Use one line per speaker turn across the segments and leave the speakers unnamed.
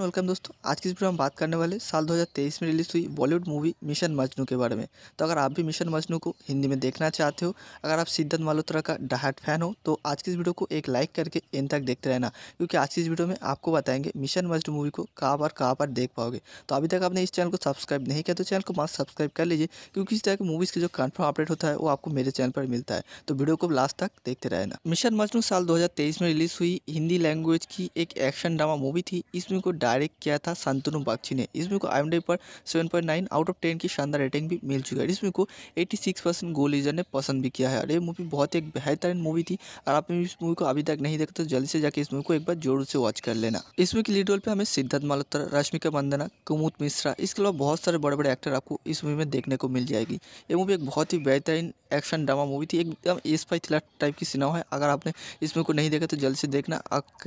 Welcome दोस्तों, आज की इस वीडियो में हम बात करने वाले साल 2023 में रिलीज़ हुई बॉलीवुड मूवी मिशन मजनू के बारे में। तो अगर आप भी मिशन मजनू को हिंदी में देखना चाहते हो, अगर आप सिद्धार्थ मल्होत्रा का डाहट फ़ैन हो तो आज की इस वीडियो को एक लाइक करके इन तक देखते रहना, क्योंकि आज की इस वीडियो में आपको बताएँगे मिशन मजनू मूवी को कहाँ पर कहाँ पर देख पाओगे। तो अभी तक आपने इस चैनल को सब्सक्राइब नहीं किया तो चैनल को मस्त सब्सक्राइब कर लीजिए, क्योंकि इस तरह की मूवीज़ की जो कन्फर्म अपडेट होता है, वो आपको मेरे चैनल पर मिलता है। तो वीडियो को लास्ट तक देखते रहना। मिशन मजनू साल दो हज़ार तेईस में रिलीज़ हुई हिंदी लैंग्वेज की एक एक्शन ड्रामा मूवी थी, इसमें को डायरेक्ट किया था शांतनु बागची ने। इसमें को आई पर 7.9 आउट ऑफ़ 10 की शानदार रेटिंग भी मिल चुकी है। इसमें को 86 परसेंट गोल लीजर ने पसंद भी किया है। और ये मूवी बहुत एक बेहतरीन मूवी थी। और आपने इस मूवी को अभी तक नहीं देखा तो जल्दी से जाकर इस मूवी को एक बार ज़ोर से वॉच कर लेना। इसमें की लीड रोल पर हमें सिद्धार्थ मल्होत्रा रश्मिका मंदना कुमुद मिश्रा, इसके अलावा बहुत सारे बड़े बड़े एक्टर आपको इस मूवी में देखने को मिल जाएगी। ये मूवी एक बहुत ही बेहतरीन एक्शन ड्रामा मूवी थी। एकदम एस फाई थ्रिलर टाइप की सिनेमा है। अगर आपने इस मूवी को नहीं देखा तो जल्दी से देखना।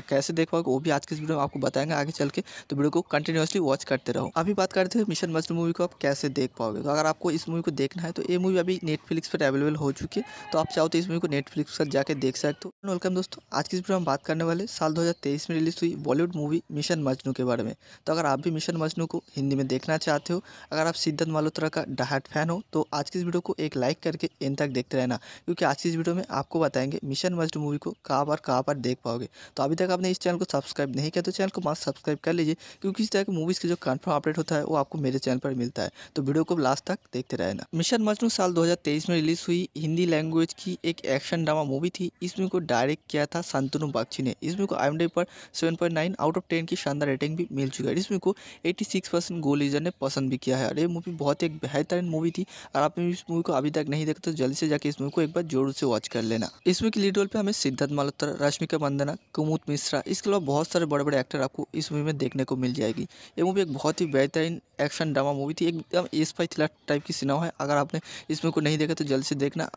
कैसे देख पाओगे वो भी आज के इस वीडियो में आपको बताएँगे। आगे चल के तो वीडियो को कंटिन्यूसली वॉच करते रहो। अभी बात करते हैं मिशन मजनू मूवी को आप कैसे देख पाओगे? तो अगर आपको इस मूवी को देखना है तो ये मूवी अभी नेटफ्लिक्स पर अवेलेबल हो चुकी है। तो आप चाहो तो इस मूवी को नेटफ्लिक्स पर जाकर देख सकते हो। वेलकम दोस्तों, आज की इस वीडियो में बात करने वाले साल 2023 में रिलीज़ हुई बॉलीवुड मूवी मिशन मजनू के बारे में। तो अगर आप भी मिशन मजनू को हिंदी में देखना चाहते हो, अगर आप सिद्धार्थ मल्होत्रा का डाहट फ़ैन हो तो आज की इस वीडियो को एक लाइक करके इन तक देखते रहना, क्योंकि आज की इस वीडियो में आपको बताएँगे मिशन मजनू मूवी को कहाँ पर कहाँ पर देख पाओगे। तो अभी तक आपने इस चैनल को सब्सक्राइब नहीं किया तो चैनल को मस्त सब्सक्राइब कर लीजिए। क्योंकि इस तरह की मूवीज़ की जो कन्फर्म अपडेट होता है, वो आपको मेरे चैनल पर मिलता है। तो वीडियो को लास्ट तक देखते रहना। मिशन मजनू साल 2023 में रिलीज़ हुई हिंदी लैंग्वेज की एक एक्शन ड्रामा मूवी थी। इसमें को डायरेक्ट किया था शांतनु बागची ने। इसमें को आई पर 7.9 आउट ऑफ़ 10 की शानदार रेटिंग भी मिल चुका है। इसमें को 86 परसेंट गोल लीजर ने पसंद भी किया है। और ये मूवी बहुत एक बेहतरीन मूवी थी। और आपने इस मूवी को अभी तक नहीं देखा तो जल्दी से जाके इस मूवी को एक बार ज़रूर से वॉच कर लेना। इसमें की लीड रोल पे हमें सिद्धार्थ मल्होत्रा रश्मिका मंदना कुमुद मिश्रा, इसके अलावा बहुत सारे बड़े बड़े एक्टर आपको इस मूवी में देखने को मिल जाएगी। ये मूवी एक बहुत ही बेहतरीन एक्शन ड्रामा मूवी थी। एकदम स्पाई थ्रिलर टाइप की सिनेमा है। अगर आपने इसमें को नहीं देखा तो जल्द से देखना।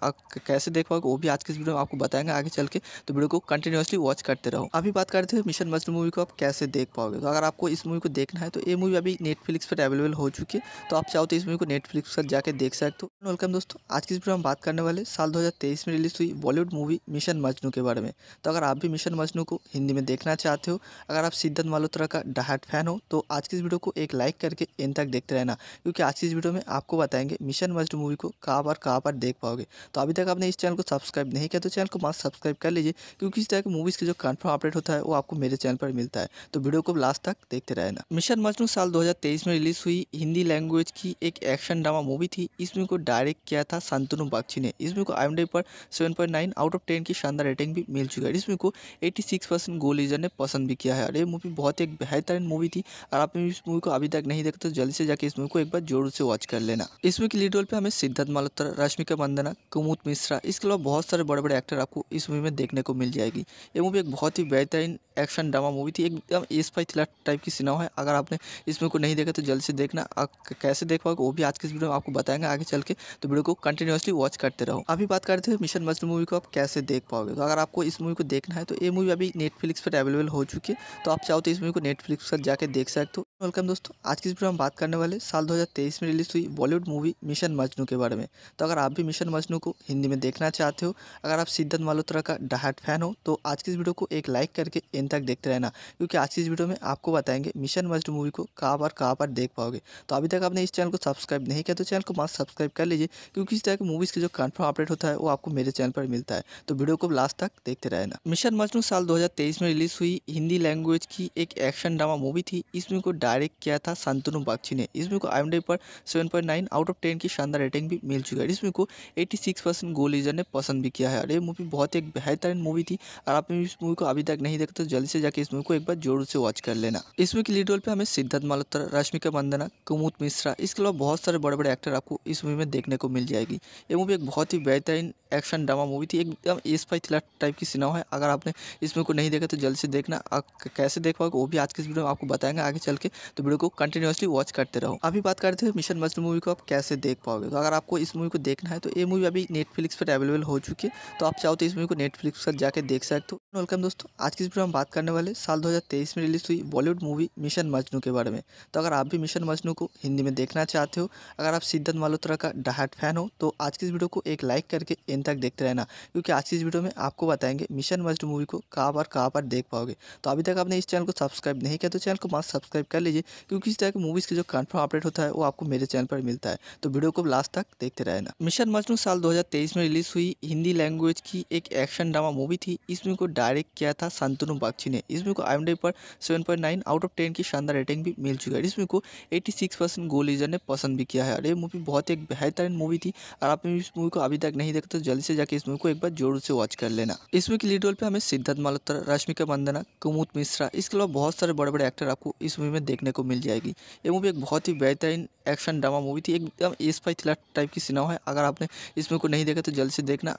कैसे देख पाओगे, वो भी आज के इस वीडियो में आपको बताएँगे आगे चल के। तो वीडियो को कंटिन्यूसली वॉच करते रहो। अभी बात करते हैं मिशन मजनू मूवी को आप कैसे देख पाओगे। तो अगर आपको इस मूवी को देखना है तो ये मूवी अभी नेटफ्लिक्स पर अवेलेबल हो चुकी है। तो आप चाहो तो इस मूवी को नेटफ्लिक्स पर जाकर देख सकते हो। वेलकम दोस्तों, आज की इस वीडियो में बात करने वाले साल दो हज़ार तेईस में रिलीज़ हुई बॉलीवुड मूवी मिशन मजनू के बारे में। तो अगर आप भी मिशन मजनू को हिंदी में देखना चाहते हो, अगर आप सिद्धार्थ मल्होत्रा का डाहट फ़ैन हो तो आज की इस वीडियो को एक लाइक करके इन तक देखते रहना, क्योंकि आज की इस वीडियो में आपको बताएँगे मिशन मस्ट मूवी को कहाँ पर कहाँ पर देख पाओगे। तो अभी तक आपने इस चैनल को सब्सक्राइब नहीं किया तो चैनल को मस्त सब्सक्राइब कर लीजिए, क्योंकि इस तरह की मूवीज़ की जो कन्फर्म अपडेट होता है, वो आपको मेरे चैनल पर मिलता है। तो वीडियो को लास्ट तक देखते रहना। मिशन मजनू साल 2023 में रिलीज़ हुई हिंदी लैंग्वेज की एक एक्शन ड्रामा मूवी थी। इसमें को डायरेक्ट किया था शांतनु बागची ने। इसमें को आई पर 7.9 आउट ऑफ़ 10 की शानदार रेटिंग भी मिल चुकी है। इसमें को 86 परसेंट गोल लीजर ने पसंद भी किया है। और ये मूवी बहुत एक बेहतरीन मूवी थी। और आपने इस मूवी को अभी तक नहीं देखा तो जल्दी से जाके इस मूवी को एक बार ज़ोर से वॉच कर लेना। इसमें की लीड रोल पे हमें सिद्धार्थ मल्होत्रा रश्मिका मंदना, कुमुद मिश्रा, इसके अलावा बहुत सारे बड़े बड़े एक्टर आपको इस मूवी में देखने को मिल जाएगी। ये मूवी एक बहुत ही बेहतरीन एक्शन ड्रामा मूवी थी। एकदम एस फाई थ्रिलर टाइप की सिनेमा है। अगर आपने इस मूवी को नहीं देखा तो जल्दी से देखना। कैसे देख पाओगे वो भी आज के इस वीडियो में आपको बताएँगे आगे चल के। तो वीडियो को कंटिन्यूसली वॉच करते रहो। अभी बात करते हैं मिशन मजनू मूवी को आप कैसे देख पाओगे। तो अगर आपको इस मूवी को देखना है तो ये मूवी अभी नेटफ्लिक्स पर अवेलेबल हो चुकी है। तो आप चाहो तो इस मूवी को नेटफ्लिक्स पर जाके देख सकते हो। वेलकम दोस्तों, आज की इस वीडियो में बात करने वाले साल 2023 में रिलीज़ हुई बॉलीवुड मूवी मिशन मजनू के बारे में। तो अगर आप भी मिशन मजनू को हिंदी में देखना चाहते हो, अगर आप सिद्धार्थ मल्होत्रा का डाहट फ़ैन हो तो आज की इस वीडियो को एक लाइक करके इन तक देखते रहना, क्योंकि आज की इस वीडियो में आपको बताएँगे मिशन मजनू मूवी को कहाँ पर कहाँ पर देख पाओगे। तो अभी तक आपने इस चैनल को सब्सक्राइब नहीं किया तो चैनल को मस्त सब्सक्राइब कर लीजिए, क्योंकि इस तरह की मूवीज़ की जो कन्फर्म अपडेट होता है, वो आपको मेरे चैनल पर मिलता है। तो वीडियो को लास्ट तक देखते रहना। मिशन मजनू साल दो हज़ार तेईस में रिलीज़ हुई हिंदी लैंग्वेज की एक एक्शन ड्रामा मूवी थी। इसमें को डायरेक्ट किया था शांतनु बागची ने। इसमें को आई पर 7.9 आउट ऑफ़ 10 की शानदार रेटिंग भी मिल चुका है इसमें को 86 परसेंट गोल लीजर ने पसंद भी किया है। और ये मूवी बहुत एक बेहतरीन मूवी थी और आपने इस मूवी को अभी तक नहीं देखा तो जल्दी से जाके इस मूवी को एक बार ज़रूर से वॉच कर लेना। इसमें की लीड रोल पे हमें सिद्धार्थ मल्होत्रा, रश्मिका मंदना, कुमुद मिश्रा, इसके अलावा बहुत सारे बड़े बड़े एक्टर आपको इस मूवी में देखने को मिल जाएगी। ये मूवी एक बहुत ही बेहतरीन एक्शन ड्रामा मूवी थी। एकदम एस फाई थ्रिलर टाइप की सिनेमा है। अगर आपने इस मूवी को नहीं देखा तो जल्दी से देखना। आप कैसे देख पाओगे वो भी आज के इस वीडियो आपको बताएँगे आगे चल के तो वीडियो को कंटिन्यूसली वॉच करते रहो। अभी बात करते हैं मिशन मजनू मूवी को आप कैसे देख पाओगे? तो अगर आपको इस मूवी को देखना है तो ये मूवी अभी नेटफ्लिक्स पर अवेलेबल हो चुकी है। तो आप चाहो तो इस मूवी को नेटफ्लिक्स पर जाकर देख सकते हो। वेलकम दोस्तों, आज की इस वीडियो में बात करने वाले साल 2023 में रिलीज़ हुई बॉलीवुड मूवी मिशन मजनू के बारे में। तो अगर आप भी मिशन मजनू को हिंदी में देखना चाहते हो, अगर आप सिद्धार्थ मल्होत्रा का डाहट फ़ैन हो तो आज की इस वीडियो को एक लाइक करके इन तक देखते रहना, क्योंकि आज की इस वीडियो में आपको बताएँगे मिशन मजनू मूवी को कहाँ पर कहाँ पर देख पाओगे। तो अभी तक आपने इस चैनल को सब्सक्राइब नहीं किया तो चैनल को मस्त सब्सक्राइब कर लीजिए, क्योंकि इस तरह की मूवीज़ की जो कन्फर्म अपडेट होता है, वो आपको मेरे चैनल पर मिलता है। तो वीडियो को लास्ट तक देखते रहना। मिशन मजनू साल दो में रिलीज़ हुई हिंदी लैंग्वेज की एक एक्शन ड्रामा मूवी थी। इस मूवी को डायरेक्ट किया था शांतनु बागची ने। इस मूवी को आई पर 7.9 आउट ऑफ़ 10 की शानदार रेटिंग भी मिल चुका है। इस मूवी को 86 परसेंट गोल लीजर ने पसंद भी किया है। और ये मूवी बहुत एक बेहतरीन मूवी थी। और आपने इस मूवी को अभी तक नहीं देखा तो जल्दी से जाके इस मूवी को एक बार ज़रूर से वॉच कर लेना। इस मूवी की लीड रोल पे हमें सिद्धार्थ मल्होत्रा रश्मिका मंदना, कुमुद मिश्रा, इसके अलावा बहुत सारे बड़े बड़े एक्टर आपको इस मूवी में देखने को मिल जाएगी। ये मूवी एक बहुत ही बेहतरीन एक्शन ड्रामा मूवी थी। एकदम एस फाई थ्रिलर टाइप की सिनेमा है। अगर आपने इस मूवी को नहीं देखा तो जल्द से देखना।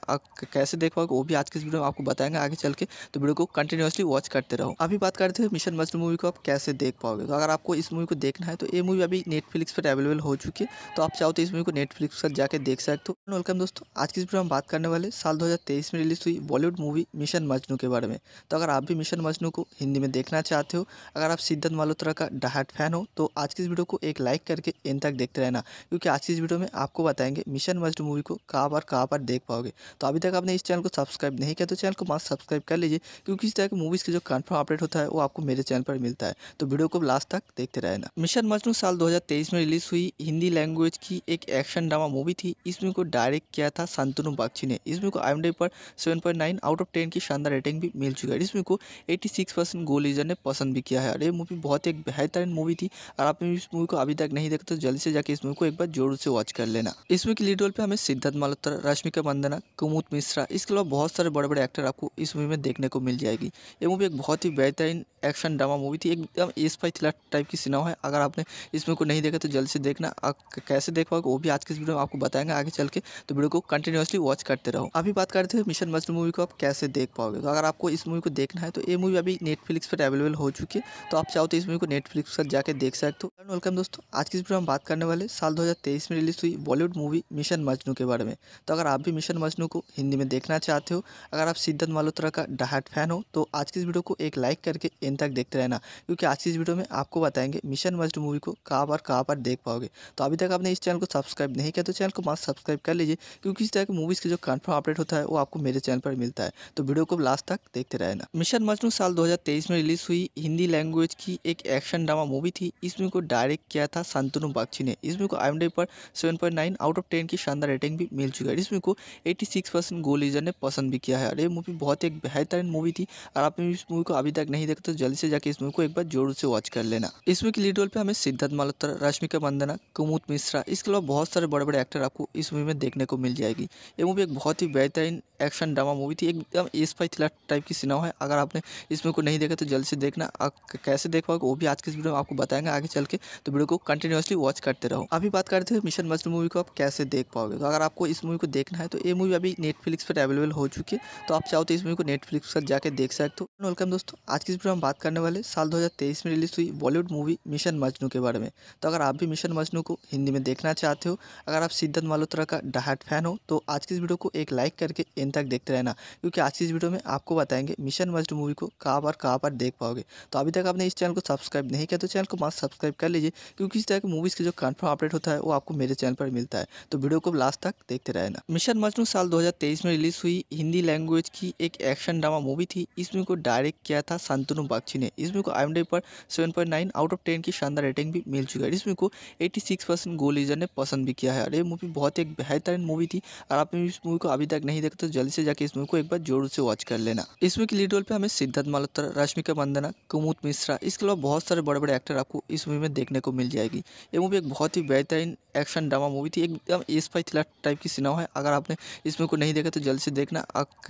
कैसे देख पाओगे वो भी आज के इस वीडियो में आपको बताएँगे आगे चल के। तो वीडियो को कंटिन्यूसली वॉच करते रहो। अभी बात करते हैं मिशन मजनू मूवी को आप कैसे देख पाओगे। तो अगर आपको इस मूवी को देखना है तो ये मूवी अभी नेटफ्लिक्स पर अवेलेबल हो चुकी है। तो आप चाहो तो इस मूवी को नेटफ्लिक्स पर जाकर देख सकते हो। वेलकम दोस्तों, आज की इस वीडियो में बात करने वाले साल दो हज़ार तेईस में रिलीज़ हुई बॉलीवुड मूवी मिशन मजनू के बारे में। तो अगर आप भी मिशन मजनू को हिंदी में देखना चाहते हो, अगर आप सिद्धार्थ मल्होत्रा का डाहट फ़ैन हो तो आज की इस वीडियो को एक लाइक करके इन तक देखते रहना, क्योंकि आज की इस वीडियो में आपको बताएँगे मिशन मजनू मूवी को कहाँ पर कहाँ पर देख पाओगे। तो अभी तक आपने इस चैनल को सब्सक्राइब नहीं किया तो चैनल को मस्त सब्सक्राइब कर लीजिए, क्योंकि इस तरह की मूवीज़ के जो कन्फर्म अपडेट होता है, वो आपको मेरे चैनल पर मिलता है। तो वीडियो को लास्ट तक देखते रहना। मिशन मजनू साल 2023 में रिलीज़ हुई, हिंदी लैंग्वेज की एक एक्शन ड्रामा मूवी थी। इस मूवी को डायरेक्ट किया था शांतनु बागची ने। इस मूवी को आई पर 7.9 आउट ऑफ़ टेन की शानदार रेटिंग भी मिल चुकी है। इस मूवी को 86 परसेंट गोल लीजर ने पसंद भी किया है। और ये मूवी बहुत एक बेहतरीन मूवी थी और आपने इस मूवी को अभी तक नहीं देखा तो जल्दी से जाके इस मूवी को एक बार ज़रूर से वॉच कर लेना। इस मूवी की लीड रोल पे हमें सिद्धार्थ मल्होत्रा रश्मिका मंदना कुमुद मिश्रा, इसके अलावा बहुत सारे बड़े बड़े एक्टर आपको इस मूवी में देखने को मिल जाएगी। ये मूवी एक बहुत ही बेहतरीन एक्शन ड्रामा मूवी थी, एकदम एस फाई थ्रिलर टाइप की सिनेमा है। अगर आपने इस मूवी को नहीं देखा तो जल्द से देखना। कैसे देख पाओगे, वो भी आज के इस वीडियो में आपको बताएँगे आगे चल के। तो वीडियो को कंटिन्यूसली वॉच करते रहो। अभी बात करते हैं मिशन मजनू मूवी को आप कैसे देख पाओगे। तो अगर आपको इस मूवी को देखना है तो ये मूवी अभी नेटफ्लिक्स पर अवेलेबल हो चुकी है। तो आप चाहो तो इस मूवी को नेटफ्लिक्स पर जाकर देख सकते हो। वेलकम दोस्तों। आज की इस वीडियो में बात करने वाले साल दो हज़ार तेईस में रिलीज़ हुई बॉलीवुड मूवी मिशन मजनू के बारे में। तो अगर आप भी मिशन मजनू को हिंदी में देखना चाहते हो, अगर आप सिद्धार्थ मल्होत्रा का डाहट फ़ैन हो तो आज की इस वीडियो को एक लाइक करके इन तक देखते रहना, क्योंकि आज की इस वीडियो में आपको बताएँगे मिशन मजनू मूवी को कहाँ पर कहाँ पर देख पाओगे। तो अभी तक आपने इस चैनल को सब्सक्राइब नहीं किया तो चैनल को मस्त सब्सक्राइब कर लीजिए, क्योंकि इस तरह की मूवीज़ की जो कन्फर्म अपडेट होता है, वो आपको मेरे चैनल पर मिलता है। तो वीडियो को लास्ट तक देखते रहना। मिशन मजनू साल दो हज़ार तेईस में रिलीज़ हुई हिंदी लैंग्वेज की एक एक्शन ड्रामा मूवी थी। इस मूवी को डायरेक्ट किया था शांतनु बागची ने। इस मूवी को आई पर 7.9 आउट ऑफ़ 10 की शानदार रेटिंग भी मिल चुका है। इस मूवी को 86 परसेंट गोल लीजर ने पसंद भी किया है। और ये मूवी बहुत एक बेहतरीन मूवी थी। और आपने इस मूवी को अभी तक नहीं देखा तो जल्दी से जाके इस मूवी को एक बार ज़रूर से वॉच कर लेना। इस मूवी की लीड रोल पे हमें सिद्धार्थ मल्होत्रा रश्मिका मंदना, कुमुद मिश्रा, इसके अलावा बहुत सारे बड़े बड़े एक्टर आपको इस मूवी में देखने को मिल जाएगी। ये मूवी एक बहुत ही बेहतरीन एक्शन ड्रामा मूवी थी। एकदम एस फाई थ्रिलर टाइप की सिनेमा है। अगर आपने इस मूवी को नहीं देखा तो जल्द से देखना। कैसे देख पाओगे, वो भी आज के इस वीडियो में आपको बताएँगे आगे चल के। तो वीडियो को कंटिन्यूसली वॉच करते रहो। अभी बात करते हैं मिशन मजनू मूवी को आप कैसे देख पाओगे। तो अगर आपको इस मूवी को देखना है तो ये मूवी अभी नेटफ्लिक्स पर अवेलेबल हो चुकी है। तो आप चाहो तो इस मूवी को नेटफ्लिक्स पर जाकर देख सकते हो। वेलकम दोस्तों, आज की इस वीडियो में बात करने वाले साल दो हज़ार तेईस में रिलीज़ हुई बॉलीवुड मूवी मिशन मजनू के बारे में। तो अगर आप भी मिशन मजनू को हिंदी में देखना चाहते हो, अगर आप सिद्धार्थ मल्होत्रा का डाहट फ़ैन हो तो आज की इस वीडियो को एक लाइक करके इन तक देखते रहना, क्योंकि आज की इस वीडियो में आपको बताएँगे मिशन मजनू मूवी को कहाँ पर कहाँ पर देख पाओगे। तो अभी तक आपने इस चैनल को सब्सक्राइब नहीं किया तो चैनल को मस्त सब्सक्राइब कर लीजिए, क्योंकि इस तरह की मूवीज़ की जो कन्फर्म अपडेट होता है, वो आपको मेरे चैनल पर मिलता है। तो वीडियो को लास्ट तक देखते रहना। मिशन मजनू साल दो में रिलीज़ हुई हिंदी लैंग्वेज की एक एक्शन ड्रामा मूवी थी। इस मूवी को डायरेक्ट किया था शांतनु बागची ने। इस मूवी को आई पर सेवन आउट ऑफ़ टेन की शानदार रेटिंग भी मिल चुकी है। इस मूवी को 86 परसेंट गोल लीजर ने पसंद भी किया है। और ये मूवी बहुत एक बेहतरीन मूवी थी। और आपने इस मूवी को अभी तक नहीं देखा तो जल्दी से जाके इस मूवी को एक बार ज़रूर से वॉच कर लेना। इस मूवी की लीड रोल पे हमें सिद्धार्थ मल्होत्रा, रश्मिका मंदना, कुमुद मिश्रा इसके अलावा बहुत सारे बड़े बड़े एक्टर आपको इस मूवी में देखने को मिल जाएगी। ये मूवी एक बहुत ही बेहतरीन एक्शन ड्रामा मूवी थी, एकदम एस फाई थ्रिलर टाइप की सिनेमा है। अगर आपने इस मूवी को नहीं देखा तो जल्द से देखना।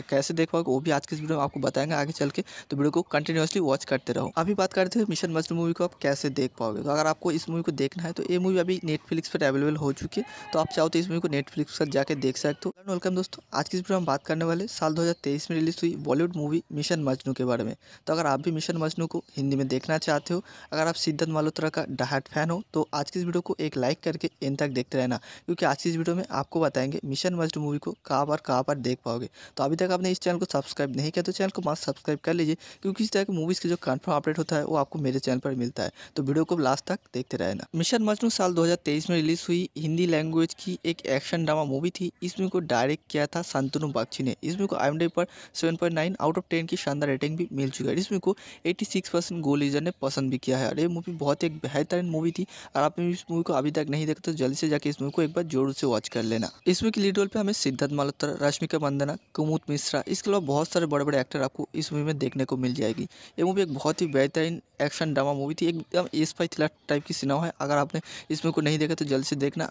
कैसे देख पाओगे, वो भी आज के इस वीडियो में आपको बताएँगे आगे चल के। तो वीडियो को कंटिन्यूसली वॉच करते रहो। अभी बात करते हैं मिशन मजनू मूवी को आप कैसे देख पाओगे। तो अगर आपको इस मूवी को देखना है तो ये मूवी अभी नेटफ्लिक्स पर अवेलेबल हो चुकी है। तो आप चाहो तो इस मूवी को नेटफ्लिक्स पर जाकर देख सकते हो। वेलकम दोस्तों। आज की इस वीडियो में बात करने वाले साल 2023 में रिलीज़ हुई बॉलीवुड मूवी मिशन मजनू के बारे में। तो अगर आप भी मिशन मजनू को हिंदी में देखना चाहते हो। अगर आप सिद्धार्थ मल्होत्रा का डाहट फ़ैन हो तो आज की इस वीडियो को एक लाइक करके इन तक देखते रहना, क्योंकि आज की इस वीडियो में आपको बताएँगे मिशन मजनू मूवी को कहाँ पर कहाँ पर देख पाओगे। तो अभी तक आपने इस चैनल को सब्सक्राइब नहीं किया तो चैनल को मस्त सब्सक्राइब कर लीजिए, क्योंकि इस तरह की मूवीज़ की जो कन्फर्म अपडेट होता है, वो आपको मेरे चैनल पर मिलता है। तो वीडियो को लास्ट तक देखते रहना। मिशन मजनू साल दो हज़ार तेईस में रिलीज़ हुई हिंदी लैंग्वेज की एक एक्शन ड्रामा मूवी थी। इसमें को डायरेक्ट किया था शांतनु बागची ने। इसमें को आई पर 7.9 आउट ऑफ़ 10 की शानदार रेटिंग भी मिल चुकी है। इसमें को 86 परसेंट गोल लीजर ने पसंद भी किया है। और ये मूवी बहुत एक बेहतरीन मूवी थी और आपने इस मूवी को अभी तक नहीं देखा तो जल्दी से जाके इस मूवी को एक बार ज़ोर से वॉच कर लेना। इसमें की लीड रोल पे हमें सिद्धार्थ मल्होत्रा रश्मिका मंदना कुमुद मिश्रा, इसके अलावा बहुत सारे बड़े बड़े एक्टर आपको इस मूवी में देखने को मिल जाएगी। ये मूवी एक बहुत ही बेहतरीन एक्शन ड्रामा मूवी थी। एकदम एस फाई थ्रिलर टाइप की सिनेमा है। अगर आपने इस मूवी को नहीं देखा तो जल्दी से देखना।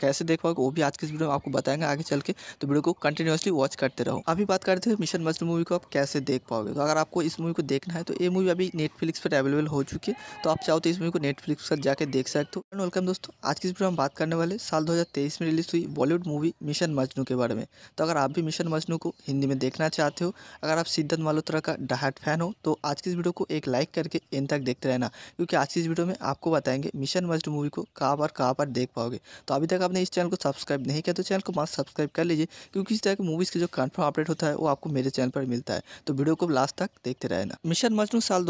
कैसे देख पाओगे वो भी आज के इस वीडियो में आपको बताएँगे आगे चल के। तो वीडियो को कंटिन्यूसली वॉच करते रहो। अभी बात करते हैं मिशन मजनू मूवी को आप कैसे देख पाओगे। तो अगर आपको इस मूवी को देखना है तो ये मूवी अभी नेटफ्लिक्स पर अवेलेबल हो चुकी है। तो आप चाहो तो इस मूवी को नेटफ्लिक्स पर जाकर देख सकते हो। वेलकम दोस्तों। आज की इस वीडियो में बात करने वाले साल दो हज़ार तेईस में रिलीज़ हुई बॉलीवुड मूवी मिशन मजनू के बारे में। तो अगर आप भी मिशन मजनू को हिंदी में देखना चाहते हो, अगर आप सिद्धार्थ मल्होत्रा का डाहट फ़ैन हो तो आज की इस वीडियो को एक लाइक करके इन तक देखते रहना। क्योंकि आज की इस वीडियो में आपको बताएँगे मिशन मजनू मूवी को कहाँ पर कहाँ पर देख पाओगे। तो अभी तक आपने इस चैनल को सब्सक्राइब नहीं किया तो चैनल को मस्त सब्सक्राइब कर लीजिए। क्योंकि इस तरह की मूवीज़ की जो कन्फर्म अपडेट होता है, वो आपको मेरे चैनल पर मिलता है। तो वीडियो को लास्ट तक देखते रहना। मिशन मजनू साल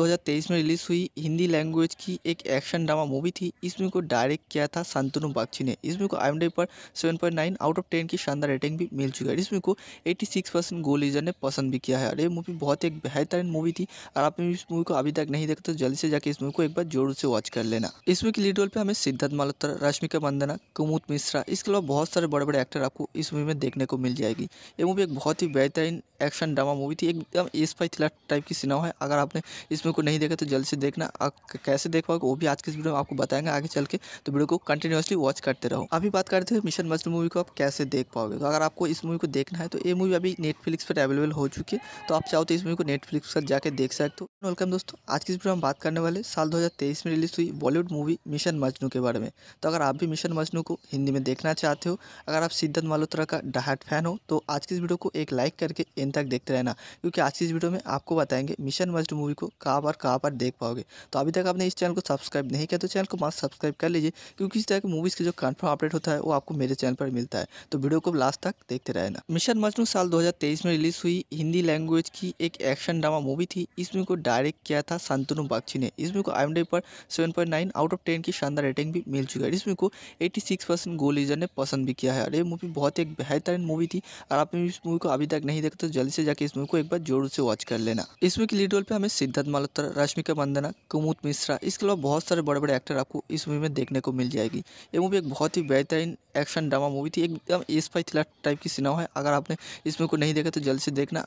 2023 में रिलीज़ हुई हिंदी लैंग्वेज की एक एक्शन ड्रामा मूवी थी। इसमें को डायरेक्ट किया था शांतनु बागची ने। इसमें को आई पर 7.9 आउट ऑफ़ 10 की शानदार रेटिंग भी मिल चुकी है। इसमें को 86 परसेंट गोल लीजर ने पसंद भी किया है। और ये मूवी बहुत एक बेहतरीन मूवी थी। और आपने इस मूवी को अभी तक नहीं देखा तो जल्दी से जाकर इस मूवी को एक बार ज़ोर से वॉच कर लेना। इस मूवी की लीड रोल पे हमें सिद्धार्थ मल्होत्रा रश्मिका मंदना, कुमुद मिश्रा, इसके अलावा बहुत सारे बड़े बड़े एक्टर आपको इस मूवी में देखने को मिल जाएगी। ये मूवी एक बहुत ही बेहतरीन एक्शन ड्रामा मूवी थी। एकदम एस फाई थ्रिलर टाइप की सिनेमा है। अगर आपने इसमें को नहीं देखा तो जल्दी से देखना कैसे देख पाओगे, वो भी आज के इस वीडियो में आपको बताएँगे, आगे चल के तो वीडियो को कंटिन्यूसली वॉच करते रहो। अभी बात करते हैं मिशन मजनू मूवी को आप कैसे देख पाओगे। तो अगर आपको इस मूवी को देखना है तो ये मूवी अभी नेटफ्लिक्स पर अवेलेबल हो चुकी है तो आप चाहो तो इस मूवी को नेटफ्लिक्स पर जाकर देख सकते हो। वेलकम दोस्तों, आज की इस वीडियो में बात करने वाले साल दो हज़ार तेईस में रिलीज़ हुई बॉलीवुड मूवी मिशन मजनू के बारे में। तो अगर आप भी मिशन मजनू को हिंदी में देखना चाहते हो, अगर आप सिद्धार्थ मल्होत्रा का डाहट फ़ैन हो तो आज की इस वीडियो को एक लाइक करके इन तक देखते रहना, क्योंकि आज की इस वीडियो में आपको बताएँगे मिशन मस्ट मूवी को कहाँ पर कहाँ पर देख पाओगे। तो अभी तक आपने इस चैनल को सब्सक्राइब नहीं किया तो चैनल को मस्त सब्सक्राइब कर लीजिए, क्योंकि इस तरह की मूवीज़ की जो कन्फर्म अपडेट होता है, वो आपको मेरे चैनल पर मिलता है। तो वीडियो को लास्ट तक देखते रहना। मिशन मजनू साल दो में रिलीज़ हुई हिंदी लैंग्वेज की एक एक्शन ड्रामा मूवी थी। इसमें को डायरेक्ट किया था शांतनु बागची ने। इसमें को आई पर 7.9 आउट ऑफ़ 10 की शानदार रेटिंग भी मिल चुकी है। इसमें को 86 परसेंट गोल लीजर ने पसंद भी किया है। और ये मूवी बहुत एक बेहतरीन मूवी थी। और आपने इस मूवी को अभी तक नहीं देखा तो जल्दी से जाके इस मूवी को एक बार ज़ोर से वॉच कर लेना। इसमें की लीड रोल पे हमें सिद्धार्थ मल्होत्रा रश्मिका मंदना कुमुद मिश्रा, इसके अलावा बहुत सारे बड़े बड़े एक्टर आपको इस मूवी में देखने को मिल जाएगी। ये मूवी एक बहुत ही बेहतरीन एक्शन ड्रामा मूवी थी, एकदम एस थ्रिलर टाइप की सिनेमा है। अगर आपने इस मूवी को नहीं देखा तो जल्द से देखना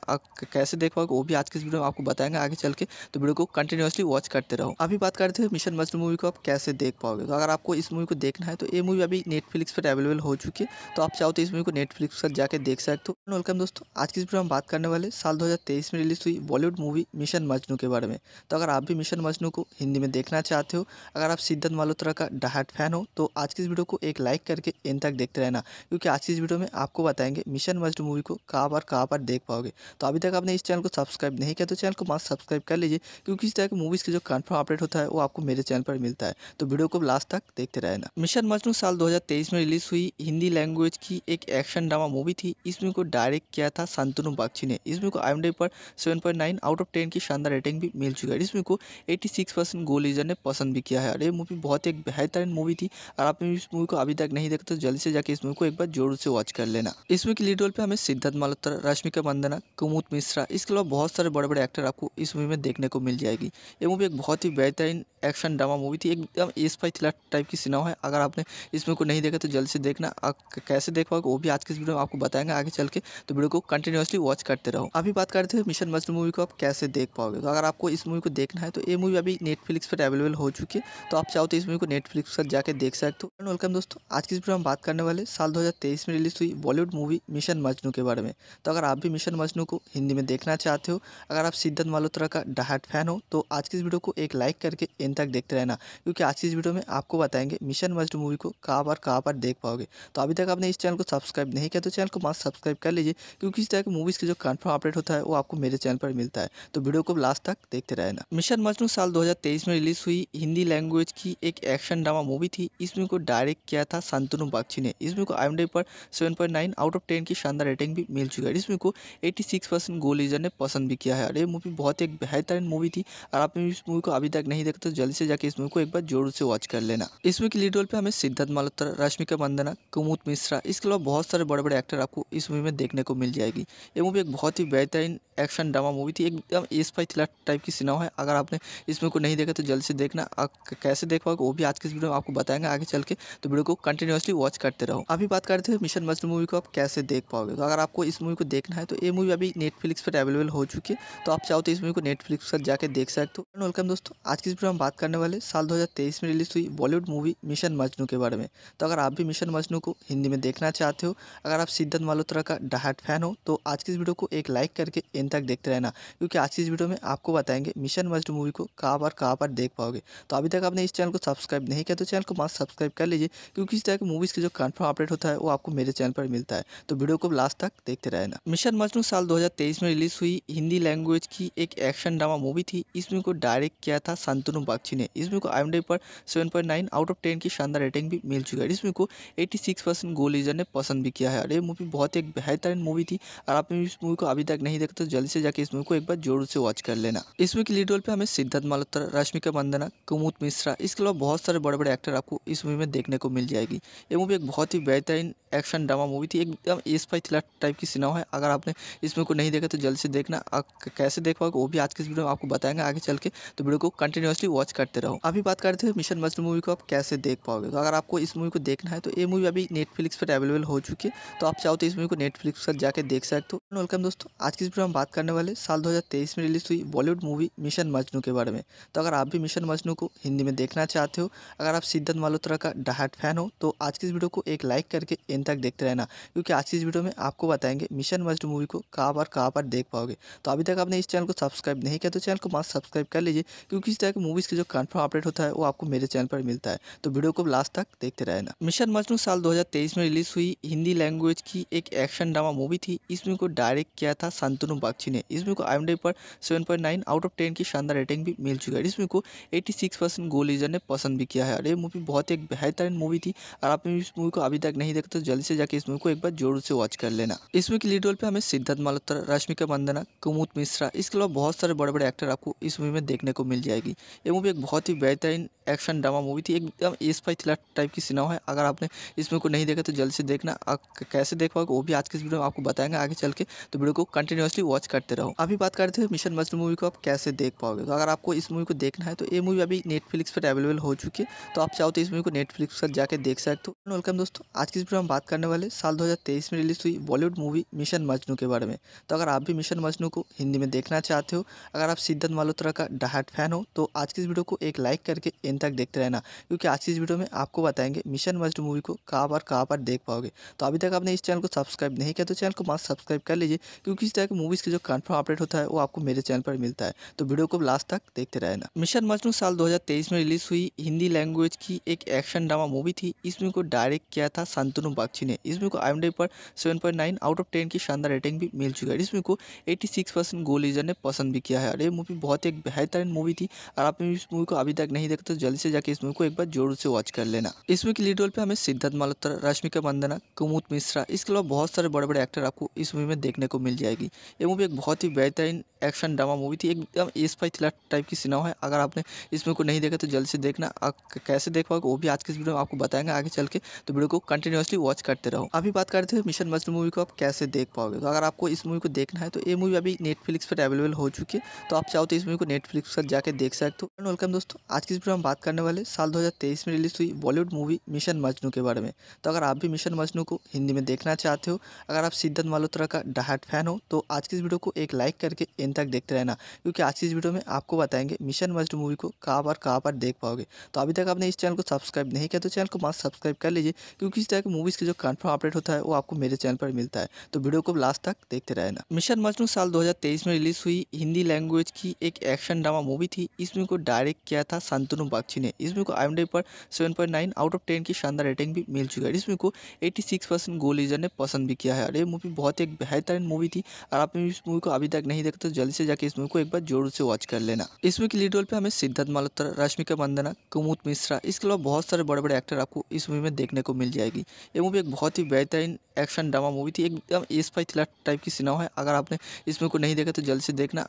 कैसे देख पाओगे वो भी आज के इस वीडियो में आपको बताएँगे आगे चल के। तो वीडियो को कंटिन्यूसली वॉच करते रहो। अभी बात करते हैं मिशन मजनू मूवी को आप कैसे देख पाओगे। तो अगर आपको इस मूवी को देखना है तो ये मूवी अभी नेटफ्लिक्स पर अवेलेबल हो चुकी है। तो आप चाहो तो इस मूवी को नेटफ्लिक्स पर जाकर देख सकते हो। वेलकम दोस्तों, आज की इस वीडियो में बात करने वाले साल दो हज़ार तेईस में रिलीज़ हुई बॉलीवुड मूवी मिशन मजनू के बारे में। तो अगर आप भी मिशन मजनू को हिंदी में देखना चाहते हो, अगर आप सिद्धत मल्होत्रा का डहाट फ़ैन हो तो आज की इस वीडियो को एक लाइक करके इन तक देखते रहना, क्योंकि आज की इस वीडियो में आपको बताएँगे मिशन मजनू मूवी को कहाँ पर कहाँ पर देख पाओगे। तो अभी तक आपने इस चैनल को सब्सक्राइब नहीं किया तो चैनल को मास्क सब्सक्राइब कर लीजिए, क्योंकि इस तरह की मूवीज़ के जो कन्फर्म अपडेट होता है, वो आपको मेरे चैनल पर मिलता है। तो वीडियो को लास्ट तक देखते रहना। मिशन मजनू साल 2023 में रिलीज़ हुई, हिंदी लैंग्वेज की एक एक्शन ड्रामा मूवी थी इस मूवी को डायरेक्ट किया था संतनु बाग्छी ने। इस मूवी को आई पर सेवन आउट ऑफ़ टेन की शानदार रेटिंग भी मिल चुकी है। इसमें को 86 परसेंट गोल लीजर ने पसंद भी किया है। और ये मूवी बहुत एक बेहतरीन मूवी थी और आपने इस मूवी को अभी तक नहीं देखा तो जल्दी से जाके इस मूवी को एक बार ज़ोर से वॉच कर लेना। इसमें की लीड रोल पे हमें सिद्धार्थ मल्होत्रा रश्मिका मंदना, कुमुद मिश्रा, इसके अलावा बहुत सारे बड़े बड़े एक्टर आपको इस मूवी में देखने को मिल जाएगी। ये मूवी एक बहुत ही बेहतरीन एक्शन ड्रामा मूवी थी, एकदम एस फाई थ्रिलर टाइप की सिनेमा है। अगर आपने इस मूवी को नहीं देखा तो जल्दी से देखना। कैसे देख पाओगे वो भी आज के इस वीडियो में आपको बताएँगे आगे चल के। तो वीडियो को कंटिन्यूसली वॉच करते रहो। अभी बात करते हैं मिशन मजनू मूवी को आप कैसे देख पाओगे। तो अगर आपको इस मूवी को देखना है तो ये मूवी अभी नेटफ्लिक्स पर अवेलेबल हो चुकी है तो आप चाहो तो इस मूवी को नेटफ्लिक्स पर जाकर देख सकते हो। वेलकम दोस्तों। आज की इस वीडियो में बात करने वाले साल दो हज़ार तेईस में रिलीज़ हुई बॉलीवुड मूवी मिशन मजनू के बारे में। तो अगर आप भी मिशन मजनू को हिंदी में देखना चाहते हो, अगर आप सिद्धार्थ मल्होत्रा का डहाट फ़ैन हो तो आज की इस वीडियो को एक लाइक करके इन तक देखते रहना, क्योंकि आज की इस वीडियो में आपको बताएँगे मिशन मजनू मूवी को कहाँ पर कहाँ पर देख पाओगे। तो अभी तक आपने इस चैनल को सब्सक्राइब नहीं किया तो चैनल को मस्त सब्सक्राइब कर लीजिए, क्योंकि इस तरह की मूवीज़ की जो कन्फर्म अपडेट होता है, वो आपको मेरे चैनल पर मिलता है। तो वीडियो को लास्ट तक देखते रहना। मिशन मजनू साल 2023 में रिलीज़ हुई। हिंदी लैंग्वेज की एक एक्शन ड्रामा मूवी थी। इसमें को डायरेक्ट किया था शांतनु बागची ने। इसमें को आई पर 7.9 आउट ऑफ़ 10 की शानदार रेटिंग भी मिल चुकी है। इसमें को 86 परसेंट गोल लीजर ने पसंद भी किया है। और ये मूवी बहुत एक बेहतरीन मूवी थी। और आपने इस मूवी को अभी तक नहीं देखा तो जल्दी से जाकर इस मूवी को एक बार ज़ोर से वॉच कर लेना। इसमें की लीड रोल पे हमें सिद्धार्थ मल्होत्रा रश्मिका मंदना, कुमुद मिश्रा, इसके अलावा बहुत सारे बड़े बड़े एक्टर आपको इस मूवी में देखने को मिल जाएगी। ये मूवी एक बहुत ही बेहतरीन एक्शन ड्रामा मूवी थी। एकदम एस फाई थ्रिलर टाइप की सिनेमा है। अगर आपने इस मूवी को नहीं देखा तो जल्द से देखना। कैसे देख पाओगे वो भी आज के इस वीडियो में आपको बताएँगे आगे चल के। तो वीडियो को कंटिन्यूसली वॉच करते रहो। अभी बात करते हैं मिशन मजनू मूवी को आप कैसे देख पाओगे? तो अगर आपको इस मूवी को देखना है तो ये मूवी अभी नेटफ्लिक्स पर अवेलेबल हो चुकी है। तो आप चाहो तो इस मूवी को नेटफ्लिक्स पर जाकर देख सकते हो। वेलकम दोस्तों। आज की इस वीडियो में बात करने वाले साल दो हज़ार तेईस में रिलीज़ हुई बॉलीवुड मूवी मिशन मजनू के बारे में। तो अगर आप भी मिशन मजनू को हिंदी में देखना चाहते हो, अगर आप सिद्धार्थ मल्होत्रा का डाहट फ़ैन हो तो आज की इस वीडियो को एक लाइक करके इन तक देखते रहना। क्योंकि आज की इस वीडियो में आपको बताएँगे मिशन मस्ट मूवी को कहाँ पर कहाँ पर देख पाओगे। तो अभी तक आपने इस चैनल को सब्सक्राइब नहीं किया तो चैनल को मस्त सब्सक्राइब कर लीजिए, क्योंकि इस तरह की मूवीज़ की जो कन्फर्म अपडेट होता है, वो आपको मेरे चैनल पर मिलता है। तो वीडियो को लास्ट तक देखते रहना। मिशन मजनू साल 2023 में रिलीज़ हुई हिंदी लैंग्वेज की एक एक्शन ड्रामा मूवी थी। इसमें को डायरेक्ट किया था शांतनु बागची ने। इसमें को आई पर 7.9 आउट ऑफ़ 10 की शानदार रेटिंग भी मिल चुकी है। इसमें को 86 परसेंट गोल लीजर ने पसंद भी किया है। और ये मूवी बहुत एक बेहतरीन मूवी थी। और आपने इस मूवी को अभी तक नहीं देखा तो जल्दी से जाके इस मूवी को एक बार ज़ोर से वॉच कर लेना। इसमें की लीड रोल पे हमें सिद्धार्थ मल्होत्रा रश्मिका मंदना कुमुद मिश्रा, इसके अलावा बहुत सारे बड़े बड़े एक्टर आपको इस मूवी में देखने को मिल जाएगी। ये मूवी एक बहुत ही बेहतरीन एक्शन ड्रामा मूवी थी, एकदम स्पाई थ्रिलर टाइप की सिनेमा है। अगर आपने इस मूवी को नहीं देखा तो जल्दी से देखना। कैसे देख पाओगे, वो भी आज के इस वीडियो में आपको बताएँगे आगे चल के। तो वीडियो को कंटिन्यूसली वॉच करते रहो। अभी बात करते हैं मिशन मजनू मूवी को आप कैसे देख पाओगे। तो अगर आपको इस मूवी को देखना है तो ये मूवी अभी नेटफ्लिक्स पर अवेलेबल हो चुकी है। तो आप चाहो तो इस मूवी को नेटफ्लिक्स पर जाकर देख सकते हो। वेलकम दोस्तों, आज की इस वीडियो में बात करने वाले साल दो हज़ार तेईस में रिलीज़ हुई बॉलीवुड मूवी मिशन मजनू के बारे में। तो अगर आप भी मिशन मजनू को हिंदी में देखना चाहते हो, अगर आप सिद्धार्थ मल्होत्रा का डाहट फ़ैन हो तो आज की इस वीडियो को एक लाइक करके इन तक देखते रहना, क्योंकि आज की इस वीडियो में आपको बताएँगे मिशन मजनू मूवी को कहाँ पर कहाँ पर देख पाओगे। तो अभी तक आपने इस चैनल को सब्सक्राइब नहीं किया तो चैनल को मस्त सब्सक्राइब कर लीजिए, क्योंकि इस तरह की मूवीज़ की जो कन्फर्म अपडेट होता है, वो आपको मेरे चैनल पर मिलता है। तो वीडियो को लास्ट तक देखते रहना। मिशन मजनू साल दो हज़ार तेईस में रिलीज़ हुई, हिंदी लैंग्वेज की एक एक्शन ड्रामा मूवी थी। इसमें को डायरेक्ट किया था शांतनु बागची ने। इसमें को आई पर 7.9 आउट ऑफ़ 10 की शानदार रेटिंग भी मिल चुका है। इसमें को 86 परसेंट गोल लीजर ने पसंद भी किया है। और ये मूवी बहुत एक बेहतरीन मूवी थी। और आपने इस मूवी को अभी तक नहीं देखा तो जल्दी से जाके इस मूवी को एक बार ज़रूर से वॉच कर लेना। इसमें की लीड रोल पे हमें सिद्धार्थ मल्होत्रा, रश्मिका मंदना, कुमुद मिश्रा, इसके अलावा बहुत सारे बड़े बड़े एक्टर आपको इस मूवी में देखने को मिल जाएगी। ये मूवी एक बहुत ही बेहतरीन एक्शन ड्रामा मूवी थी। एकदम एस फाई थ्रिलर टाइप की सिनेमा है। अगर आपने इस मूवी को नहीं देखा तो जल्द से देखना। कैसे देख पाओगे वो भी आज के इस वीडियो में आपको बताएँगे आगे चल के। तो वीडियो को कंटिन्यूसली वॉच करते रहो। अभी बात करते हैं मिशन मजनू मूवी को आप कैसे देख पाओगे। तो अगर आपको इस मूवी को देखना है तो ये मूवी अभी नेटफ्लिक्स पर अवेलेबल हो चुकी है। तो आप चाहो तो इस मूवी को नेटफ्लिक्स पर जाकर देख सकते हो। वेलकम दोस्तों, आज की इस वीडियो में बात करने वाले साल दो हज़ार तेईस में रिलीज़ हुई बॉलीवुड मूवी मिशन मजनू के बारे में। तो अगर आप भी मिशन मजनू को हिंदी में देखना चाहते हो, अगर आप सिद्धार्थ मल्होत्रा का डाहट फ़ैन हो तो आज की इस वीडियो को एक लाइक करके इन तक देखते रहना। क्योंकि आज की इस वीडियो में आपको बताएँगे मिशन मजनू मूवी को कहाँ पर कहाँ पर देख पाओगे। तो अभी तक आपने इस चैनल को सब्सक्राइब नहीं किया तो चैनल को मस्त सब्सक्राइब कर लीजिए। क्योंकि इस तरह की मूवीज़ की जो कन्फर्म अपडेट होता है, वो आपको मेरे चैनल पर मिलता है। तो वीडियो को लास्ट तक देखते रहना। मिशन मजनू साल 2023 में रिलीज़ हुई हिंदी लैंग्वेज की एक एक्शन ड्रामा मूवी थी। इसमें को डायरेक्ट किया था शांतनु बागची ने। इसमें को आई पर 7.9 आउट ऑफ़ 10 की शानदार रेटिंग भी मिल चुका है। इसमें को 86 परसेंट गोल लीजर ने पसंद भी किया है। और ये मूवी बहुत एक बेहतरीन मूवी थी। और आपने इस मूवी को अभी तक नहीं देखा तो जल्दी से जाकर इस मूवी को एक बार ज़ोर से वॉच कर लेना। इसमें की लीड रोल पे हमें सिद्धार्थ मल्होत्रा, रश्मिका मंदना कुमुद मिश्रा, इसके अलावा बहुत सारे बड़े बड़े एक्टर आपको इस मूवी में देखने को मिल जाएगी। ये मूवी एक बहुत ही बेहतरीन एक्शन ड्रामा मूवी थी। एकदम एस फाई थ्रिलर टाइप की सिनेमा है। अगर आपने इस मूवी को नहीं देखा तो जल्द से देखना। कैसे देख पाओगे, वो भी आज के इस वीडियो में आपको बताएँगे आगे चल के। तो वीडियो को कंटिन्यूसली वॉच करते रहो। अभी बात करते हैं मिशन मजनू मूवी को आप कैसे देख पाओगे। तो अगर आपको इस मूवी को देखना है तो ये मूवी अभी नेटफ्लिक्स पर अवेलेबल हो चुकी है। तो आप चाहो तो इस मूवी को नेटफ्लिक्स पर जाकर देख सकते हो। वेलकम दोस्तों, आज की इस वीडियो में बात करने वाले साल दो हज़ार तेईस में रिलीज़ हुई बॉलीवुड मूवी मिशन मजनू के बारे में। तो अगर आप भी मिशन मजनू को हिंदी में देखना चाहते हो, अगर आप सिद्धार्थ मल्होत्रा का डाहट फ़ैन हो तो आज की इस वीडियो को एक लाइक करके इन तक देखते रहना। क्योंकि आज की इस वीडियो में आपको बताएँगे मिशन मस्ट मूवी को कहाँ पर कहाँ पर देख पाओगे। तो अभी तक आपने इस चैनल को सब्सक्राइब नहीं किया तो चैनल को मस्त सब्सक्राइब कर लीजिए, क्योंकि इस तरह की मूवीज़ की जो कन्फर्म अपडेट होता है वो आपको मेरे चैनल पर मिलता है। तो वीडियो को लास्ट तक देखते रहना। मिशन मजनू साल दो हज़ार तेईस में रिलीज़ हुई, हिंदी लैंग्वेज की एक एक्शन ड्रामा मूवी थी। इसमें को डायरेक्ट किया था शांतनु बागची ने। इसमें को आई पर 7.9 आउट ऑफ़ 10 की शानदार रेटिंग भी मिल चुकी है। इसमें को 86 परसेंट परसेंट लीजर ने पसंद भी किया है। और ये मूवी बहुत ही बेहतरीन मूवी थी। और आपने इस मूवी को अभी तक नहीं देखा तो जल्दी से जाके इस मूवी को एक बार ज़ोर से वॉच कर लेना। इस मूवी की लीड रोल पे हमें सिद्धार्थ मल्होत्रा रश्मिका मंदना, कुमुद मिश्रा, इसके अलावा बहुत सारे बड़े बड़े एक्टर आपको इस मूवी में देखने को मिल जाएगी। ये मूवी एक बहुत ही बेहतरीन एक्शन ड्रामा मूवी थी। एकदम एस फाई थ्रिलर टाइप की सिनेमा है। अगर आपने इस मूवी को नहीं देखा तो जल्द से देखना।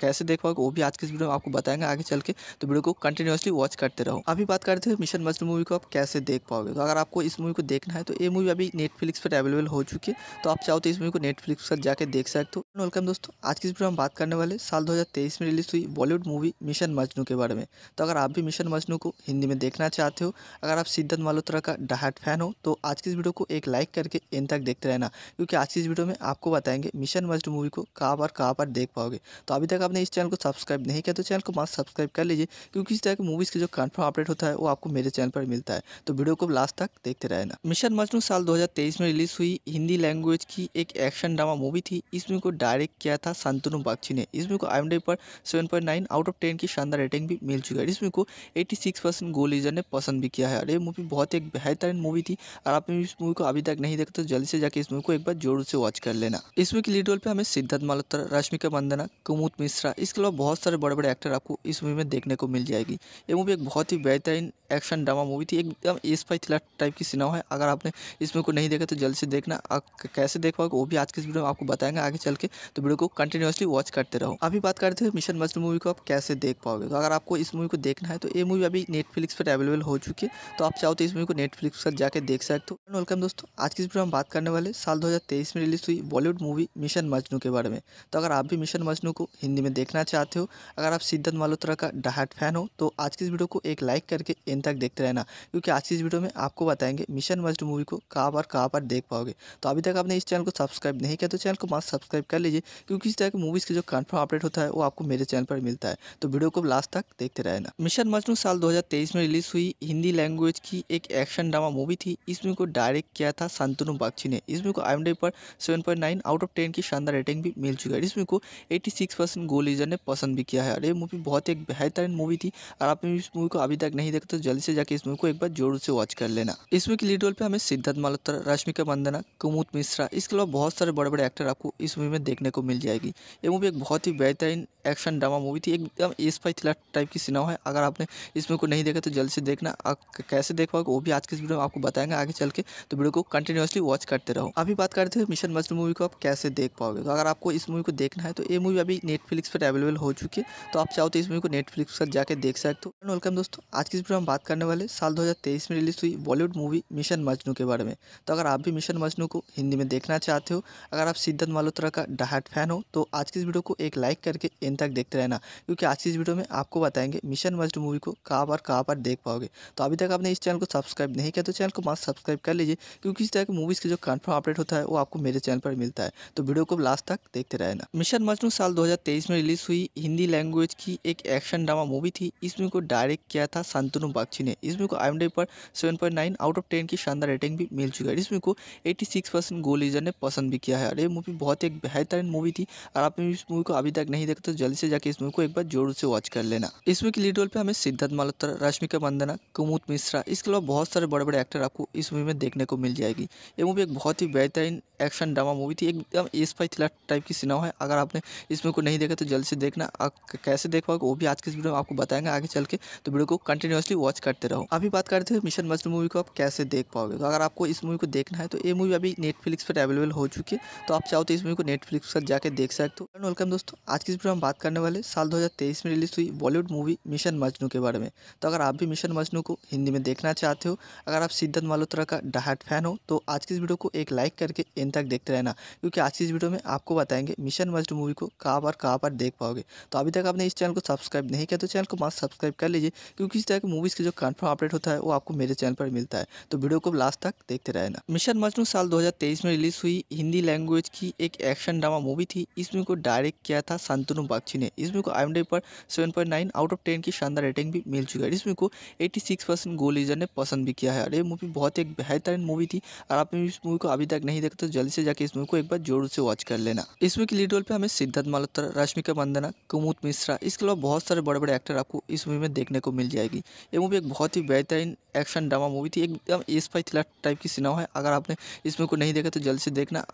कैसे देख पाओगे वो भी आज के इस वीडियो में आपको बताएँगे आगे चल के। तो वीडियो को कंटिन्यूसली वॉच करते रहो। अभी बात करते हैं मिशन मजनू मूवी को आप कैसे देख पाओगे। तो अगर आपको इस मूवी को देखना है तो ये मूवी अभी नेटफ्लिक्स पर अवेलेबल हो चुकी है। तो आप चाहो तो इस मूवी को नेटफ्लिक्स पर जाकर देख सकते हो। वेलकम दोस्तों, आज की इस वीडियो में बात करने वाले साल दो हज़ार तेईस में रिलीज़ हुई बॉलीवुड मूवी मिशन मजनू के बारे में। तो अगर आप भी मिशन मजनू को हिंदी में देखना चाहते हो, अगर आप सिद्धार्थ मल्होत्रा का डाहट फ़ैन हो तो आज की इस वीडियो को एक लाइक करके इन तक देखते रहना, क्योंकि आज की इस वीडियो में आपको बताएँगे मिशन मजनू मूवी को कहाँ पर कहाँ पर देख पाओगे। तो अभी तक आपने इस चैनल को सब्सक्राइब नहीं किया तो चैनल को मस्त सब्सक्राइब कर लीजिए, क्योंकि इस तरह की मूवीज़ के जो कन्फर्म अपडेट होता है, वो आपको मेरे चैनल पर मिलता है। तो वीडियो को लास्ट तक देखते रहना। मिशन मजनू साल दो हज़ार तेईस में रिलीज़ हुई हिंदी लैंग्वेज की एक एक्शन ड्रामा मूवी थी इस मूवी को डायरेक्ट किया था संतनु बागची ने। इस मूवी को आई पर seven point nine out of ten की शानदार रेटिंग भी मिल चुकी है इस मूवी को एटी परसेंट गो लीजर ने पसंद भी किया है। और ये मूवी बहुत एक बेहतरीन मूवी थी और आपने इस मूवी को अभी तक नहीं देखा तो जल्दी से जाके इस मूवी को एक बार ज़ोर से वॉच कर लेना। इसमें की लीड रोल पे हमें सिद्धार्थ मल्होत्रा, रश्मिका मंदना कुमुद मिश्रा, इसके अलावा बहुत सारे बड़े बड़े एक्टर आपको इस मूवी में देखने को मिल जाएगी। ये मूवी एक बहुत ही बेहतरीन एक्शन ड्रामा मूवी थी, एकदम एस फाई थ्रिलर टाइप की सिनेमा है। अगर आपने इस मूवी को नहीं देखा तो जल्द से देखना। कैसे देख पाओगे वो भी आज के इस वीडियो में आपको बताएँगे। आगे चल के तो वीडियो को कंटिन्यूसली वॉच करते रहो। अभी बात करते हैं मिशन मजनू मूवी को आप कैसे देख पाओगे? तो अगर आपको इस मूवी को देखना है तो ये मूवी अभी नेटफ्लिक्स पर अवेलेबल हो चुकी है। तो आप चाहो तो इस मूवी को नेटफ्लिक्स पर जाकर देख सकते हो। वेलकम दोस्तों, आज की इस वीडियो में बात करने वाले साल दो हज़ार तेईस में रिलीज़ हुई बॉलीवुड मूवी मिशन मजनू के बारे में। तो अगर आप भी मिशन मजनू को हिंदी में देखना चाहते हो, अगर आप सिद्धार्थ मल्होत्रा का डाहट फ़ैन हो तो आज की इस वीडियो को एक लाइक करके इन तक देखते रहना। क्योंकि आज की इस वीडियो में आपको बताएँगे मिशन मजनू मूवी को कहाँ पर कहाँ पर देख पाओगे। तो अभी तक आपने इस चैनल को सब्सक्राइब नहीं किया तो चैनल को मस्त सब्सक्राइब कर लीजिए, क्योंकि इस तरह की मूवीज़ के जो कन्फर्म अपडेट होता है, वो आपको मेरे चैनल पर मिलता है। तो वीडियो को लास्ट तक देखते रहना। मिशन मजनू साल दो में रिलीज़ हुई हिंदी लैंग्वेज की एक एक्शन ड्रामा मूवी थी। इस मूवी को डायरेक्ट किया था संतनु बागची ने। इस मूवी को आई पर सेवन आउट ऑफ़ टेन की शानदार रेटिंग भी मिल चुका है। इस मूवी को 86 परसेंट गो ने पसंद भी किया है। और ये मूवी बहुत एक बेहतरीन मूवी थी। और आपने इस मूवी को अभी तक नहीं देखा तो जल्दी से जाके इस मूवी को एक बार ज़रूर से वॉच कर लेना। इस मूवी की लीड रोल पे हमें सिद्धार्थ मल्होत्रा रश्मिका मंदना कुमुद मिश्रा, इसके अलावा बहुत सारे बड़े बड़े एक्टर आपको इस मूवी में देखने को मिल जाएगी। ये मूवी एक बहुत ही बेहतरीन एक्शन ड्रामा मूवी थी। एकदम एस फाई थ्रिलर टाइप की सिनेमा है। अगर आपने इस मूवी को नहीं देखा तो जल्द से देखना। आप कैसे देख पाओगे वो भी आज के इस वीडियो में आपको बताएँगे। आगे चल के तो वीडियो को कंटिन्यूसली वॉच करते रहो। अभी बात करते हैं मिशन मजनू मूवी को आप कैसे देख पाओगे? तो अगर आपको इस मूवी को देखना है तो ये मूवी अभी नेटफ्लिक्स पर अवेलेबल हो चुकी है। तो आप चाहो तो इस मूवी को नेटफ्लिक्स पर जाकर देख सकते हो। वेलकम दोस्तों। आज की इस वीडियो में बात करने वाले साल दो हज़ार तेईस में रिलीज़ हुई बॉलीवुड मूवी मिशन मजनू के बारे में। तो अगर आप भी मिशन मजनू को हिंदी में देखना चाहते हो, अगर आप सिद्धार्थ मल्होत्रा का डाहट फ़ैन हो तो आज की इस वीडियो को एक लाइक करके इन तक देखते रहना, क्योंकि आज की इस वीडियो में आपको बताएँगे मिशन मजनू मूवी को कहाँ पर कहाँ पर देख पाओगे। तो अभी तक आपने इस चैनल को सब्सक्राइब नहीं किया तो चैनल को मस्त सब्सक्राइब कर लीजिए, क्योंकि इस तरह की मूवीज़ के जो कन्फर्म अपडेट होता है, वो आपको मेरे चैनल पर मिलता है। तो वीडियो को लास्ट तक देखते रहना। मिशन मजनू साल 2023 में रिलीज़ हुई हिंदी लैंग्वेज की एक एक्शन ड्रामा मूवी थी। इस मूवी को डायरेक्ट किया था संतनु बागची ने। इस मूवी को आई पर सेवन आउट ऑफ़ टेन की शानदार रेटिंग भी मिल चुकी है। इस मूवी को एटी परसेंट गो लीजर ने पसंद भी किया है, और ये मूवी बहुत एक बेहतरीन मूवी थी और आपने इस मूवी को अभी तक नहीं देखा तो जल्दी से जाके इस मूवी को एक बार ज़ोर से वॉच कर लेना। इस मूवी की लीड रोल पे हमें सिद्धार्थ मल्होत्रा रश्मिका मंदना कुमुद मिश्रा, इसके अलावा बहुत सारे बड़े बड़े एक्टर आपको इस मूवी में देखने को मिल जाएगी। ये मूवी एक बहुत ही बेहतरीन एक्शन ड्रामा मूवी थी, एकदम एस थ्रिलर टाइप की सिनेमा है। अगर आपने इस मूवी को नहीं देखा तो जल्दी से देखना। कैसे देख पाओगे, वो भी आज के इस वीडियो में आपको बताएँगे आगे चल के। तो वीडियो को कंटिन्यूसली वॉच करते रहो। अभी बात करते हैं मिशन मजनू मूवी को आप कैसे देख पाओगे? तो अगर आपको इस मूवी को देखना है तो ये मूवी अभी नेटफ्लिक्स पर अवेलेबल हो चुकी है। तो आप चाहो तो इस मूवी को नेटफ्लिक्स पर जाकर देख सकते हो। वेलकम दोस्तों। आज की इस वीडियो में बात करने वाले साल दो में रिलीज़ हुई बॉलीवुड मूवी मिशन मजनू के बारे में। तो अगर आप भी मिशन मजनू को हिंदी में देखना चाहते हो, अगर आप सिद्धार्थ मल्होत्रा का डाहट फ़ैन हो तो आज की इस वीडियो को एक लाइक करके इन तक देखते रहना, क्योंकि आज की इस वीडियो में आपको बताएँगे मिशन मस्ट मूवी को कहाँ पर कहाँ पर देख पाओगे। तो अभी तक आपने इस चैनल को सब्सक्राइब नहीं किया तो चैनल को मस्त सब्सक्राइब कर लीजिए, क्योंकि इस तरह की मूवीज़ के जो कन्फर्म अपडेट होता है, वो आपको मेरे चैनल पर मिलता है। तो वीडियो को लास्ट तक देखते रहना। मिशन मजनू साल दो हज़ार तेईस में रिलीज़ हुई हिंदी लैंग्वेज की एक एक्शन ड्रामा मूवी थी। इस मूवी को डायरेक्ट किया था शांतनु बागची ने। इस मूवी को आई पर seven point nine out of ten की शानदार रेटिंग भी मिल चुका है। इस मूवी को एट्टी सिक्स परसेंट गोल लीजर ने पसंद भी किया है। और ये मूवी बहुत ही बेहतरीन मूवी थी। और आपने इस मूवी को अभी तक नहीं देखा तो जल्दी से जाकर इस मूवी को एक बार ज़ोर से वॉच कर लेना। इस मूवी की लीड रोल पे हमें सिद्धार्थ मल्होत्रा रश्मिका मंदना कुमुद मिश्रा, इसके अलावा बहुत सारे बड़े बड़े एक्टर आपको इस मूवी में देखने को मिल जाएगी। ये मूवी एक बहुत ही बेहतरीन एक्शन ड्रामा मूवी थी। एकदम एस फाई थ्रिलर टाइप की सिनेमा है। अगर आपने इस मूवी को नहीं देखा तो जल्द से देखना।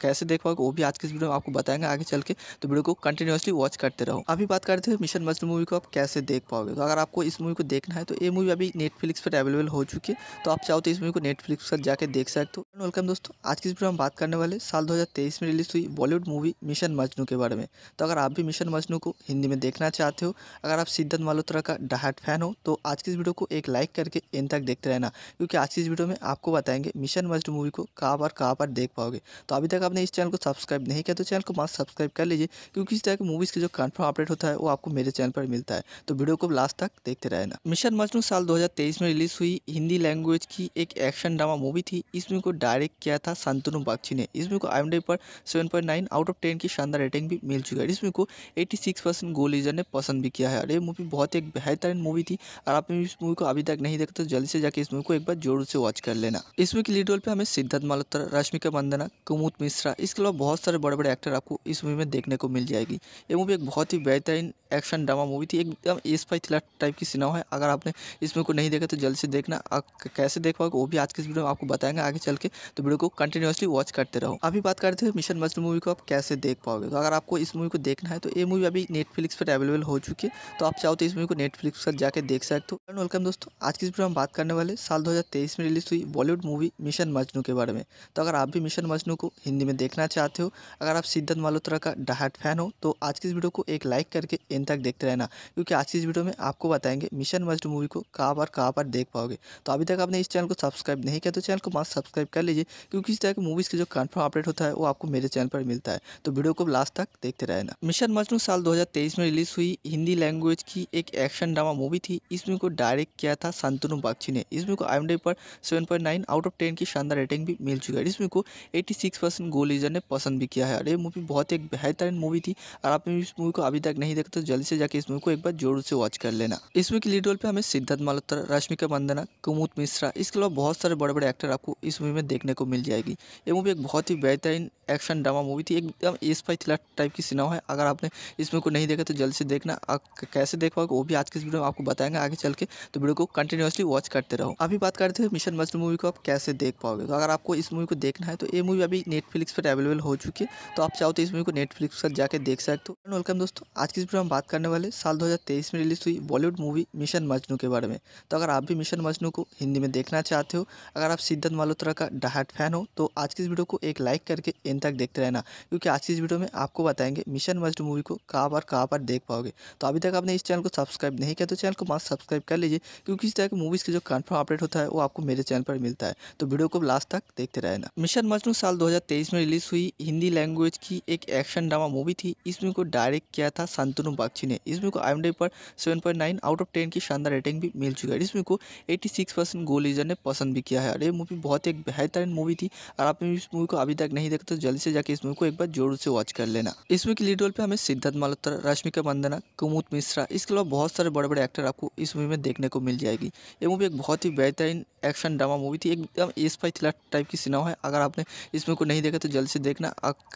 कैसे देख पाओगे वो भी आज के वीडियो आपको बताएँगे आगे चल के तो वीडियो को कंटिन्यूसली वॉच करते रहो। अभी बात करते हैं मिशन मजनू मूवी को आप कैसे देख पाओगे? तो अगर आपको इस मूवी को देखना है तो ये मूवी अभी नेटफ्लिक्स पर अवेलेबल हो चुकी है। तो आप चाहो तो इस मूवी को नेटफ्लिक्स पर जाकर देख सकते हो। वेलकम दोस्तों। आज की वीडियो में बात करने वाले साल दो हज़ार तेईस में रिलीज़ हुई बॉलीवुड मूवी मिशन मजनू के बारे में। तो अगर आप भी मिशन मजनू को हिंदी में देखना चाहते हो, अगर आप सिद्धार्थ मल्होत्रा का डाहट फ़ैन हो तो आज की इस वीडियो को एक लाइक करके इन तक देखते रहना, क्योंकि आज की इस वीडियो में आपको बताएँगे मिशन मस्ट मूवी को कहाँ पर कहाँ पर देख पाओगे। तो अभी तक आपने इस चैनल को सब्सक्राइब नहीं किया तो चैनल को मस्त सब्सक्राइब कर लीजिए, क्योंकि इस तरह की मूवीज़ के जो कन्फर्म अपडेट होता है, वो आपको मेरे चैनल पर मिलता है। तो वीडियो को लास्ट तक देखते रहना। मिशन मजनू साल दो में रिलीज़ हुई। हिंदी लैंग्वेज की एक एक्शन ड्रामा मूवी थी। इस मूवी को डायरेक्ट किया था शांतनु बागची ने। इस मूवी को आई पर सेवन आउट ऑफ़ टेन की शानदार रेटिंग भी मिल चुका है। इस मूवी को एटी परसेंट गोल लीजर ने पसंद भी किया है। और ये मूवी बहुत एक बेहतरीन मूवी थी। और आपने इस मूवी को अभी तक नहीं देखा तो जल्दी से जाके इस मूवी को एक बार ज़ोर से वॉच कर लेना। इसमें की लीड रोल पे हमें सिद्धार्थ मल्होत्रा रश्मिका मंदना कुमुद मिश्रा, इसके अलावा बहुत सारे बड़े बड़े एक्टर आपको इस मूवी में देखने को मिल जाएगी। ये मूवी एक बहुत ही बेहतरीन एक्शन ड्रामा मूवी थी, एकदम एस फाई थ्रिलर टाइप की सिनेमा है। अगर आपने इस मूवी को नहीं देखा तो जल्द से देखना कैसे देख पाओगे वो भी आज के इस वीडियो में आपको बताएँगे आगे चल के। तो वीडियो को कंटिन्यूसली वॉच करते रहो। अभी बात करते हैं मिशन मजनू मूवी को आप कैसे देख पाओगे। तो अगर आपको इस मूवी को देखना है तो ये मूवी अभी नेटफ्लिक्स पर अवेलेबल हो चुकी है। तो आप चाहो तो इस मूवी को नेटफ्लिक्स पर जाकर देख सकते हो। वेलकम दोस्तों। आज की इस वीडियो में बात करने वाले साल दो हज़ार तेईस में रिलीज़ हुई बॉलीवुड मूवी मिशन मजनू के बारे में। तो अगर आप भी मिशन मजनू को हिंदी में देखना चाहते हो अगर आप सिद्धार्थ मल्होत्रा का डाहट फ़ैन हो तो आज की इस वीडियो को एक लाइक करके इन तक देखते रहना, क्योंकि आज की इस वीडियो में आपको बताएँगे मिशन मस्ट मूवी को कहाँ पर कहाँ पर देख पाओगे। तो अभी तक आपने इस चैनल को सब्सक्राइब नहीं किया तो चैनल को मस्त सब्सक्राइब कर लीजिए, क्योंकि इस तरह की मूवीज़ की जो कन्फर्म अपडेट होता है, वो आपको मेरे चैनल पर मिलता है। तो वीडियो को लास्ट तक देखते रहना। मिशन मजनू साल दो हज़ार तेईस में रिलीज़ हुई, हिंदी लैंग्वेज की एक एक्शन ड्रामा मूवी थी। इसमें को डायरेक्ट किया था शांतनु बागची ने। इसमें को आई एम पर सेवन आउट ऑफ़ टेन की शानदार रेटिंग भी मिल चुकी है इसमें को एट्टी परसेंट गोल लीजर ने पसंद भी किया है। और ये मूवी बहुत एक बेहतरीन मूवी थी और आपने इस मूवी को अभी तक नहीं देखा तो जल्दी से जाके इस मूवी को एक बार ज़ोर से वॉच कर लेना। इस मूवी की लीड रोल पे हमें सिद्धार्थ मल्होत्रा रश्मिका मंदना, कुमुद मिश्रा, इसके अलावा बहुत सारे बड़े बड़े एक्टर आपको इस मूवी में देखने को मिल जाएगी। ये मूवी एक बहुत ही बेहतरीन एक्शन ड्रामा मूवी थी। एकदम एस फाई थ्रिलर टाइप की सिनेमा है। अगर आपने इस मूवी को नहीं देखा तो जल्द से देखना। कैसे देख पाओगे वो भी आज के इस वीडियो में आपको बताएँगे आगे चल के। तो वीडियो को कंटिन्यूसली वॉच करते रहो। अभी बात करते हैं मिशन मजनू मूवी को आप कैसे देख पाओगे। तो अगर आपको इस मूवी को देखना है तो ये मूवी अभी नेटफ्लिक्स पर अवेलेबल हो चुकी है। तो आप चाहो तो इस मूवी को नेटफ्लिक्स पर जाकर देख सकते हो। वेलकम दोस्तों, आज की इस वीडियो में बात करने वाले साल दो हज़ार तेईस में रिलीज़ हुई बॉलीवुड मूवी मिशन मजनू के बारे में। तो अगर आप भी मिशन मजनू को हिंदी में देखना चाहते हो, अगर आप सिद्धार्थ मल्होत्रा का डाहट फ़ैन हो तो आज की इस वीडियो को एक लाइक करके इन तक देखते रहना, क्योंकि आज की इस वीडियो में आपको बताएँगे मिशन मजनू मूवी को कहाँ पर कहाँ पर देख पाओगे। तो अभी तक आपने इस चैनल को सब्सक्राइब नहीं किया तो चैनल को मस्त सब्सक्राइब कर लीजिए, क्योंकि इस तरह की मूवीज़ की जो कन्फर्म अपडेट होता है, वो आपको मेरे चैनल पर मिलता है। तो वीडियो को लास्ट तक देखते रहना। मिशन मजनू साल 2023 में रिलीज़ हुई हिंदी लैंग्वेज की एक एक्शन ड्रामा मूवी थी। इस मूवी को डायरेक्ट किया था शांतनु बागची ने। इस मूवी को आई पर सेवन आउट ऑफ़ टेन की शानदार रेटिंग भी मिल चुका है। इस मूवी को एट्टी परसेंट गोल लीजर ने पसंद भी किया है। और ये मूवी बहुत एक बेहतरीन मूवी थी। और आपने इस मूवी को अभी तक नहीं देखा तो जल्दी से जाके इस मूवी को एक बार ज़रूर से वॉच कर लेना। इस मूवी की लीड रोल पे हमें सिद्धार्थ मल्होत्रा रश्मिका मंदना कुमुद मिश्रा, इसके अलावा बहुत सारे बड़े बड़े एक्टर आपको इस मूवी में देखने को मिल जाएगी। ये मूवी एक बहुत ही बेहतरीन एक्शन ड्रामा मूवी थी। एकदम एस फाई थ्रिलर टाइप की सिनेमा है। अगर आपने इस मूवी को नहीं देखा तो जल्द से देखना।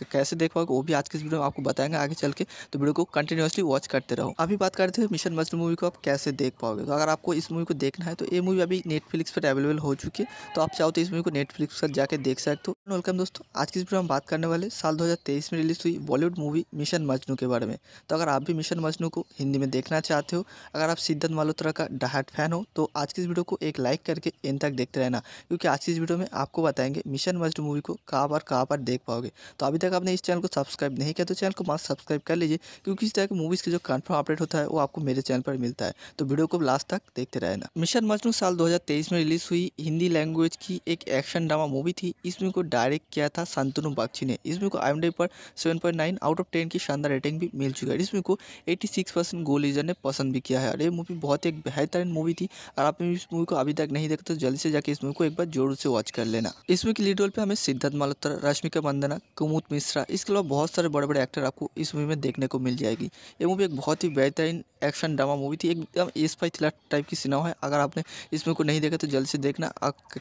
कैसे देख पाओगे, वो भी आज के इस वीडियो में आपको बताएँगे आगे चल के। तो वीडियो को कंटिन्यूसली वॉच करते रहो। अभी बात करते हैं मिशन मजनू मूवी को आप कैसे देख पाओगे। तो अगर आपको इस मूवी को देखना है तो ये मूवी अभी नेटफ्लिक्स पर अवेलेबल हो चुकी है। तो आप चाहो तो इस मूवी को नेटफ्लिक्स पर जाकर देख सकते हो। वेलकम दोस्तों, आज की इस वीडियो में बात करने वाले साल दो हज़ार तेईस में रिलीज़ हुई बॉलीवुड मूवी मिशन मजनू के बारे में। तो अगर आप भी मिशन मजनू को हिंदी में देखना चाहते हो, अगर आप सिद्धार्थ मल्होत्रा का डाहट फ़ैन हो तो आज की इस वीडियो को एक लाइक करके इन तक देखते रहना। क्योंकि आज की इस वीडियो में आपको बताएँगे मिशन मजनू मूवी को कहाँ पर कहाँ पर देख पाओगे। तो अभी तक आपने इस चैनल को सब्सक्राइब नहीं किया तो चैनल को मस्त सब्सक्राइब कर लीजिए, क्योंकि इस तरह की मूवीज़ की जो कन्फर्म अपडेट होता है, वो आपको मेरे चैनल पर मिलता है। तो वीडियो को लास्ट तक देखते रहना। मिशन मजनू साल दो में रिलीज़ हुई हिंदी लैंग्वेज की एक एक्शन ड्रामा मूवी थी। इस मूवी को डायरेक्ट किया था शांतनु बागची ने। इस मूवी को आई पर सेवन आउट ऑफ़ टेन की शानदार रेटिंग भी मिल चुकी है। इस मूवी को एट्टी परसेंट गोल लीजर ने पसंद भी किया है। और ये मूवी बहुत एक बेहतरीन मूवी थी। और आपने इस मूवी को अभी तक नहीं देखा तो जल्दी से जाके इस मूवी को एक बार ज़ोर से वॉच कर लेना। इस मूवी की लीड रोल पे हमें सिद्धार्थ मल्होत्रा, रश्मिका मंदना, कुमुद मिश्रा इसके अलावा बहुत सारे बड़े बड़े एक्टर आपको इस मूवी में देखने को मिल जाएगी। ये मूवी एक बहुत ही बेहतरीन एक्शन ड्रामा मूवी थी। एकदम एस फाई थ्रिलर टाइप की सिनेमा है। अगर आपने इस मूवी को नहीं देखा तो जल्द से देखना।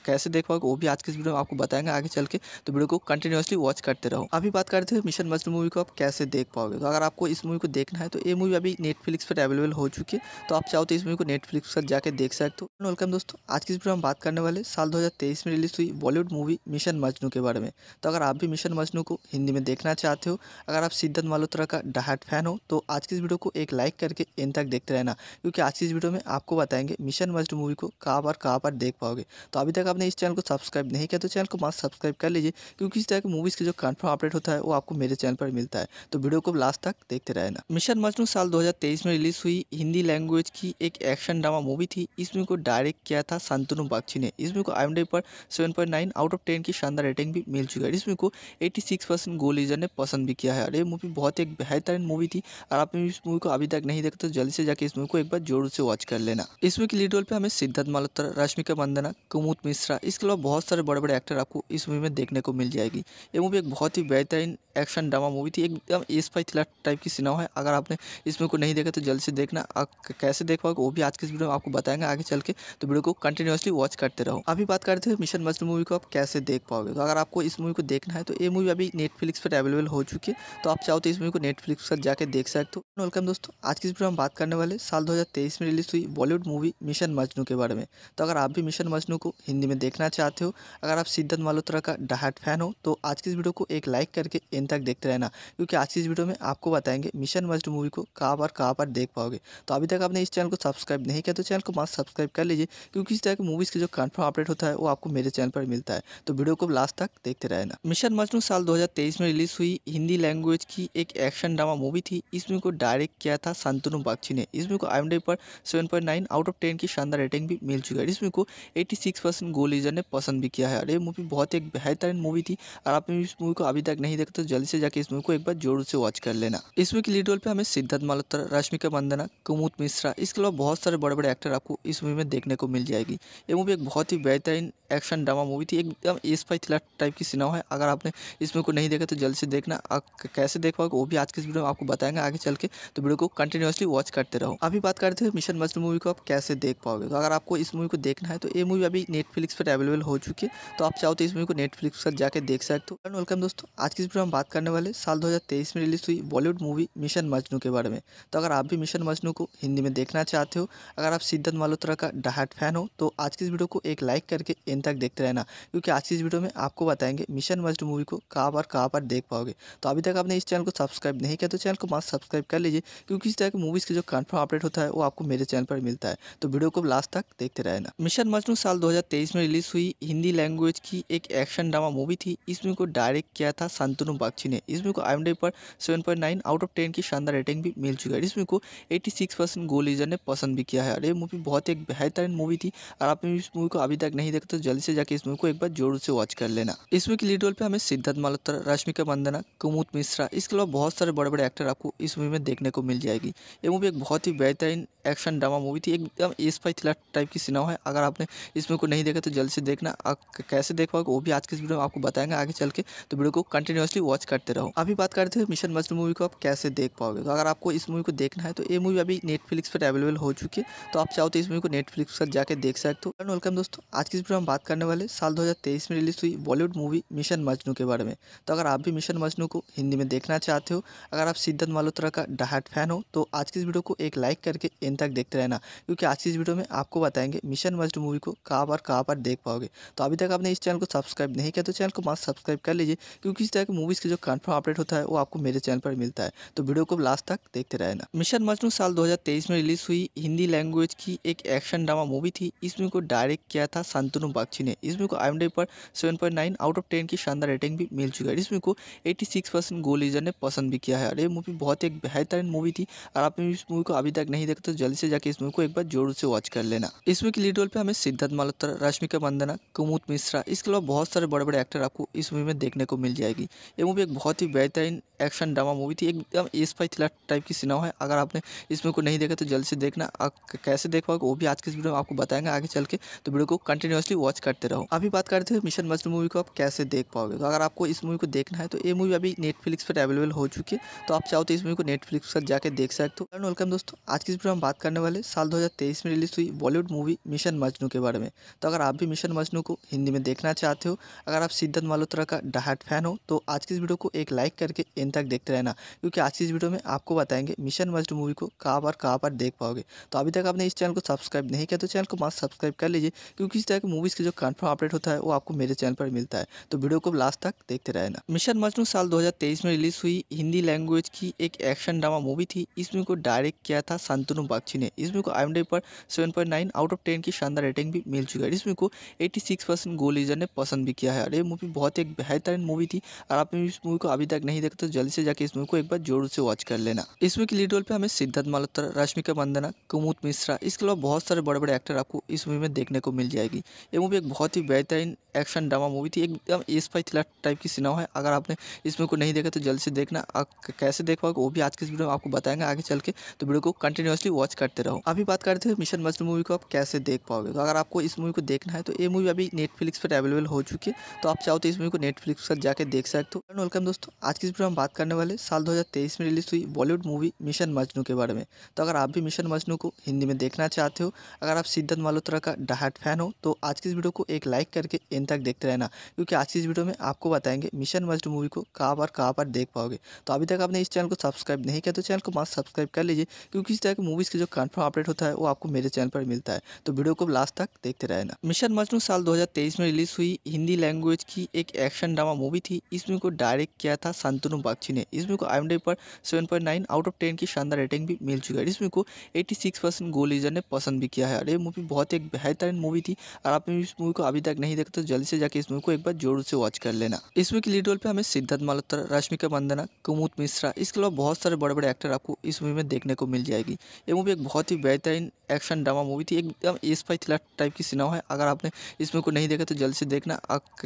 कैसे देख पाओगे वो भी आज के इस वीडियो में आपको बताएँगे आगे चल के। तो वीडियो को कंटिन्यूसली वॉच करते रहो। अभी बात करते हैं मिशन मजनू मूवी को आप कैसे देख पाओगे? तो अगर आपको इस मूवी को देखना है तो ये मूवी अभी नेटफ्लिक्स पर अवेलेबल हो चुकी है। तो आप चाहो तो इस मूवी को नेटफ्लिक्स पर जाकर देख सकते हो। वेलकम दोस्तों, आज की वीडियो में बात करने वाले साल दो हज़ार तेईस में रिलीज़ हुई बॉलीवुड मूवी मिशन मजनू के बारे में। तो अगर आप भी मिशन मजनू को हिंदी में देखना चाहते हो, अगर आप सिद्धार्थ मल्होत्रा का डाहट फ़ैन हो तो आज की इस वीडियो को एक लाइक करके इन तक देखते रहना, क्योंकि आज की इस वीडियो में आपको बताएँगे मिशन मस्ट मूवी को कहाँ पर कहाँ पर देख पाओगे। तो अभी तक आपने इस चैनल को सब्सक्राइब नहीं किया तो चैनल को मस्त सब्सक्राइब कर लीजिए, क्योंकि इस तरह की मूवीज़ के जो कन्फर्म अपडेट होता है, वो आपको मेरे चैनल पर मिलता है। तो वीडियो को लास्ट तक देखते रहना। मिशन मजनू साल दो में रिलीज़ हुई, हिंदी लैंग्वेज की एक एक्शन ड्रामा मूवी थी। इस मूवी को डायरेक्ट किया था संतनु बागची ने। इस मूवी को आई पर सेवन आउट ऑफ़ टेन की शानदार रेटिंग भी मिल चुका है। इस मूवी को एटी परसेंट गो लीजर ने पसंद भी किया है। और ये मूवी बहुत एक बेहतरीन मूवी थी और आपने इस मूवी को अभी तक नहीं देखा तो जल्दी से जाके इस मूवी को एक बार ज़ोर से वॉच कर लेना। इसमें की लीड रोल पे हमें सिद्धार्थ मल्होत्रा रश्मिका मंदना कुमुद मिश्रा, इसके अलावा बहुत सारे बड़े बड़े एक्टर आपको इस मूवी में देखने को मिल जाएगी। ये मूवी एक बहुत ही बेहतरीन एक्शन ड्रामा मूवी थी, एकदम एस फाई थ्रिलर टाइप की सिनेमा है। अगर आपने इस मूवी को नहीं देखा तो जल्द से देखना। कैसे देख पाओगे वो भी आज के इस वीडियो में आपको बताएँगे आगे चल के। तो वीडियो को कंटिन्यूसली वॉच करते रहो। अभी बात करते हैं मिशन मजनू मूवी को आप कैसे देख पाओगे? तो अगर आपको इस मूवी को देखना है तो ये मूवी अभी नेटफ्लिक्स पर अवेलेबल हो चुकी है। तो आप चाहो तो इस मूवी को नेटफ्लिक्स पर जाकर देख सकते हो। वेलकम दोस्तों, आज की इस वीडियो में बात करने वाले साल दो हज़ार तेईस में रिलीज़ हुई बॉलीवुड मूवी मिशन मजनू के बारे में। तो अगर आप भी मिशन मजनू को हिंदी में देखना चाहते हो, अगर आप सिद्धार्थ मल्होत्रा का डाहट फ़ैन हो तो आज की इस वीडियो को एक लाइक करके इन तक देखते रहना। क्योंकि आज की इस वीडियो में आपको बताएँगे मिशन मजनू मूवी को कहाँ पर कहाँ पर देख पाओगे। तो अभी तक आपने इस चैनल को सब्सक्राइब नहीं किया तो चैनल को मस्त सब्सक्राइब कर लीजिए। क्योंकि इस तरह की मूवीज़ के जो कन्फर्म अपडेट होता है, वो आपको मेरे चैनल पर मिलता है। तो वीडियो को लास्ट तक देखते रहना। मिशन मजनू साल दो में रिलीज़ हुई हिंदी लैंग्वेज की एक एक्शन ड्रामा मूवी थी। इस मूवी को डायरेक्ट किया था संतनु बागची ने। इस मूवी को आई पर सेवन आउट ऑफ़ टेन की शानदार रेटिंग भी मिल चुका है। इस मूवी को 86 परसेंट गो लीजर ने पसंद भी किया है। और ये मूवी बहुत एक बेहतरीन मूवी थी। और आपने इस मूवी को अभी तक नहीं देखा तो जल्दी से जाके इस मूवी को एक बार ज़ोर से वॉच कर लेना। इस मूवी की लीड रोल पे हमें सिद्धार्थ मल्होत्रा रश्मिका मंदना कुमुद मिश्रा, इसके अलावा बहुत सारे बड़े बड़े एक्टर आपको इस मूवी में देखने को मिल जाएगी। ये मूवी एक बहुत ही बेहतरीन एक्शन ड्रामा मूवी थी। एकदम एस फाई थ्रिलर टाइप की सिनेमा है। अगर आपने इसमें को नहीं देखा तो जल्द से देखना। कैसे देख पाओगे वो भी आज के इस वीडियो में आपको बताएँगे आगे चल के। तो वीडियो को कंटिन्यूसली वॉच करते रहो। अभी बात करते हैं मिशन मजनू मूवी को आप कैसे देख पाओगे। तो अगर आपको इस मूवी को देखना है तो ये मूवी अभी नेटफ्लिक्स पर अवेलेबल हो चुकी है। तो आप चाहो तो इस मूवी को नेटफ्लिक्स पर जाकर देख सकते हो। वेलकम दोस्तों। आज की इस वीडियो में बात करने वाले साल दो हज़ार तेईस में रिलीज़ हुई बॉलीवुड मूवी मिशन मजनू के बारे में। तो अगर आप भी मिशन मजनू को हिंदी में देखना चाहते हो, अगर आप सिद्धार्थ मल्होत्रा का डाहट फ़ैन हो तो आज की इस वीडियो को एक लाइक करके इन तक देखते रहना। क्योंकि आज की इस वीडियो में आपको बताएँगे मिशन मजनू मूवी को कहाँ पर कहाँ पर देख पाओगे। तो अभी तक आपने इस चैनल को सब्सक्राइब नहीं किया तो चैनल को मस्त सब्सक्राइब कर लीजिए, क्योंकि इस तरह की मूवीज़ के जो कन्फर्म अपडेट होता है, वो आपको मेरे चैनल पर मिलता है। तो वीडियो को लास्ट तक देखते रहना। मिशन मजनू साल 2023 में रिलीज़ हुई। हिंदी लैंग्वेज की एक एक्शन ड्रामा मूवी थी। इस मूवी को डायरेक्ट किया था संतनु बागची ने। इस मूवी को आई पर सेवन आउट ऑफ़ टेन की शानदार रेटिंग भी मिल चुकी है। इस मूवी को एटी परसेंट गो लीजर ने पसंद भी किया है। और ये मूवी बहुत एक बेहतरीन मूवी थी। और आपने इस मूवी को अभी तक नहीं देखा तो जल्दी से जाके इस मूवी को एक बार ज़ोर से वॉच कर लेना। इस मूवी की लीड रोल पे हमें सिद्धार्थ मल्होत्रा रश्मिका मंदना कुमुद मिश्रा, इसके अलावा बहुत सारे बड़े बड़े एक्टर आपको इस मूवी में देखने को मिल जाएगी। ये मूवी एक बहुत ही बेहतरीन एक्शन ड्रामा मूवी थी, एकदम एस फाई थ्रिलर टाइप की सिनेमा है। अगर आपने इस मूवी को नहीं देखा तो जल्द से देखना। कैसे देख पाओगे, वो भी आज के इस वीडियो में आपको बताएँगे आगे चल के। तो वीडियो को कंटिन्यूसली वॉच करते रहो। अभी बात करते हैं मिशन मजनू मूवी को आप कैसे देख पाओगे। तो अगर आपको इस मूवी को देखना है तो ये मूवी अभी नेटफ्लिक्स पर अवेलेबल हो चुकी है। तो आप चाहो तो इस मूवी को नेटफ्लिक्स पर जाकर देख सकते हो। वेलकम दोस्तों। आज की इस वीडियो में बात करने वाले साल दो हज़ार तेईस में रिलीज़ हुई बॉलीवुड मूवी मिशन मजनू के बारे में। तो अगर आप भी मिशन मजनू को हिंदी में देखना चाहते हो, अगर आप सिद्धार्थ मल्होत्रा का डाहट फ़ैन हो तो आज की इस वीडियो को एक लाइक करके इन तक देखते रहना, क्योंकि आज की इस वीडियो में आपको बताएँगे मिशन मजनू मूवी को कहाँ पर कहाँ पर देख पाओगे। तो अभी तक आपने इस चैनल को सब्सक्राइब नहीं किया तो चैनल को मस्त सब्सक्राइब कर लीजिए, क्योंकि इस तरह की मूवीज़ के जो कन्फर्म अपडेट होता है, वो आपको मेरे चैनल पर मिलता है। तो वीडियो को लास्ट तक देखते रहना। मिशन मजनू साल दो हज़ार तेईस में रिलीज़ हुई, हिंदी लैंग्वेज की एक एक्शन ड्रामा मूवी थी। इस मूवी को डायरेक्ट किया था संतनु बागची ने। इस मूवी को आई पर सेवन आउट ऑफ़ टेन की शानदार रेटिंग भी मिल चुकी है। इस मूवी को एटी परसेंट गो लीजर ने पसंद भी किया है। और ये मूवी बहुत एक बेहतरीन मूवी थी और आपने इस मूवी को अभी तक नहीं देखा तो जल्दी से जाके इस मूवी को एक बार ज़ोर से वॉच कर लेना। इस मूवी की लीड रोल पे हमें सिद्धार्थ मल्होत्रा रश्मिका मंदना कुमुद मिश्रा, इसके अलावा बहुत सारे बड़े बड़े एक्टर आपको इस मूवी में देखने को मिल जाएगी। ये मूवी एक बहुत ही बेहतरीन एक्शन ड्रामा मूवी थी, एकदम एस फाई थ्रिलर टाइप की सिनेमा है। अगर आपने इस मूवी को नहीं देखा तो जल्द से देखना। कैसे देख पाओगे वो भी आज के इस वीडियो में आपको बताएँगे। आगे चल के तो वीडियो को कंटिन्यूसली वॉच करते रहो। अभी बात करते हैं मिशन मजनू मूवी को आप कैसे देख पाओगे। तो अगर आपको इस मूवी को देखना देखना है तो ये मूवी अभी नेटफ्लिक्स पर अवेलेबल हो चुकी है। तो आप चाहो तो इस मूवी को नेटफ्लिक्स पर जाकर देख सकते हो। वेलकम दोस्तों। आज की इस वीडियो हम बात करने वाले साल 2023 में रिलीज़ हुई बॉलीवुड मूवी मिशन मजनू के बारे में। तो अगर आप भी मिशन मजनू को हिंदी में देखना चाहते हो, अगर आप सिद्धार्थ मल्होत्रा का डाहट फ़ैन हो तो आज की इस वीडियो को एक लाइक करके इन तक देखते रहना, क्योंकि आज की इस वीडियो में आपको बताएँगे मिशन मजनू मूवी को कहाँ पर कहाँ पर देख पाओगे। तो अभी तक आपने इस चैनल को सब्सक्राइब नहीं किया तो चैनल को मस्त सब्सक्राइब कर लीजिए, क्योंकि इस तरह की मूवीज़ के जो कन्फर्म अपडेट होता है, वो आपको मेरे चैनल पर मिलता है। तो वीडियो को लास्ट तक देखते रहना। मिशन मजनू साल 2023 में रिलीज़ हुई हिंदी लैंग्वेज की एक एक्शन ड्रामा मूवी थी। इसमें को डायरेक्ट किया था शांतनु बागची ने। इसमें को आई पर 7.9 आउट ऑफ़ 10 की शानदार रेटिंग भी मिल चुकी है इसमें को 86 परसेंट गो लीजर ने पसंद भी किया है। और ये मूवी बहुत एक बेहतरीन मूवी थी और आपने इस मूवी को अभी तक नहीं देखा तो जल्दी से जाकर इस मूवी को एक बार ज़ोर से वॉच कर लेना। इसमें की लीड रोल पे हमें सिद्धार्थ मल्होत्रा रश्मिका मंदना कुमुद मिश्रा, इसके अलावा बहुत सारे बड़े बड़े एक्टर आपको इस मूवी में देखने को मिल जाएगी। ये मूवी एक बहुत ही बेहतरीन एक्शन ड्रामा मूवी थी। एकदम एस फाई थ्रिलर टाइप की सिनेमा है। अगर आपने इस मूवी को नहीं देखा तो जल्द से देखना। कैसे देख पाओगे वो भी आज के इस वीडियो में आपको बताएँगे आगे चल के। तो वीडियो को कंटिन्यूसली वॉच करते रहो। अभी बात करते हैं मिशन मजनू मूवी को आप कैसे देख पाओगे। तो अगर आपको इस मूवी को देखना है तो ये मूवी अभी नेटफ्लिक्स पर अवेलेबल हो चुकी है। तो आप चाहो तो इस मूवी को नेटफ्लिक्स पर जाकर देख सकते हो। वेलकम दोस्तों। आज की इस वीडियो में बात करने वाले साल दो हज़ार तेईस में रिलीज़ हुई बॉलीवुड मूवी मिशन मजनू के बारे में। तो अगर आप भी मिशन मजनू को हिंदी में देखना चाहते हो, अगर आप सिद्धार्थ मल्होत्रा का डाहट फ़ैन हो तो आज की इस वीडियो को एक लाइक करके इन तक देखते रहना। क्योंकि आज की इस वीडियो में आपको बताएँगे मिशन मस्ट मूवी को कहाँ पर कहाँ पर देख पाओगे। तो अभी तक आपने इस चैनल को सब्सक्राइब नहीं किया तो चैनल को मस्त सब्सक्राइब कर लीजिए, क्योंकि इस तरह की मूवीज़ की जो कन्फर्म अपडेट होता है वो आपको मेरे चैनल पर मिलता है। तो वीडियो को लास्ट तक देखते रहना। मिशन मजनू साल 2023 में रिलीज़ हुई हिंदी लैंग्वेज की एक एक्शन ड्रामा मूवी थी। इसमें को डायरेक्ट किया था शांतनु बागची ने। इसमें को आई पर 7.9 आउट ऑफ़ 10 की शानदार रेटिंग भी मिल चुकी है। इसमें को 86 परसेंट गो लीजर ने पसंद भी किया है। और ये मूवी बहुत एक बेहतरीन मूवी थी। और आपने इस मूवी को अभी तक नहीं देखा तो जल्दी से जाके इस मूवी को एक बार ज़ोर से वॉच कर लेना। इसमें की लीड रोल पे हमें सिद्धार्थ मल्होत्रा रश्मिका मंदना कुमुद मिश्रा, इसके अलावा बहुत सारे बड़े बड़े एक्टर आपको इस मूवी में देखने को मिल जाएगी। ये मूवी एक बहुत ही बेहतरीन एक्शन ड्रामा मूवी थी, एकदम एस फाई थ्रिलर टाइप की सिनेमा है। अगर आपने इस मूवी को नहीं देखा तो जल्द से देखना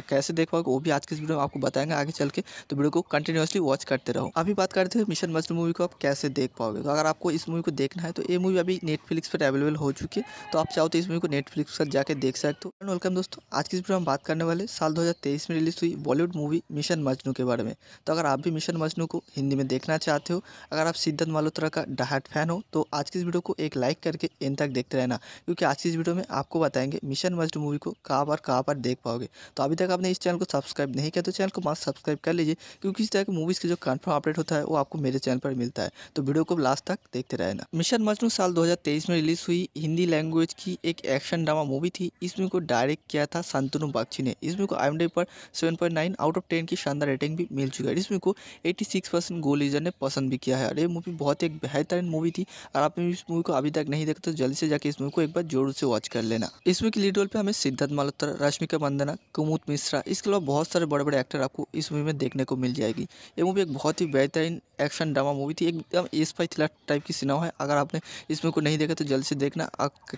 कैसे देख पाओगे वो भी आज के इस वीडियो में आपको बताएँगे। आगे चल के तो वीडियो को कंटिन्यूसली वॉच करते रहो। अभी बात करते हैं मिशन मजनू मूवी को आप कैसे देख पाओगे। तो अगर आपको इस मूवी को देखना है तो ये मूवी अभी नेटफ्लिक्स पर अवेलेबल हो चुकी है। तो आप चाहो तो इस मूवी को नेटफ्लिक्स पर जाकर देख सकते हो। वेलकम दोस्तों। आज की इस वीडियो में बात करने वाले साल दो हज़ार तेईस में रिलीज़ हुई बॉलीवुड मूवी मिशन मजनू के बारे में। तो अगर आप भी मिशन मजनू को हिंदी में देखना चाहते हो, अगर आप सिद्धार्थ मल्होत्रा का डाहट फ़ैन हो तो आज की इस वीडियो को एक लाइक करके इन तक देखते रहना, क्योंकि आज की इस वीडियो में आपको बताएँगे मिशन मजनू मूवी को कहाँ पर कहाँ पर देख पाओगे। तो अभी तक आपने इस चैनल को सब्सक्राइब नहीं किया तो चैनल को मस्त सब्सक्राइब कर लीजिए, क्योंकि इस तरह की मूवीज़ की जो कन्फर्म अपडेट होता है, वो आपको मेरे चैनल पर मिलता है। तो वीडियो को लास्ट तक देखते रहना। मिशन मजनू साल दो हज़ार तेईस में रिलीज़ हुई, हिंदी लैंग्वेज की एक एक्शन ड्रामा मूवी थी। इसमें को डायरेक्ट किया था शांतनु बागची ने। इसमें को आई पर seven point out of ten की शानदार रेटिंग भी मिल चुका है। इसमें को 86 परसेंट गो लीजर ने पसंद भी किया है। और ये मूवी बहुत एक बेहतरीन मूवी थी और आपने इस मूवी को अभी तक नहीं देखा तो जल्दी से जाके इस मूवी को एक बार ज़ोर से वॉच कर लेना। इसमें की लीड रोल पे हमें सिद्धार्थ मल्होत्रा रश्मिका मंदना कुमुद मिश्रा, इसके अलावा बहुत सारे बड़े बड़े एक्टर आपको इस मूवी में देखने को मिल जाएगी। ये मूवी एक बहुत ही बेहतरीन एक्शन ड्रामा मूवी थी। एकदम एस फाई थ्रिलर टाइप की सिनेमा है। अगर आपने इस मूवी को नहीं देखा तो जल्द से देखना।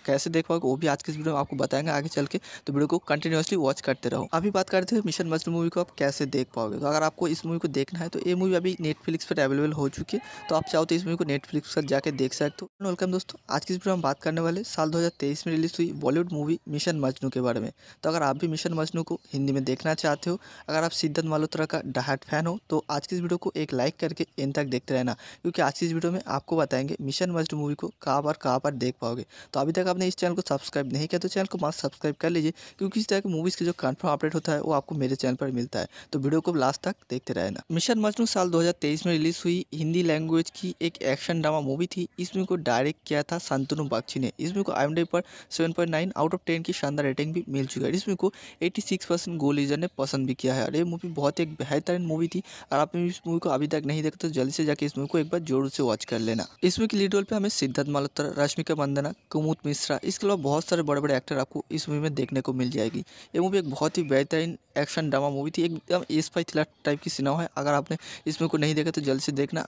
कैसे देख पाओगे वो भी आज के इस वीडियो में आपको बताएँगे आगे चल के। तो वीडियो को कंटिन्यूसली वॉच करते रहो। अभी बात करते हैं मिशन मजनू मूवी को आप कैसे देख पाओगे। तो अगर आपको इस मूवी को देखना है तो ये मूवी अभी नेटफ्लिक्स पर अवेलेबल हो चुकी है। तो आप चाहो तो इस मूवी को नेटफ्लिक्स पर जाकर देख सकते हो। वेलकम दोस्तों, आज की इस वीडियो में बात करने वाले साल 2023 में रिलीज़ हुई बॉलीवुड मूवी मिशन मजनू के बारे में। तो अगर आप भी मिशन मजनू को हिंदी में देखना चाहते हो, अगर आप सिद्धार्थ मल्होत्रा का डाहट फ़ैन हो तो आज की इस वीडियो को एक लाइक करके इन तक देखते रहना। क्योंकि आज की इस वीडियो में आपको बताएँगे मिशन मजनू मूवी को कहाँ पर कहाँ पर देख पाओगे। तो अभी तक आपने इस चैनल को सब्सक्राइब नहीं किया तो चैनल को मस्त सब्सक्राइब कर लीजिए। क्योंकि इस तरह की मूवीज़ की जो कन्फर्म अपडेट होता है, वो आपको मेरे चैनल पर मिलता है। तो वीडियो को लास्ट तक देखते रहना। मिशन मजनू साल 2023 में रिलीज़ हुई हिंदी लैंग्वेज की एक एक्शन ड्रामा मूवी थी। इसमें को डायरेक्ट किया था शांतनु बागची ने। इसमें को आई पर 7.9 आउट ऑफ़ 10 की शानदार रेटिंग भी मिल चुका है। इसमें को 86 परसेंट गो लीजर ने पसंद भी किया है। और ये मूवी बहुत एक बेहतरीन मूवी थी। और आपने इस मूवी को अभी तक नहीं देखा तो जल्दी से जाके इस मूवी को एक बार ज़ोर से वॉच कर लेना। इसमें की लीड रोल पे हमें सिद्धार्थ मल्होत्रा, रश्मिका मंदना, कुमुद मिश्रा, इसके अलावा बहुत सारे बड़े बड़े एक्टर आपको इस मूवी में देखने को मिल जाएगी। ये मूवी एक बहुत ही बेहतरीन एक्शन ड्रामा मूवी थी। एकदम एस फाई थ्रिलर टाइप की सिनेमा है। अगर आपने इस मूवी को नहीं देखा तो जल्द से देखना।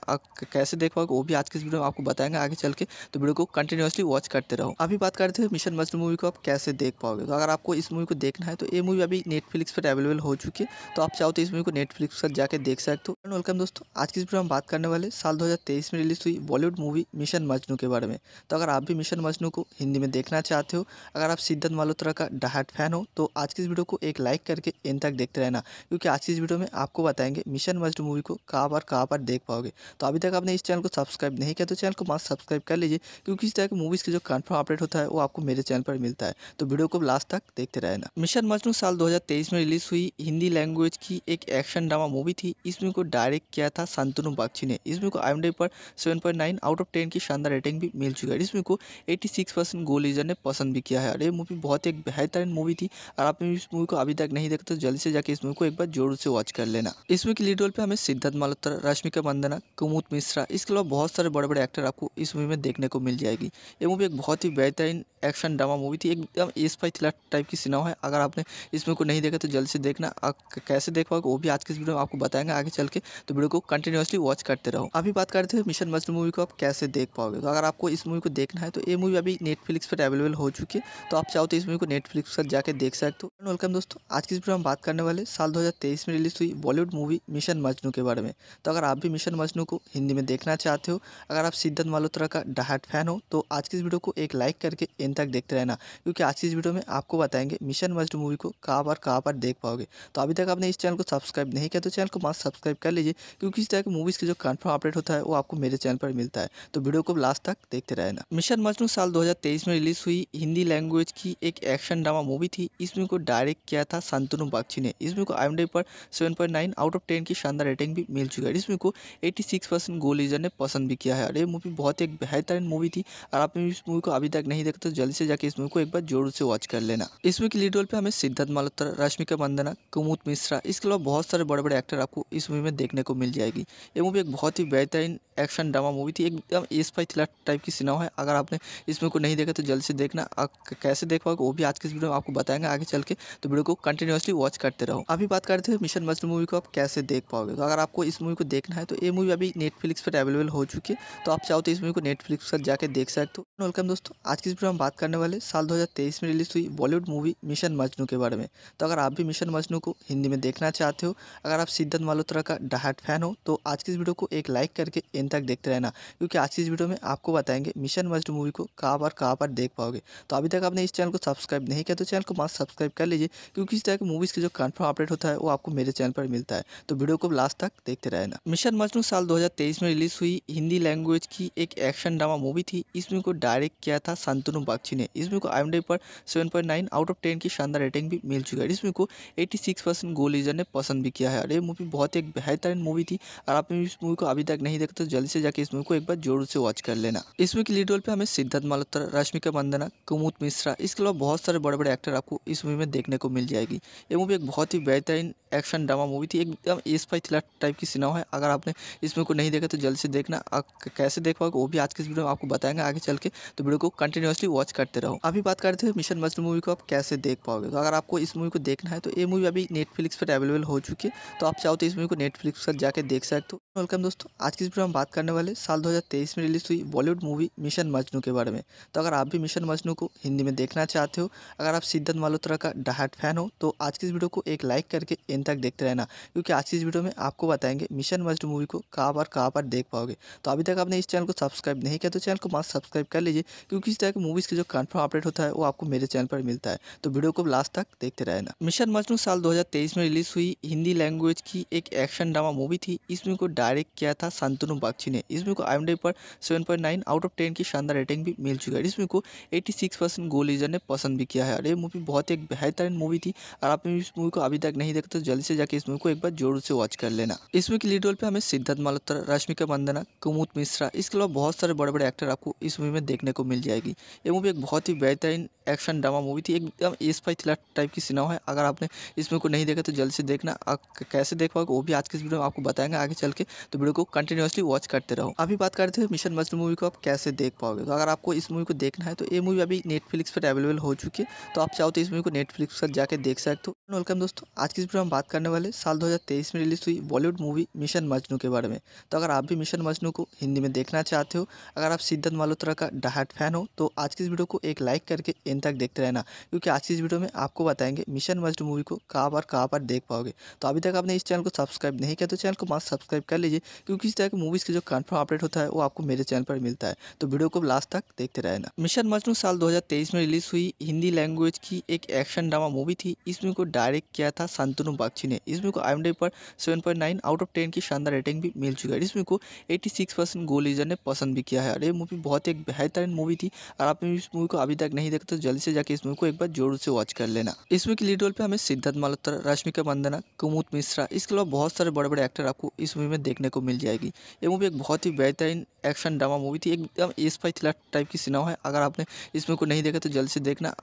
कैसे देख पाओगे, वो भी आज के इस वीडियो में आपको बताएँगे आगे चल के। तो वीडियो को कंटिन्यूसली वॉच करते रहो। अभी बात करते हैं मिशन मजनू मूवी को आप कैसे देख पाओगे? तो अगर आपको इस मूवी को देखना है तो ये मूवी अभी नेटफ्लिक्स पर अवेलेबल हो चुकी है। तो आप चाहो तो इस मूवी को नेटफ्लिक्स पर जाकर देख सकते हो। वेलकम दोस्तों। आज की इस वीडियो में बात करने वाले साल दो हज़ार तेईस में रिलीज़ हुई बॉलीवुड मूवी मिशन मजनू के बारे में। तो अगर आप भी मिशन मजनू को हिंदी में देखना चाहते हो, अगर आप सिद्धार्थ मल्होत्रा का डाहट फ़ैन हो तो आज की इस वीडियो को एक लाइक करके इन तक देखते रहना। क्योंकि आज की इस वीडियो में आपको बताएँगे मिशन मस्ट मूवी को कहाँ पर कहाँ पर देख पाओगे। तो अभी तक आपने इस चैनल को सब्सक्राइब नहीं किया तो चैनल को मस्त सब्सक्राइब कर लीजिए, क्योंकि इस तरह की मूवीज़ की जो कन्फर्म अपडेट होता है, वो आपको मेरे चैनल पर मिलता है। तो वीडियो को लास्ट तक देखते रहना। मिशन मजनू साल 2023 में रिलीज़ हुई हिंदी लैंग्वेज की एक एक्शन ड्रामा मूवी थी। इसमें को डायरेक्ट किया था संतनु बागची ने। इसमें को आई पर 7.9 आउट ऑफ़ 10 की शानदार रेटिंग भी मिल चुकी है। इसमें को 86 परसेंट गोल लीजर ने पसंद भी किया है। और ये मूवी बहुत एक बेहतरीन मूवी थी। और आपने इस मूवी को अभी तक नहीं देखा तो जल्दी से जाकर इस मूवी को एक बार ज़ोर से वॉच कर लेना। इसमें की लीड रोल पे हमें सिद्धार्थ मल्होत्रा रश्मिका मंदना, कुमुद मिश्रा, इसके अलावा बहुत सारे बड़े बड़े एक्टर आपको इस मूवी में देखने को मिल जाएगी। ये मूवी एक बहुत ही बेहतरीन एक्शन ड्रामा मूवी थी, एकदम एस फाई थ्रिलर टाइप की सिनेमा है। अगर आपने इस मूवी को नहीं देखा तो जल्द से देखना। कैसे देख पाओगे, वो भी आज के इस वीडियो में आपको बताएँगे आगे चल के। तो वीडियो को कंटिन्यूसली वॉच करते रहो। अभी बात करते हैं मिशन मजनू मूवी को आप कैसे देख पाओगे। तो अगर आपको इस मूवी को देखना है तो ये मूवी अभी नेटफ्लिक्स पर अवेलेबल हो चुकी है। तो आप चाहो तो इस मूवी को नेटफ्लिक्स पर जाकर देख सकते हो। वेलकम दोस्तों। आज की इस वीडियो में बात करने वाले साल दो हज़ार तेईस में रिलीज़ हुई बॉलीवुड मूवी मिशन मजनू के बारे में। तो अगर आप भी मिशन मजनू को हिंदी में देखना चाहते हो, अगर आप सिद्धार्थ मल्होत्रा का डाहट फ़ैन हो तो आज की इस वीडियो को एक लाइक करके इन तक देखते रहना, क्योंकि आज की इस वीडियो में आपको बताएँगे मिशन मस्ट मूवी को कहाँ पर कहाँ पर देख पाओगे। तो अभी तक आपने इस चैनल को सब्सक्राइब नहीं किया तो चैनल को मस्त सब्सक्राइब कर लीजिए, क्योंकि इस तरह की मूवीज़ की जो कन्फर्म अपडेट होता है, वो आपको मेरे चैनल पर मिलता है। तो वीडियो को लास्ट तक देखते रहना। मिशन मजनू साल दो हज़ार तेईस में रिलीज़ हुई हिंदी लैंग्वेज की एक एक्शन ड्रामा मूवी थी। इसमें को डायरेक्ट किया था संतनु बागची ने। इसमें को आई पर सेवन आउट ऑफ़ टेन की शानदार रेटिंग भी मिल चुका है। इसमें को एटी परसेंट गोल लीजर ने पसंद भी किया है। और ये मूवी बहुत एक बेहतरीन मूवी थी। और आपने इस मूवी को अभी तक नहीं देखा तो जल्दी से जाके इस मूवी को एक बार ज़ोर से वॉच कर लेना। इसमें की लीड रोल पे हमें सिद्धार्थ मल्होत्रा रश्मिका मंदना, कुमुद मिश्रा, इसके अलावा बहुत सारे बड़े बड़े एक्टर आपको इस मूवी में देखने को मिल जाएगी। ये मूवी एक बहुत ही बेहतरीन एक्शन ड्रामा मूवी थी। एकदम एस फाई थ्रिलर टाइप की सिनेमा है। अगर आपने इस मूवी को नहीं देखा तो जल्दी से देखना। कैसे देख पाओगे वो भी आज के इस वीडियो में आपको बताएँगे। आगे चल के तो वीडियो को कंटिन्यूसली वॉच करते रहो। अभी बात करते हैं मिशन मजनू मूवी को आप कैसे देख पाओगे? तो अगर आपको इस मूवी को देखना है तो ये मूवी अभी नेटफ्लिक्स पर अवेलेबल हो चुकी है। तो आप चाहो तो इस मूवी को नेटफ्लिक्स पर जाकर देख सकते हो। वेलकम दोस्तों, आज की इस वीडियो में बात करने वाले साल दो हज़ार तेईस में रिलीज़ हुई बॉलीवुड मूवी मिशन मजनू के बारे में। तो अगर आप भी मिशन मजनू को हिंदी में देखना चाहते हो, अगर आप सिद्धार्थ मल्होत्रा का डाहट फ़ैन हो तो आज की इस वीडियो को एक लाइक करके इन तक देखते रहना, क्योंकि आज की इस वीडियो में आपको बताएँगे मिशन मजनू मूवी को कहाँ पर कहाँ पर देख पाओगे। तो अभी तक आपने इस चैनल को सब्सक्राइब नहीं किया तो चैनल को मस्त सब्सक्राइब कर लीजिए, क्योंकि इस तरह की मूवीज़ के जो कन्फर्म अपडेट होता है, वो आपको मेरे चैनल पर मिलता है। तो वीडियो को लास्ट तक देखते रहना। मिशन मजनू साल दो हज़ार तेईस में रिलीज़ हुई। हिंदी लैंग्वेज की एक एक्शन ड्रामा मूवी थी। इसमें को डायरेक्ट किया था संतनु बागची ने। इसमें को आई पर सेवन आउट ऑफ़ टेन की शानदार रेटिंग भी मिल चुका है। इसमें को 86 परसेंट गोल लीजर ने पसंद भी किया है। और ये मूवी बहुत एक बेहतरीन मूवी थी। और आपने इस मूवी को अभी तक नहीं देखा तो जल्दी से जाके इस मूवी को एक बार ज़ोर से वॉच कर लेना। इसमें की लीड रोल पे हमें सिद्धार्थ मल्होत्रा रश्मिका मंदना, कुमुद मिश्रा, इसके अलावा बहुत सारे बड़े बड़े एक्टर आपको इस मूवी में देखने को मिल जाएगी। ये मूवी एक बहुत ही बेहतरीन एक्शन ड्रामा मूवी थी, एकदम एस फाई थ्रिलर टाइप की सिनेमा है। अगर आपने इस मूवी को नहीं देखा तो जल्द से देखना। कैसे देख पाओगे वो भी आज के इस वीडियो में आपको बताएँगे आगे चल के। तो वीडियो को कंटिन्यूसली वॉच करते रहो। अभी बात करते हैं मिशन मजनू मूवी को आप कैसे देख पाओगे। तो अगर आपको इस मूवी को देखना है तो ये मूवी अभी नेटफ्लिक्स पर अवेलेबल हो चुकी है। तो आप चाहो तो इस मूवी को नेटफ्लिक्स पर जाकर देख सकते हो। वेलकम दोस्तों, आज की इस वीडियो में बात करने वाले साल 2023 में रिलीज़ हुई बॉलीवुड मूवी मिशन मजनू के बारे में। तो अगर आप भी मिशन मजनू को हिंदी में देखना चाहते हो, अगर आप सिद्धार्थ मल्होत्रा का डाहट फ़ैन हो तो आज की इस वीडियो को एक लाइक करके इन तक देखते रहना, क्योंकि आज की इस वीडियो में आपको बताएँगे मिशन मस्ट मूवी को कहाँ पर कहाँ पर देख पाओगे। तो अभी तक आपने इस चैनल को सब्सक्राइब नहीं किया तो चैनल को मस्त सब्सक्राइब कर लीजिए, क्योंकि इस तरह की मूवीज़ की जो कन्फर्म अपडेट होता है वो आपको मेरे चैनल पर मिलता है। तो वीडियो को लास्ट तक देखते रहना। मिशन मजनू साल 2023 में रिलीज़ हुई, हिंदी लैंग्वेज की एक एक्शन ड्रामा मूवी थी। इसमें को डायरेक्ट किया था संतनु बागची ने। इसमें को आई पर 7.9 आउट ऑफ़ 10 की शानदार रेटिंग भी मिल चुकी है। इसमें को 86 परसेंट गोल लीजर ने पसंद भी किया है। और ये मूवी बहुत एक बेहतरीन मूवी थी। और आपने इस मूवी को अभी तक नहीं देखा तो जल्दी से जाके इस मूवी को एक बार ज़ोर से वॉच कर लेना। इसमें की लीड रोल पे हमें सिद्धार्थ मल्होत्रा रश्मिका मंदना कुमुद मिश्रा, इसके अलावा बहुत सारे बड़े बड़े एक्टर आपको इस मूवी में देखने को मिल जाएगी। ये मूवी एक बहुत ही बेहतरीन एक्शन ड्रामा मूवी थी, एकदम एस फाई थ्रिलर टाइप की सिनेमा है। अगर आपने इस मूवी को नहीं देखा तो जल्द से देखना। कैसे देख पाओगे वो भी आज के इस वीडियो में आपको बताएँगे आगे चल के। तो वीडियो को कंटिन्यूसली वॉच करते रहो। अभी बात करते हैं मिशन मजनू मूवी को आप कैसे देख पाओगे? तो अगर आपको इस मूवी को देखना है तो ये मूवी अभी नेटफ्लिक्स पर अवेलेबल हो चुकी है। तो आप चाहो तो इस मूवी को नेटफ्लिक्स पर जाकर देख सकते हो। वेलकम दोस्तों। आज की इस वीडियो में बात करने वाले साल दो हज़ार तेईस में रिलीज़ हुई बॉलीवुड मूवी मिशन मजनू के बारे में। तो अगर आप भी मिशन मजनू को हिंदी में देखना चाहते हो, अगर आप सिद्धार्थ मल्होत्रा का डाहट फ़ैन हो तो आज की इस वीडियो को एक लाइक करके इन तक देखते रहना, क्योंकि आज की इस वीडियो में आपको बताएँगे मिशन मजनू मूवी को कहाँ पर कहाँ पर देख पाओगे। तो अभी तक आपने इस चैनल को सब्सक्राइब नहीं किया तो चैनल को मस्त सब्सक्राइब कर लीजिए, क्योंकि इस तरह की मूवीज़ की जो कन्फर्म अपडेट होता है, वो आपको मेरे चैनल पर मिलता है। तो वीडियो को लास्ट तक देखते रहना। मिशन मजनू साल 2023 में रिलीज़ हुई हिंदी लैंग्वेज की एक एक्शन ड्रामा मूवी थी, इसमें को डायरेक्ट किया था संतनु बागची ने। इस मूवी को आई पर seven point nine out of ten की शानदार रेटिंग भी मिल चुकी है। इस मूवी को एट्टी सिक्स परसेंट गो लीजर ने पसंद भी किया है। और ये मूवी बहुत एक बेहतरीन मूवी थी। और आपने इस मूवी को अभी तक नहीं देखा तो जल्दी से जाकर इस मूवी को एक बार ज़ोर से वॉच कर लेना। इस मूवी की लीड रोल पे हमें सिद्धार्थ मल्होत्रा रश्मिका मंदना कुमुद मिश्रा, इसके अलावा बहुत सारे बड़े बड़े एक्टर आपको इस मूवी में देखने को मिल जाएगी। ये मूवी एक बहुत ही बेहतरीन एक्शन ड्रामा मूवी थी। एकदम एस फाई थ्रिलर टाइप की सिनेमा है। अगर आपने इस मूवी को नहीं देखा तो जल्द से देखना।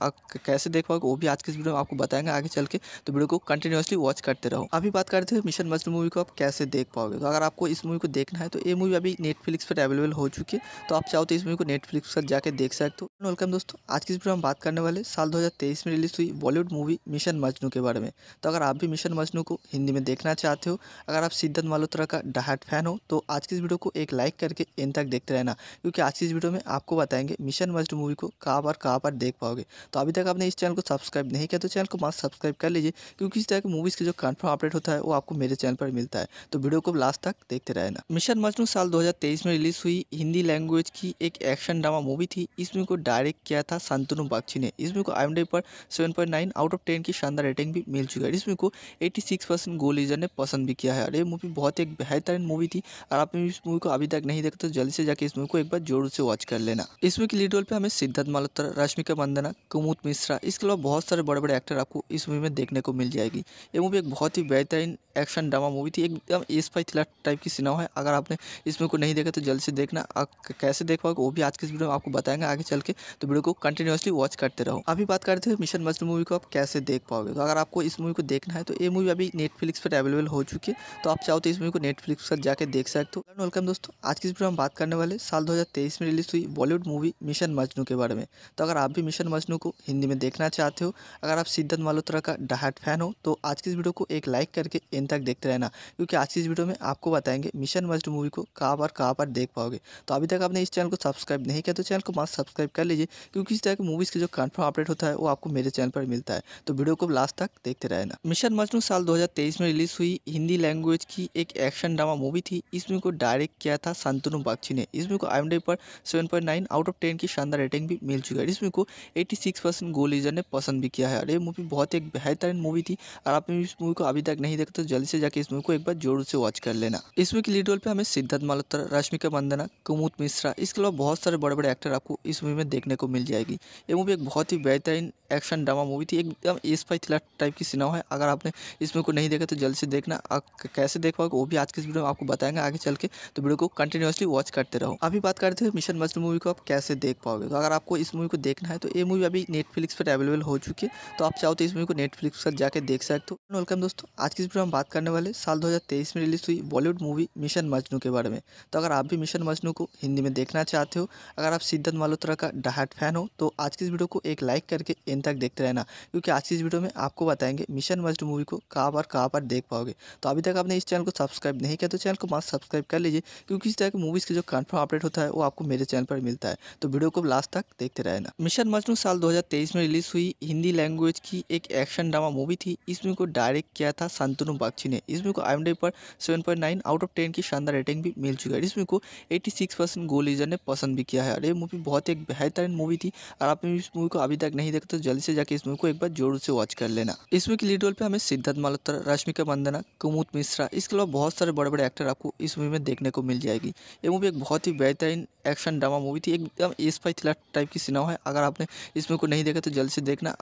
कैसे देख पाओगे वो भी आज के इस वीडियो में आपको बताएँगे आगे चल के। तो वीडियो को कंटिन्यूसली वॉच करते रहो। अभी बात करते हैं मिशन मजनू मूवी को आप कैसे देख पाओगे? तो अगर आपको इस मूवी को देखना है तो ये मूवी अभी नेटफ्लिक्स पर अवेलेबल हो चुकी है। तो आप चाहो तो इस मूवी को नेटफ्लिक्स पर जाकर देख सकते हो। वेलकम दोस्तों, आज की इस वीडियो में बात करने वाले साल 2023 में रिलीज़ हुई बॉलीवुड मूवी मिशन मजनू के बारे में। तो अगर आप भी मिशन मजनू को हिंदी में देखना चाहते हो, अगर आप सिद्धार्थ मल्होत्रा का डाहट फ़ैन हो तो आज की इस वीडियो को एक लाइक करके इन तक देखते रहना। क्योंकि आज की इस वीडियो में आपको बताएँगे मिशन मजनू मूवी को कहाँ पर कहाँ पर देख पाओगे। तो अभी तक आपने इस चैनल को सब्सक्राइब नहीं किया तो चैनल को मस्त सब्सक्राइब कर लीजिए। क्योंकि इस तरह की मूवीज़ की जो कन्फर्म अपडेट होता है वो आपको मेरे चैनल पर मिलता है। तो वीडियो को लास्ट तक देखते रहना। मिशन मजनू साल दो हज़ार तेईस में रिलीज़ हुई हिंदी लैंग्वेज की एक एक्शन ड्रामा मूवी थी। इसमें को डायरेक्ट किया था संतनु बागची ने। इस मूवी को आई पर seven point nine out of ten की शानदार रेटिंग भी मिल चुका है। इस मूवी को एट्टी परसेंट गो ने पसंद भी किया है। और ये मूवी बहुत एक बेहतरीन मूवी थी। और आपने इस मूवी को अभी तक नहीं देखा तो जल्दी से जाकर इस मूवी को एक बार ज़ोर से वॉच कर लेना। इस मूवी की लीड रोल पे हमें सिद्धार्थ मल्होत्रा, रश्मिका मंदना कुमुद मिश्रा, इसके अलावा बहुत सारे बड़े बड़े एक्टर आपको इस मूवी में देखने को मिल जाएगी। ये मूवी एक बहुत ही बेहतरीन एक्शन ड्रामा मूवी थी। एकदम स्पाई थ्रिलर टाइप की सिनेमा है। अगर आपने इस मूवी को नहीं देखा तो जल्द से देखना। आप कैसे देख पाओगे, वो भी आज के इस वीडियो में आपको बताएँगे आगे चल के। तो वीडियो को कंटिन्यूसली वॉच करते रहो। अभी बात करते हैं मिशन मजनू मूवी को आप कैसे देख पाओगे। तो अगर आपको इस मूवी को देखना है तो ये मूवी अभी नेटफ्लिक्स पर अवेलेबल हो चुकी है। तो आप चाहो तो इस मूवी को नेटफ्लिक्स पर जाकर देख सकते हो। वेलकम दोस्तों। आज की इस वीडियो में बात करने वाले साल दो हज़ार तेईस में रिलीज़ हुई बॉलीवुड मूवी मिशन मजनू के बारे में। तो अगर आप भी मिशन मजनू को हिंदी में देखना चाहते हो, अगर आप सिद्धार्थ मल्होत्रा का डाहट फ़ैन हो तो आज की इस वीडियो को एक लाइक करके इन तक देखते रहना। क्योंकि आज की इस वीडियो में आपको बताएँगे मिशन मस्ट मूवी को कहाँ पर कहाँ पर देख पाओगे। तो अभी तक आपने इस चैनल को सब्सक्राइब नहीं किया तो चैनल को मस्त सब्सक्राइब कर लीजिए, क्योंकि इस तरह की मूवीज़ की जो कन्फर्म अपडेट होता है, वो आपको मेरे चैनल पर मिलता है। तो वीडियो को लास्ट तक देखते रहना। मिशन मजनू साल 2023 में रिलीज़ हुई। हिंदी लैंग्वेज की एक एक्शन ड्रामा मूवी थी। इस मूवी को डायरेक्ट किया था संतनु बागची ने। इस मूवी को आई पर seven point nine out of ten की शानदार रेटिंग भी मिल चुकी है। इस मूवी को एट्टी सिक्स परसेंट गो लीजर ने पसंद भी किया है। और ये मूवी बहुत एक बेहतरीन मूवी थी। और आपने इस मूवी को अभी तक नहीं देखा तो जल्दी से जाके इस मूवी को एक बार ज़ोर से वॉच कर लेना। इस मूवी की लीड रोल पे हमें सिद्धार्थ मल्होत्रा रश्मिका मंदना कुमुद मिश्रा, इसके अलावा बहुत सारे बड़े बड़े एक्टर आपको इस मूवी में देखने को मिल जाएगी। ये मूवी एक बहुत ही बेहतरीन एक्शन ड्रामा मूवी थी, एकदम एस फाई थ्रिलर टाइप की सिनेमा है। अगर आपने इस मूवी को नहीं देखा तो जल्दी से देखना। कैसे देख पाओगे, वो भी आज के इस वीडियो में आपको बताएँगे आगे चल के। तो वीडियो को कंटिन्यूसली वॉच करते रहो। अभी बात करते हैं मिशन मजनू मूवी को आप कैसे देख पाओगे। तो अगर आपको इस मूवी को देखना है तो ये मूवी अभी नेटफ्लिक्स पर अवेलेबल हो चुकी है। तो आप चाहो तो इस मूवी को नेटफ्लिक्स पर जाकर देख सकते हो। वेलकम दोस्तों। आज की इस वीडियो में बात करने वाले साल दो हज़ार तेईस में रिलीज़ हुई बॉलीवुड मूवी मिशन मजनू के बारे में। तो अगर आप भी मिशन मजनू को हिंदी में देखना चाहते हो, अगर आप सिद्धार्थ मल्होत्रा का डाहट फ़ैन हो तो आज की इस वीडियो को एक लाइक करके इन तक देखते रहना, क्योंकि आज की इस वीडियो में आपको बताएँगे मिशन मजनू मूवी को कहाँ पर कहाँ पर देख पाओगे। तो अभी तक आपने इस चैनल को सब्सक्राइब नहीं किया तो चैनल को मस्त सब्सक्राइब कर लीजिए, क्योंकि इस तरह की मूवीज़ के जो कन्फर्म अपडेट होता है, वो आपको मेरे चैनल पर मिलता है। तो वीडियो को लास्ट तक देखते रहना। मिशन मजनू साल दो हज़ार तेईस में रिलीज़ हुई हिंदी लैंग्वेज की एक एक्शन ड्रामा मूवी थी इस को डायरेक्ट किया था संतनु बागची ने। इस मूवी को आई पर seven point nine out of ten की शानदार रेटिंग भी मिल चुका है। इस मूवी को एट्टी सिक्स परसेंट गो लीजर ने पसंद भी किया है। और ये मूवी बहुत एक बेहतरीन मूवी थी। और आपने इस मूवी को अभी तक नहीं देखा तो जल्दी से जाके इस मूवी को एक बार ज़ोर से वॉच कर लेना। इस मूवी की लीड रोल पे हमें सिद्धार्थ मल्होत्रा रश्मिका मंदना, कुमुद मिश्रा, इसके अलावा बहुत सारे बड़े बड़े एक्टर आपको इस मूवी में देखने को मिल जाएगी। ये मूवी एक बहुत ही बेहतरीन एक्शन ड्रामा मूवी थी। एकदम एस फाई थ्रिलर टाइप की सिनेमा है। अगर आपने इस मूवी को नहीं देखा तो जल्द से देखना।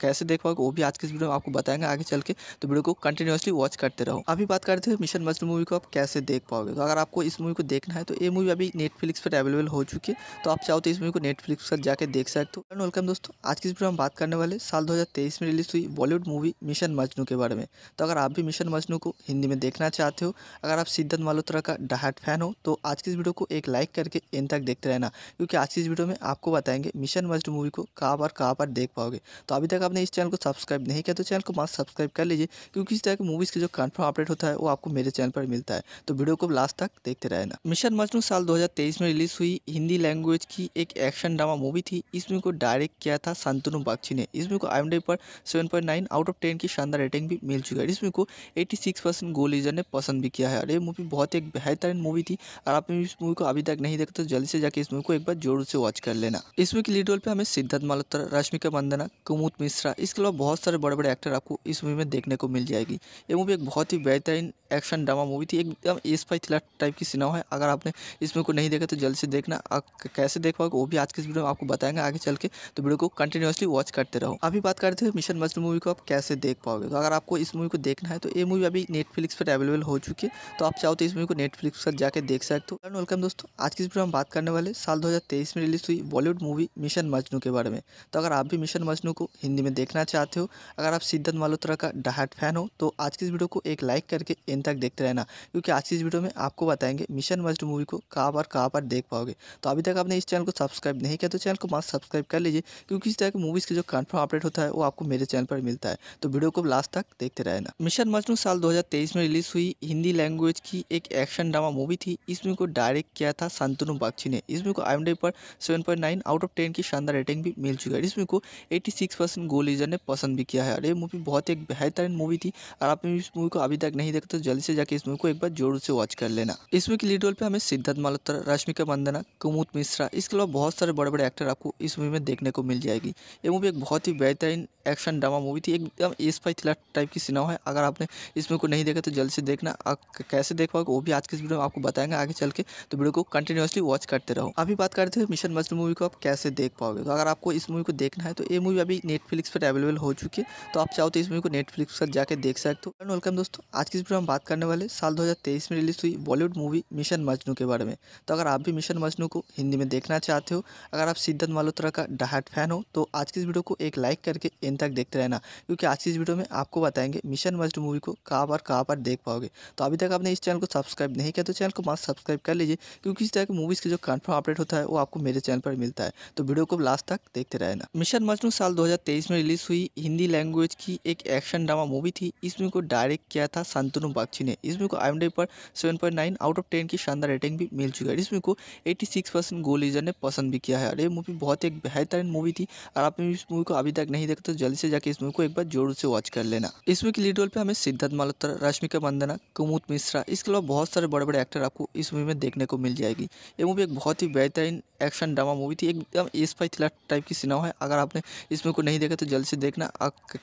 कैसे देख पाओगे वो भी आज के इस वीडियो में आपको बताएँगे आगे चल के। तो वीडियो को कंटिन्यूसली वॉच करते रहो। अभी बात करते हैं मिशन मजनू मूवी को आप कैसे देख पाओगे? तो अगर आपको इस मूवी को देखना है तो ये मूवी अभी नेटफ्लिक्स पर अवेलेबल हो चुकी है। तो आप चाहो तो इस मूवी को नेटफ्लिक्स पर जाकर देख सकते हो। वेलकम दोस्तों। आज की इस वीडियो में बात करने वाले साल दो हज़ार तेईस में रिलीज़ हुई बॉलीवुड मूवी मिशन मजनू के बारे में। तो अगर आप भी मिशन मजनू को हिंदी में देखना चाहते हो, अगर आप सिद्धार्थ मल्होत्रा का डाहट फ़ैन हो तो आज की इस वीडियो को एक लाइक करके इन तक देखते रहना, क्योंकि आज की इस वीडियो में आपको बताएँगे मिशन मजनू मूवी को कहाँ पर कहाँ पर देख पाओगे। तो अभी तक आपने इस चैनल को सब्सक्राइब नहीं किया तो चैनल को मस्त सब्सक्राइब कर लीजिए क्योंकि इस तरह की मूवीज़ के जो कन्फर्म अपडेट होता है, वो आपको मेरे चैनल पर मिलता है। तो वीडियो को लास्ट तक देखते रहना। मिशन मजनू साल 2023 में रिलीज़ हुई। हिंदी लैंग्वेज की एक एक्शन ड्रामा मूवी थी। इस मूवी को डायरेक्ट किया था संतनु बागची ने। इस मूवी को आई पर सेवन आउट ऑफ़ टेन की शानदार रेटिंग भी मिल चुकी है। इस मूवी को एट्टी सिक्स परसेंट गो लीजर ने पसंद भी किया है। और ये मूवी बहुत एक बेहतरीन मूवी थी। और आपने इस मूवी को अभी तक नहीं देखा तो जल्दी से जाकर इस मूवी को एक बार ज़ोर से वॉच कर लेना। इस मूवी की लीड रोल पे हमें सिद्धार्थ मल्होत्रा रश्मिका मंदना कुमुद मिश्रा, इसके अलावा बहुत सारे बड़े बड़े एक्टर आपको इस मूवी में देखने को मिल जाएगी। ये मूवी एक बहुत ही बेहतरीन एक्शन ड्रामा मूवी थी। एकदम एस फाई थ्रिलर टाइप की सिनेमा है। अगर आपने इस मूवी को नहीं देखा तो जल्द से देखना। कैसे देख पाओगे, वो भी आज के इस वीडियो में आपको बताएँगे आगे चल के। तो वीडियो को कंटिन्यूसली वॉच करते रहो। अभी बात करते हैं मिशन मजनू मूवी को आप कैसे देख पाओगे। तो अगर आपको इस मूवी को देखना है तो ये मूवी अभी नेटफ्लिक्स पर अवेलेबल हो चुकी है। तो आप चाहो तो इस मूवी को नेटफ्लिक्स पर जाकर देख सकते हो। वेलकम दोस्तों। आज की इस वीडियो में बात करने वाले साल दो हज़ार तेईस में रिलीज़ हुई बॉलीवुड मूवी मिशन मजनू के बारे में। तो अगर आप भी मिशन मजनू को हिंदी में देखना चाहते हो, अगर आप सिद्धार्थ मल्होत्रा का डाहट फ़ैन हो तो आज की इस वीडियो को एक लाइक करके इन तक देखते रहना, क्योंकि आज की इस वीडियो में आपको बताएँगे मिशन मस्ट मूवी को कहाँ पर कहाँ पर देख पाओगे। तो अभी तक आपने इस चैनल को सब्सक्राइब नहीं किया तो चैनल को मस्त सब्सक्राइब कर लीजिए, क्योंकि इस तरह की मूवीज़ की जो कन्फर्म अपडेट होता है वो आपको मेरे चैनल पर मिलता है। तो वीडियो को लास्ट तक देखते रहना। मिशन मजनू साल दो हज़ार तेईस में रिलीज़ हुई, हिंदी लैंग्वेज की एक एक्शन ड्रामा मूवी थी। इस मूवी को डायरेक्ट किया था शांतनु बागची ने। इस मूवी को आई पर सेवन आउट ऑफ़ टेन की शानदार रेटिंग भी मिल चुकी है। इस मूवी को एटी परसेंट गोल यूज़र ने पसंद भी किया है। और ये मूवी बहुत एक बेहतरीन मूवी थी। और आपने इस मूवी को अभी तक नहीं देखा तो जल्दी से जाके इस मूवी को एक बार ज़ोर से वॉच कर लेना। इसमें की लीड रोल पे हमें सिद्धार्थ मल्होत्रा रश्मिका मंदना, कुमुद मिश्रा, इसके अलावा बहुत सारे बड़े बड़े एक्टर आपको इस मूवी में देखने को मिल जाएगी। ये मूवी एक बहुत ही बेहतरीन एक्शन ड्रामा मूवी थी, एकदम एस फाई थ्रिलर टाइप की सिनेमा है। अगर आपने इस मूवी को नहीं देखा तो जल्दी से देखना। कैसे देख पाओगे, वो भी आज के इस वीडियो में आपको बताएँगे आगे चल के। तो वीडियो को कंटिन्यूसली वॉच करते रहो। अभी बात करते हैं मिशन मजनू मूवी को आप कैसे देख पाओगे। तो अगर आपको इस मूवी को देखना है तो ये मूवी अभी नेटफ्लिक्स पर अवेलेबल हो चुकी है। तो आप चाहो तो इस मूवी को नेटफ्लिक्स पर जाकर देख सकते हो। वेलकम दोस्तों। आज की इस वीडियो में बात करने वाले साल दो हज़ार तेईस में रिलीज़ हुई बॉलीवुड मूवी मिशन मजनू के बारे में। तो अगर आप भी मिशन मजनू को हिंदी में देखना चाहते हो, अगर आप सिद्धार्थ मल्होत्रा का डाहट फ़ैन हो तो आज की इस वीडियो को एक लाइक करके इन तक देखते रहना, क्योंकि आज की इस वीडियो में आपको बताएँगे मिशन मजनू मूवी को कहाँ पर कहाँ पर देख पाओगे। तो अभी तक आपने इस चैनल को सब्सक्राइब नहीं किया तो चैनल को मस्त सब्सक्राइब कर लीजिए, क्योंकि इस तरह की मूवीज़ की जो कन्फर्म अपडेट होता है, वो आपको मेरे चैनल पर मिलता है। तो वीडियो को लास्ट तक देखते रहना। मिशन मजनू साल दो हज़ार तेईस में रिलीज़ हुई हिंदी लैंग्वेज की एक एक्शन ड्रामा मूवी थी। इस मूवी को डायरेक्ट किया था शांतनु बागची ने। इस मूवी को आई पर seven point nine out of ten की शानदार रेटिंग भी मिल चुका है। इस मूवी को एटी परसेंट गोल लीजर ने पसंद भी किया है। और ये मूवी बहुत एक बेहतरीन मूवी थी। और आपने इस मूवी को अभी तक नहीं देखा तो जल्दी से जाके इस मूवी को एक बार ज़ोर से वॉच कर लेना। इसमें की लीड रोल पे हमें सिद्धार्थ मल्होत्रा रश्मिका मंदना, कुमुद मिश्रा, इसके अलावा बहुत सारे बड़े बड़े एक्टर आपको इस मूवी में देखने को मिल जाएगी। ये मूवी एक बहुत ही बेहतरीन एक्शन ड्रामा मूवी थी। एकदम एस फाई थ्रिलर टाइप की सिनेमा है। अगर आपने इस मूवी को नहीं देखा तो जल्द से देखना।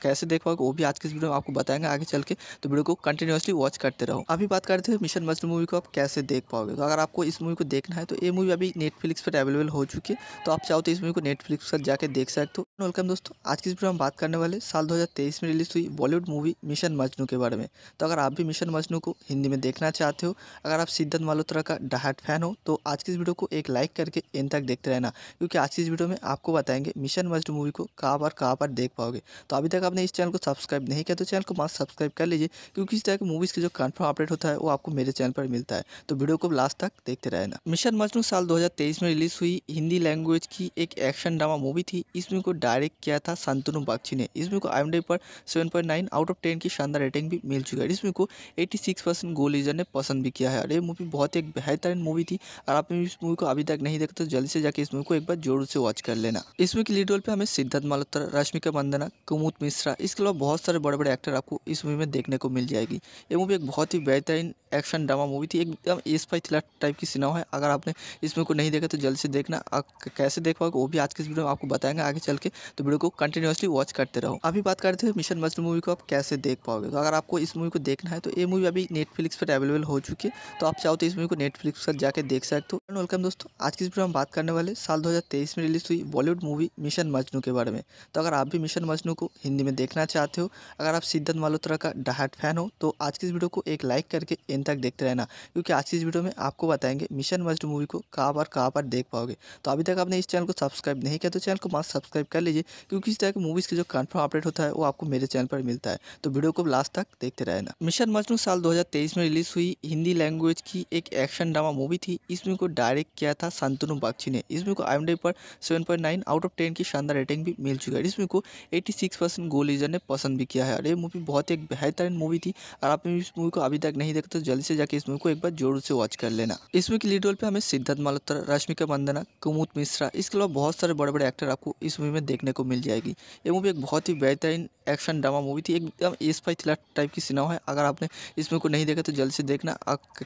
कैसे देख पाओगे वो भी आज के इस वीडियो में आपको बताएँगे आगे चल के। तो वीडियो को कंटिन्यूसली वॉच करते रहो। अभी बात करते हैं मिशन मजनू मूवी को आप कैसे देख पाओगे? तो अगर आपको इस मूवी को देखना है तो ये मूवी अभी नेटफ्लिक्स पर अवेलेबल हो चुकी है। तो आप चाहो तो इस मूवी को नेटफ्लिक्स पर जाकर देख सकते हो। वेलकम दोस्तों, आज की इस वीडियो में बात करने वाले साल दो हज़ार तेईस में रिलीज़ हुई बॉलीवुड मूवी मिशन मजनू के बारे में। तो अगर आप भी मिशन मजनू को हिंदी में देखना चाहते हो, अगर आप सिद्धार्थ मल्होत्रा का डाहट फ़ैन हो तो आज की इस वीडियो को एक लाइक करके इन तक देखते रहना। क्योंकि आज की इस वीडियो में आपको बताएँगे मिशन मजनू मूवी को कहाँ पर कहाँ पर देख पाओगे। तो अभी तक आपने इस चैनल को सब्सक्राइब नहीं किया तो चैनल को मस्त सब्सक्राइब कर लीजिए, क्योंकि इस तरह की मूवीज़ की जो कन्फर्म अपडेट होता है, वो आपको मेरे चैनल पर मिलता है। तो वीडियो को लास्ट तक देखते रहना। मिशन मजनू साल दो में रिलीज़ हुई हिंदी लैंग्वेज की एक एक्शन ड्रामा मूवी थी। इस मूवी को डायरेक्ट किया था शांतनु बागची ने। इस मूवी को आई पर सेवन आउट ऑफ़ टेन की शानदार रेटिंग भी मिल चुकी है। इस मूवी को 86 परसेंट गोल यूज़र ने पसंद भी किया है। और ये मूवी बहुत एक बेहतरीन मूवी थी। और आपने इस मूवी को अभी तक नहीं देखा तो जल्दी से जाके इस मूवी को एक बार ज़ोर से वॉच कर लेना। इस मूवी की लीड रोल पे हमें सिद्धार्थ मल्होत्रा रश्मिका मंदना कुमुद मिश्रा, इसके अलावा बहुत सारे बड़े बड़े एक्टर आपको इस मूवी में देखने को मिल जाएगी। ये मूवी एक बहुत ही बेहतरीन एक्शन ड्रामा मूवी थी, एकदम एस फाई थ्रिलर टाइप की सिनेमा है। अगर आपने इस मूवी को नहीं देखा तो जल्द से देखना। कैसे देख पाओगे, वो भी आज के इस वीडियो में आपको बताएँगे आगे चल के। तो वीडियो को कंटिन्यूसली वॉच करते रहो। अभी बात करते हैं मिशन मजनू मूवी को आप कैसे देख पाओगे। तो अगर आपको इस मूवी को देखना है तो ये मूवी अभी नेटफ्लिक्स पर अवेलेबल हो चुकी है। तो आप चाहो तो इस मूवी को नेटफ्लिक्स पर जाकर देख सकते हो। वेलकम दोस्तों। आज की इस वीडियो में बात करने वाले साल दो हज़ार तेईस में रिलीज़ हुई बॉलीवुड मूवी मिशन मजनू के बारे में। तो अगर आप भी मिशन मजनू को हिंदी में देखना चाहते हो, अगर आप सिद्धार्थ मल्होत्रा का डाहट फ़ैन हो तो आज की इस वीडियो को एक लाइक करके इन तक देखते रहना, क्योंकि आज की इस वीडियो में आपको बताएँगे मिशन मजनू मूवी को कहाँ पर कहाँ पर देख पाओगे। तो अभी तक आपने इस चैनल को सब्सक्राइब नहीं किया तो चैनल को मस्त सब्सक्राइब कर लीजिए, क्योंकि इस तरह की मूवीज़ की जो कन्फर्म अपडेट होता है, वो आपको मेरे चैनल पर मिलता है। तो वीडियो को लास्ट तक देखते रहना। मिशन मजनू साल दो हज़ार तेईस में रिलीज़ हुई, हिंदी लैंग्वेज की एक एक्शन ड्रामा मूवी थी। इस मूवी को डायरेक्ट किया था शांतनु बागची ने। इस मूवी को आई पर सेवन आउट ऑफ़ टेन की शानदार रेटिंग भी मिल चुकी है इस मूवी को एटी परसेंट गोल लीजर ने पसंद भी किया है, और ये मूवी बहुत एक बेहतरीन मूवी थी और आपने इस मूवी को अभी तक नहीं देखा तो जल्दी से जाके इस मूवी को एक बार ज़ोर से वॉच कर लेना। इस मूवी की लीड रोल पे हमें सिद्धार्थ मल्होत्रा रश्मिका मंदना, कुमुद मिश्रा, इसके अलावा बहुत सारे बड़े बड़े एक्टर आपको इस मूवी में देखने को मिल जाएगी। ये मूवी एक बहुत ही बेहतरीन एक्शन ड्रामा मूवी थी, एकदम एस फाई थ्रिलर टाइप की सिनेमा है। अगर आपने इस मूवी को नहीं देखा तो जल्द से देखना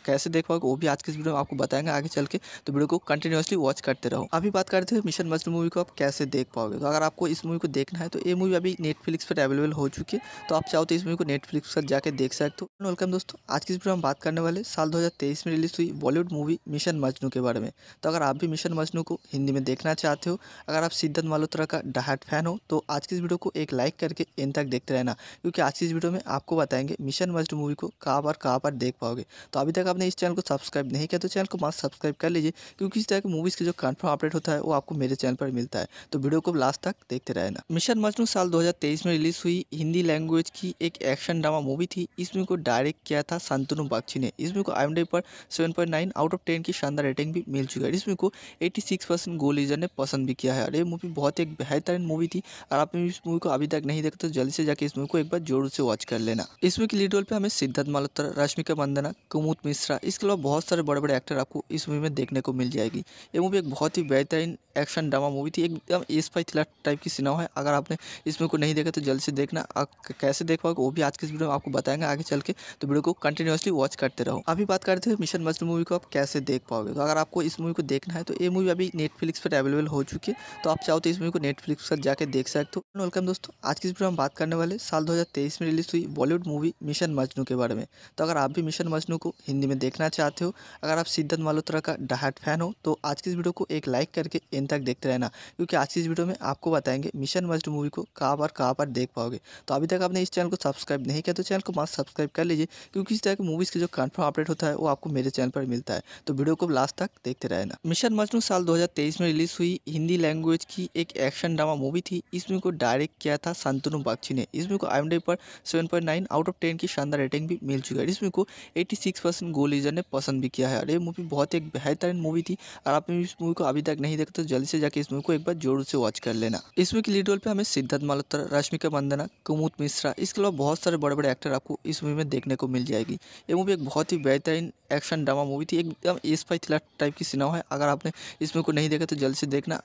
कैसे देख पाओगे वो भी आज के इस वीडियो में आपको बताएँगे आगे चल के। तो वीडियो को कंटिन्यूसली वॉच करते रहो। अभी बात करते हैं मिशन मजनू मूवी को आप कैसे देख पाओगे। तो अगर आपको इस मूवी को देखना है तो ये मूवी अभी नेटफ्लिक्स पर अवेलेबल हो चुकी है तो आप चाहो तो इस मूवी को नेटफ्लिक्स पर जाके देख सकते हो। वेलकम दोस्तों, आज की इस वीडियो में बात करने वाले साल 2023 में रिलीज़ हुई बॉलीवुड मूवी मिशन मजनू के बारे में। तो अगर आप भी मिशन मजनू को हिंदी में देखना चाहते हो, अगर आप सिद्धार्थ मल्होत्रा का डाहट फ़ैन हो तो आज की इस वीडियो को एक लाइक करके इन तक देखते रहना, क्योंकि आज की इस वीडियो में आपको बताएँगे मिशन मजनू मूवी को कहाँ पर कहाँ पर देख पाओगे। तो अभी तक आपने इस चैनल को सब्सक्राइब नहीं किया तो चैनल को मस्त सब्सक्राइब कर लीजिए, क्योंकि इस तरह की मूवीज़ की जो कन्फर्म अपडेट होता है, वो आपको मेरे चैनल पर मिलता है। तो वीडियो को लास्ट तक देखते रहना। मिशन मजनू साल दो हज़ार तेईस में रिलीज़ हुई हिंदी लैंग्वेज की एक एक्शन ड्रामा मूवी थी। इस मूवी को डायरेक्ट किया था शांतनु बागची ने। इस को आई पर 7.9 आउट ऑफ़ 10 की शानदार रेटिंग भी मिल चुकी है। इस मूवी को 86 परसेंट गोल लीजर ने पसंद भी किया है। और ये मूवी बहुत ही बेहतरीन मूवी थी। और आपने इस मूवी को अभी तक नहीं देखा तो जल्दी से जाकर इस मूवी को एक बार ज़ोर से वॉच कर लेना। इस की लीड रोल पे हमें सिद्धार्थ मल्होत्रा रश्मिका मंदना कुमुद मिश्रा, इसके अलावा बहुत सारे बड़े बड़े एक्टर आपको इस मूवी में देखने को मिल जाएगी। ये मूवी एक बहुत ही बेहतरीन एक्शन ड्रामा मूवी थी। एकदम एस फाई थ्रिलर टाइप की सिनेमा है। अगर आपने इस मूवी को नहीं देखा तो जल्दी से देखना। कैसे देख पाओगे वो भी आज के इस वीडियो में आपको बताएँगे आगे चल के तो वीडियो को कंटिन्यूसली वॉच करते रहो। अभी बात करते हैं मिशन मजनू मूवी को आप कैसे देख पाओगे? तो अगर आपको इस मूवी को देखना है तो ये मूवी अभी नेटफ्लिक्स पर अवेलेबल हो चुकी है। तो आप चाहो तो इस मूवी को नेटफ्लिक्स पर जाकर देख सकते हो। वेलकम दोस्तों, आज की इस वीडियो में बात करने वाले साल दो हज़ार तेईस में रिलीज़ हुई बॉलीवुड मूवी मिशन मजनू के बारे में। तो अगर आप भी मिशन मजनू को हिंदी में देखना चाहते हो, अगर आप सिद्धार्थ मल्होत्रा का डाहट फ़ैन हो तो आज की इस वीडियो को एक लाइक करके इन तक देखते रहना, क्योंकि आज की इस वीडियो में आपको बताएँगे मिशन मजनू मूवी को कहाँ पर कहाँ पर देख पाओगे। तो अभी तक आपने इस चैनल को सब्सक्राइब नहीं किया तो चैनल को मस्त सब्सक्राइब कर लीजिए, क्योंकि इस तरह की मूवीज़ की जो कन्फर्म अपडेट होता है, वो आपको मेरे चैनल पर मिलता है। तो वीडियो को लास्ट तक देखते रहना। मिशन मजनू साल 2023 में रिलीज़ हुई, हिंदी लैंग्वेज की एक एक्शन ड्रामा मूवी थी। इस मूवी को डायरेक्ट किया था शांतनु बागची ने। इस मूवी को आई पर 7.9 आउट ऑफ़ 10 की शानदार रेटिंग भी मिल चुका है। इस मूवी को 86 परसेंट गोल लीजर ने पसंद भी किया है। और ये मूवी बहुत एक बेहतरीन मूवी थी। और आपने इस मूवी को अभी तक नहीं देखा तो जल्दी से जाके इस मूवी को एक बार ज़ोर से वॉच कर लेना। इसमें की लीड रोल पे हमें सिद्धार्थ मल्होत्रा रश्मिका मंदना कुमुद मिश्रा, इसके अलावा बहुत सारे बड़े बड़े एक्टर आपको इस मूवी में देखने को मिल जाएगी। ये मूवी एक बहुत ही बेहतरीन एक्शन ड्रामा मूवी थी। एकदम एस फाई थ्रिलर टाइप की सिनेमा है। अगर आपने इस मूवी को नहीं देखा तो जल्दी से देखना।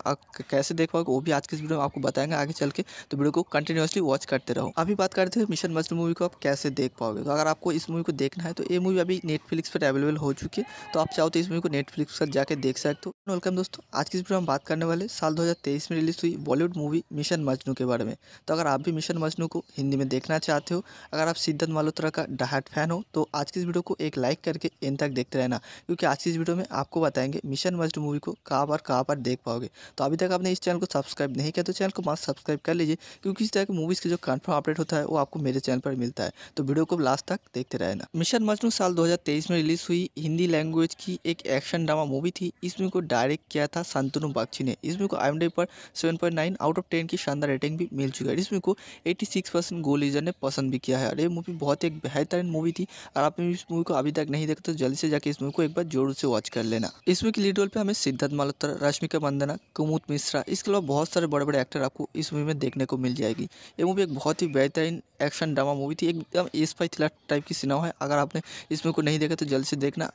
कैसे देख पाओगे वो भी आज के इस वीडियो में आपको बताएँगे आगे चल के। तो वीडियो को कंटिन्यूसली वॉच करते रहो। अभी बात करते हैं मिशन मजनू मूवी को आप कैसे देख पाओगे। तो अगर आपको इस मूवी को देखना है तो ये मूवी अभी नेटफ्लिक्स पर अवेलेबल हो चुकी है। तो आप चाहो तो इस मूवी को नेटफ्लिक्स पर जाकर देख सकते हो। वेलकम दोस्तों, आज की इस वीडियो में बात करने वाले साल दो हज़ार तेईस में रिलीज़ हुई बॉलीवुड मूवी मिशन मजनू के बारे में। तो अगर आप भी मिशन मजनू को हिंदी में देखना चाहते हो, अगर आप सिद्धांत मल्होत्रा का डाहट फ़ैन हो तो आज की इस वीडियो को एक लाइक करके इन तक देखते रहना, क्योंकि आज की इस वीडियो में आपको बताएँगे मिशन मस्ट मूवी को कहाँ पर कहाँ पर देख पाओगे। तो अभी तक आपने इस चैनल को सब्सक्राइब नहीं किया तो चैनल को मस्त सब्सक्राइब कर लीजिए, क्योंकि इस तरह की मूवीज़ की जो कन्फर्म अपडेट होता है, वो आपको मेरे चैनल पर मिलता है। तो वीडियो को लास्ट तक देखते रहना। मिशन मजनू साल दो हज़ार तेईस में रिलीज़ हुई हिंदी लैंग्वेज की एक एक्शन ड्रामा मूवी थी। इस मूवी को डायरेक्ट किया था शांतनु बागची ने। इस मूवी को आई पर 7.9 आउट ऑफ़ टेन की शानदार रेटिंग भी मिल चुकी है। इस मूवी को 86 परसेंट गोल लीजर ने पसंद भी किया है। और ये मूवी बहुत एक बेहतरीन मूवी थी और आपने इस मूवी को अभी तक नहीं देखा तो जल्दी से जाके इस मूवी को एक बार ज़ोर से वॉच कर लेना। इस मूवी की लीड रोल पे हमें सिद्धार्थ मल्होत्रा रश्मिका मंदना कुमुद मिश्रा, इसके अलावा बहुत सारे बड़े बड़े एक्टर आपको इस मूवी में देखने को मिल जाएगी। ये मूवी एक बहुत ही बेहतरीन एक्शन ड्रामा मूवी थी, एकदम एस फाई थ्रिलर टाइप की सिनेमा है। अगर आपने इस मूवी को नहीं देखा तो जल्दी से देखना।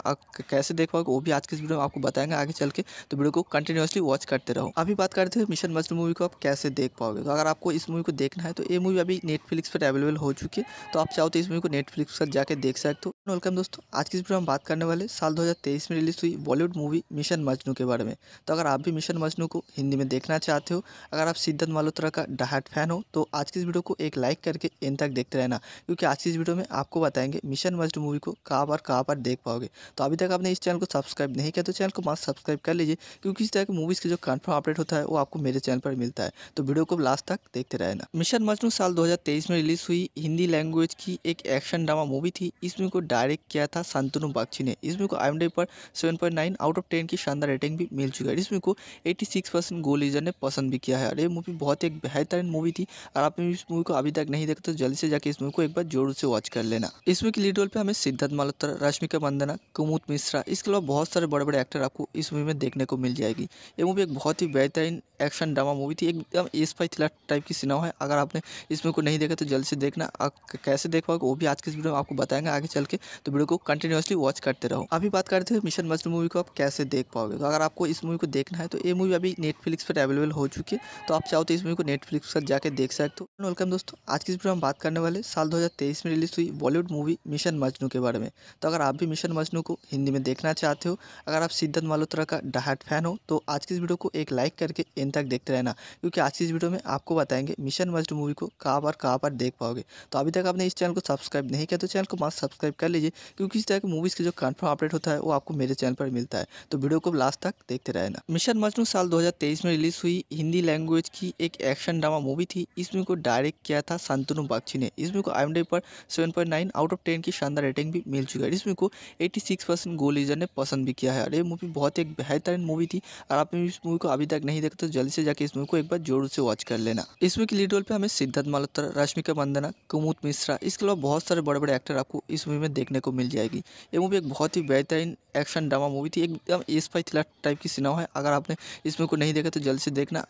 कैसे देख पाओगे वो भी आज के इस वीडियो में आपको बताएँगे आगे चल के। तो वीडियो को कंटिन्यूसली वॉच करते रहो। अभी बात करते हैं मिशन मजनू मूवी को आप कैसे देख पाओगे। तो अगर आपको इस मूवी को देखना है तो ये मूवी अभी नेटफ्लिक्स पर अवेलेबल हो चुकी है। तो आप चाहो तो इस मूवी को नेटफ्लिक्स पर जाके देख सकते हो। वेलकम दोस्तों, आज की इस वीडियो में बात करने वाले साल 2023 में रिलीज़ हुई बॉलीवुड मूवी मिशन मजनू के बारे में। तो अगर आप भी मिशन मजनू को हिंदी में देखना चाहते हो, अगर आप सिद्धार्थ मल्होत्रा का डाहट फ़ैन हो तो आज की इस वीडियो को एक लाइक करके इन तक देखते रहना, क्योंकि आज की इस वीडियो में आपको बताएँगे मिशन मजनू मूवी को कहाँ पर कहाँ पर देख पाओगे। तो अभी तक आपने इस चैनल को सब्सक्राइब नहीं किया तो चैनल को मस्त सब्सक्राइब कर लीजिए, क्योंकि इस तरह की मूवीज़ की जो कन्फर्म अपडेट होता है, वो आपको मेरे चैनल पर मिलता है। तो वीडियो को लास्ट तक देखते रहना। मिशन मजनू साल 2023 में रिलीज़ हुई हिंदी लैंग्वेज की एक एक्शन ड्रामा मूवी थी इस मूवी को डायरेक्ट किया था शांतनु बागची ने। इस मूवी को आई पर 7.9 आउट ऑफ़ 10 की शानदार रेटिंग भी मिल चुकी है। इस मूवी को 86 परसेंट गोल लीजर ने पसंद भी किया है। और ये मूवी बहुत एक बेहतरीन मूवी थी। और आपने इस मूवी को अभी तक नहीं देखा तो जल्दी से जाके इस मूवी को एक बार ज़ोर से वॉच कर लेना। इस मूवी की लीड रोल पे हमें सिद्धार्थ मल्होत्रा, रश्मिका मंदना कुमुद मिश्रा, इसके अलावा बहुत सारे बड़े बड़े एक्टर आपको इस मूवी में देखने को मिल जाएगी। ये मूवी एक बहुत ही बेहतरीन एक्शन ड्रामा मूवी थी। एकदम एस फाई थ्रिलर टाइप की सिनेमा है। अगर आपने इस मूवी को नहीं देखा तो जल्दी से देखना। कैसे देख पाओगे वो भी आज के इस वीडियो में आपको बताएँगे। आगे चल के तो वीडियो को कंटिन्यूसली वॉच करते रहो। अभी बात करते हैं मिशन मजनू मूवी को आप कैसे देख पाओगे? तो अगर आपको इस मूवी को देखना है तो ये मूवी अभी नेटफ्लिक्स पर अवेलेबल हो चुकी है। तो आप चाहो तो इस मूवी को नेटफ्लिक्स पर जाकर देख सकते हो। वेलकम दोस्तों, आज की इस वीडियो हम बात करने वाले साल 2023 में रिलीज़ हुई बॉलीवुड मूवी मिशन मजनू के बारे में। तो अगर आप भी मिशन मजनू को हिंदी में देखना चाहते हो, अगर आप सिद्धार्थ मल्होत्रा का डाहट फ़ैन हो तो आज की इस वीडियो को एक लाइक करके इन तक देखते रहना, क्योंकि आज की इस वीडियो में आपको बताएँगे मिशन मजनू मूवी को कहाँ पर कहाँ पर देख पाओगे। तो अभी तक आपने इस चैनल को सब्सक्राइब नहीं किया तो चैनल को मस्त सब्सक्राइब कर लीजिए, क्योंकि इस तरह की मूवीज़ के जो कन्फर्म अपडेट होता है, वो आपको मेरे चैनल पर मिलता है। तो वीडियो को लास्ट तक देखते रहना। मिशन मजनू साल 2023 में रिलीज़ हुई हिंदी लैंग्वेज की एक एक्शन ड्रामा मूवी थी। इस मूवी को डायरेक्ट किया था शांतनु बागची ने। इस मूवी को आई पर 7.9 आउट ऑफ़ 10 की शानदार रेटिंग भी मिल चुका है। इस मूवी को 86 परसेंट गो ने पसंद भी किया है। और ये मूवी बहुत एक बेहतरीन मूवी थी। और आपने इस मूवी को अभी तक नहीं देखा तो जल्दी से जाकर इस मूवी को एक बार ज़ोर से वॉच कर लेना। इस मूवी की लीड रोल पे हमें सिद्धार्थ मल्होत्रा रश्मिका मंदना, कुमुद मिश्रा, इसके अलावा बहुत सारे बड़े बड़े एक्टर आपको इस मूवी में देखने को मिल जाएगी। ये मूवी एक बहुत ही बेहतरीन एक्शन ड्रामा मूवी थी, एकदम स्पाई थ्रिलर टाइप की सिनेमा है। अगर आपने इस मूवी को नहीं देखा तो जल्दी से देखना।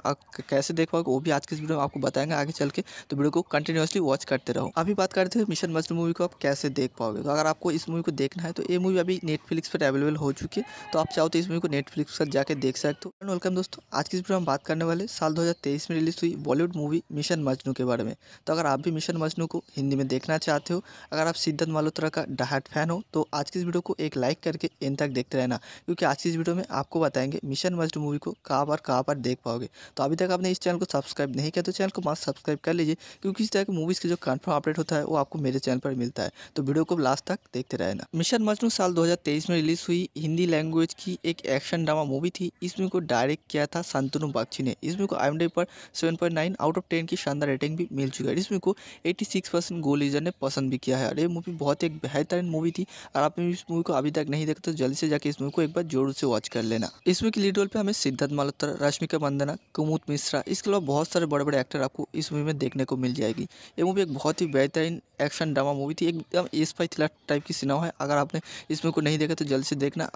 कैसे देख पाओगे, वो भी आज के इस वीडियो में आपको बताएँगे आगे चल के। तो वीडियो को कंटिन्यूसली वॉच करते रहो। अभी बात करते हैं मिशन मजनू मूवी को आप कैसे देख पाओगे। तो अगर आपको इस मूवी को देखना है तो ये मूवी अभी नेटफ्लिक्स पर अवेलेबल हो चुकी है। तो आप चाहो तो इस मूवी को नेटफ्लिक्स पर जाकर देख सकते हो। वेलकम दोस्तों। आज की इस वीडियो में बात करने वाले साल दो हज़ार तेईस में रिलीज़ हुई बॉलीवुड मूवी मिशन मजनू के बारे में। तो अगर आप भी मिशन मजनू को हिंदी में देखना चाहते हो, अगर आप सिद्धार्थ मल्होत्रा का डाहट फ़ैन हो तो आज की इस वीडियो को एक लाइक करके इन तक देखते रहना, क्योंकि आज की इस वीडियो में आपको बताएँगे मिशन मस्ट मूवी को कहाँ पर कहाँ पर देख पाओगे। तो अभी तक आपने इस चैनल को सब्सक्राइब नहीं किया तो चैनल को मस्त सब्सक्राइब कर लीजिए, क्योंकि इस तरह की मूवीज़ की जो कन्फर्म अपडेट होता है वो आपको मेरे चैनल पर मिलता है। तो वीडियो को लास्ट तक देखते रहना। मिशन मजनू साल 2023 में रिलीज़ हुई, हिंदी लैंग्वेज की एक एक्शन ड्रामा मूवी थी। इसमें को डायरेक्ट किया था शांतनु बागची ने। इस मूवी को आई पर 7.9 आउट ऑफ़ 10 की शानदार रेटिंग भी मिल चुकी है। इसमें को 86 परसेंट गोल लीजर ने पसंद भी किया है और ये मूवी बहुत एक बेहतरीन मूवी थी। और आपने इस मूवी को अभी तक नहीं देखा तो जल्दी से जाकर इस मूवी को एक बार ज़ोर से वॉच कर लेना। इसमें की लीड रोल पे हमें सिद्धार्थ मल्होत्रा रश्मिका मंदना, कुमुद मिश्रा, इसके अलावा बहुत सारे बड़े बड़े एक्टर आपको इस मूवी में देखने को मिल जाएगी। ये मूवी एक बहुत ही बेहतरीन एक्शन ड्रामा मूवी थी। एकदम एस फाई थ्रिलर टाइप की सिनेमा है। अगर आपने इस मूवी को नहीं देखा तो जल्दी से देखना।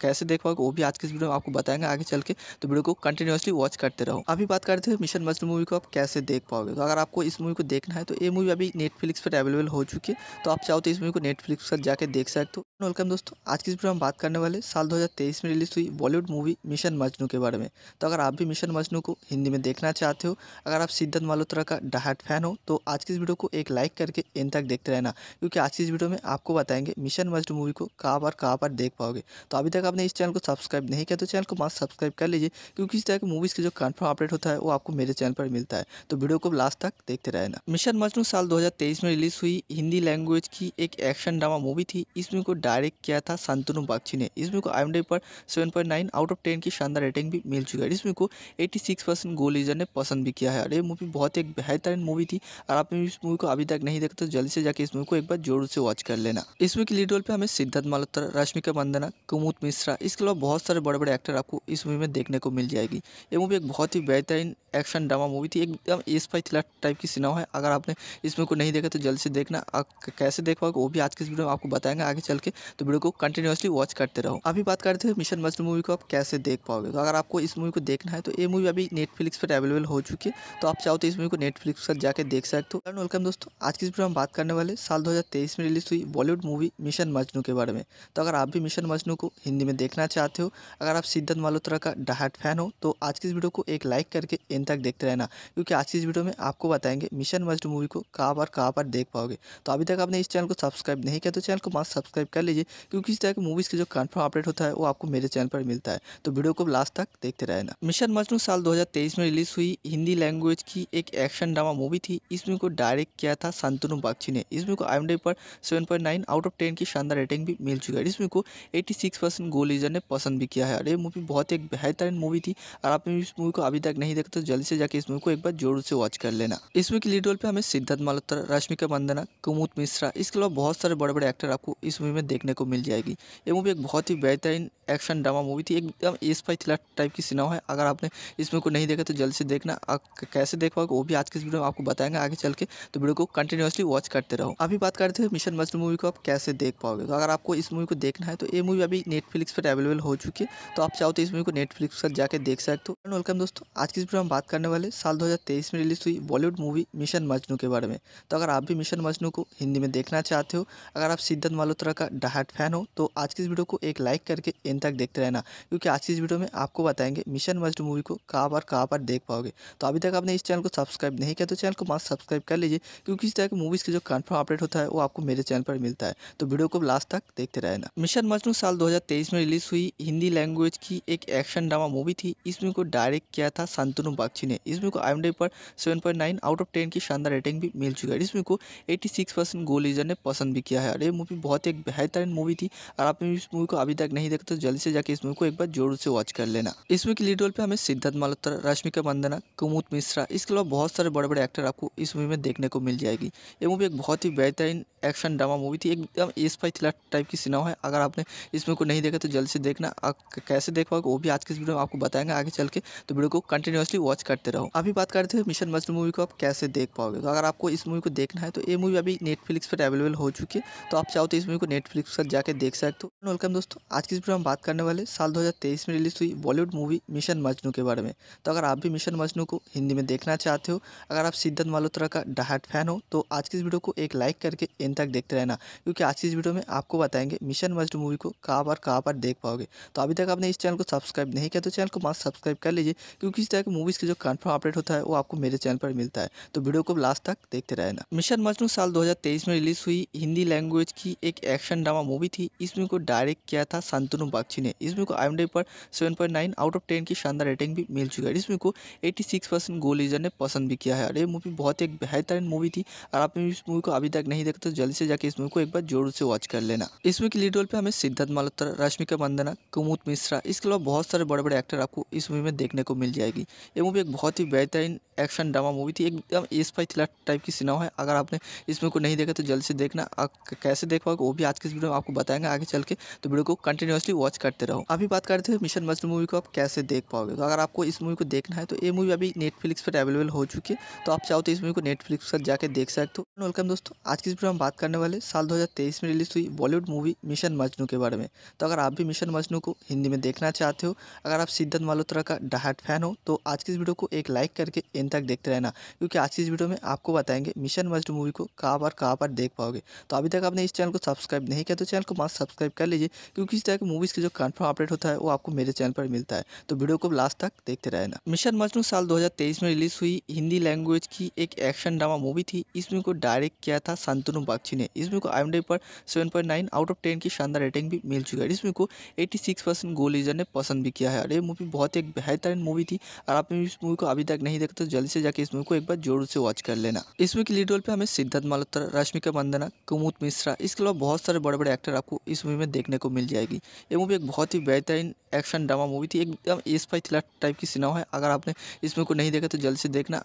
कैसे देख पाओगे वो भी आज के इस वीडियो में आपको बताएँगे आगे चल के। तो वीडियो को कंटिन्यूसली वॉच करते रहो। अभी बात करते हैं मिशन मजनू मूवी को आप कैसे देख पाओगे। तो अगर आपको इस मूवी को देखना है तो ये मूवी अभी नेटफ्लिक्स पर अवेलेबल हो चुकी है। तो आप चाहो तो इस मूवी को नेटफ्लिक्स पर जाके देख सकते हो। वेलकम दोस्तों, आज की इस वीडियो में बात करने वाले साल 2023 में रिलीज़ हुई बॉलीवुड मूवी मिशन मजनू के बारे में। तो अगर आप भी मिशन मजनू को हिंदी में देखना चाहते हो, अगर आप सिद्धार्थ मल्होत्रा का डाहट फ़ैन हो तो आज की इस वीडियो को एक लाइक करके इन तक देखते रहना, क्योंकि आज की इस वीडियो में आपको बताएँगे मिशन मजनू मूवी को कहाँ पर कहाँ पर देख पाओगे। तो अभी तक आपने इस चैनल को सब्सक्राइब नहीं किया तो चैनल को मस्त सब्सक्राइब कर लीजिए, क्योंकि इस तरह की मूवीज़ की जो कन्फर्म अपडेट होता है, वो आपको मेरे चैनल पर मिलता है। तो वीडियो को लास्ट तक देखते रहना। मिशन मजनू साल 2023 में रिलीज़ हुई हिंदी लैंग्वेज की एक एक्शन ड्रामा मूवी थी। इस मूवी को डायरेक्ट किया था शांतनु बागची ने। इस मूवी को आई पर 7.9 आउट ऑफ़ 10 की शानदार रेटिंग भी मिल चुकी है। इस मूवी को 86 परसेंट गो लीजर ने पसंद भी किया है। और ये मूवी बहुत ही एक बेहतरीन मूवी थी। और आपने इस मूवी को अभी तक नहीं देखा तो जल्दी से जाकर इस मूवी को एक बार ज़ोर से वॉच कर लेना। इस मूवी की लीड रोल पे हमें सिद्धार्थ मल्होत्रा रश्मिका मंदना, कुमुद मिश्रा, इसके अलावा बहुत सारे बड़े बड़े एक्टर आपको इस मूवी में देखने को मिल जाएगी। ये मूवी एक बहुत ही बेहतरीन एक्शन ड्रामा मूवी थी। एकदम एस फाई थ्रिलर टाइप की सिनेमा है। अगर आपने इस मूवी को नहीं देखा तो जल्दी से देखना। आप कैसे देख पाओगे वो भी आज के वीडियो में आपको बताएँगे आगे चल के तो वीडियो को कंटिन्यूसली वॉच करते रहो। अभी बात करते हैं मिशन मजनू मूवी को आप कैसे देख पाओगे? तो अगर आपको इस मूवी को देखना है तो ये मूवी अभी नेटफ्लिक्स पर अवेलेबल हो चुकी है तो आप चाहो तो इस मूवी को नेटफ्लिक्स पर जाकर देख सकते हो। एंड वेलकम दोस्तों। आज की इस वीडियो में बात करने वाले साल 2023 में रिलीज़ हुई बॉलीवुड मूवी मिशन मजनू के बारे में। तो अगर आप भी मिशन मजनू को हिंदी में देखना चाहते हो, अगर आप सिद्धार्थ मल्होत्रा का डाहट फ़ैन हो तो आज की इस वीडियो को एक लाइक करके इन तक देखते रहना, क्योंकि आज की इस वीडियो में आपको बताएँगे मिशन मजनू मूवी को कहाँ पर कहाँ पर देख पाओगे। तो अभी तक आपने इस चैनल को सब्सक्राइब नहीं किया तो चैनल को मस्त सब्सक्राइब कर लीजिए, क्योंकि इस तरह की मूवीज़ की जो कन्फर्म अपडेट होता है, वो आपको मेरे चैनल पर मिलता है। तो वीडियो को लास्ट तक देखते रहना। मिशन मजनू साल 2023 में रिलीज़ हुई हिंदी लैंग्वेज की एक एक्शन ड्रामा मूवी थी। इस मूवी को डायरेक्ट किया था शांतनु बागची ने। इस मूवी को आई पर 7.9 आउट ऑफ़ 10 की शानदार रेटिंग भी मिल चुका है। इस मूवी को 86 परसेंट गो लीजर ने पसंद भी किया है। और ये मूवी बहुत एक बेहतरीन मूवी थी। और आपने इस मूवी को अभी तक नहीं देखा तो जल्दी से जाकर इस मूवी को एक बार ज़ोर से वॉच कर लेना। इसमें की लीड रोल पे हमें सिद्धार्थ मल्होत्रा रश्मिका मंदना कुमुद मिश्रा, इसके अलावा बहुत सारे बड़े बड़े एक्टर आपको इस मूवी में देखने को मिल जाएगी। ये मूवी एक बहुत ही बेहतरीन एक्शन ड्रामा मूवी थी, एकदम एस फाई थ्रिलर टाइप की सिनेमा है। अगर आपने इस मूवी को नहीं देखा तो जल्द से देखना कैसे देख पाओगे वो भी आज के इस वीडियो में आपको बताएँगे आगे चल के। तो वीडियो को कंटिन्यूसली वॉच करते रहो। अभी बात करते हैं मिशन मजनू मूवी को आप कैसे देख पाओगे। तो अगर आपको इस मूवी को देखना है तो ये मूवी अभी नेटफ्लिक्स पर अवेलेबल हो चुकी है। तो आप चाहो तो इस मूवी को नेटफ्लिक्स पर जाकर देख सकते हो। वेलकम दोस्तों, आज की इस वीडियो में बात करने वाले साल 2023 में रिलीज़ हुई बॉलीवुड मूवी मिशन मजनू के बारे में। तो अगर आप भी मिशन मजनू को हिंदी में देखना चाहते हो अगर आप सिद्धार्थ मल्होत्रा का डाहट फ़ैन हो तो आज की इस वीडियो को एक लाइक करके इन तक देखते रहना, क्योंकि आज की इस वीडियो में आपको बताएँगे मिशन मस्ट मूवी को कहाँ पर कहाँ पर देख पाओगे। तो अभी तक आपने इस चैनल को सब्सक्राइब नहीं किया तो चैनल को मस्त सब्सक्राइब कर लीजिए, क्योंकि इस तरह की मूवीज़ की जो कन्फर्म अपडेट होता है, वो आपको मेरे चैनल पर मिलता है। तो वीडियो को लास्ट तक देखते रहना। मिशन मजनू साल 2023 में रिलीज़ हुई, हिंदी लैंग्वेज की एक एक्शन ड्रामा मूवी थी। इस मूवी को डायरेक्ट किया था शांतनु बागची ने। इस मूवी को आई पर 7.9 आउट ऑफ़ 10 की शानदार रेटिंग भी मिल चुकी है। इस मूवी को 86 परसेंट गोल यूज़र ने पसंद भी किया है। और ये मूवी बहुत ही बेहतरीन मूवी थी और आपने इस मूवी को अभी तक नहीं देखा तो जल्दी से जाके इस मूवी को एक बार ज़रूर से वॉच कर लेना। इस मूवी की लीड रोल पे हमें सिद्धार्थ मल्होत्रा रश्मिका मंदना, कुमुद मिश्रा, इसके अलावा बहुत सारे बड़े बड़े एक्टर आपको इस मूवी में देखने को मिल जाएगी। ये मूवी एक बहुत ही बेहतरीन एक्शन ड्रामा मूवी थी। एकदम एस फाई थ्रिलर टाइप की सिनेमा है। अगर आपने इस मूवी को नहीं देखा तो जल्दी से देखना। कैसे देख पाओगे वो भी आज के इस वीडियो में आपको बताएँगे आगे चल के। तो वीडियो को कंटिन्यूसली वॉच करते रहो। अभी बात करते हैं मिशन मजनू मूवी को आप कैसे देख पाओगे। तो अगर आपको इस मूवी को देखना है तो ये मूवी अभी नेटफ्लिक्स पर अवेलेबल हो चुकी है। तो आप चाहो तो इस मूवी को नेटफ्लिक्स पर जाकर देख सकते हो। वेलकम दोस्तों, आज की इस वीडियो में बात करने वाले साल दो हज़ार तेईस में रिलीज़ हुई बॉलीवुड मूवी मिशन मजनू के बारे में। तो अगर आप भी मिशन मजनू को हिंदी में देखना चाहते हो, अगर आप सिद्धार्थ मल्होत्रा का डाहट फ़ैन हो तो आज की इस वीडियो को एक लाइक करके इन तक देखते रहना। क्योंकि आज की इस वीडियो में आपको बताएँगे मिशन मजनू मूवी को कहाँ पर कहाँ पर देख पाओगे। तो अभी तक आपने इस चैनल को सब्सक्राइब नहीं किया तो चैनल को मस्त सब्सक्राइब कर लीजिए, क्योंकि इस तरह की मूवीज़ की जो कन्फर्म अपडेट होता है, वो आपको मेरे चैनल पर मिलता है। तो वीडियो को लास्ट तक देखते रहना। मिशन मजनू साल 2023 में रिलीज़ हुई हिंदी लैंग्वेज की एक एक्शन ड्रामा मूवी थी। इस मूवी को डायरेक्ट किया था शांतनु बागची ने। इस मूवी को आई पर 7.9 आउट ऑफ़ 10 की शानदार रेटिंग भी मिल चुका है। इस मूवी को 86 परसेंट गोल यूज़र ने पसंद भी किया है। और ये मूवी बहुत एक बेहतरीन मूवी थी। और आपने इस मूवी को अभी तक नहीं देखा तो जल्दी से जाके इस मूवी को एक बार ज़रूर से वॉच कर लेना। इस मूवी की लीड रोल पे हमें सिद्धार्थ मल्होत्रा रश्मिका मंदना, कुमुद मिश्रा, इसके अलावा बहुत सारे बड़े बड़े एक्टर आपको इस मूवी में देखने को मिल जाएगी। ये मूवी एक बहुत ही बेहतरीन एक्शन ड्रामा मूवी थी। एकदम एस फाई थ्रिलर टाइप की सिनेमा है। अगर आपने इस मूवी को नहीं देखा तो जल्द से देखना। कैसे देख पाओगे, वो भी आज के इस वीडियो में आपको बताएँगे आगे चल के। तो वीडियो को कंटिन्यूसली वॉच करते रहो। अभी बात करते हैं मिशन मजनू मूवी को आप कैसे देख पाओगे। तो अगर आपको इस मूवी को देखना है तो ये मूवी अभी नेटफ्लिक्स पर अवेलेबल हो चुकी है। तो आप चाहो तो इस मूवी को नेटफ्लिक्स पर जाकर देख सकते हो। वेलकम दोस्तों, आज की इस वीडियो में बात करने वाले साल दो हज़ार तेईस में रिलीज़ हुई बॉलीवुड मूवी मिशन मजनू के बारे में। तो अगर आप भी मिशन मजनू को हिंदी में देखना चाहते हो, अगर आप सिद्धार्थ मल्होत्रा का डाहट फ़ैन हो तो आज की इस वीडियो को एक लाइक करके इन तक देखते रहना। क्योंकि आज की इस वीडियो में आपको बताएँगे मिशन मजनू मूवी को कहाँ पर कहाँ पर देख पाओगे। तो अभी तक आपने इस चैनल को सब्सक्राइब नहीं किया तो चैनल को मस्त सब्सक्राइब कर लीजिए, क्योंकि इस तरह की मूवीज़ की जो कन्फर्म अपडेट होता है, वो आपको मेरे चैनल पर मिलता है। तो वीडियो को लास्ट तक देखते रहना। मिशन मजनू साल 2023 में रिलीज़ हुई हिंदी लैंग्वेज की एक एक्शन ड्रामा मूवी थी। इस मूवी को डायरेक्ट किया था शांतनु बागची ने। इस मूवी को आई पर 7.9 आउट ऑफ़ 10 की शानदार रेटिंग भी मिल चुकी है। इस मूवी को 86 परसेंट गोल यूज़र ने पसंद भी किया है। और ये मूवी बहुत एक बेहतरीन मूवी थी। और आपने इस मूवी को अभी तक नहीं देखा तो जल्दी से जाके इस मूवी को एक बार ज़ोर से वॉच कर लेना। इस मूवी की लीड रोल पे हमें सिद्धार्थ मल्होत्रा रश्मिका मंदना, कुमुद मिश्रा इसके अलावा बहुत सारे बड़े बड़े एक्टर आपको इस मूवी में देखने को मिल जाएगी। ये मूवी एक बहुत ही बेहतरीन एक्शन ड्रामा मूवी थी, एकदम एस फाई थ्रिलर टाइप की सिनेमा है। अगर आपने इस मूवी को नहीं देखा तो जल्द से देखना।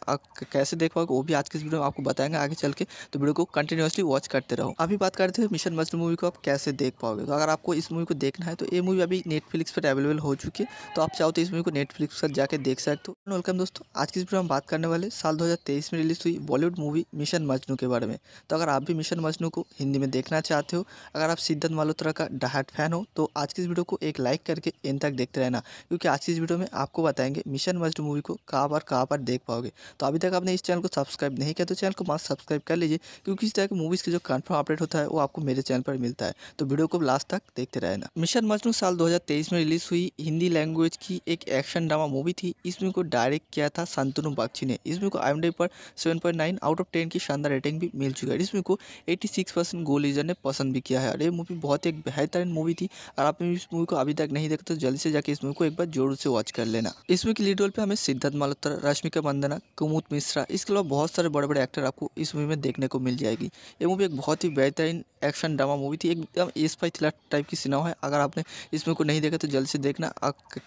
कैसे देख पाओगे, वो भी आज के इस वीडियो में आपको बताएँगे आगे चल के। तो वीडियो को कंटिन्यूसली वॉच करते रहो। अभी बात करते हैं मिशन मजनू मूवी को आप कैसे देख पाओगे। तो अगर आपको इस मूवी को देखना है तो ये मूवी अभी नेटफ्लिक्स पर अवेलेबल हो चुकी है। तो आप चाहो तो इस मूवी को नेटफ्लिक्स पर जाकर देख सकते हो। वेलकम दोस्तों, आज की इस वीडियो में बात करने वाले साल दो हज़ार तेईस में रिलीज़ हुई बॉलीवुड मूवी मिशन मजनू के बारे में। तो अगर आप भी मिशन मजनू को हिंदी में देखना चाहते हो। अगर आप सिद्धार्थ मल्होत्रा का डाहट फ़ैन हो तो आज की इस वीडियो को एक लाइक करके एंड तक देखते रहना, क्योंकि आज की इस वीडियो में आपको बताएँगे मिशन मजनू मूवी को कहाँ पर कहाँ पर देख पाओगे। तो अभी तक आपने इस चैनल को सब्सक्राइब नहीं किया तो चैनल को मस्त सब्सक्राइब कर लीजिए, क्योंकि इस तरह की मूवीज़ की जो कन्फर्म अपडेट होता है, वो आपको मेरे चैनल पर मिलता है। तो वीडियो को लास्ट तक देखते रहना। मिशन मजनू साल 2023 में रिलीज़ हुई। हिंदी लैंग्वेज की एक एक्शन ड्रामा मूवी थी। इस मूवी को डायरेक्ट किया था शांतनु बागची ने। इस मूवी को आई पर 7.9 आउट ऑफ़ 10 की शानदार रेटिंग भी मिल चुकी है। इस मूवी को 86 परसेंट गोल यूज़र ने पसंद भी किया है। और ये मूवी बहुत एक बेहतरीन मूवी थी और आपने इस मूवी को अभी तक नहीं देखा तो जल्दी से जाके इस मूवी को एक बार ज़ोर से वॉच कर लेना। इस मूवी की लीड रोल पे हमें सिद्धार्थ मल्होत्रा रश्मिका मंदना कुमुद मिश्रा, इसके अलावा बहुत सारे बड़े बड़े एक्टर आपको इस मूवी में देखने को मिल जाएगी। ये मूवी एक बहुत ही बेहतरीन एक्शन ड्रामा मूवी थी। एकदम एस फाई थ्रिलर टाइप की सिनेमा है। अगर आपने इस मूवी को नहीं देखा तो जल्द से देखना।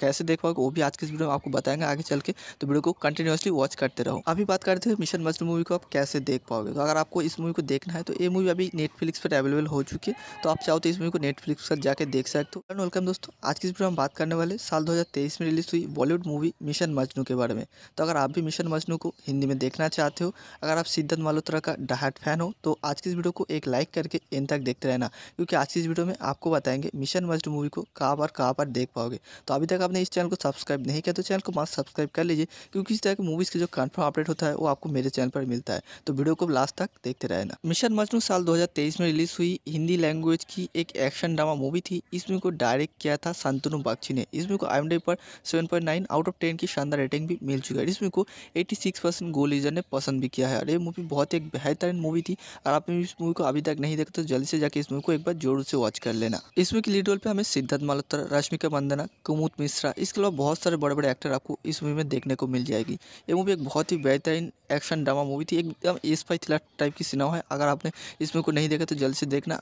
कैसे देख पाओगे वो भी आज के इस वीडियो में आपको बताएँगे आगे चल के। तो वीडियो को कंटिन्यूसली वॉच करते रहो। अभी बात करते हैं मिशन मजनू मूवी को आप कैसे देख पाओगे। तो अगर आपको इस मूवी को देखना है तो ये मूवी अभी नेटफ्लिक्स पर अवेलेबल हो चुकी है। तो आप चाहो तो इस मूवी को नेटफ्लिक्स पर जाकर देख सकते हो। वेलकम दोस्तों। आज की इस वीडियो में बात करने वाले साल दो हज़ार तेईस में रिलीज़ हुई बॉलीवुड मूवी मिशन मजनू के बारे में। तो अगर आप भी मिशन मजनू को हिंदी में देखना चाहते हो, अगर आप सिद्धार्थ मल्होत्रा का डाहट फ़ैन हो तो आज की इस वीडियो को एक लाइक करके इन तक देखते रहना, क्योंकि आज की इस वीडियो में आपको बताएँगे मिशन मजनू मूवी को कहाँ पर कहाँ पर देख पाओगे। तो अभी तक आपने इस चैनल को सब्सक्राइब नहीं किया तो चैनल को मस्त सब्सक्राइब कर लीजिए, क्योंकि इस तरह की मूवीज़ की जो कन्फर्म अपडेट होता है, वो आपको मेरे चैनल पर मिलता है। तो वीडियो को लास्ट तक देखते रहना। मिशन मजनू साल दो में रिलीज़ हुई हिंदी लैंग्वेज की एक एक्शन ड्रामा मूवी थी। इस मूवी को डायरेक्ट किया था शांतनु बागची ने। इस मूवी को आई पर 7.9 आउट ऑफ़ 10 की शानदार रेटिंग भी मिल चुकी है। इस मूवी को 86 परसेंट गोल लीजर ने पसंद भी किया है। और ये मूवी बहुत ही एक बेहतरीन मूवी थी। और आपने इस मूवी को अभी तक नहीं देखा तो जल्दी से जाकर इस मूवी को एक बार ज़ोर से वॉच कर लेना। इस मूवी की लीड रोल पे हमें सिद्धार्थ मल्होत्रा रश्मिका मंदना, कुमुद मिश्रा, इसके अलावा बहुत सारे बड़े बड़े एक्टर आपको इस मूवी में देखने को मिल जाएगी। ये मूवी एक बहुत ही बेहतरीन एक्शन ड्रामा मूवी थी। एकदम एस फाई थ्रिलर टाइप की सिनेमा है। अगर आपने इस मूवी को नहीं देखा तो जल्द से देखना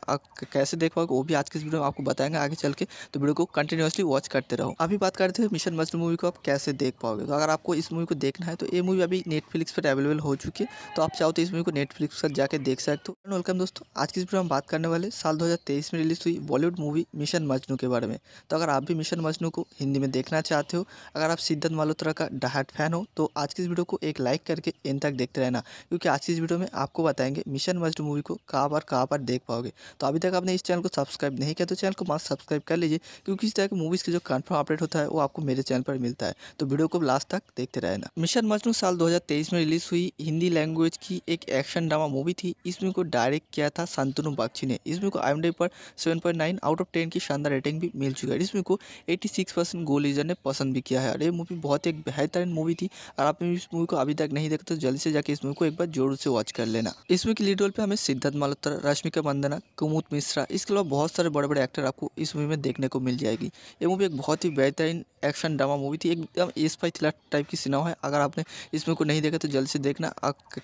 कैसे देख पाओगे, वो भी आज के इस वीडियो में आपको बताएँगे आगे चल के। तो वीडियो को कंटिन्यूसली वॉच करते रहो। अभी बात करते हैं मिशन मजनू मूवी को आप कैसे देख पाओगे। तो अगर आपको इस मूवी को देखना है तो ये मूवी अभी नेटफ्लिक्स पर अवेलेबल हो चुकी है। तो आप चाहो तो इस मूवी को नेटफ्लिक्स पर जाकर देख सकते हो। वेलकम दोस्तों। आज की इस वीडियो में बात करने वाले साल दो हज़ार तेईस में रिलीज़ हुई बॉलीवुड मूवी मिशन मजनू के बारे में। तो अगर आप भी मिशन मजनू को हिंदी में देखना चाहते हो, अगर आप सिद्धार्थ मल्होत्रा का डाहट फ़ैन हो तो आज की इस वीडियो को एक लाइक करके इन तक देखते रहना। क्योंकि आज की इस वीडियो में आपको बताएँगे मिशन मस्ट मूवी को कहाँ पर कहाँ पर देख पाओगे। तो अभी तक आपने इस चैनल को सब्सक्राइब नहीं किया तो चैनल को मस्त सब्सक्राइब कर लीजिए, क्योंकि इस तरह की मूवीज़ की जो कन्फर्म अपडेट होता है, वो आपको मेरे चैनल पर मिलता है। तो वीडियो को लास्ट तक देखते रहना। मिशन मजनू साल दो में रिलीज़ हुई हिंदी लैंग्वेज की एक एक्शन ड्रामा मूवी थी। इस मूवी को डायरेक्ट किया था शांतनु बागची ने। इस मूवी को आई पर सेवन आउट ऑफ़ टेन की शानदार रेटिंग भी मिल चुकी है। इसमें को एटी परसेंट गोल लीजर ने पसंद भी किया है। और ये मूवी बहुत एक बेहतरीन मूवी थी। और आपने इस मूवी को अभी तक नहीं देखा तो जल्दी से जाकर इस मूवी को एक बार ज़ोर से वॉच कर लेना। इसमें की लीड रोल पे हमें सिद्धार्थ मल्होत्रा रश्मिका मंदना कुमुद मिश्रा, इसके अलावा बहुत सारे बड़े बड़े एक्टर आपको इस मूवी में देखने को मिल जाएगी। ये मूवी एक बहुत ही बेहतरीन एक्शन ड्रामा मूवी थी, एकदम एस फाई थ्रिलर टाइप की सिनेमा है। अगर आपने इस मूवी को नहीं देखा तो जल्द से देखना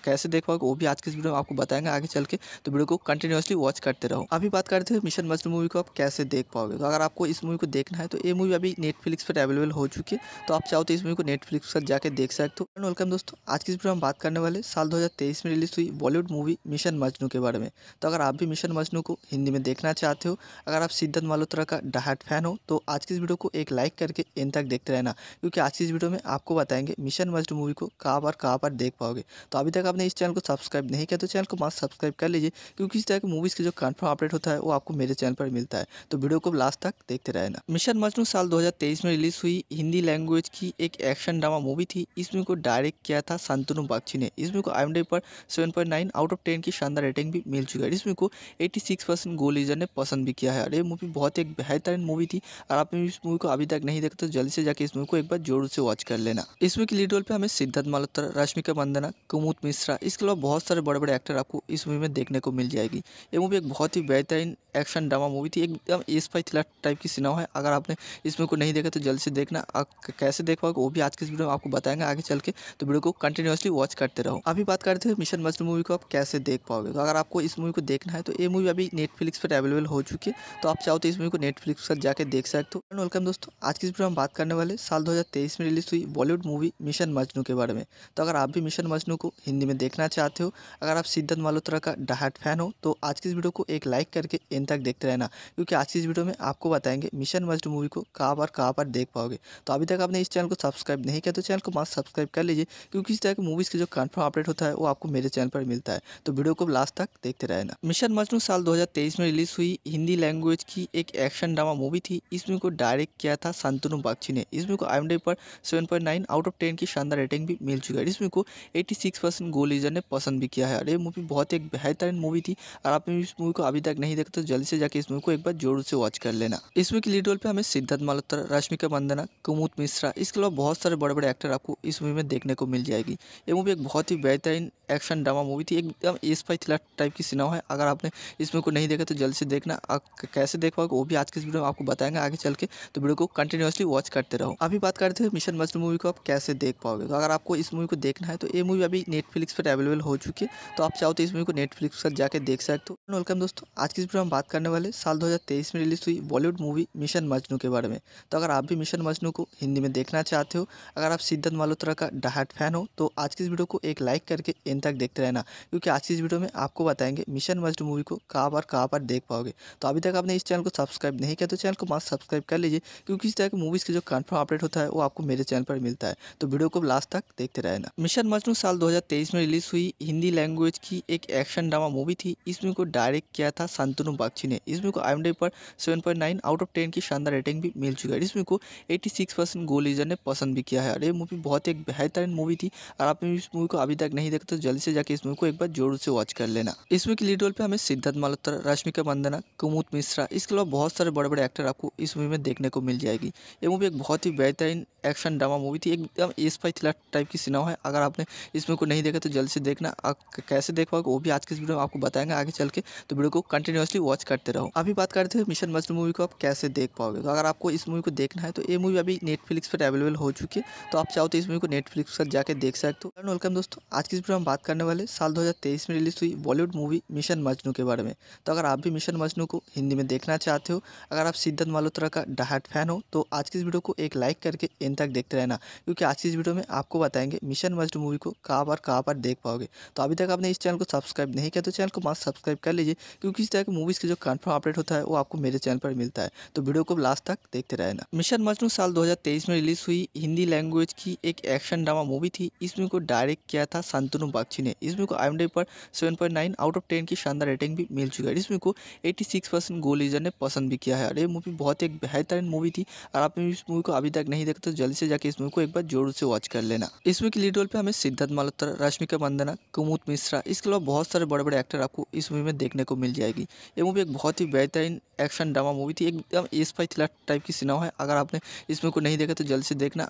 कैसे देख पाओगे वो भी आज के इस वीडियो में आपको बताएँगे आगे चल के। तो वीडियो को कंटिन्यूसली वॉच करते रहो। अभी बात करते हैं मिशन मजनू मूवी को आप कैसे देख पाओगे? तो अगर आपको इस मूवी को देखना है तो ये मूवी अभी नेटफ्लिक्स पर अवेलेबल हो चुकी है। तो आप चाहो तो इस मूवी को नेटफ्लिक्स पर जाकर देख सकते हो। वेलकम दोस्तों। आज की इस वीडियो में बात करने वाले साल दो हज़ार तेईस में रिलीज़ हुई बॉलीवुड मूवी मिशन मजनू के बारे में। तो अगर आप भी मिशन मजनू को हिंदी में देखना चाहते हो, अगर आप सिद्धार्थ मल्होत्रा का डाहट फ़ैन हो तो आज की इस वीडियो को एक लाइक करके इन तक देखते रहना, क्योंकि आज की इस वीडियो में आपको बताएँगे मिशन मजनू मूवी को कहाँ पर कहाँ पर देख पाओगे। तो अभी तक आपने इस चैनल को सब्सक्राइब नहीं किया तो चैनल को मस्त सब्सक्राइब कर लीजिए, क्योंकि इस तरह की मूवीज़ की जो कन्फर्म अपडेट होता है, वो आपको मेरे चैनल पर मिलता है। तो वीडियो को लास्ट तक देखते रहना। मिशन मजनू साल दो हज़ार तेईस में रिलीज़ हुई हिंदी लैंग्वेज की एक एक्शन ड्रामा मूवी थी इस मूवी को डायरेक्ट किया था शांतनु बागची ने। इस मूवी को आई पर सेवन आउट ऑफ़ टेन की शानदार रेटिंग भी मिल चुका है। इस मूवी को 86 परसेंट गोल लीजर ने पसंद भी किया है। और ये मूवी बहुत ही एक बेहतरीन मूवी थी और आपने इस मूवी को अभी तक नहीं देखा तो जल्दी से जाकर इस मूवी को एक बार ज़ोर से वॉच कर लेना। इस मूवी की लीड रोल पे हमें सिद्धार्थ मल्होत्रा रश्मिका मंदना कुमुद मिश्रा, इसके अलावा बहुत सारे बड़े बड़े एक्टर आपको इस मूवी में देखने को मिल जाएगी। ये मूवी एक बहुत ही बेहतरीन एक्शन ड्रामा मूवी थी, एकदम एस फाई थ्रिलर टाइप की सिनेमा है। अगर आपने इस मूवी को नहीं देखा तो जल्दी से देखना। कैसे देख पाओगे वो भी आज के इस वीडियो में आपको बताएँगे आगे चल के। तो वीडियो को कंटिन्यूसली वॉच करते रहो। अभी बात करते हैं मिशन मस्ट मूवी को आप कैसे देख पाओगे। तो अगर आपको इस मूवी को देखना है तो ये मूवी अभी नेटफ्लिक्स पर अवेलेबल हो चुकी है तो आप चाहो तो इस मूवी को नेटफ्लिक्स पर जाकर देख सकते हो। वेलकम दोस्तों। आज की इस वीडियो में बात करने वाले साल दो हज़ार तेईस में रिलीज़ हुई बॉलीवुड मूवी मिशन मजनू के बारे में। तो अगर आप भी मिशन मजनू को हिंदी में देखना चाहते हो, अगर आप सिद्धार्थ मल्होत्रा का डाहट फ़ैन हो तो आज की इस वीडियो को एक लाइक करके इन तक देखते रहना, क्योंकि आज की इस वीडियो में आपको बताएँगे मिशन मजनू मूवी को कहाँ पर कहाँ पर देख पाओगे। तो अभी तक आपने इस चैनल को सब्सक्राइब नहीं किया तो चैनल को मस्त सब्सक्राइब कर लीजिए, क्योंकि इस तरह की मूवीज़ की जो कन्फर्म अपडेट होता है, वो आपको मेरे चैनल पर मिलता है। तो वीडियो को लास्ट तक देखते रहना। मिशन मजनू साल 2023 में रिलीज़ हुई। हिंदी लैंग्वेज की एक एक्शन ड्रामा मूवी थी। इस मूवी को डायरेक्ट किया था शांतनु बागची ने। इस को आई पर 7.9 आउट ऑफ़ 10 की शानदार रेटिंग भी मिल चुकी है। इस मूवी को 86 परसेंट गोल लीजर ने पसंद भी किया है। और ये मूवी बहुत एक बेहतरीन मूवी थी। और आपने इस मूवी को अभी तक नहीं देखा तो जल्दी से जाकर इस मूवी को एक बार ज़रूर से वॉच कर लेना। इस मूवी की लीड रोल पे हमें सिद्धार्थ मल्होत्रा रश्मिका मंदना, कुमुद मिश्रा, इसके अलावा बहुत सारे बड़े बड़े एक्टर आपको इस मूवी में देखने को मिल जाएगी। ये मूवी एक बहुत ही बेहतरीन एक्शन ड्रामा मूवी थी। एकदम एस फाई थ्रिलर टाइप की सिनेमा है। अगर आपने इस मूवी को नहीं देखा तो जल्द से देखना। कैसे देख पाओगे वो भी आज के इस वीडियो में आपको बताएँगे आगे चल के। तो वीडियो को कंटिन्यूसली वॉच करते रहो। अभी बात करते हैं मिशन मजनू मूवी को आप कैसे देख पाओगे? तो अगर आपको इस मूवी को देखना है तो ये मूवी अभी नेटफ्लिक्स पर अवेलेबल हो चुकी है। तो आप चाहो तो इस मूवी को नेटफ्लिक्स पर जाकर देख सकते हो। वेलकम दोस्तों, आज की इस वीडियो में बात करने वाले साल दो हज़ार तेईस में रिलीज़ हुई बॉलीवुड मूवी मिशन मजनू के बारे में। तो अगर आप भी मिशन मजनू को हिंदी में देखना चाहते हो, अगर आप सिद्धार्थ मल्होत्रा का डाहट फ़ैन हो तो आज की इस वीडियो को एक लाइक करके इन तक देखते रहना। क्योंकि आज की इस वीडियो में आपको बताएँगे मिशन मजनू मूवी को कहाँ पर कहाँ पर देख पाओगे। तो अभी तक आपने इस चैनल को सब्सक्राइब नहीं किया तो चैनल को मस्त सब्सक्राइब कर लीजिए, क्योंकि इस तरह की मूवीज़ की जो कन्फर्म अपडेट होता है, वो आपको मेरे चैनल पर मिलता है। तो वीडियो को लास्ट तक देखते रहना। मिशन मजनू साल दो में रिलीज़ हुई हिंदी लैंग्वेज की एक एक्शन ड्रामा मूवी थी। इस मूवी को डायरेक्ट किया था शांतनु बागची ने। इस मूवी को आई पर सेवन आउट ऑफ़ टेन की शानदार रेटिंग भी मिल चुकी है। इस मूवी को एटी परसेंट गोल लीजर ने पसंद भी किया है। और ये मूवी बहुत एक बेहतरीन मूवी थी। और आपने इस मूवी को अभी तक नहीं देखा तो जल्दी से जाकर इस मूवी को एक बार ज़रूर से वॉच कर लेना। इस मूवी की लीड रोल पे हमें सिद्धार्थ मल्होत्रा रश्मिका मंदाना कुमुद मिश्रा, इसके अलावा बहुत सारे बड़े बड़े एक्टर आपको इस मूवी में देखने को मिल जाएगी। ये मूवी एक बहुत ही बेहतरीन एक्शन ड्रामा मूवी थी, एकदम एस फाई थ्रिलर टाइप की सिनेमा है। अगर आपने इस मूवी को नहीं देखा तो जल्द से देखना। कैसे देख पाओगे, वो भी आज के इस वीडियो में आपको बताएँगे आगे चल के। तो वीडियो को कंटिन्यूसली वॉच करते रहो। अभी बात करते हैं मिशन मजनू मूवी को आप कैसे देख पाओगे। तो अगर आपको इस मूवी को देखना है तो ये मूवी अभी नेटफ्लिक्स पर अवेलेबल हो चुकी है। तो आप चाहो तो इस मूवी को नेटफ्लिक्स पर जाकर देख सकते हो। वेलकम दोस्तों। आज की इस वीडियो में बात करने वाले साल दो हज़ार तेईस में रिलीज़ हुई बॉलीवुड मूवी मिशन मजनू के बारे में। तो अगर आप भी मिशन मजनू को हिंदी में देखना चाहते हो, अगर आप सिद्धार्थ मल्होत्रा का डाहट फ़ैन हो तो आज की इस वीडियो को एक लाइक करके इन तक देखते रहना, क्योंकि आज की इस वीडियो में आपको बताएँगे मिशन मजनू मूवी को कहाँ पर कहाँ पर देख पाओगे। तो अभी तक आपने इस चैनल को सब्सक्राइब नहीं किया तो चैनल को मस्त सब्सक्राइब कर लीजिए, क्योंकि इस तरह की मूवीज़ की जो कन्फर्म अपडेट होता है, वो आपको मेरे चैनल पर मिलता है। तो वीडियो को लास्ट तक देखते रहना। मिशन मजनू साल दो हज़ार तेईस में रिलीज़ हुई, हिंदी लैंग्वेज की एक एक्शन ड्रामा मूवी थी। इस मूवी को डायरेक्ट किया था संतनु बागची ने। इस मूवी को आई पर seven point nine out of ten की शानदार रेटिंग भी मिल चुका है। इस मूवी को एट्टी परसेंट गोल लीजर ने पसंद भी किया है। और ये मूवी बहुत एक बेहतरीन मूवी थी। और आपने इस मूवी को अभी तक नहीं देखा तो जल्दी से जाके इस मूवी को एक बार ज़रूर से वॉच कर लेना। इसमें की लीड रोल पे हमें सिद्धार्थ मल्होत्रा, रश्मिका मंदना, कुमुद मिश्रा, इसके अलावा बहुत सारे बड़े बड़े एक्टर आपको इस मूवी में देखने को मिल जाएगी। ये मूवी एक बहुत ही बेहतरीन एक्शन ड्रामा मूवी थी। एकदम एस फाई थ्रिलर टाइप की सिनेमा है। अगर आपने इस मूवी को नहीं देखा तो जल्द से देखना।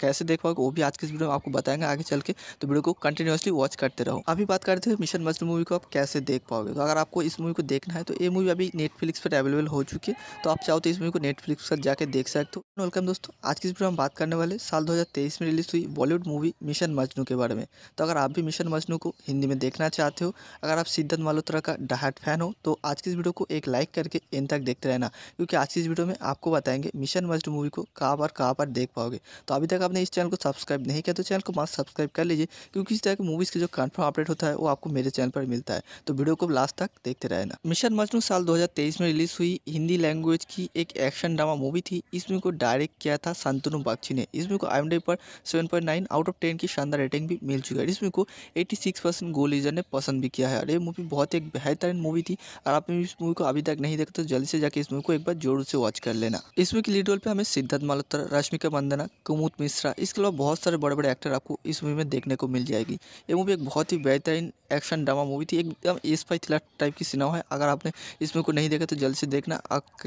कैसे देख पाओगे वो भी आज के इस वीडियो में आपको बताएँगे आगे चल के। तो वीडियो को कंटिन्यूसली वॉच करते रहो। अभी बात करते हैं मिशन मजनू मूवी को आप कैसे देख पाओगे। तो अगर आपको इस मूवी को देखना है तो ये मूवी अभी नेटफ्लिक्स पर अवेलेबल हो चुकी है। तो आप चाहो तो इस मूवी को नेटफ्लिक्स पर जाकर देख सकते हो। वेलकम दोस्तों, आज की इस वीडियो में बात करने वाले साल दो हज़ार तेईस में रिलीज़ हुई बॉलीवुड मूवी मिशन मजनू के बारे में। तो अगर आप भी मिशन मजनू को हिंदी में देखना चाहते हो, अगर आप सिद्धार्थ मल्होत्रा का डाहट फ़ैन हो तो आज की इस वीडियो को एक लाइक करके इन तक देखते रहना। क्योंकि आज की इस वीडियो में आपको बताएँगे मिशन मजनू मूवी को कहाँ पर कहाँ पर देख पाओगे। तो अभी तक आपने इस चैनल को सब्सक्राइब नहीं किया तो चैनल को मस्त सब्सक्राइब कर लीजिए। क्योंकि इस तरह की मूवीज़ की जो कन्फर्म अपडेट होता है, वो आपको मेरे चैनल पर मिलता है। तो वीडियो को लास्ट तक देखते रहना। मिशन मजनू साल दो हज़ार तेईस में रिलीज़ हुई हिंदी लैंग्वेज की एक एक्शन ड्रामा मूवी थी। इस मूवी को डायरेक्ट किया था संतनु बागची ने। इस मूवी को आई पर सेवन आउट ऑफ़ टेन की शानदार रेटिंग भी मिल चुका है। इस मूवी को एट्टी परसेंट गोल लीजर ने पसंद भी किया है। और ये मूवी बहुत एक बेहतरीन मूवी थी। और आपने इस मूवी को अभी तक नहीं देखा तो जल्दी से जाकर इस मूवी को एक बार ज़ोर से वॉच कर लेना। इस मूवी की लीड रोल पे हमें सिद्धार्थ मल्होत्रा, रश्मिका मंदना कुमुद मिश्रा, इसके अलावा बहुत सारे बड़े बड़े एक्टर आपको इस मूवी में देखने को मिल जाएगी। ये मूवी एक बहुत ही बेहतरीन एक्शन ड्रामा मूवी थी। एकदम एस फाई थ्रिलर टाइप की सिनेमा है। अगर आपने इस मूवी को नहीं देखा तो जल्द से देखना।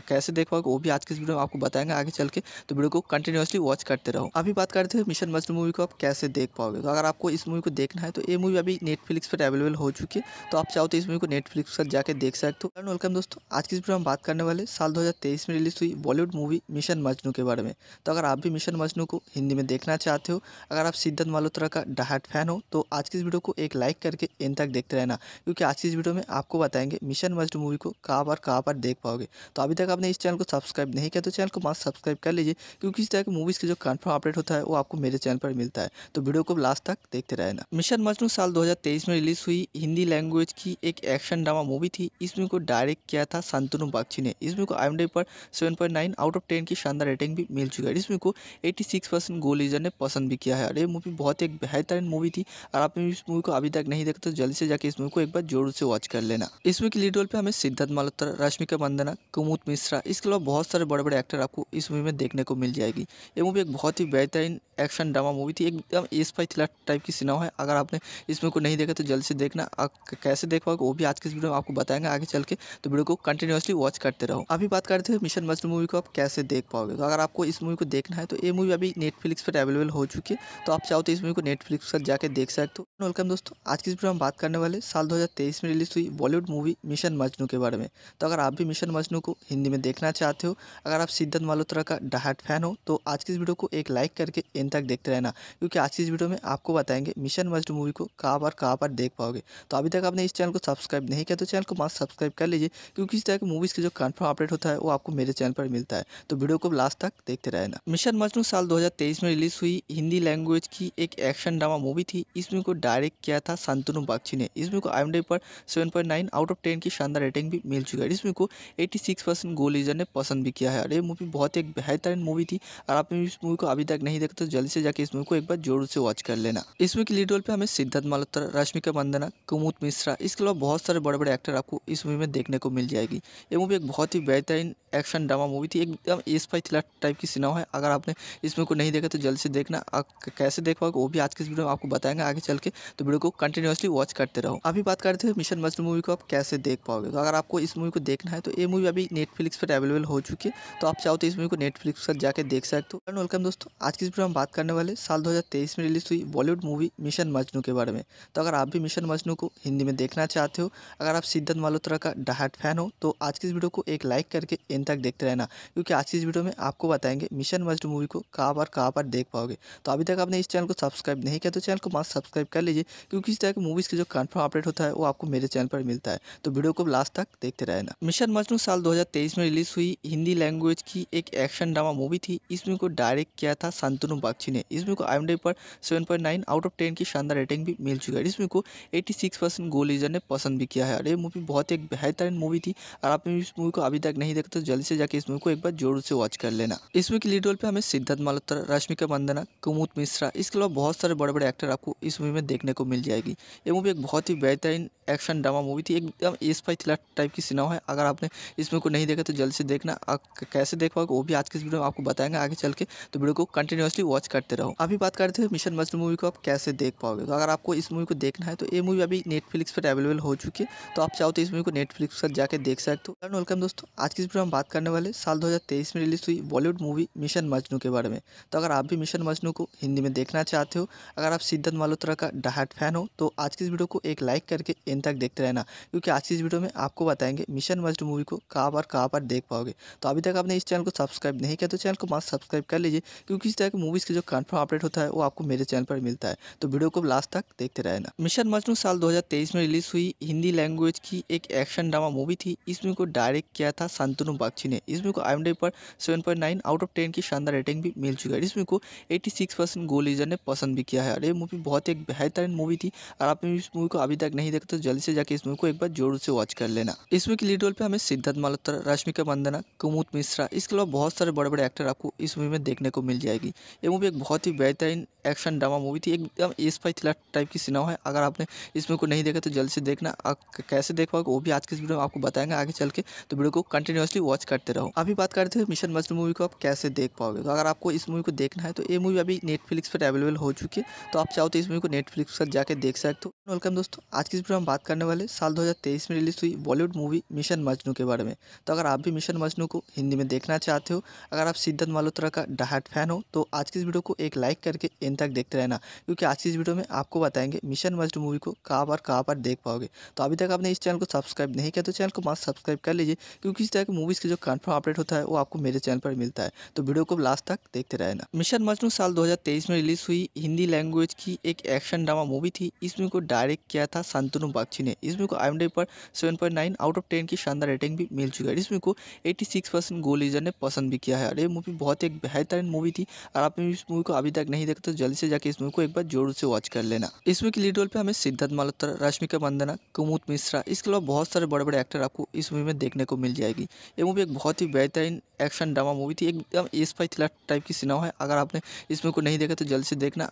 कैसे देख पाओगे, वो भी आज के इस वीडियो में आपको बताएँगे आगे चल के। तो वीडियो को कंटिन्यूसली वॉच करते रहो। अभी बात करते हैं मिशन मजनू मूवी को आप कैसे देख पाओगे। तो अगर आपको इस मूवी को देखना है तो ये मूवी अभी नेटफ्लिक्स पर अवेलेबल हो चुकी है। तो आप चाहो तो इस मूवी को नेटफ्लिक्स पर जाकर देख सकते हो। वेलकम दोस्तों। आज की इस वीडियो में बात करने वाले साल दो हज़ार तेईस में रिलीज़ हुई बॉलीवुड मूवी मिशन मजनू के बारे में। तो अगर आप भी मिशन मजनू को हिंदी में देखना चाहते हो, अगर आप सिद्धार्थ मल्होत्रा का डाहट फ़ैन हो तो आज की इस वीडियो को एक लाइक करके इन तक देखते रहना। क्योंकि आज की इस वीडियो में आपको बताएँगे मिशन मजनू मूवी को कहाँ पर कहाँ पर देख पाओगे। तो अभी तक आपने इस चैनल को सब्सक्राइब नहीं किया तो चैनल को मस्त सब्सक्राइब कर लीजिए, क्योंकि इस तरह की मूवीज़ की जो कन्फर्म अपडेट होता है वो आपको मेरे चैनल पर मिलता है। तो वीडियो को लास्ट तक देखते रहना। मिशन मजनू साल दो हज़ार तेईस में रिलीज़ हुई, हिंदी लैंग्वेज की एक एक्शन ड्रामा मूवी थी। इस मूवी को डायरेक्ट किया था संतनु बागची ने। इस मूवी को आई पर सेवन आउट ऑफ़ टेन की शानदार रेटिंग भी मिल चुकी है। इस मूवी को एट्टी गोल ने पसंद भी किया है। और ये मूवी बहुत एक बेहतरीन मूवी थी। और आपने इस मूवी को अभी तक नहीं देखा तो जल्दी से जाके इस मूवी को एक बार ज़ोर से वॉच कर लेना। इस मूवी की लीड रोल पे हमें सिद्धार्थ मल्होत्रा रश्मिका मंदना कुमुद मिश्रा, इसके अलावा बहुत सारे बड़े बड़े एक्टर आपको इस मूवी में देखने को मिल जाएगी। ये मूवी एक बहुत ही बेहतरीन एक्शन ड्रामा मूवी थी, एकदम एस फाई थ्रिलर टाइप की सिनेमा है। अगर आपने इस मूवी को नहीं देखा तो जल्द से देखना। कैसे देख पाओगे वो भी आज के इस वीडियो में आपको बताएँगे। आगे चल के तो वीडियो को कंटिन्यूसली वॉच करते रहो। अभी बात करते हैं मिशन मजनू मूवी को आप कैसे देख पाओगे। तो अगर आपको इस मूवी को देखना है तो ये मूवी अभी नेटफ्लिक्स पर अवेलेबल हो चुकी है। तो आप चाहो तो इस मूवी को नेटफ्लिक्स पर जाकर देख सकते हो। वेलकम दोस्तों, आज की वीडियो में बात करने वाले साल दो हज़ार तेईस में रिलीज़ हुई बॉलीवुड मूवी मिशन मजनू के बारे में। तो अगर आप भी मिशन मजनू को हिंदी में देखना चाहते हो, अगर आप सिद्धार्थ मल्होत्रा का डाहट फ़ैन हो तो आज की इस वीडियो को एक लाइक करके इन तक देखते रहना, क्योंकि आज की इस वीडियो में आपको बताएँगे मिशन मजनू मूवी को कहाँ पर कहाँ पर देख पाओगे। तो अभी तक आपने इस चैनल को सब्सक्राइब नहीं किया तो चैनल को मस्त सब्सक्राइब कर लीजिए, क्योंकि इस तरह की मूवीज़ की जो कन्फर्म अपडेट होता है, वो आपको मेरे चैनल पर मिलता है। तो वीडियो को लास्ट तक देखते रहना। मिशन मजनू साल दो हज़ार तेईस में रिलीज़ हुई हिंदी लैंग्वेज की एक एक्शन ड्रामा मूवी थी। इसमें को डायरेक्ट किया था संतनु बागची ने। इस मूवी को आई पर सेवन आउट ऑफ़ टेन की शानदार रेटिंग भी मिल चुकी है। इस मूवी को एट्टी परसेंट गोल लीजर ने पसंद भी किया है। और ये मूवी बहुत एक बेहतरीन मूवी थी। और आपने इस मूवी को अभी तक नहीं देखा तो जल्दी से जाके इस मूवी को एक बार ज़ोर से वॉच कर लेना। इस मूवी की लीड रोल पे हमें सिद्धार्थ मल्होत्रा रश्मिका मंदना कुमुद मिश्रा, इसके अलावा बहुत सारे बड़े बड़े एक्टर आपको इस मूवी में देखने को मिल जाएगी। ये मूवी एक बहुत ही बेहतरीन एक्शन ड्रामा मूवी थी। एकदम एस फाई थ्रिलर टाइप की सिनेमा है। अगर आपने इस मूवी को नहीं देखा तो जल्दी से देखना। कैसे देख पाओगे वो भी आज के इस वीडियो में आपको बताएँगे आगे चल के। तो वीडियो को कंटिन्यूसली वॉच करते रहो। अभी बात करते हैं मिशन मजनू मूवी को आप कैसे देख पाओगे? तो अगर आपको इस मूवी को देखना है तो ये मूवी अभी नेटफ्लिक्स पर अवेलेबल हो चुकी है। तो आप चाहो तो इस मूवी को नेटफ्लिक्स पर जाकर देख सकते हो। एंड वेलकम दोस्तों। आज की इस वीडियो में बात करने वाले साल 2023 में रिलीज़ हुई बॉलीवुड मूवी मिशन मजनू के बारे में। तो अगर आप भी मिशन मजनू को हिंदी में देखना चाहते हो, अगर आप सिद्धार्थ मल्होत्रा का डाहट फ़ैन हो तो आज की इस वीडियो को एक लाइक करके इन तक देखते रहना, क्योंकि आज की इस वीडियो में आपको बताएँगे मिशन मजनू मूवी को कहाँ पर कहाँ पर देख पाओगे। तो अभी तक आपने इस चैनल को सब्सक्राइब नहीं किया तो चैनल को मस्त सब्सक्राइब कर लीजिए, क्योंकि इस तरह की मूवीज़ की जो कन्फर्म अपडेट होता है, वो आपको मेरे चैनल पर मिलता है। तो वीडियो को लास्ट तक देखते रहना। मिशन मजनू साल 2023 में रिलीज़ हुई हिंदी लैंग्वेज की एक एक्शन ड्रामा मूवी थी। इस मूवी को डायरेक्ट किया था शांतनु बागची ने। इस मूवी को आई पर 7.9 आउट ऑफ़ 10 की शानदार रेटिंग भी मिल चुका है। इस मूवी को 86 परसेंट गोल लीजर ने पसंद भी किया है। और ये मूवी बहुत एक बेहतरीन मूवी थी। और आपने इस मूवी को अभी तक नहीं देखा तो जल्दी से जाकर इस मूवी को एक बार ज़ोर से वॉच कर लेना। इस मूवी की लीड रोल पे हमें सिद्धार्थ मल्होत्रा, रश्मिका मंदना कुमुद मिश्रा, इसके अलावा बहुत सारे बड़े बड़े एक्टर आपको इस मूवी में देखने को मिल जाएगी। ये मूवी एक बहुत ही बेहतरीन एक्शन ड्रामा मूवी थी। एकदम एस फाई थ्रिलर टाइप की सिनेमा है। अगर आपने इस मूवी को नहीं देखा तो जल्द से देखना। कैसे देख पाओगे वो भी आज के इस वीडियो में आपको बताएँगे। आगे चल के तो वीडियो को कंटिन्यूसली वॉच करते रहो। अभी बात करते हैं मिशन मजनू मूवी को आप कैसे देख पाओगे। तो अगर आपको इस मूवी को देखना है तो ये मूवी अभी नेटफ्लिक्स पर अवेलेबल हो चुकी है। तो आप चाहो तो इस मूवी को नेटफ्लिक्स पर जाकर देख सकते हो। वेलकम दोस्तों। आज की इस वीडियो में बात करने वाले साल दो हज़ार तेईस में रिलीज़ हुई बॉलीवुड मूवी मिशन मजनू के बारे में। तो अगर आप भी मिशन मजनू को हिंदी में देखना चाहते हो, अगर आप सिद्धार्थ मल्होत्रा का डाहट फ़ैन हो तो आज की इस वीडियो को एक लाइक करके इन तक देखते रहना, क्योंकि आज की इस वीडियो में आपको बताएँगे मिशन मस्ट मूवी को कहाँ पर कहाँ पर देख पाओगे। तो अभी तक आपने इस चैनल को सब्सक्राइब नहीं किया तो चैनल को मस्त सब्सक्राइब कर लीजिए, क्योंकि इस तरह की मूवीज़ की जो कन्फर्म अपडेट होता है, वो आपको मेरे चैनल पर मिलता है। तो वीडियो को लास्ट तक देखते रहना। मिशन मजनू साल 2023 में रिलीज़ हुई हिंदी लैंग्वेज की एक एक्शन ड्रामा मूवी थी। इस मूवी को डायरेक्ट किया था शांतनु बागची ने। इस मूवी को आई पर 7.9 आउट ऑफ़ 10 की शानदार रेटिंग भी मिल चुकी है। इस मूवी को 86 परसेंट गोल लीजर ने पसंद भी किया है। और ये मूवी बहुत एक बेहतरीन मूवी थी। और आपने इस मूवी को अभी तक नहीं देखा तो जल्दी से जाकर इस मूवी को एक बार ज़रूर से वॉच कर लेना। इस मूवी की लीड रोल पे हमें सिद्धार्थ मल्होत्रा रश्मिका मंदना कुमुद मिश्रा, इसके अलावा बहुत सारे बड़े बड़े एक्टर आपको इस मूवी में देखने को मिल जाएगी। ये मूवी एक बहुत ही बेहतरीन एक्शन ड्रामा मूवी थी, एकदम एस फाई थ्रिलर टाइप की सिनेमा है। अगर आपने इस मूवी को नहीं देखा तो जल्दी से देखना। कैसे देख पाओगे, वो भी आज के इस वीडियो में आपको बताएँगे आगे चल के। तो वीडियो को कंटिन्यूसली वॉच करते रहो। अभी बात करते हैं मिशन मजनू मूवी को आप कैसे देख पाओगे। तो अगर आपको इस मूवी को देखना है तो ये मूवी अभी नेटफ्लिक्स पर अवेलेबल हो चुकी है। तो आप चाहो तो इस मूवी को नेटफ्लिक्स पर जाकर देख सकते हो। वेलकम दोस्तों, आज की इस वीडियो में बात करने वाले साल हज़ार तेईस में रिलीज़ हुई बॉलीवुड मूवी मिशन मजनू के बारे में। तो अगर आप भी मिशन मजनू को हिंदी में देखना चाहते हो, अगर आप सिद्धार्थ मल्होत्रा का डाहट फ़ैन हो तो आज की इस वीडियो को एक लाइक करके इन तक देखते रहना, क्योंकि आज की इस वीडियो में आपको बताएँगे मिशन मजनू मूवी को कहाँ पर कहाँ पर देख पाओगे। तो अभी तक आपने इस चैनल को सब्सक्राइब नहीं किया तो चैनल को मस्त सब्सक्राइब कर लीजिए, क्योंकि इस तरह की मूवीज़ की जो कन्फर्म अपडेट होता है, वो आपको मेरे चैनल पर मिलता है। तो वीडियो को लास्ट तक देखते रहना। मिशन मजनू साल दो हज़ार तेईस में रिलीज़ हुई हिंदी लैंग्वेज की एक एक्शन ड्रामा मूवी थी इस मूवी को डायरेक्ट किया था शांतनु बागची ने। इस मूवी को आई पर 7.9 आउट ऑफ़ 10 की शानदार रेटिंग भी मिल चुकी है। इस मूवी को 86 परसेंट गोल लीजर ने पसंद भी किया है। और ये मूवी बहुत एक बेहतरीन मूवी थी। और आपने इस मूवी को अभी तक नहीं देखा तो जल्दी से जाकर इस मूवी को एक बार ज़ोर से वॉच कर लेना। इस मूवी की लीड रोल पे हमें सिद्धार्थ मल्होत्रा रश्मिका मंदना, कुमुद मिश्रा, इसके अलावा बहुत सारे बड़े बड़े एक्टर आपको इस मूवी में देखने को मिल जाएगी। ये मूवी एक बहुत ही बेहतरीन एक्शन ड्रामा मूवी थी। एकदम एस फाई थ्रिलर टाइप की सिनेमा है। अगर आपने इस मूवी को नहीं देखा तो जल्द से देखना।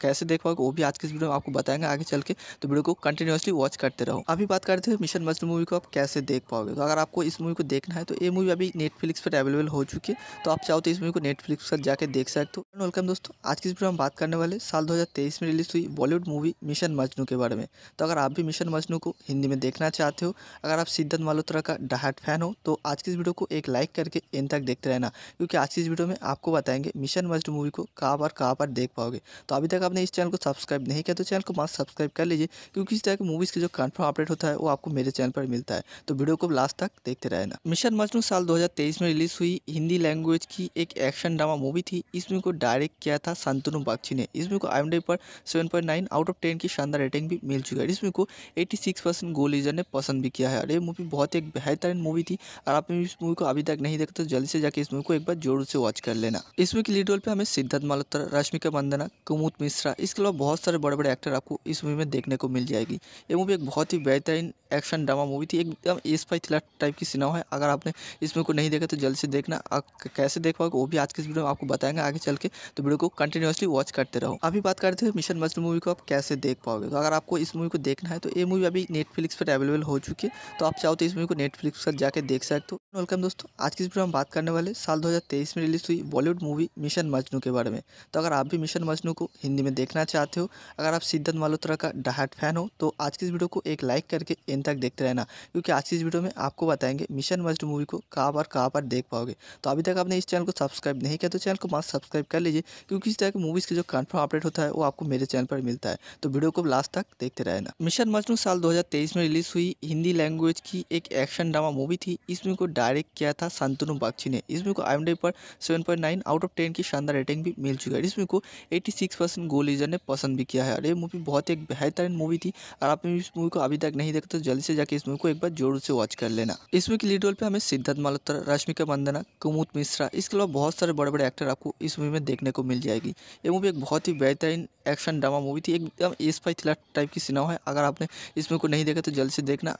कैसे देख पाओगे वो भी आज के इस वीडियो में आपको बताएँगे आगे चल के। तो वीडियो को कंटिन्यूसली वॉच करते रहो। अभी बात करते हैं मिशन मजनू मूवी को आप कैसे देख पाओगे? तो अगर आपको इस मूवी को देखना है तो ये मूवी अभी नेटफ्लिक्स पर अवेलेबल हो चुकी है। तो आप चाहो तो इस मूवी को नेटफ्लिक्स पर जाकर देख सकते हो। वेलकम दोस्तों। आज की इस वीडियो में बात करने वाले साल 2023 में रिलीज़ हुई बॉलीवुड मूवी मिशन मजनू के बारे में। तो अगर आप भी मिशन मजनू को हिंदी में देखना चाहते हो, अगर आप सिद्धार्थ मल्होत्रा का डाहट फ़ैन हो तो आज की इस वीडियो को एक लाइक करके इन तक देखते रहना, क्योंकि आज की इस वीडियो में आपको बताएँगे मिशन मजनू मूवी को कहाँ पर कहाँ पर देख पाओगे। तो अभी तक आपने इस चैनल को सब्सक्राइब नहीं किया तो चैनल को मस्त सब्सक्राइब कर लीजिए, क्योंकि इस तरह की मूवीज़ की जो कन्फर्म अपडेट होता है, वो आपको मेरे चैनल पर मिलता है। तो वीडियो को लास्ट तक देखते रहना। मिशन मजनू साल 2023 में रिलीज़ हुई। हिंदी लैंग्वेज की एक एक्शन ड्रामा मूवी थी। इस मूवी को डायरेक्ट किया था शांतनु बागची ने। इस मूवी को आई पर 7.9 आउट ऑफ़ 10 की शानदार रेटिंग भी मिल चुका है। इस मूवी को 86 परसेंट गोल लीजर ने पसंद भी किया है। और ये मूवी बहुत एक बेहतरीन मूवी थी। और आपने इस मूवी को अभी तक नहीं देखा तो जल्दी से जाकर इस मूवी को एक बार ज़रूर से वॉच कर लेना। इस मूवी की लीड रोल पे हमें सिद्धार्थ मल्होत्रा रश्मिका मंदना कुमुद मिश्रा, इसके अलावा बहुत सारे बड़े बड़े एक्टर आपको इस मूवी में देखने को मिल जाएगी। ये मूवी एक बहुत ही बेहतरीन एक्शन ड्रामा मूवी थी। एकदम एस फाई थ्रिलर टाइप की सिनेमा है। अगर आपने इस मूवी को नहीं देखा तो जल्दी से देखना। कैसे देख पाओगे, वो भी आज के इस वीडियो में आपको बताएँगे आगे चल के। तो वीडियो को कंटिन्यूसली वॉच करते रहो। अभी बात करते हैं मिशन मजनू मूवी को आप कैसे देख पाओगे। तो अगर आपको इस मूवी को देखना है तो ये मूवी अभी नेटफ्लिक्स पर अवेलेबल हो चुकी है। तो आप चाहो तो इस मूवी को नेटफ्लिक्स पर जाकर देख सकते हो। वेलकम दोस्तों, आज की इस वीडियो में बात करने वाले साल 2023 में रिलीज़ हुई बॉलीवुड मूवी मिशन मजनू के बारे में। तो अगर आप भी मिशन मजनू को हिंदी में देखना चाहते हो, अगर आप सिद्धार्थ मल्होत्रा का डाहट फ़ैन हो तो आज की इस वीडियो को एक लाइक करके एंड तक देखते रहना, क्योंकि आज की इस वीडियो में आपको बताएँगे मिशन मस्ट मूवी को कहाँ पर कहाँ पर देख पाओगे। तो अभी तक आपने इस चैनल को सब्सक्राइब नहीं किया तो चैनल को मस्त सब्सक्राइब कर लीजिए, क्योंकि इस तरह की मूवीज़ की जो कन्फर्म अपडेट होता है, वो आपको मेरे चैनल पर मिलता है। तो वीडियो को लास्ट तक देखते रहना। मिशन मजनू साल 2023 में रिलीज़ हुई हिंदी लैंग्वेज की एक एक्शन ड्रामा मूवी थी। इसमें को डायरेक्ट किया था शांतनु बागची ने। इसमें को आई एम पर 7.9 आउट ऑफ़ 10 की शानदार रेटिंग भी मिल चुकी है। इसमें को 86 परसेंट गोल लीजर ने पसंद भी किया है। और ये मूवी बहुत एक बेहतरीन मूवी थी। और आपने इस मूवी को अभी तक नहीं देखा तो जल्दी से जाके इस मूवी को एक बार ज़ोर से वॉच कर लेना। इस मूवी की लीड रोल पे हमें सिद्धार्थ मल्होत्रा रश्मिका मंदना, कुमुद मिश्रा, इसके अलावा बहुत सारे बड़े बड़े एक्टर आपको इस मूवी में देखने को मिल जाएगी। ये मूवी एक बहुत ही बेहतरीन एक्शन ड्रामा मूवी थी, एकदम एस फाई थ्रिलर टाइप की सिनेमा है। अगर आपने इस मूवी को नहीं देखा तो जल्द से देखना।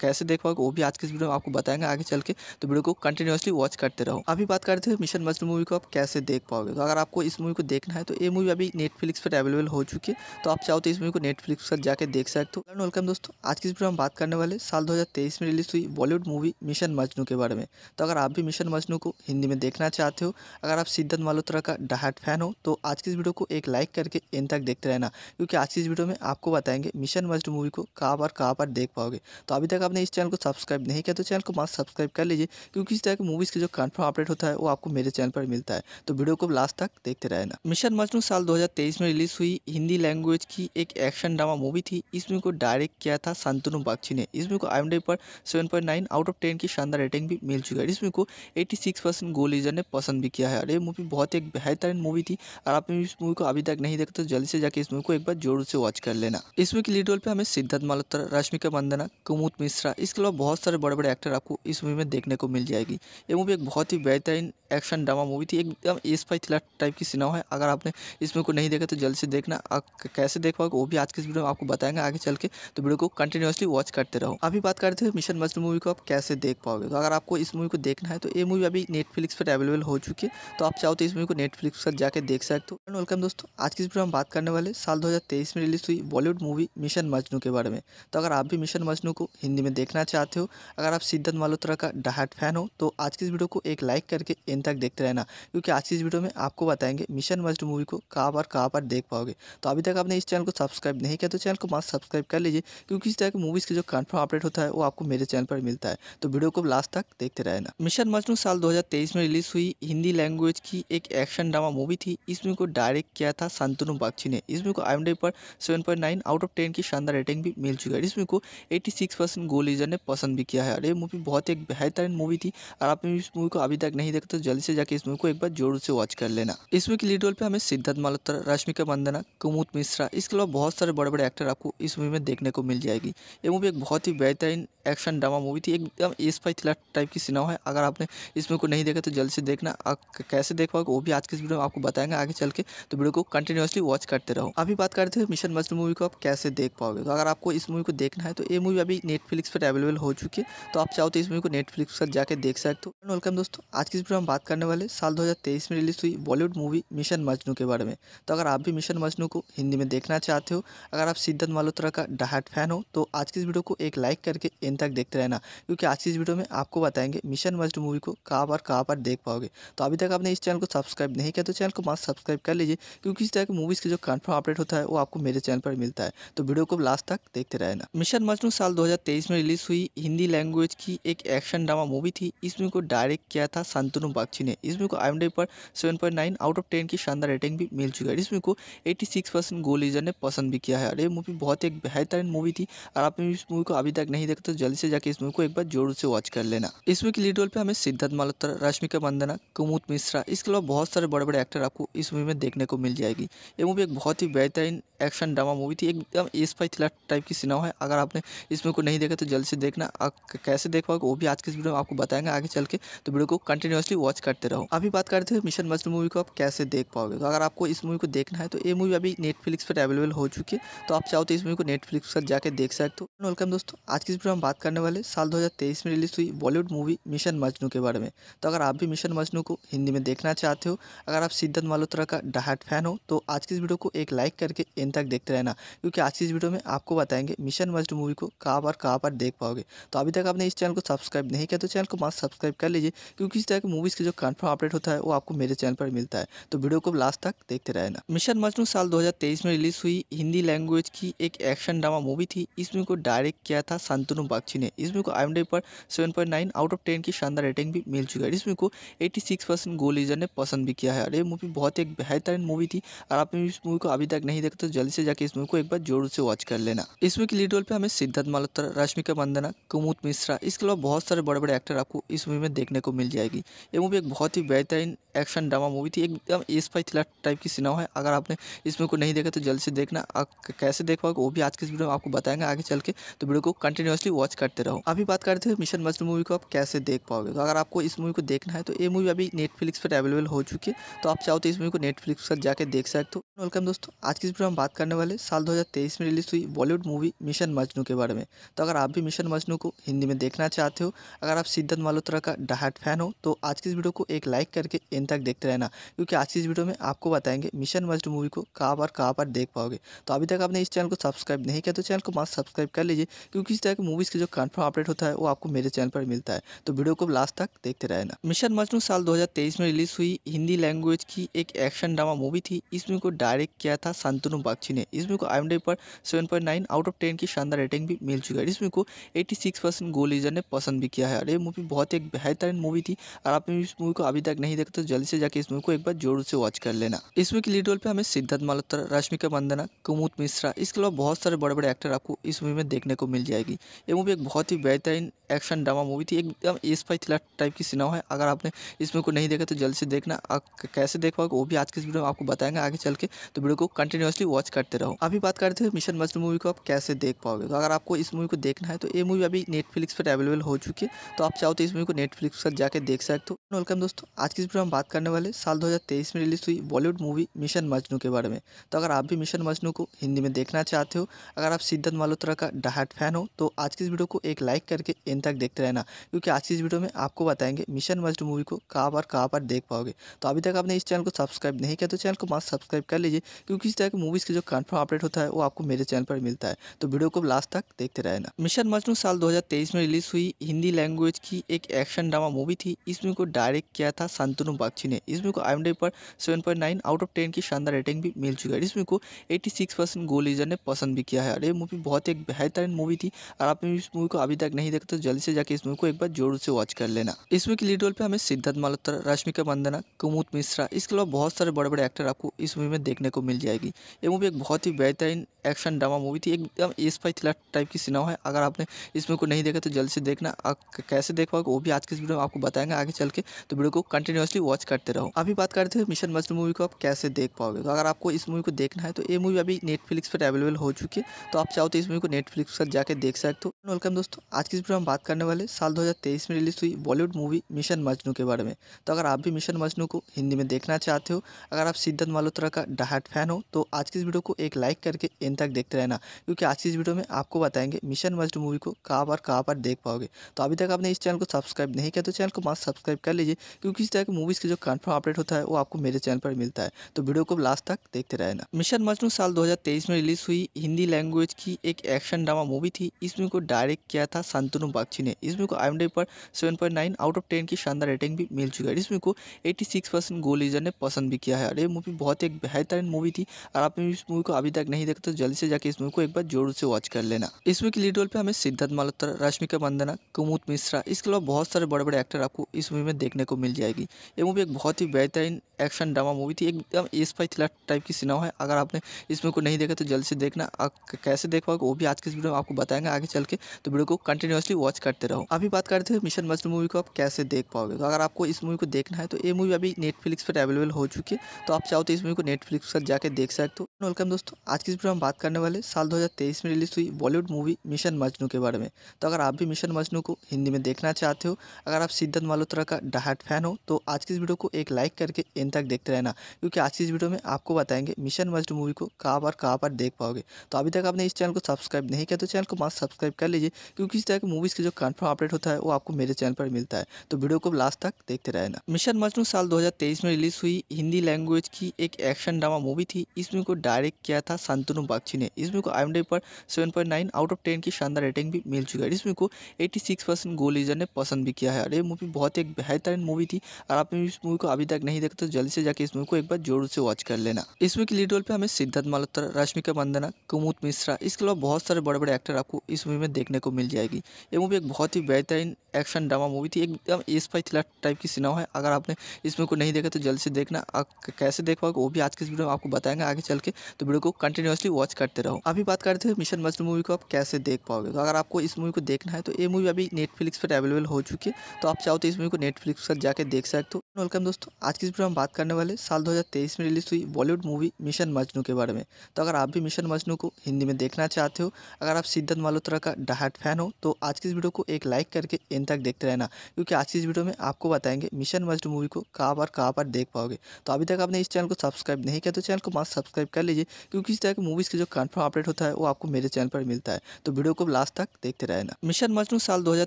कैसे देख पाओगे, वो भी आज के वीडियो में आपको बताएँगे आगे चल के। तो वीडियो को कंटिन्यूसली वॉच करते रहो। अभी बात करते हैं मिशन मजनू मूवी को आप कैसे देख पाओगे। तो अगर आपको इस मूवी को देखना है तो ये मूवी अभी नेटफ्लिक्स पर अवेलेबल हो चुकी है। तो आप चाहो तो इस मूवी को नेटफ्लिक्स पर जाकर देख सकते हो। वेलकम दोस्तों। आज की इस वीडियो में बात करने वाले साल दो हज़ार तेईस में रिलीज़ हुई बॉलीवुड मूवी मिशन मजनू के बारे में। तो अगर आप भी मिशन मजनू को हिंदी में देखना चाहते हो, अगर आप सिद्धार्थ मल्होत्रा का डाहट फ़ैन हो तो आज की इस वीडियो को एक लाइक करके इन तक देखते रहना, क्योंकि आज की इस वीडियो में आपको बताएँगे मिशन मजनू मूवी को कहाँ पर कहाँ पर देख पाओगे। तो अभी तक आपने इस चैनल को सब्सक्राइब नहीं किया तो चैनल को मस्त सब्सक्राइब कर लीजिए, क्योंकि इस तरह की मूवीज़ की जो कन्फर्म अपडेट होता है, वो आपको मेरे चैनल पर मिलता है। तो वीडियो को लास्ट तक देखते रहना। मिशन मजनू साल दो हज़ार तेईस में रिलीज़ हुई हिंदी लैंग्वेज की एक एक्शन ड्रामा मूवी थी, इसमें को डायरेक्ट किया था शांतनु बागची ने। इसमें को आई पर सेवन आउट ऑफ़ टेन की शानदार रेटिंग भी मिल चुका है। इसमें को एटी परसेंट गोल लीजर ने पसंद भी किया है। और ये मूवी बहुत एक बेहतरीन मूवी थी। और आपने इस मूवी को अभी तक नहीं देखा तो जल्दी से जाके इस मूवी को एक बार ज़ोर से वॉच कर लेना। इसमें की लीड रोल पे हमें सिद्धार्थ मल्होत्रा रश्मिका मंदना कुमुद मिश्रा, इसके अलावा बहुत सारे बड़े बड़े एक्टर आपको इस मूवी में देखने को मिल जाएगी। ये मूवी एक बहुत ही बेहतरीन एक्शन ड्रामा मूवी थी। एकदम एस फाई थ्रिलर टाइप की सिनेमा है। अगर आपने इस मूवी को नहीं देखा तो जल्दी से देखना। कैसे देख पाओगे वो भी आज के इस वीडियो में आपको बताएँगे आगे चल के। तो वीडियो को कंटिन्यूसली वॉच करते रहो। अभी बात करते हैं मिशन मजनू मूवी को आप कैसे देख पाओगे? तो अगर आपको इस मूवी को देखना है तो ये मूवी अभी नेटफ्लिक्स पर अवेलेबल हो चुकी है। तो आप चाहो तो इस मूवी को नेटफ्लिक्स पर जाकर देख सकते हो। वेलकम दोस्तों। आज की इस वीडियो में बात करने वाले साल दो हज़ार तेईस में रिलीज़ हुई बॉलीवुड मूवी मिशन मजनू के बारे में। तो अगर आप भी मिशन मजनू को हिंदी में देखना चाहते हो, अगर आप सिद्धार्थ मल्होत्रा का डाहट फ़ैन हो तो आज की इस वीडियो को एक लाइक करके इन तक देखते रहना, क्योंकि आज की इस वीडियो में आपको बताएँगे मिशन मजनू मूवी को कहाँ पर कहाँ पर देख पाओगे। तो अभी तक आपने इस चैनल को सब्सक्राइब नहीं किया तो चैनल को मस्त सब्सक्राइब कर लीजिए क्योंकि इस तरह की मूवीज़ की जो कन्फर्म अपडेट होता है, वो आपको मेरे चैनल पर मिलता है। तो वीडियो को लास्ट तक देखते रहना। मिशन मजनू साल दो हज़ार तेईस में रिलीज़ हुई। हिंदी लैंग्वेज की एक एक्शन ड्रामा मूवी थी। इसमें को डायरेक्ट किया था शांतनु बागची ने। इसमें को आई पर सेवन आउट ऑफ़ टेन की शानदार रेटिंग भी मिल चुका है। इसमें को 86 परसेंट गोल ने पसंद भी किया है। और ये मूवी बहुत एक बेहतरीन मूवी थी। और आपने इस मूवी को अभी तक नहीं देखा तो जल्दी से जाकर इस मूवी को एक बार ज़रूर से वॉच कर लेना। इसमें की लीड रोल पे हमें सिद्धार्थ मल्होत्रा रश्मिका मंदना, कुमुद मिश्रा, इसके अलावा बहुत सारे बड़े बड़े एक्टर आपको इस मूवी में देखने को मिल जाएगी। ये मूवी एक बहुत ही बेहतरीन एक्शन ड्रामा मूवी थी। एकदम एस फाई थ्रिलर टाइप की सिनेमा है। अगर आपने इस मूवी को नहीं देखा तो जल्द से देखना। कैसे देख पाओगे वो भी आज के इस वीडियो में आपको बताएँगे आगे चल के। तो वीडियो को कंटिन्यूसली वॉच करते रहो। अभी बात करते हैं मिशन मजनू मूवी को आप कैसे देख पाओगे। तो अगर आपको इस मूवी को देखना है तो ये मूवी अभी नेटफ्लिक्स पर अवेलेबल हो चुकी है। तो आप चाहो तो इस मूवी को नेटफ्लिक्स पर जाकर देख सकते हो। वेलकम दोस्तों। आज की इस वीडियो में बात करने वाले साल दो हज़ार तेईस में रिलीज़ हुई बॉलीवुड मूवी मिशन मजनू के बारे में। तो अगर आप भी मिशन मजनू को हिंदी में देखना चाहते हो, अगर आप सिद्धार्थ मल्होत्रा का डाहट फ़ैन हो तो आज की इस वीडियो को एक लाइक करके एंड तक देखते रहना, क्योंकि आज की इस वीडियो में आपको बताएँगे मिशन मजनू मूवी को कहाँ पर कहाँ पर देख पाओगे। तो अभी तक आपने इस चैनल को सब्सक्राइब नहीं किया तो चैनल को मस्त सब्सक्राइब कर लीजिए, क्योंकि इस तरह की मूवीज़ की जो कन्फर्म अपडेट होता है वो आपको मेरे चैनल पर मिलता है। तो वीडियो को लास्ट तक देखते रहना। मिशन मजनू साल 2023 में रिलीज़ हुई हिंदी लैंग्वेज की एक एक्शन ड्रामा मूवी थी। इसमें को डायरेक्ट किया था शांतनु बागची ने। इसमें को आई पर 7.9 आउट ऑफ़ 10 की शानदार रेटिंग भी मिल चुकी है। इसमें को 86 परसेंट गोल लीजर ने पसंद भी किया है। और ये मूवी बहुत एक बेहतरीन मूवी थी। और आपने इस मूवी को अभी तक नहीं देखा तो जल्दी से जाके इस मूवी को एक बार ज़ोर से वॉच कर लेना। इसमें की लीड रोल पे हमें सिद्धार्थ मल्होत्रा रश्मिका मंदना कुमुद मिश्रा, इसके अलावा बहुत सारे बड़े बड़े एक्टर आपको इस मूवी में देखने को मिल जाएगी। ये मूवी एक बहुत ही बेहतरीन एक्शन ड्रामा मूवी थी, एकदम एस फाई थ्रिलर टाइप की सिनेमा है। अगर आपने इस मूवी को नहीं देखा तो जल्द से देखना। कैसे देख पाओगे, वो भी आज के इस वीडियो में आपको बताएँगे आगे चल के। तो वीडियो को कंटिन्यूसली वॉच करते रहो। अभी बात करते हैं मिशन मजनू मूवी को आप कैसे देख पाओगे। तो अगर आपको इस मूवी को देखना है तो ये मूवी अभी नेटफ्लिक्स पर अवेलेबल हो चुकी है। तो आप चाहो तो इस मूवी को नेटफ्लिक्स पर जाकर देख सकते हो। वेलकम दोस्तों, आज की इस वीडियो में बात करने वाले साल दो हज़ार तेईस में रिलीज़ हुई बॉलीवुड मूवी मिशन मजनू के बारे में। तो अगर आप भी मिशन मजनू को हिंदी में देखना चाहते हो, अगर आप सिद्धार्थ मल्होत्रा का डाहट फ़ैन हो तो आज की इस वीडियो को एक लाइक करके इन तक देखते रहना, क्योंकि आज की इस वीडियो में आपको बताएँगे मिशन मजनू मूवी को कहाँ पर कहाँ पर देख पाओगे। तो अभी तक आपने इस चैनल को सब्सक्राइब नहीं किया तो चैनल को मस्त सब्सक्राइब कर लीजिए, क्योंकि इस तरह की मूवीज़ की जो कन्फर्म अपडेट होता है वो आपको मेरे चैनल पर मिलता है। तो वीडियो को लास्ट तक देखते रहना। मिशन मजनू साल दो हज़ार तेईस में रिलीज़ हुई हिंदी लैंग्वेज की एक एक्शन ड्रामा मूवी थी इस मूवी को डायरेक्ट किया था शांतनु बागची ने। इस मूवी को आई पर seven point nine out of ten की शानदार रेटिंग भी मिल चुकी है। इस मूवी को एट्टी सिक्स परसेंट गोल लीजर ने पसंद भी किया है। और ये मूवी बहुत ही बेहतरीन मूवी थी। और आपने इस मूवी को अभी तक नहीं देखा तो जल्दी से जाके इस मूवी को एक बार ज़ोर से वॉच कर लेना। इस मूवी की लीड रोल पे हमें सिद्धार्थ मल्होत्रा रश्मिका मंदना कुमुद मिश्रा, इसके अलावा बहुत सारे बड़े बड़े एक्टर आपको इस मूवी में देखने को मिल जाएगी। ये मूवी एक बहुत ही बेहतरीन एक्शन ड्रामा मूवी थी। एकदम एस थ्रिलर टाइप की सिनेमा है। अगर आपने इस मूवी को नहीं देखा तो जल्द से देखना। कैसे देख पाओगे वो भी आज के इस वीडियो में आपको बताएँगे आगे चल के तो वीडियो को कंटिन्यूसली वॉच करते रहो। अभी बात करते हैं मिशन मजनू मूवी को आप कैसे देख पाओगे? तो अगर आपको इस मूवी को देखना है तो ये मूवी अभी नेटफ्लिक्स पर अवेलेबल हो चुकी है। तो आप चाहो तो इस मूवी को नेटफ्लिक्स पर जाकर देख सकते हो। वेलकम दोस्तों, आज की इस वीडियो में बात करने वाले साल 2023 में रिलीज़ हुई बॉलीवुड मूवी मिशन मजनू के बारे में। तो अगर आप भी मिशन मजनू को हिंदी में देखना चाहते हो, अगर आप सिद्धार्थ मल्होत्रा का डाहट फ़ैन हो तो आज की इस वीडियो को एक लाइक करके इन तक देखते रहना, क्योंकि आज की इस वीडियो में आपको बताएँगे मिशन मजनू मूवी को कहाँ पर कहाँ पर देख पाओगे। तो अभी तक आपने इस चैनल को सब्सक्राइब नहीं किया तो चैनल को मस्त सब्सक्राइब कर लीजिए, क्योंकि इस तरह के मूवीज़ के जो कन्फर्म अपडेट होता है, वो आपको मेरे चैनल पर मिलता है। तो वीडियो को लास्ट तक देखते रहना। मिशन मजनू साल 2023 में रिलीज़ हुई। हिंदी लैंग्वेज की एक एक्शन ड्रामा मूवी थी। इस मूवी को डायरेक्ट किया था शांतनु बागची ने। इस मूवी को आई पर 7.9 आउट ऑफ़ 10 की शानदार रेटिंग भी मिल चुका है। इस मूवी को 86 परसेंट गोल लीजर ने पसंद भी किया है। और ये मूवी बहुत एक बेहतरीन मूवी थी। और आपने इस मूवी को अभी तक नहीं देखा तो जल्दी से जाके इस मूवी को एक बार ज़ोर से वॉच कर लेना। इस मूवी की लीड रोल पे हमें सिद्धार्थ मल्होत्रा रश्मिका मंदना, कुमुद मिश्रा, इसके अलावा बहुत सारे बड़े बड़े एक्टर आपको इस मूवी में देखने को मिल जाएगी। ये मूवी एक बहुत ही बेहतरीन एक्शन ड्रामा मूवी थी, एकदम एस फाई थ्रिलर टाइप की सिनेमा है। अगर आपने इस मूवी को नहीं देखा तो जल्द से देखना। कैसे देख पाओगे, वो भी आज के इस वीडियो में आपको बताएँगे आगे चल के। तो वीडियो को कंटिन्यूसली वॉच करते रहो। अभी बात करते हैं मिशन मजनू मूवी को आप कैसे देख पाओगे। तो अगर आपको इस मूवी को देखना है तो ये मूवी अभी नेटफ्लिक्स पर अवेलेबल हो चुकी है। तो आप चाहो तो इस मूवी को नेटफ्लिक्स पर जाकर देख सकते हो। वेलकम दोस्तों, आज की इस वीडियो में बात करने वाले साल दो हज़ार तेईस में रिलीज़ हुई बॉलीवुड मूवी मिशन मजनू के बारे में। तो अगर आप भी मिशन मजनू को हिंदी में देखना चाहते हो, अगर आप सिद्धार्थ मल्होत्रा का डाहट फ़ैन हो तो आज की इस वीडियो को एक लाइक करके इन तक देखते रहना, क्योंकि आज की इस वीडियो में आपको बताएँगे मिशन मस्ट मूवी को कहाँ पर कहाँ पर देख पाओगे। तो अभी तक आपने इस चैनल को सब्सक्राइब नहीं किया तो चैनल को मस्त सब्सक्राइब कर लीजिए, क्योंकि इस तरह के मूवीज़ के जो कन्फर्म अपडेट होता है वो आपको मेरे चैनल पर मिलता है। तो वीडियो को लास्ट तक देखते रहना। मिशन मजनू साल दो में रिलीज़ हुई, हिंदी लैंग्वेज की एक एक्शन ड्रामा मूवी थी। इस मूवी को डायरेक्ट किया था शांतनु बागची ने। इस मूवी को आई पर सेवन आउट ऑफ़ टेन की शानदार रेटिंग भी मिल चुकी है। इस मूवी को एट्टी परसेंट गोल ने पसंद भी किया है। और ये मूवी बहुत एक बेहतरीन मूवी थी और आपने इस मूवी को अभी तक नहीं देखा तो जल्दी से जाके इस मूवी को एक बार ज़ोर से वॉच कर लेना। इस मूवी की लीड रोल पे हमें सिद्धार्थ मल्होत्रा रश्मिका मंदना कुमुद मिश्रा, इसके अलावा बहुत सारे बड़े बड़े एक्टर आपको इस मूवी में देखने को मिल जाएगी। ये मूवी एक बहुत ही बेहतरीन एक्शन ड्रामा मूवी थी, एकदम एस फाई थ्रिलर टाइप की सिनेमा है। अगर आपने इस मूवी को नहीं देखा तो जल्द से देखना। कैसे देख पाओगे वो भी आज के इस वीडियो में आपको बताएँगे। आगे चल के तो वीडियो को कंटिन्यूसली वॉच करते रहो। अभी बात करते हैं मिशन मजनू मूवी को आप कैसे देख पाओगे। तो अगर आपको इस मूवी को देखना है तो ये मूवी अभी नेटफ्लिक्स पर अवेलेबल हो चुकी है। तो आप चाहो तो इस मूवी को नेटफ्लिक्स पर जाकर देख सकते हो। वेलकम दोस्तों, आज की इस वीडियो में बात करने वाले साल 2023 में रिलीज़ हुई बॉलीवुड मूवी मिशन मजनू के बारे में। तो अगर आप भी मिशन मजनू को हिंदी में देखना चाहते हो, अगर आप सिद्धार्थ मल्होत्रा का डाहट फ़ैन हो तो आज की इस वीडियो को एक लाइक करके इन तक देखते रहना, क्योंकि आज की इस वीडियो में आपको बताएँगे मिशन मजनू मूवी को कहाँ पर कहाँ पर देख पाओगे। तो अभी तक आपने इस चैनल को सब्सक्राइब नहीं किया तो चैनल को मस्त सब्सक्राइब कर लीजिए, क्योंकि इस तरह के मूवीज़ के जो कन्फर्म अपडेट होता है, वो आपको मेरे चैनल पर मिलता है। तो वीडियो को लास्ट तक देखते रहना। मिशन मजनू साल दो हज़ार तेईस में रिलीज़ हुई हिंदी लैंग्वेज की एक एक्शन ड्रामा मूवी थी। इस मूवी को डायरेक्ट किया था शांतनु बागची ने। इस मूवी को आई एम डी पर seven point nine out of ten की शानदार रेटिंग भी मिल चुकी है। इस मूवी को एट्टी सिक्स परसेंट गोल लीजर ने पसंद भी किया है। और ये मूवी बहुत एक बेहतरीन मूवी थी। और आपने इस मूवी को अभी तक नहीं देखा तो जल्दी से जाकर इस मूवी को एक बार ज़ोर से वॉच कर लेना। इस मूवी की लीड रोल पे हमें सिद्धार्थ मल्होत्रा रश्मिका मंदना कुमुद मिश्रा, इसके अलावा बहुत सारे बड़े बड़े एक्टर आपको इस मूवी में देखने को मिल जाएगी। ये मूवी एक बहुत ही बेहतरीन एक्शन ड्रामा मूवी थी। एकदम एस फाई थ्रिलर टाइप की सिनेमा है। अगर आपने इस मूवी को नहीं देखा तो जल्द से देखना। कैसे देख पाओगे वो भी आज के इस वीडियो में आपको बताएँगे आगे चल के। तो वीडियो को कंटिन्यूसली वॉच करते रहो। अभी बात करते हैं मिशन मजनू मूवी को आप कैसे देख पाओगे? तो अगर आपको इस मूवी को देखना है तो ये मूवी अभी नेटफ्लिक्स पर अवेलेबल हो चुकी है। तो आप चाहो तो इस मूवी को नेटफ्लिक्स पर जाकर देख सकते हो। वेलकम दोस्तों, आज की इस वीडियो में बात करने वाले साल 2023 में रिलीज़ हुई बॉलीवुड मूवी मिशन मजनू के बारे में। तो अगर आप भी मिशन मजनू को हिंदी में देखना चाहते हो, अगर आप सिद्धार्थ मल्होत्रा का डाहट फ़ैन हो तो आज की इस वीडियो को एक लाइक करके इन तक देखते रहना, क्योंकि आज की इस वीडियो में आपको बताएँगे मिशन मजनू मूवी को कहाँ पर कहाँ पर देख पाओगे। तो अभी तक आपने इस चैनल को सब्सक्राइब नहीं किया तो चैनल को मस्त सब्सक्राइब कर लीजिए, क्योंकि इस तरह के मूवीज़ के जो कन्फर्म अपडेट होता है, वो आपको मेरे चैनल पर मिलता है। तो वीडियो को लास्ट तक देखते रहना। मिशन मजनू साल 2023 में रिलीज़ हुई हिंदी लैंग्वेज की एक एक्शन ड्रामा मूवी थी। इस मूवी को डायरेक्ट किया था शांतनु बागची ने। इस मूवी को आई पर सेवन आउट ऑफ़ टेन की शानदार रेटिंग भी मिल चुका है। इस मूवी को एट्टी गोल लीजर ने पसंद भी किया है। और ये मूवी बहुत एक बेहतरीन मूवी थी। और आपने इस मूवी को अभी तक नहीं देखा तो जल्दी से जाके इस मूवी को एक बार ज़रूर से वॉच कर लेना। इस मूवी की लीड रोल पे हमें सिद्धार्थ मल्होत्रा रश्मिका मंदना कुमुद मिश्रा, इसके अलावा बहुत सारे बड़े बड़े एक्टर आपको इस मूवी में देखने को मिल जाएगी। ये मूवी एक बहुत ही बेहतरीन एक्शन ड्रामा मूवी थी। एकदम एस फाई थ्रिलर टाइप की सिनेमा है। अगर आपने इस मूवी को नहीं देखा तो जल्द से देखना। आप कैसे देख पाओगे, वो भी आज के इस वीडियो में आपको बताएँगे आगे चल के। तो वीडियो को कंटिन्यूसली वॉच करते रहो। अभी बात करते हैं मिशन मजनू मूवी को आप कैसे देख पाओगे। तो अगर आपको इस मूवी को देखना है तो ये मूवी अभी नेटफ्लिक्स पर अवेलेबल हो चुकी है। तो आप चाहो तो इस मूवी को नेटफ्लिक्स पर जाकर देख सकते हो। वेलकम दोस्तों, आज की इस वीडियो में बात करने वाले साल 2023 में रिलीज़ हुई बॉलीवुड मूवी मिशन मजनू के बारे में। तो अगर आप भी मिशन मजनू को हिंदी में देखना चाहते हो, अगर आप सिद्धार्थ मल्होत्रा का डाहट फ़ैन हो तो आज की इस वीडियो को एक लाइक करके इन तक देखते रहना, क्योंकि आज की इस वीडियो में आपको बताएँगे मिशन मस्ट मूवी को कहाँ पर कहाँ पर देख पाओगे। तो अभी तक आपने इस चैनल को सब्सक्राइब नहीं किया तो चैनल को मस्त सब्सक्राइब कर लीजिए, क्योंकि इस तरह की मूवीज़ के जो कन्फर्म अपडेट होता है, वो आपको मेरे चैनल पर मिलता है। तो वीडियो को लास्ट तक देखते रहना। मिशन मजनू साल दो हज़ार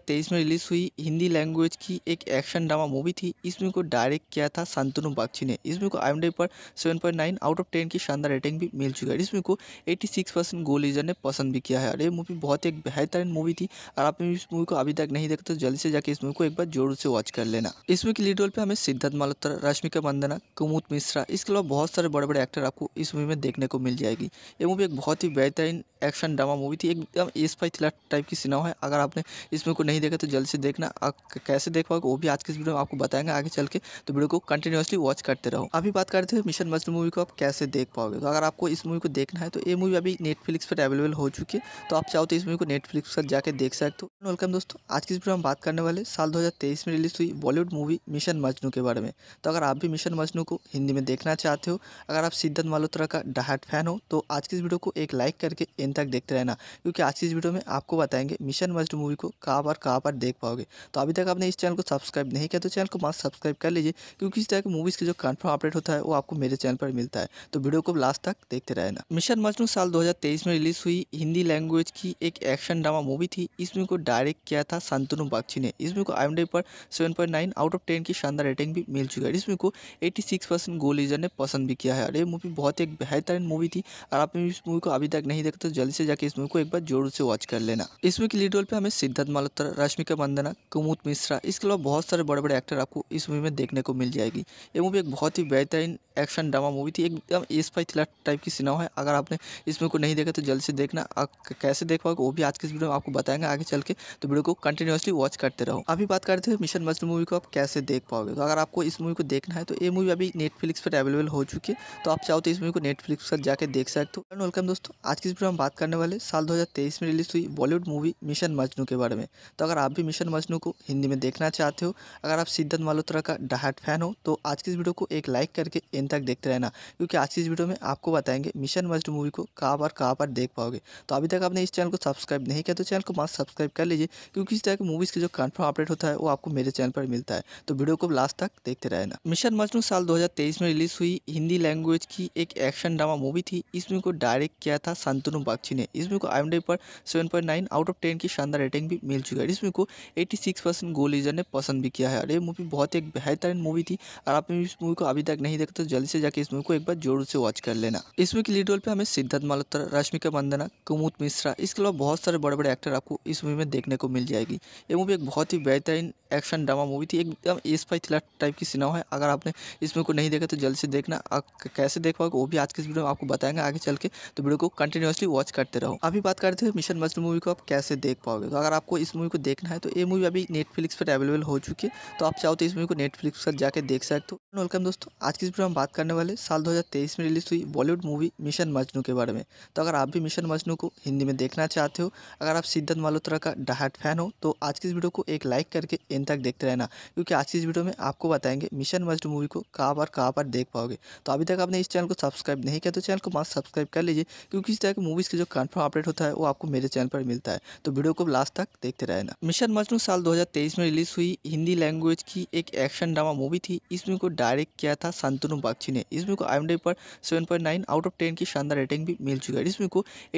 तेईस में रिलीज़ हुई हिंदी लैंग्वेज की एक एक्शन ड्रामा मूवी थी। इसमें को डायरेक्ट किया था शांतनु बागची ने। इसमें को आई पर 7.9 आउट ऑफ़ 10 की शानदार रेटिंग भी मिल चुकी है। इसमें को 86 परसेंट गोल लीजर ने पसंद भी किया है। और ये मूवी बहुत एक बेहतरीन मूवी थी और आपने इस मूवी को अभी तक नहीं देखा तो जल्दी से जाके इस मूवी को एक बार ज़ोर से वॉच कर लेना। इस मूवी के लीड रोल पे हमें सिद्धार्थ मल्होत्रा रश्मिका मंदना कुमुद मिश्रा, इसके अलावा बहुत सारे बड़े बड़े एक्टर आपको इस मूवी में देखने को मिल जाएगी। ये मूवी एक बहुत ही बेहतरीन एक्शन ड्रामा मूवी थी, एकदम एस फाई थ्रिलर टाइप की सिनेमा है। अगर आपने इस मूवी को नहीं देखा तो जल्दी से देखना। कैसे देख पाओगे, वो भी आज के इस वीडियो में आपको बताएँगे आगे चल के। तो वीडियो को कंटिन्यूसली वॉच करते रहो। अभी बात करते हैं मिशन मजनू मूवी को आप कैसे देख पाओगे। तो अगर आपको इस मूवी को देखना है तो ये मूवी अभी नेटफ्लिक्स पर अवेलेबल हो चुकी है तो आप चाहो तो इस मूवी को नेटफ्लिक्स पर जाकर देख सकते हो। वेलकम दोस्तों, आज की इस वीडियो में बात करने वाले साल दो हज़ार तेईस में रिलीज़ हुई बॉलीवुड मूवी मिशन मजनू के बारे में। तो अगर आप भी मिशन मजनू को हिंदी में देखना चाहते हो, अगर आप सिद्धार्थ मल्होत्रा का डाहट फ़ैन हो तो आज की इस वीडियो को एक लाइक करके इन तक देखते रहना, क्योंकि आज की इस वीडियो में आपको बताएँगे मिशन मजनू मूवी को कहाँ पर कहाँ पर देख पाओगे। तो अभी तक आपने इस चैनल को सब्सक्राइब नहीं किया तो चैनल को मस्त सब्सक्राइब कर लीजिए, क्योंकि इस तरह की मूवीज़ के जो कन्फर्म अपडेट होता है, वो आपको मेरे चैनल पर मिलता है। तो वीडियो को लास्ट तक देखते रहना। मिशन मजनू साल 2023 में रिलीज़ हुई हिंदी लैंग्वेज की एक एक्शन ड्रामा मूवी थी। इस मूवी को डायरेक्ट किया था शांतनु बागची ने। इस मूवी को आई पर 7.9 आउट ऑफ़ 10 की शानदार रेटिंग भी मिल चुकी है। इस मूवी को 86 परसेंट गोल लीजर ने पसंद भी किया है। और ये मूवी बहुत एक बेहतरीन मूवी थी। और आपने इस मूवी को अभी तक नहीं देखा तो जल्दी से जाके इस मूवी को एक बार ज़ोर से वॉच कर लेना। इस मूवी की लीड रोल पे हमें सिद्धार्थ मल्होत्रा रश्मिका मंदना, कुमुद मिश्रा, इसके अलावा बहुत सारे बड़े बड़े एक्टर आपको इस मूवी में देखने को मिल जाएगी। ये मूवी एक बहुत ही बेहतरीन एक्शन ड्रामा मूवी थी। एकदम एस फाई थ्रिलर टाइप की सिनेमा है। अगर आपने इस मूवी को नहीं देखा तो जल्द से देखना कैसे देख पाओगे, वो भी आज के इस वीडियो में आपको बताएँगे आगे चल के। तो वीडियो को कंटिन्यूसली वॉच करते रहो। अभी बात करते हैं मिशन मजनू मूवी को आप कैसे देख पाओगे? तो अगर आपको इस मूवी को देखना है तो ये मूवी अभी नेटफ्लिक्स पर अवेलेबल हो चुकी है। तो आप चाहो तो इस मूवी को नेटफ्लिक्स पर जाकर देख सकते हो। एंड वेलकम दोस्तों। आज की इस वीडियो में बात करने वाले साल दो हज़ार तेईस में रिलीज़ हुई बॉलीवुड मूवी मिशन मजनू के बारे में। तो अगर आप भी मिशन मजनू को हिंदी में देखना चाहते हो, अगर आप सिद्धार्थ मल्होत्रा का डाहट फ़ैन हो तो आज की इस वीडियो को एक लाइक करके इन तक देखते रहना। क्योंकि आज की इस वीडियो में आपको बताएँगे मिशन मजनू मूवी को कहाँ पर कहाँ पर देख पाओगे। तो अभी तक आपने इस चैनल को सब्सक्राइब नहीं किया तो चैनल को मस्त सब्सक्राइब कर लीजिए, क्योंकि इस तरह की मूवीज़ के जो कन्फर्म अपडेट होता है, वो आपको मेरे चैनल पर मिलता है। तो वीडियो को लास्ट तक देखते रहना। मिशन मजनू साल 2023 में रिलीज़ हुई हिंदी लैंग्वेज की एक एक्शन ड्रामा मूवी थी। इस मूवी को डायरेक्ट किया था शांतनु बागची ने। इस मूवी को आई पर 7.9 आउट ऑफ़ 10 की शानदार रेटिंग भी मिल चुकी है। इस मूवी को 86 परसेंट गोल लीजर ने पसंद भी किया है। और ये मूवी बहुत एक बेहतरीन मूवी थी। और आपने इस मूवी को अभी तक नहीं देखा तो जल्दी से जाके इस मूवी को एक बार ज़ोर से वॉच कर लेना। इस मूवी की लीड रोल पे हमें सिद्धार्थ मल्होत्रा रश्मिका मंदना कुमुद मिश्रा। इसके अलावा बहुत सारे बड़े बड़े एक्टर आपको इस मूवी में देखने को मिल जाएगी। ये मूवी एक बहुत ही बेहतरीन एक्शन ड्रामा मूवी थी। एकदम एस फाई थ्रिलर टाइप की सिनेमा है। अगर आपने इस मूवी को नहीं देखा तो जल्द से देखना। कैसे देख पाओगे वो भी आज के इस वीडियो में आपको बताएँगे आगे चल के। तो वीडियो को कंटिन्यूसली वॉच करते रहो। अभी बात करते हैं मिशन मजनू मूवी को आप कैसे देख पाओगे। तो अगर आपको इस मूवी को देखना है तो ये मूवी अभी नेटफ्लिक्स पर अवेलेबल हो चुकी है। तो आप चाहो तो इस मूवी को नेटफ्लिक्स पर जाकर देख सकते हो। वेलकम दोस्तों, आज की इस वीडियो में बात करने वाले साल 2023 में रिलीज़ हुई बॉलीवुड मूवी मिशन मजनू के बारे में। तो अगर आप भी मिशन मजनू को हिंदी में देखना चाहते हो। अगर आप सिद्धार्थ मल्होत्रा का डाहट फ़ैन हो तो आज की इस वीडियो को एक लाइक करके एंड तक देखते रहना, क्योंकि आज की इस वीडियो में आपको बताएँगे मिशन मजनू मूवी को कहाँ पर कहाँ पर देख पाओगे। तो अभी तक आपने इस चैनल को सब्सक्राइब नहीं किया तो चैनल को मस्त सब्सक्राइब कर लीजिए, क्योंकि इस तरह की मूवीज़ के जो कन्फर्म अपडेट होता है, वो आपको मेरे चैनल पर मिलता है। तो वीडियो को लास्ट तक देखते रहना। मिशन मजनू साल 2023 में रिलीज़ हुई, हिंदी लैंग्वेज की एक एक्शन ड्रामा मूवी थी। इस मूवी को डायरेक्ट किया था शांतनु बागची ने। इस मूवी को आई पर 7.9 आउट ऑफ़ टेन की शानदार रेटिंग भी मिल चुकी है। इस मूवी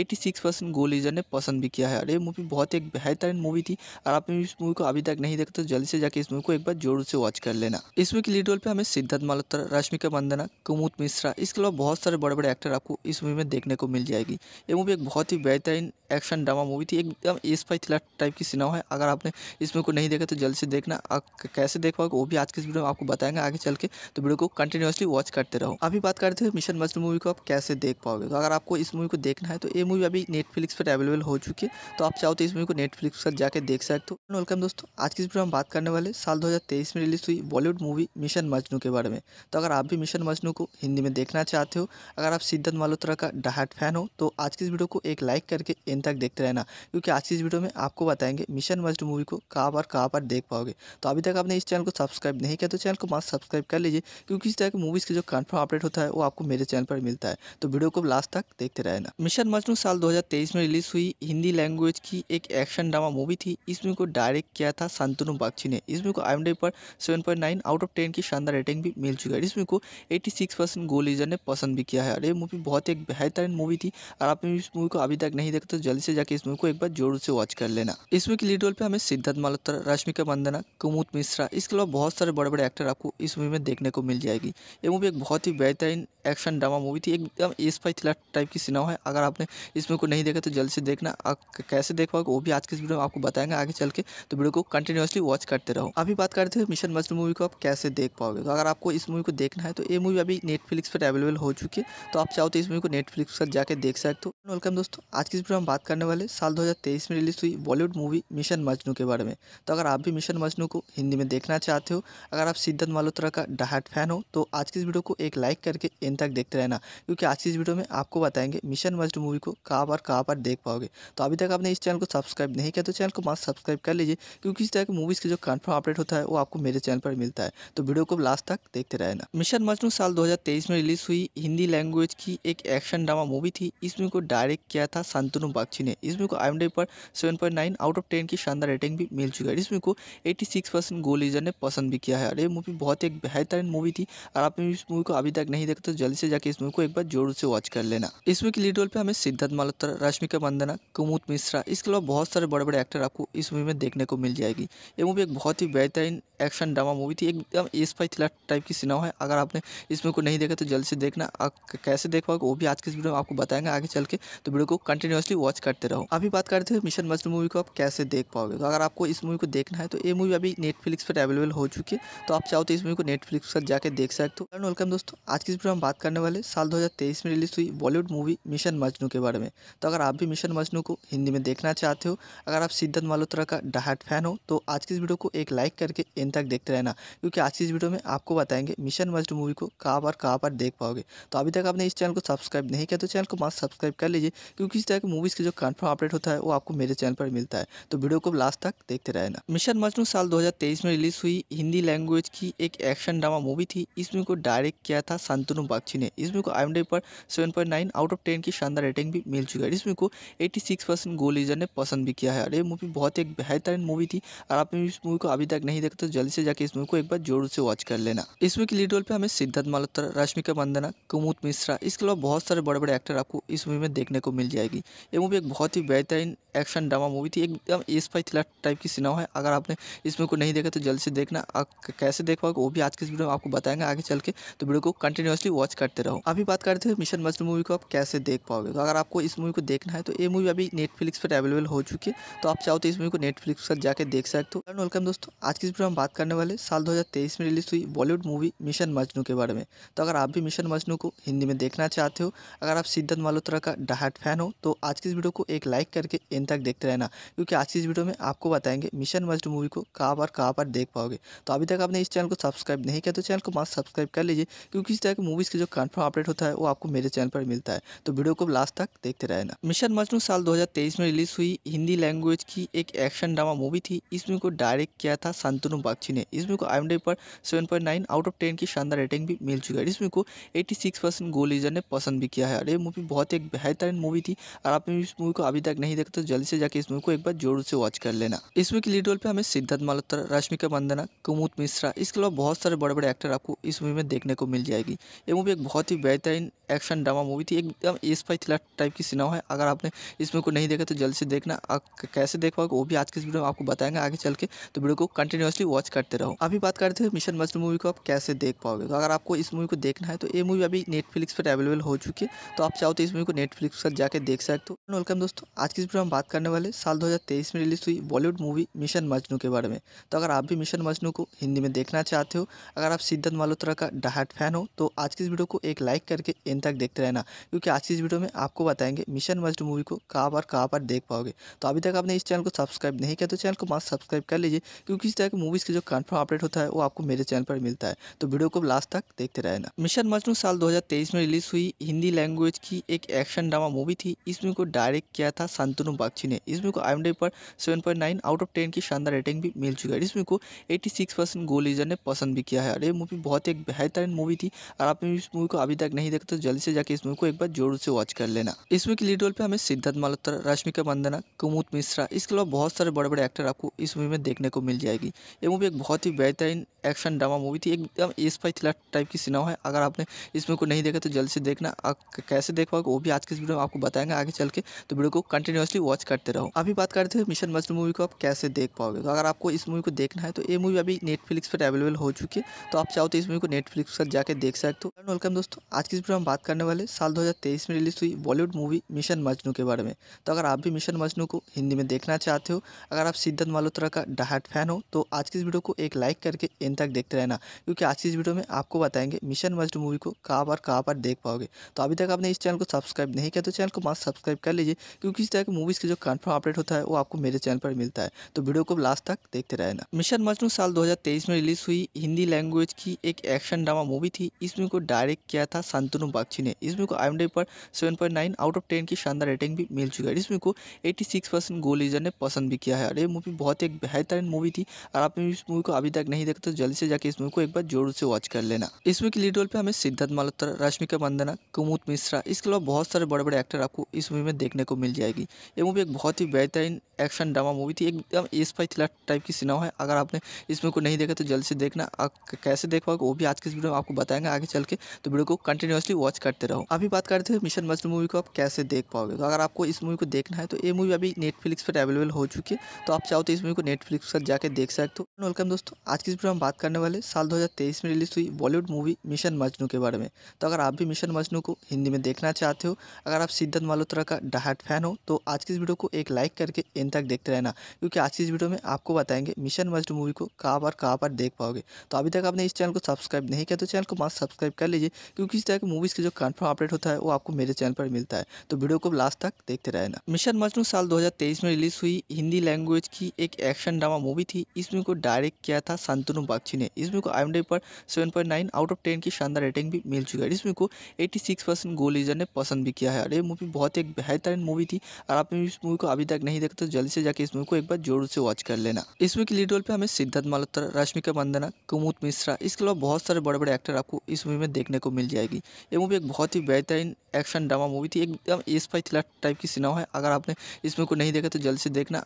को 86 परसेंट गोल लीजर ने पसंद भी किया है। और ये मूवी बहुत एक बेहतरीन मूवी थी और आपने इस मूवी को अभी तक नहीं देखा तो जल्दी से जाके इस मूवी को एक बार ज़ोर से वॉच कर लेना। इस मूवी की लीड रोल पे हमें सिद्धार्थ मल्होत्रा रश्मिका मंदना कुमुद मिश्रा, इसके अलावा बहुत सारे बड़े बड़े एक्टर आपको इस मूवी में देखने को मिल जाएगी। ये मूवी एक बहुत ही बेहतरीन एक्शन ड्रामा मूवी थी। एकदम एस फाई थ्रिलर टाइप की सिनेमा है। अगर आपने इस मूवी को नहीं देखा तो जल्द से देखना। कैसे देख पाओगे वो भी आज के इस वीडियो में आपको बताएँगे। आगे चल के तो वीडियो को कंटिन्यूसली वॉच करते रहो। अभी बात करते हैं मिशन मजनू मूवी को आप कैसे देख पाओगे। तो अगर आपको इस मूवी को देखना है तो ये मूवी अभी नेटफ्लिक्स पर अवेलेबल हो चुकी है तो आप चाहो तो इस मूवी को नेटफ्लिक्स पर जाकर देख सकते हो। वेलकम दोस्तों। आज की इस वीडियो में बात करने वाले साल दो हज़ार तेईस में रिलीज़ हुई बॉलीवुड मूवी मिशन मजनू के बारे में। तो अगर आप भी मिशन मजनू को हिंदी में देखना चाहते हो, अगर आप सिद्धार्थ मल्होत्रा का डाहट फ़ैन हो तो आज की इस वीडियो को एक लाइक करके इन तक देखते रहना, क्योंकि आज की इस वीडियो में आपको बताएँगे मिशन मजनू मूवी को कहाँ पर कहाँ पर देख पाओगे। तो अभी तक आपने इस चैनल को सब्सक्राइब नहीं किया तो चैनल को मस्त सब्सक्राइब कर लीजिए, क्योंकि इस तरह की मूवीज़ के जो कन्फर्म अपडेट होता है, वो आपको मेरे चैनल पर मिलता है। तो वीडियो को लास्ट तक देखते रहना। मिशन मजनू साल 2023 में रिलीज़ हुई हिंदी लैंग्वेज की एक एक्शन ड्रामा मूवी थी। इसमें को डायरेक्ट किया था संतनु बागची ने। इसमें को आई पर 7.9 आउट ऑफ़ 10 की शानदार रेटिंग भी मिल चुकी है इसमें को 86 परसेंट गोल लीजर ने पसंद भी किया है। और ये मूवी बहुत एक बेहतरीन मूवी थी और आपने इस मूवी को अभी तक नहीं देखा तो जल्दी से जाकर इस मूवी को एक बार ज़ोर से वॉच कर लेना। इसमें की लीड रोल पे हमें सिद्धार्थ मल्होत्रा, रश्मिका मंदना कुमुद मिश्रा, इसके अलावा बहुत सारे बड़े बड़े एक्टर आपको इस मूवी में देखने को मिल जाएगी। ये मूवी एक बहुत ही बेहतरीन एक्शन ड्रामा मूवी थी। एकदम एस फाई थ्रिलर टाइप की सिनेमा है। अगर आपने इस को नहीं देखा तो जल्द से देखना। कैसे देख पाओगे वो भी आज के इस वीडियो में आपको बताएँगे आगे चल के। तो वीडियो को कंटिन्यूसली वॉच करते रहो। अभी बात करते हैं मिशन मस्ट मूवी को आप कैसे देख पाओगे। तो अगर आपको इस मूवी को देखना है तो ये मूवी अभी नेटफ्लिक्स पर अवेलेबल हो चुकी है। तो आप चाहो तो इस मूवी को नेटफ्लिक्स पर जाकर देख सकते हो। वेलकम दोस्तों, आज की इस वीडियो में बात करने वाले साल दो हज़ार तेईस में रिलीज़ हुई बॉलीवुड मूवी मिशन मजनू के बारे में। तो अगर आप भी मिशन मजनू को हिंदी में देखना चाहते हो, अगर आप सिद्धार्थ मल्होत्रा का डाहट फ़ैन हो तो आज की इस वीडियो को एक लाइक करके इन तक देखते रहना, क्योंकि आज की इस वीडियो में आपको बताएँगे मिशन मजनू मूवी को कहाँ पर कहाँ पर देख पाओगे। तो अभी तक आपने इस चैनल को सब्सक्राइब नहीं किया तो चैनल को मस्त सब्सक्राइब कर लीजिए, क्योंकि इस तरह की मूवीज़ के जो कन्फर्म अपडेट होता है, वो आपको मेरे चैनल पर मिलता है। तो वीडियो को लास्ट तक देखते रहना। मिशन मजनू साल 2023 में रिलीज़ हुई हिंदी लैंग्वेज की एक एक्शन ड्रामा मूवी थी, इसमें को डायरेक्ट किया था संतनु बागची ने। इसमें को आई पर 7.9 आउट ऑफ़ 10 की शानदार रेटिंग भी मिल चुकी है। इसमें को 86 परसेंट गोल लीजर ने पसंद भी किया है। और ये मूवी बहुत एक बेहतरीन मूवी थी। और आपने इस मूवी को अभी तक नहीं देखा तो जल्दी से जाकर इस मूवी को एक बार ज़ोर से वॉच कर लेना। इसमें की लीड रोल पे हमें सिद्धार्थ मल्होत्रा रश्मिका मंदना कुमुद मिश्रा, इसके अलावा बहुत सारे बड़े बड़े एक्टर आपको इस मूवी में देखने को मिल जाएगी। ये मूवी एक बहुत ही बेहतरीन एक्शन ड्रामा मूवी थी। एकदम एस फाई थ्रिलर टाइप की सिनेमा है। अगर आपने इस मूवी को नहीं देखा तो जल्दी से देखना। कैसे देख पाओगे वो भी आज के इस वीडियो में आपको बताएँगे। आगे चल के तो वीडियो को कंटिन्यूसली वॉच करते रहो। अभी बात करते हैं मिशन मजनू मूवी को आप कैसे देख पाओगे? तो अगर आपको इस मूवी को देखना है तो ये मूवी अभी नेटफ्लिक्स पर अवेलेबल हो चुकी है। तो आप चाहो तो इस मूवी को नेटफ्लिक्स पर जाकर देख सकते हो। वेलकम दोस्तों। आज की इस वीडियो में बात करने वाले साल दो हज़ार तेईस में रिलीज़ हुई बॉलीवुड मूवी मिशन मजनू के बारे में। तो अगर आप भी मिशन मजनू को हिंदी में देखना चाहते हो, अगर आप सिद्धार्थ मल्होत्रा का डाहट फ़ैन हो तो आज की इस वीडियो को एक लाइक करके इन तक देखते रहना, क्योंकि आज की इस वीडियो में आपको बताएँगे मिशन मजनू मूवी को कहाँ पर कहाँ पर देख पाओगे। तो अभी तक आपने इस चैनल को सब्सक्राइब नहीं किया तो चैनल को मस्त सब्सक्राइब कर लीजिए, क्योंकि इस तरह की मूवीज़ के जो कन्फर्म अपडेट होता है, वो आपको मेरे चैनल पर मिलता है। तो वीडियो को लास्ट तक देखते रहना। मिशन मजनू साल 2023 में रिलीज़ हुई हिंदी लैंग्वेज की एक एक्शन ड्रामा मूवी थी। इसमें को डायरेक्ट किया था संतनु बागची ने। इसमें को आई पर 7.9 आउट ऑफ़ 10 की शानदार रेटिंग भी मिल चुका है। इसमें को 86 परसेंट गोल लीजर ने पसंद भी किया है। और ये मूवी बहुत एक बेहतरीन मूवी थी। और आपने इस मूवी को अभी तक नहीं देखा तो जल्दी से जाके इस मूवी को एक बार ज़ोर से वॉच कर लेना। इसमें की लीड रोल पे हमें सिद्धार्थ मल्होत्रा रश्मिका मंदना कुमुद मिश्रा, इसके अलावा बहुत सारे बड़े बड़े एक्टर आपको इस मूवी में देखने को मिल जाएगी। ये मूवी एक बहुत ही बेहतरीन एक्शन ड्रामा मूवी थी। एकदम एस फाई थ्रिलर टाइप की सिनेमा है। अगर आपने इस मूवी को नहीं देखा तो जल्द से देखना। कैसे देख पाओगे, वो भी आज के इस वीडियो में आपको बताएँगे आगे चल के। तो वीडियो को कंटिन्यूसली वॉच करते रहो। अभी बात करते हैं मिशन मजनू मूवी को आप कैसे देख पाओगे। तो अगर आपको इस मूवी को देखना है तो ये मूवी अभी नेटफ्लिक्स पर अवेलेबल हो चुकी है। तो आप चाहो तो इस मूवी को नेटफ्लिक्स पर जाकर देख सकते हो। वेलकम दोस्तों। आज की इस वीडियो में बात करने वाले साल दो हज़ार तेईस में रिलीज़ हुई बॉलीवुड मूवी मिशन मजनू के बारे में। तो अगर आप भी मिशन मजनू को हिंदी में देखना चाहते हो, अगर आप सिद्धार्थ मल्होत्रा का डाहट फ़ैन हो तो आज की इस वीडियो को एक लाइक करके इन तक देखते रहना, क्योंकि आज की इस वीडियो में आपको बताएँगे मिशन मजनू मूवी को कहाँ पर कहाँ पर देख पाओगे। तो अभी तक आपने इस चैनल को सब्सक्राइब नहीं किया तो चैनल को मस्त सब्सक्राइब कर लीजिए, क्योंकि इस तरह की मूवीज़ के जो कन्फर्म अपडेट होता है, वो आपको मेरे चैनल पर मिलता है। तो वीडियो को लास्ट तक देखते रहना। मिशन मजनू साल 2023 में रिलीज़ हुई हिंदी लैंग्वेज की एक एक्शन ड्रामा मूवी थी। इसमें को डायरेक्ट किया था संतनु बागची ने। इसमें को आई पर 7.9 आउट ऑफ़ 10 की शानदार रेटिंग भी मिल चुकी है। इसमें को 86 परसेंट गोल लीजर ने पसंद भी किया है, और ये मूवी बहुत एक बेहतरीन मूवी थी और आपने इस मूवी को अभी तक नहीं देखा तो जल्दी से जाके इस मूवी को एक बार ज़ोर से वॉच कर लेना। इस मूवी की लीड रोल पे हमें सिद्धार्थ मल्होत्रा रश्मिका मंदना कुमुद मिश्रा, इसके अलावा बहुत सारे बड़े बड़े एक्टर आपको इस मूवी में देखने को मिल जाएगी। ये मूवी एक बहुत ही बेहतरीन एक्शन ड्रामा मूवी थी, एकदम एस फाई थ्रिलर टाइप की सिनेमा है। अगर आपने इस मूवी को नहीं देखा तो जल्द से देखना। कैसे देख पाओगे वो भी आज के इस वीडियो में आपको बताएँगे। आगे चल के तो वीडियो को कंटिन्यूसली वॉच करते रहो। अभी बात करते हैं मिशन मजनू मूवी को आप कैसे देख पाओगे। तो अगर आपको इस मूवी को देखना है तो ये मूवी अभी नेटफ्लिक्स पर अवेलेबल हो चुकी है। तो आप चाहो तो इस मूवी को नेटफ्लिक्स पर जाकर देख सकते हो। वेलकम दोस्तों, आज की इस वीडियो में बात करने वाले साल दो हज़ार तेईस में रिलीज़ हुई बॉलीवुड मूवी मिशन मजनू के बारे में। तो अगर आप भी मिशन मजनू को हिंदी में देखना चाहते हो, अगर आप सिद्धार्थ मल्होत्रा का डाहट फ़ैन हो तो आज की इस वीडियो को एक लाइक करके इन तक देखते रहना, क्योंकि आज की इस वीडियो में आपको बताएँगे मिशन मजनू मूवी को कहाँ पर कहाँ पर देख पाओगे। तो अभी तक आपने इस चैनल को सब्सक्राइब नहीं किया तो चैनल को मस्त सब्सक्राइब कर लीजिए, क्योंकि इस तरह की मूवीज़ की जो कन्फर्म अपडेट होता है, वो आपको मेरे चैनल पर मिलता है। तो वीडियो को लास्ट तक देखते रहना। मिशन मजनू साल दो हज़ार तेईस में रिलीज़ हुई हिंदी लैंग्वेज की एक एक्शन ड्रामा मूवी थी। इस मूवी को डायरेक्ट किया था संतनु बागची ने। इस मूवी को आई पर सेवन आउट ऑफ़ टेन की शानदार रेटिंग भी मिल चुका है। इस मूवी को एट्टी परसेंट गो लीजर ने पसंद भी किया है। और ये मूवी बहुत एक बेहतरीन मूवी थी। और आपने इस मूवी को अभी तक नहीं देखा तो जल्दी से जाके इस मूवी को एक बार ज़ोर से वॉच कर लेना। इसमें की लीड रोल पे हमें सिद्धार्थ मल्होत्रा, रश्मिका मंदना कुमुद मिश्रा, इसके अलावा बहुत सारे बड़े बड़े एक्टर आपको इस मूवी में देखने को मिल जाएगी। ये मूवी एक बहुत ही बेहतरीन एक्शन ड्रामा मूवी थी। एकदम एस फाई थ्रिलर टाइप की सिनेमा है। अगर आपने इस मूवी को नहीं देखा तो जल्द से देखना। आप कैसे देख पाओगे वो भी आज के वीडियो में आपको बताएँगे आगे चल के तो वीडियो को कंटिन्यूसली वॉच करते रहो। अभी बात करते हैं मिशन मजनू मूवी को आप कैसे देख पाओगे? तो अगर आपको इस मूवी को देखना है तो ये मूवी अभी नेटफ्लिक्स पर अवेलेबल हो चुकी है। तो आप चाहो तो इस मूवी को नेटफ्लिक्स पर जाकर देख सकते हो। वेलकम दोस्तों। आज की इस वीडियो में बात करने वाले साल दो हज़ार तेईस में रिलीज़ हुई बॉलीवुड मूवी मिशन मजनू के बारे में। तो अगर आप भी मिशन मजनू को हिंदी में देखना चाहते हो, अगर आप सिद्धार्थ मल्होत्रा का डाहट फ़ैन हो तो आज की इस वीडियो को एक लाइक करके इन तक देखते रहना, क्योंकि आज की इस वीडियो में आपको बताएँगे मिशन मजनू मूवी को कहाँ पर कहाँ पर देख पाओगे। तो अभी तक आपने इस चैनल को सब्सक्राइब नहीं किया तो चैनल को मस्त सब्सक्राइब कर लीजिए, क्योंकि इस तरह की मूवीज़ की जो कन्फर्म अपडेट होता है, वो आपको मेरे चैनल पर मिलता है। तो वीडियो को लास्ट तक देखते रहना। मिशन मजनू साल दो में रिलीज़ हुई हिंदी लैंग्वेज की एक एक्शन ड्रामा मूवी थी। इस मूवी को डायरेक्ट किया था संतनु बागची ने। इस मूवी को आई पर सेवन आउट ऑफ़ टेन की शानदार रेटिंग भी मिल चुकी है। इस मूवी को 86 परसेंट गो लीजर ने पसंद भी किया है। और ये मूवी बहुत एक बेहतरीन मूवी थी। और आपने इस मूवी को अभी तक नहीं देखा तो जल्दी से जाके इस मूवी को एक बार ज़ोर से वॉच कर लेना। इस मूवी की लीड रोल पे हमें सिद्धार्थ मल्होत्रा रश्मिका मंदना कुमुद मिश्रा, इसके अलावा बहुत सारे बड़े बड़े बड़े एक्टर आपको इस मूवी में देखने को मिल जाएगी। ये मूवी एक बहुत ही बेहतरीन एक्शन ड्रामा मूवी थी, एकदम एस फाई थ्रिलर टाइप की सिनेमा है। अगर आपने इस मूवी को नहीं देखा तो जल्द से देखना कैसे देख पाओगे वो भी आज के इस वीडियो में आपको बताएँगे आगे चल के। तो वीडियो को कंटिन्यूसली वॉच करते रहो। अभी बात करते हैं मिशन मजनू मूवी को आप कैसे देख पाओगे। तो अगर आपको इस मूवी को देखना है तो ये मूवी अभी नेटफ्लिक्स पर अवेलेबल हो चुकी है। तो आप चाहो तो इस मूवी को नेटफ्लिक्स पर जाकर देख सकते हो। वेलकम दोस्तों, आज की इस वीडियो में बात करने वाले साल दो हज़ार तेईस में रिलीज़ हुई बॉलीवुड मूवी मिशन मजनू के बारे में। तो अगर आप भी मिशन मजनू को हिंदी में देखना चाहते हो अगर आप सिद्धार्थ मल्होत्रा का डाहट फ़ैन हो तो आज की इस वीडियो को एक लाइक करके इन तक देखते रहना, क्योंकि आज की इस वीडियो में आपको बताएँगे मिशन मस्ट मूवी को कहाँ पर कहाँ पर देख पाओगे। तो अभी तक आपने इस चैनल को सब्सक्राइब नहीं किया तो चैनल को मस्त सब्सक्राइब कर लीजिए, क्योंकि इस तरह की मूवीज़ की जो कन्फर्म अपडेट होता है, वो आपको मेरे चैनल पर मिलता है। तो वीडियो को लास्ट तक देखते रहना। मिशन मजनू साल 2023 में रिलीज़ हुई, हिंदी लैंग्वेज की एक एक्शन ड्रामा मूवी थी। इस मूवी को डायरेक्ट किया था संतनु बागची ने। इस मूवी को आई एम पर 7.9 आउट ऑफ़ 10 की शानदार रेटिंग भी मिल चुकी है। इस मूवी को 86 परसेंट गो लीजर ने पसंद भी किया है। और ये मूवी बहुत एक बेहतरीन मूवी थी और आपने इस मूवी को अभी तक नहीं देखा तो जल्दी से जाके इस मूवी को एक बार ज़ोर से वॉच कर लेना। इस मूवी की लीड रोल पे हमें सिद्धार्थ मल्होत्रा रश्मिका मंदना कुमुद मिश्रा, इसके अलावा बहुत सारे बड़े बड़े एक्टर आपको इस मूवी में देखने को मिल जाएगी। ये मूवी एक बहुत ही बेहतरीन एक्शन ड्रामा मूवी थी, एकदम एस फाई थ्रिलर टाइप की सिनेमा है। अगर आपने इस मूवी को नहीं देखा तो जल्द से देखना।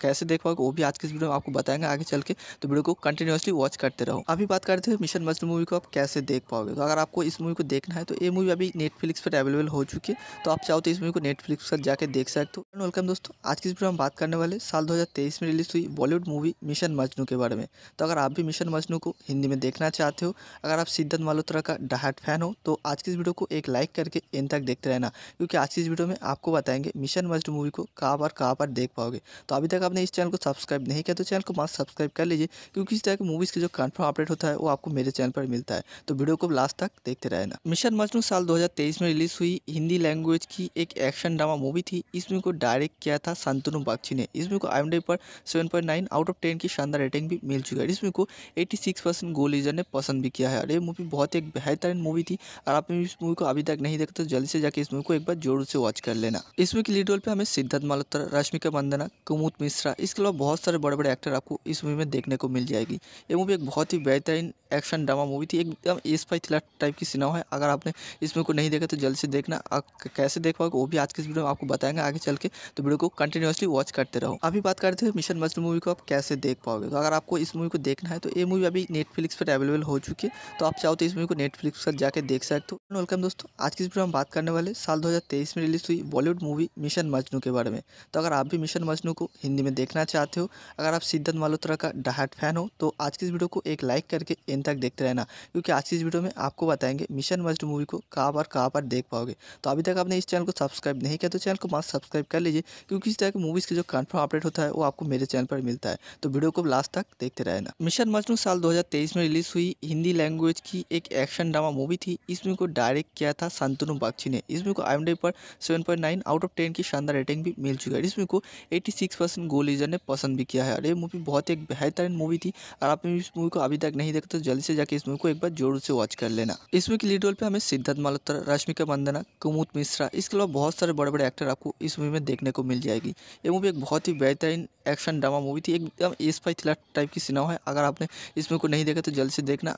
कैसे देख पाओगे, वो भी आज के इस वीडियो में आपको बताएँगे आगे चल के। तो वीडियो को कंटिन्यूसली वॉच करते रहो। अभी बात करते हैं मिशन मजनू मूवी को आप कैसे देख पाओगे। तो अगर आपको इस मूवी को देखना है तो ये मूवी अभी नेटफ्लिक्स पर अवेलेबल हो चुकी है। तो आप चाहो तो इस मूवी को नेटफ्लिक्स पर जाकर देख सकते हो। वेलकम दोस्तों, आज की इस वीडियो में बात करने वाले साल दो हज़ार तेईस में रिलीज़ हुई बॉलीवुड मूवी मिशन मजनू के बारे में। तो अगर आप भी मिशन मजनू को हिंदी में देखना चाहते हो, अगर आप सिद्धार्थ मल्होत्रा का डाहट फ़ैन हो तो आज की इस वीडियो को एक लाइक करके इन तक देखते रहना, क्योंकि आज की इस वीडियो में आपको बताएँगे मिशन मजनू मूवी को कहाँ पर कहाँ पर देख पाओगे। तो अभी तक आपने इस चैनल को सब्सक्राइब नहीं किया तो चैनल को मस्त सब्सक्राइब कर लीजिए, क्योंकि इस तरह की मूवीज़ की जो कन्फर्म अपडेट होता है, वो आपको मेरे चैनल पर मिलता है। तो वीडियो को लास्ट तक देखते रहना। मिशन मजनू साल दो हज़ार तेईस में रिलीज़ हुई हिंदी लैंग्वेज की एक एक्शन ड्रामा मूवी थी। इस मूवी को डायरेक्ट किया था संतनु बागची ने। इस मूवी को आई पर सेवन आउट ऑफ़ टेन की शानदार रेटिंग भी मिल चुका है। इस मूवी को एट्टी परसेंट गो लीजर ने पसंद भी किया है। और ये मूवी बहुत एक बेहतरीन मूवी थी। और आपने इस मूवी को अभी तक नहीं देखा तो जल्दी से जाके इस मूवी को एक बार ज़ोर से वॉच कर लेना। इस मूवी की लीड रोल पे हमें सिद्धार्थ मल्होत्रा रश्मिका मंदना कुमुद मिश्रा, इसके अलावा बहुत सारे बड़े बड़े एक्टर आपको इस मूवी में देखने को मिल जाएगी। ये मूवी एक बहुत ही बेहतरीन एक्शन ड्रामा मूवी थी। एकदम एस फाई थ्रिलर टाइप की सिनेमा है। अगर आपने इस मूवी को नहीं देखा तो जल्द से देखना। कैसे देख पाओगे, वो भी आज के इस वीडियो में आपको बताएँगे आगे चल के। तो वीडियो को कंटिन्यूसली वॉच करते रहो। अभी बात करते हैं मिशन मजनू मूवी को आप कैसे देख पाओगे। तो अगर आपको इस मूवी को देखना है तो ये मूवी अभी नेटफ्लिक्स पर अवेलेबल हो चुकी है। तो आप चाहो तो इस मूवी को नेटफ्लिक्स पर जाकर देख सकते हो। वेलकम दोस्तों, आज की इस वीडियो में बात करने वाले साल 2023 में रिलीज़ हुई बॉलीवुड मूवी मिशन मजनू के बारे में। तो अगर आप भी मिशन मजनू को हिंदी में देखना चाहते हो, अगर आप सिद्धार्थ मल्होत्रा का डाहट फ़ैन हो तो आज की इस वीडियो को एक लाइक करके इन तक देखते रहना। क्योंकि आज की इस वीडियो में आपको बताएँगे मिशन मजनू मूवी को कहाँ पर कहाँ पर देख पाओगे। तो अभी तक आपने इस चैनल को सब्सक्राइब नहीं किया तो चैनल को मस्त सब्सक्राइब कर लीजिए, क्योंकि इस तरह की मूवीज़ की जो कन्फर्म अपडेट होता है, वो आपको मेरे चैनल पर मिलता है। तो वीडियो को लास्ट तक देखते रहना। मिशन मजनू साल 2023 में रिलीज़ हुई, हिंदी लैंग्वेज की एक एक्शन ड्रामा मूवी थी। इसमें को डायरेक्ट किया था शांतनु बागची ने। इसमें को आई पर 7.9 आउट ऑफ़ 10 की शानदार रेटिंग भी मिल चुकी है। इसमें को 86 परसेंट गो लीजर ने पसंद भी किया है। और ये मूवी बहुत एक बेहतरीन मूवी थी। और आपने इस मूवी को अभी तक नहीं देखा तो जल्दी से जाके इस मूवी को एक बार ज़ोर से वॉच कर लेना। इसमें की लीड रोल पे हमें सिद्धार्थ मल्होत्रा रश्मिका मंदना, कुमुद मिश्रा। इसके अलावा बहुत सारे बड़े बड़े एक्टर आपको इस मूवी में देखने को मिल जाएगी। ये मूवी एक बहुत ही बेहतरीन एक्शन ड्रामा मूवी थी। एकदम एस फाई थ्रिलर टाइप की सिनेमा है। अगर आपने इस मूवी को नहीं देखा तो जल्द से देखना।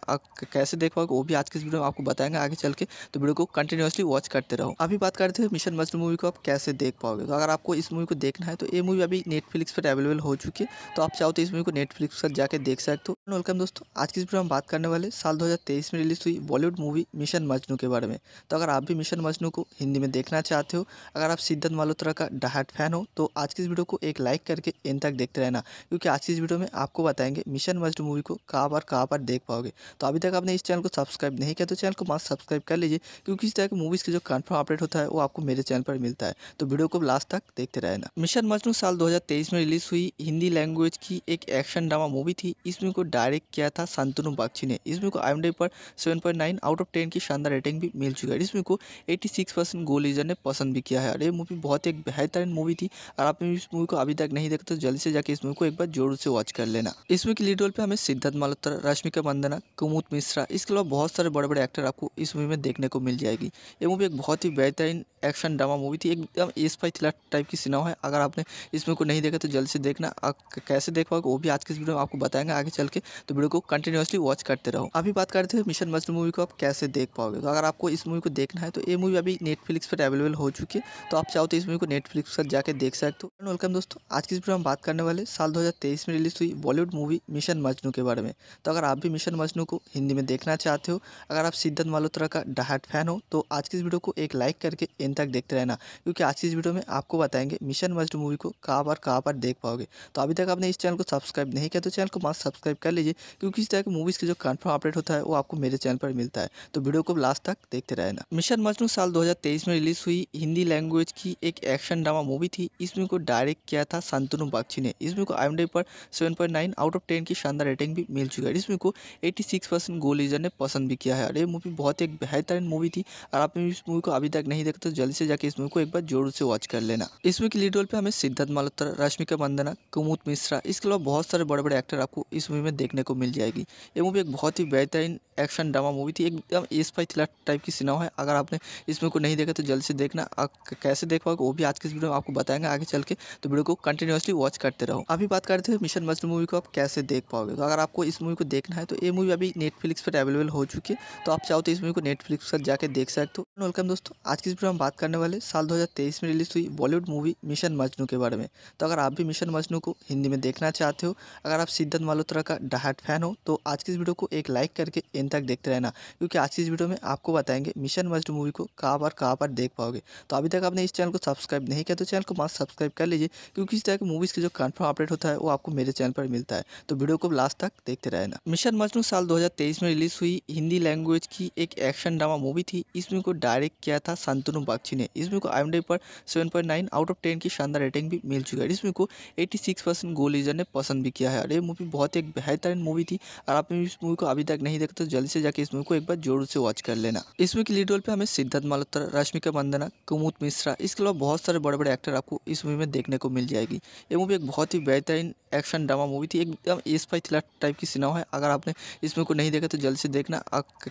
कैसे देख पाओगे वो भी आज के इस वीडियो में आपको बताएँगे आगे चल के। तो वीडियो को कंटिन्यूसली वॉच करते रहो। अभी बात करते हैं मिशन मजनू मूवी को आप कैसे देख पाओगे। तो अगर आपको इस मूवी को देखना है तो ये मूवी अभी नेटफ्लिक्स पर अवेलेबल हो चुकी है। तो आप चाहो तो इस मूवी को नेटफ्लिक्स पर जाकर देख सकते हो। वेलकम दोस्तों, आज की इस वीडियो में बात करने वाले साल दो हज़ार तेईस में रिलीज़ हुई बॉलीवुड मूवी मिशन मजनू के बारे में। तो अगर आप भी मिशन मजनू को हिंदी में देखना चाहते हो, अगर आप सिद्धार्थ मल्होत्रा का डाहट फ़ैन हो तो आज की इस वीडियो को एक लाइक करके इन तक देखते रहना, क्योंकि आज की इस वीडियो में आपको बताएँगे मिशन मजनू मूवी को कहाँ पर कहाँ पर देख पाओगे। तो अभी तक आपने इस चैनल को सब्सक्राइब नहीं किया तो चैनल को मस्त सब्सक्राइब कर लीजिए, क्योंकि इस तरह की मूवीज़ की जो कन्फर्म अपडेट होता है, वो आपको मेरे चैनल पर मिलता है। तो वीडियो को लास्ट तक देखते रहना। मिशन मजनू साल 2023 में रिलीज़ हुई, हिंदी लैंग्वेज की एक एक्शन ड्रामा मूवी थी, इसमें को डायरेक्ट किया था शांतनु बागची ने। इसमें को आई पर 7.9 आउट ऑफ़ 10 की शानदार रेटिंग भी मिल चुकी है इसमें को 86 परसेंट गो लीजर ने पसंद भी किया है। और ये मूवी बहुत एक बेहतरीन मूवी थी और आपने इस मूवी को अभी तक नहीं देखा तो जल्दी से जाके इस मूवी को एक बार ज़ोर से वॉच कर लेना। इस मूवी की लीड रोल पे हमें सिद्धार्थ मल्होत्रा रश्मिका मंदना, कुमुद मिश्रा, इसके अलावा बहुत सारे बड़े बड़े एक्टर आपको इस मूवी में देखने को मिल जाएगी। ये मूवी एक बहुत ही बेहतरीन एक्शन ड्रामा मूवी थी, एकदम एस फाई थ्रिलर टाइप की सिनेमा है। अगर आपने इस मूवी को नहीं देखा तो जल्दी से देखना। कैसे देख पाओगे वो भी आज के इस वीडियो में आपको बताएँगे आगे चल के। तो वीडियो को कंटिन्यूसली वॉच करते रहो। अभी बात करते हैं मिशन मजनू मूवी को आप कैसे देख पाओगे। तो अगर आपको इस मूवी को देखना है तो ये मूवी अभी नेटफ्लिक्स पर अवेलेबल हो चुकी है। तो आप चाहो तो इस मूवी को नेटफ्लिक्स पर जाकर देख सकते हो। वेलकम दोस्तों। आज की इस वीडियो में बात करने वाले साल दो हज़ार तेईस में रिलीज़ हुई बॉलीवुड मूवी मिशन मजनू के बारे में। तो अगर आप भी मिशन मजनू को हिंदी में देखना चाहते हो, अगर आप सिद्धार्थ मल्होत्रा का डाहट फ़ैन हो तो आज की इस वीडियो को एक लाइक करके इन तक देखते रहना, क्योंकि आज की इस वीडियो में आपको बताएँगे मिशन मजनू मूवी को कहाँ पर कहाँ पर देख पाओगे। तो अभी तक आपने इस चैनल को सब्सक्राइब नहीं किया तो चैनल को मस्त सब्सक्राइब कर लीजिए, क्योंकि इस तरह की मूवीज़ की जो कन्फर्म अपडेट होता है, वो आपको मेरे चैनल पर मिलता है। तो वीडियो को लास्ट तक देखते रहना। मिशन मजनू साल दो में रिलीज़ हुई। हिंदी लैंग्वेज की एक एक्शन ड्रामा मूवी थी। इसमें को डायरेक्ट किया था शांतनु बागची ने। इसमें को आई पर सेवन आउट ऑफ़ टेन की शानदार रेटिंग भी मिल चुकी है। इसमें को एटी परसेंट गो लीजर ने पसंद भी किया है। और ये मूवी बहुत एक बेहतरीन मूवी थी। और आपने इस मूवी को अभी तक नहीं देखा तो जल्दी से जाके इस मूवी को एक बार ज़ोर से वॉच कर लेना। इसमें की लीड रोल पे हमें सिद्धार्थ मल्होत्रा रश्मिका मंदना, कुमुद मिश्रा, इसके अलावा बहुत सारे बड़े बड़े एक्टर आपको इस मूवी में देखने को मिल जाएगी। ये मूवी एक बहुत ही बेहतरीन एक्शन ड्रामा मूवी थी। एकदम एस फाई थ्रिलर टाइप की सिनेमा है। अगर आपने इस मूवी को नहीं देखा तो जल्द से देखना। कैसे देख पाओगे, वो भी आज के इस वीडियो में आपको बताएँगे आगे चल के। तो वीडियो को कंटिन्यूसली वॉच करते रहो। अभी बात करते हैं मिशन मस्ट मूवी को आप कैसे देख पाओगे? तो अगर आपको इस मूवी को देखना है तो ये मूवी अभी नेटफ्लिक्स पर अवेलेबल हो चुकी है। तो आप चाहो तो इस मूवी को नेटफ्लिक्स पर जाकर देख सकते हो। वेलकम दोस्तों, आज की इस वीडियो में बात करने वाले साल 2023 में रिलीज़ हुई बॉलीवुड मूवी मिशन मजनू के बारे में। तो अगर आप भी मिशन मजनू को हिंदी में देखना चाहते हो, अगर आप सिद्धार्थ मल्होत्रा का डाहट फ़ैन हो तो आज की इस वीडियो को एक लाइक करके इन तक देखते रहना। क्योंकि आज की इस वीडियो में आपको बताएँगे मिशन मजनू मूवी को कहाँ पर कहाँ पर देख पाओगे। तो अभी तक आपने इस चैनल को सब्सक्राइब नहीं किया तो चैनल को मस्त सब्सक्राइब कर लीजिए, क्योंकि इस तरह की मूवीज़ की जो कन्फर्म अपडेट होता है, वो आपको मेरे चैनल पर मिलता है। तो वीडियो को लास्ट तक देखते रहना। मिशन मजनू साल 2023 में रिलीज़ हुई हिंदी लैंग्वेज की एक एक्शन ड्रामा मूवी थी। इसमें को डायरेक्ट किया था शांतनु बागची ने। इसमें को आई पर 7.9 आउट ऑफ़ 10 की शानदार रेटिंग भी मिल चुकी है। इसमें को 86 परसेंट गो लीजर ने पसंद भी किया है। और ये मूवी बहुत एक बेहतरीन मूवी थी। और आपने इस मूवी को अभी तक नहीं देखा तो जल्दी से जाके इस मूवी को एक बार ज़ोर से वॉच कर लेना। इस मूवी की लीड रोल पे हमें सिद्धार्थ मल्होत्रा रश्मिका मंदना कुमुद मिश्रा, इसके अलावा बहुत सारे बड़े बड़े एक्टर आपको इस मूवी में देखने को मिल जाएगी। ये मूवी एक बहुत ही बेहतरीन एक्शन ड्रामा मूवी थी, एकदम एस फाई थ्रिलर टाइप की सिनेमा है। अगर आपने इस मूवी को नहीं देखा तो जल्द से देखना।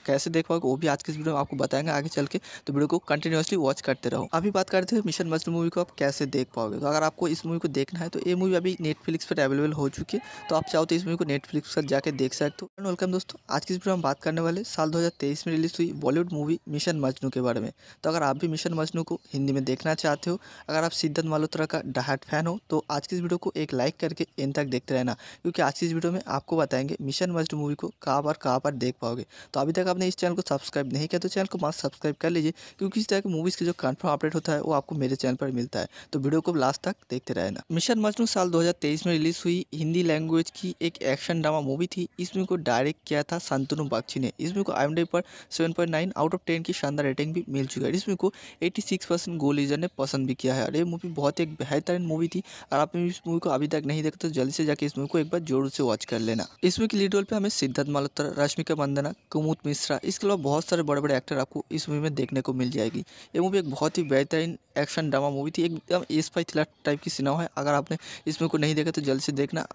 कैसे देख पाओगे, वो भी आज के इस वीडियो में आपको बताएँगे आगे चल के। तो वीडियो को कंटिन्यूसली वॉच करते रहो। अभी बात करते हैं मिशन मजनू मूवी को आप कैसे देख पाओगे। तो अगर आपको इस मूवी को देखना है तो ये मूवी अभी नेटफ्लिक्स पर अवेलेबल हो चुकी है। तो आप चाहो तो इस मूवी को नेटफ्लिक्स पर जाकर देख सकते हो। वेलकम दोस्तों। आज की इस वीडियो में बात करने वाले साल दो हज़ार तेईस में रिलीज़ हुई बॉलीवुड मूवी मिशन मजनू के बारे में। तो अगर आप भी मिशन मजनू को हिंदी में देखना चाहते हो, अगर आप सिद्धार्थ मल्होत्रा का डाहट फ़ैन हो तो आज की इस वीडियो को एक लाइक करके इन तक देखते रहना, क्योंकि आज की इस वीडियो में आपको बताएँगे मिशन मजनू मूवी को कहाँ पर कहाँ पर देख पाओगे। तो अभी तक आपने इस चैनल को सब्सक्राइब नहीं किया तो चैनल को मस्त सब्सक्राइब कर लीजिए, क्योंकि इस तरह की मूवीज़ की जो कन्फर्म अपडेट होता है, वो आपको मेरे चैनल पर मिलता है। तो वीडियो को लास्ट तक देखते रहना। मिशन मजनू साल 2023 में रिलीज़ हुई, हिंदी लैंग्वेज की एक एक्शन ड्रामा मूवी थी। इसमें को डायरेक्ट किया था शांतनु बागची ने। इसमें को आई पर 7.9 आउट ऑफ़ 10 की शानदार रेटिंग भी मिल चुकी है। इसमें को 86 परसेंट गोल लीजर ने पसंद भी किया है। और ये मूवी बहुत एक बेहतरीन मूवी थी और आपने इस मूवी को अभी तक नहीं देखा तो जल्दी से जाके इस मूवी को एक बार ज़रूर से वॉच कर लेना। इसमें की लीड रोल पे हमें सिद्धार्थ मल्होत्रा रश्मिका मंदना कुमुद मिश्रा, इसके अलावा बहुत सारे बड़े बड़े एक्टर आपको इस मूवी में देखने को मिल जाएगी। ये मूवी एक बहुत ही बेहतरीन एक्शन ड्रामा मूवी थी, एकदम एस फाई थ्रिलर टाइप की सिनेमा है। अगर आपने इस मूवी को नहीं देखा तो जल्द से देखना।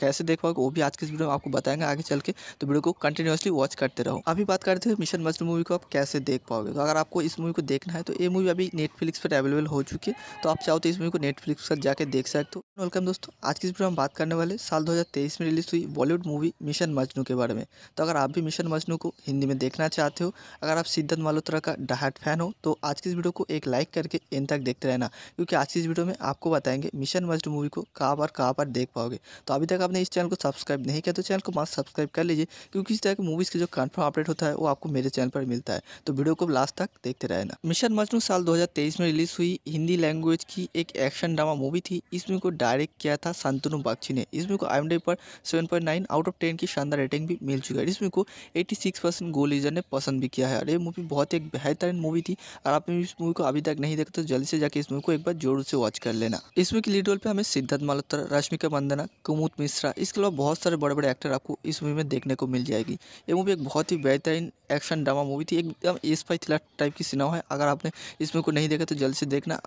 कैसे देख पाओगे वो भी आज के इस वीडियो में आपको बताएँगे आगे चल के। तो वीडियो को कंटिन्यूसली वॉच करते रहो। अभी बात करते हैं मिशन मजनू मूवी को आप कैसे देख पाओगे। तो अगर आपको इस मूवी को देखना है तो ये मूवी अभी नेटफ्लिक्स पर अवेलेबल हो चुकी है तो आप चाहो तो इस मूवी को नेटफ्लिक्स पर जाकर देख सकते हो। वेलकम दोस्तों, आज की इस वीडियो में बात करने वाले साल 2023 में रिलीज़ हुई बॉलीवुड मूवी मिशन मजनू के बारे में। तो अगर आप भी मिशन मजनू को हिंदी में देखना चाहते हो, अगर आप सिद्धार्थ मल्होत्रा का डाहट फ़ैन हो तो आज की इस वीडियो को एक लाइक करके इन तक देखते रहना, क्योंकि आज की इस वीडियो में आपको बताएँगे मिशन मजनू मूवी को कहाँ पर कहाँ पर देख पाओगे। तो अभी तक आपने इस चैनल को सब्सक्राइब नहीं किया तो चैनल को मस्त सब्सक्राइब कर लीजिए, क्योंकि इस तरह की मूवीज़ की जो कन्फर्म अपडेट होता है, वो आपको मेरे चैनल पर मिलता है। तो वीडियो को लास्ट तक देखते रहना। मिशन मजनू साल 2023 में रिलीज़ हुई हिंदी लैंग्वेज की एक एक्शन ड्रामा मूवी थी। इसमें को डायरेक्ट किया था शांतनु बागची ने। इसमें को आई पर 7.9 आउट ऑफ़ 10 की शानदार रेटिंग भी मिल चुकी है इसमें को 86 परसेंट गोल लीजर ने पसंद भी किया है। और ये मूवी बहुत एक बेहतरीन मूवी थी और आपने इस मूवी को अभी तक नहीं देखा तो जल्दी से जाकर इस मूवी को एक बार ज़ोर से वॉच कर लेना। इसमें की लीड रोल पर हमें सिद्धार्थ मल्होत्रा, रश्मिका मंदना, कुमुद मिश्रा, इसके अलावा बहुत सारे बड़े बड़े एक्टर आपको इस मूवी में देखने को मिल जाएगी। ये मूवी एक बहुत ही बेहतरीन एक्शन ड्रामा मूवी थी। एकदम एस फाई थ्रिलर टाइप की सिनेमा है। अगर आपने इस मूवी को नहीं देखा तो जल्द से देखना।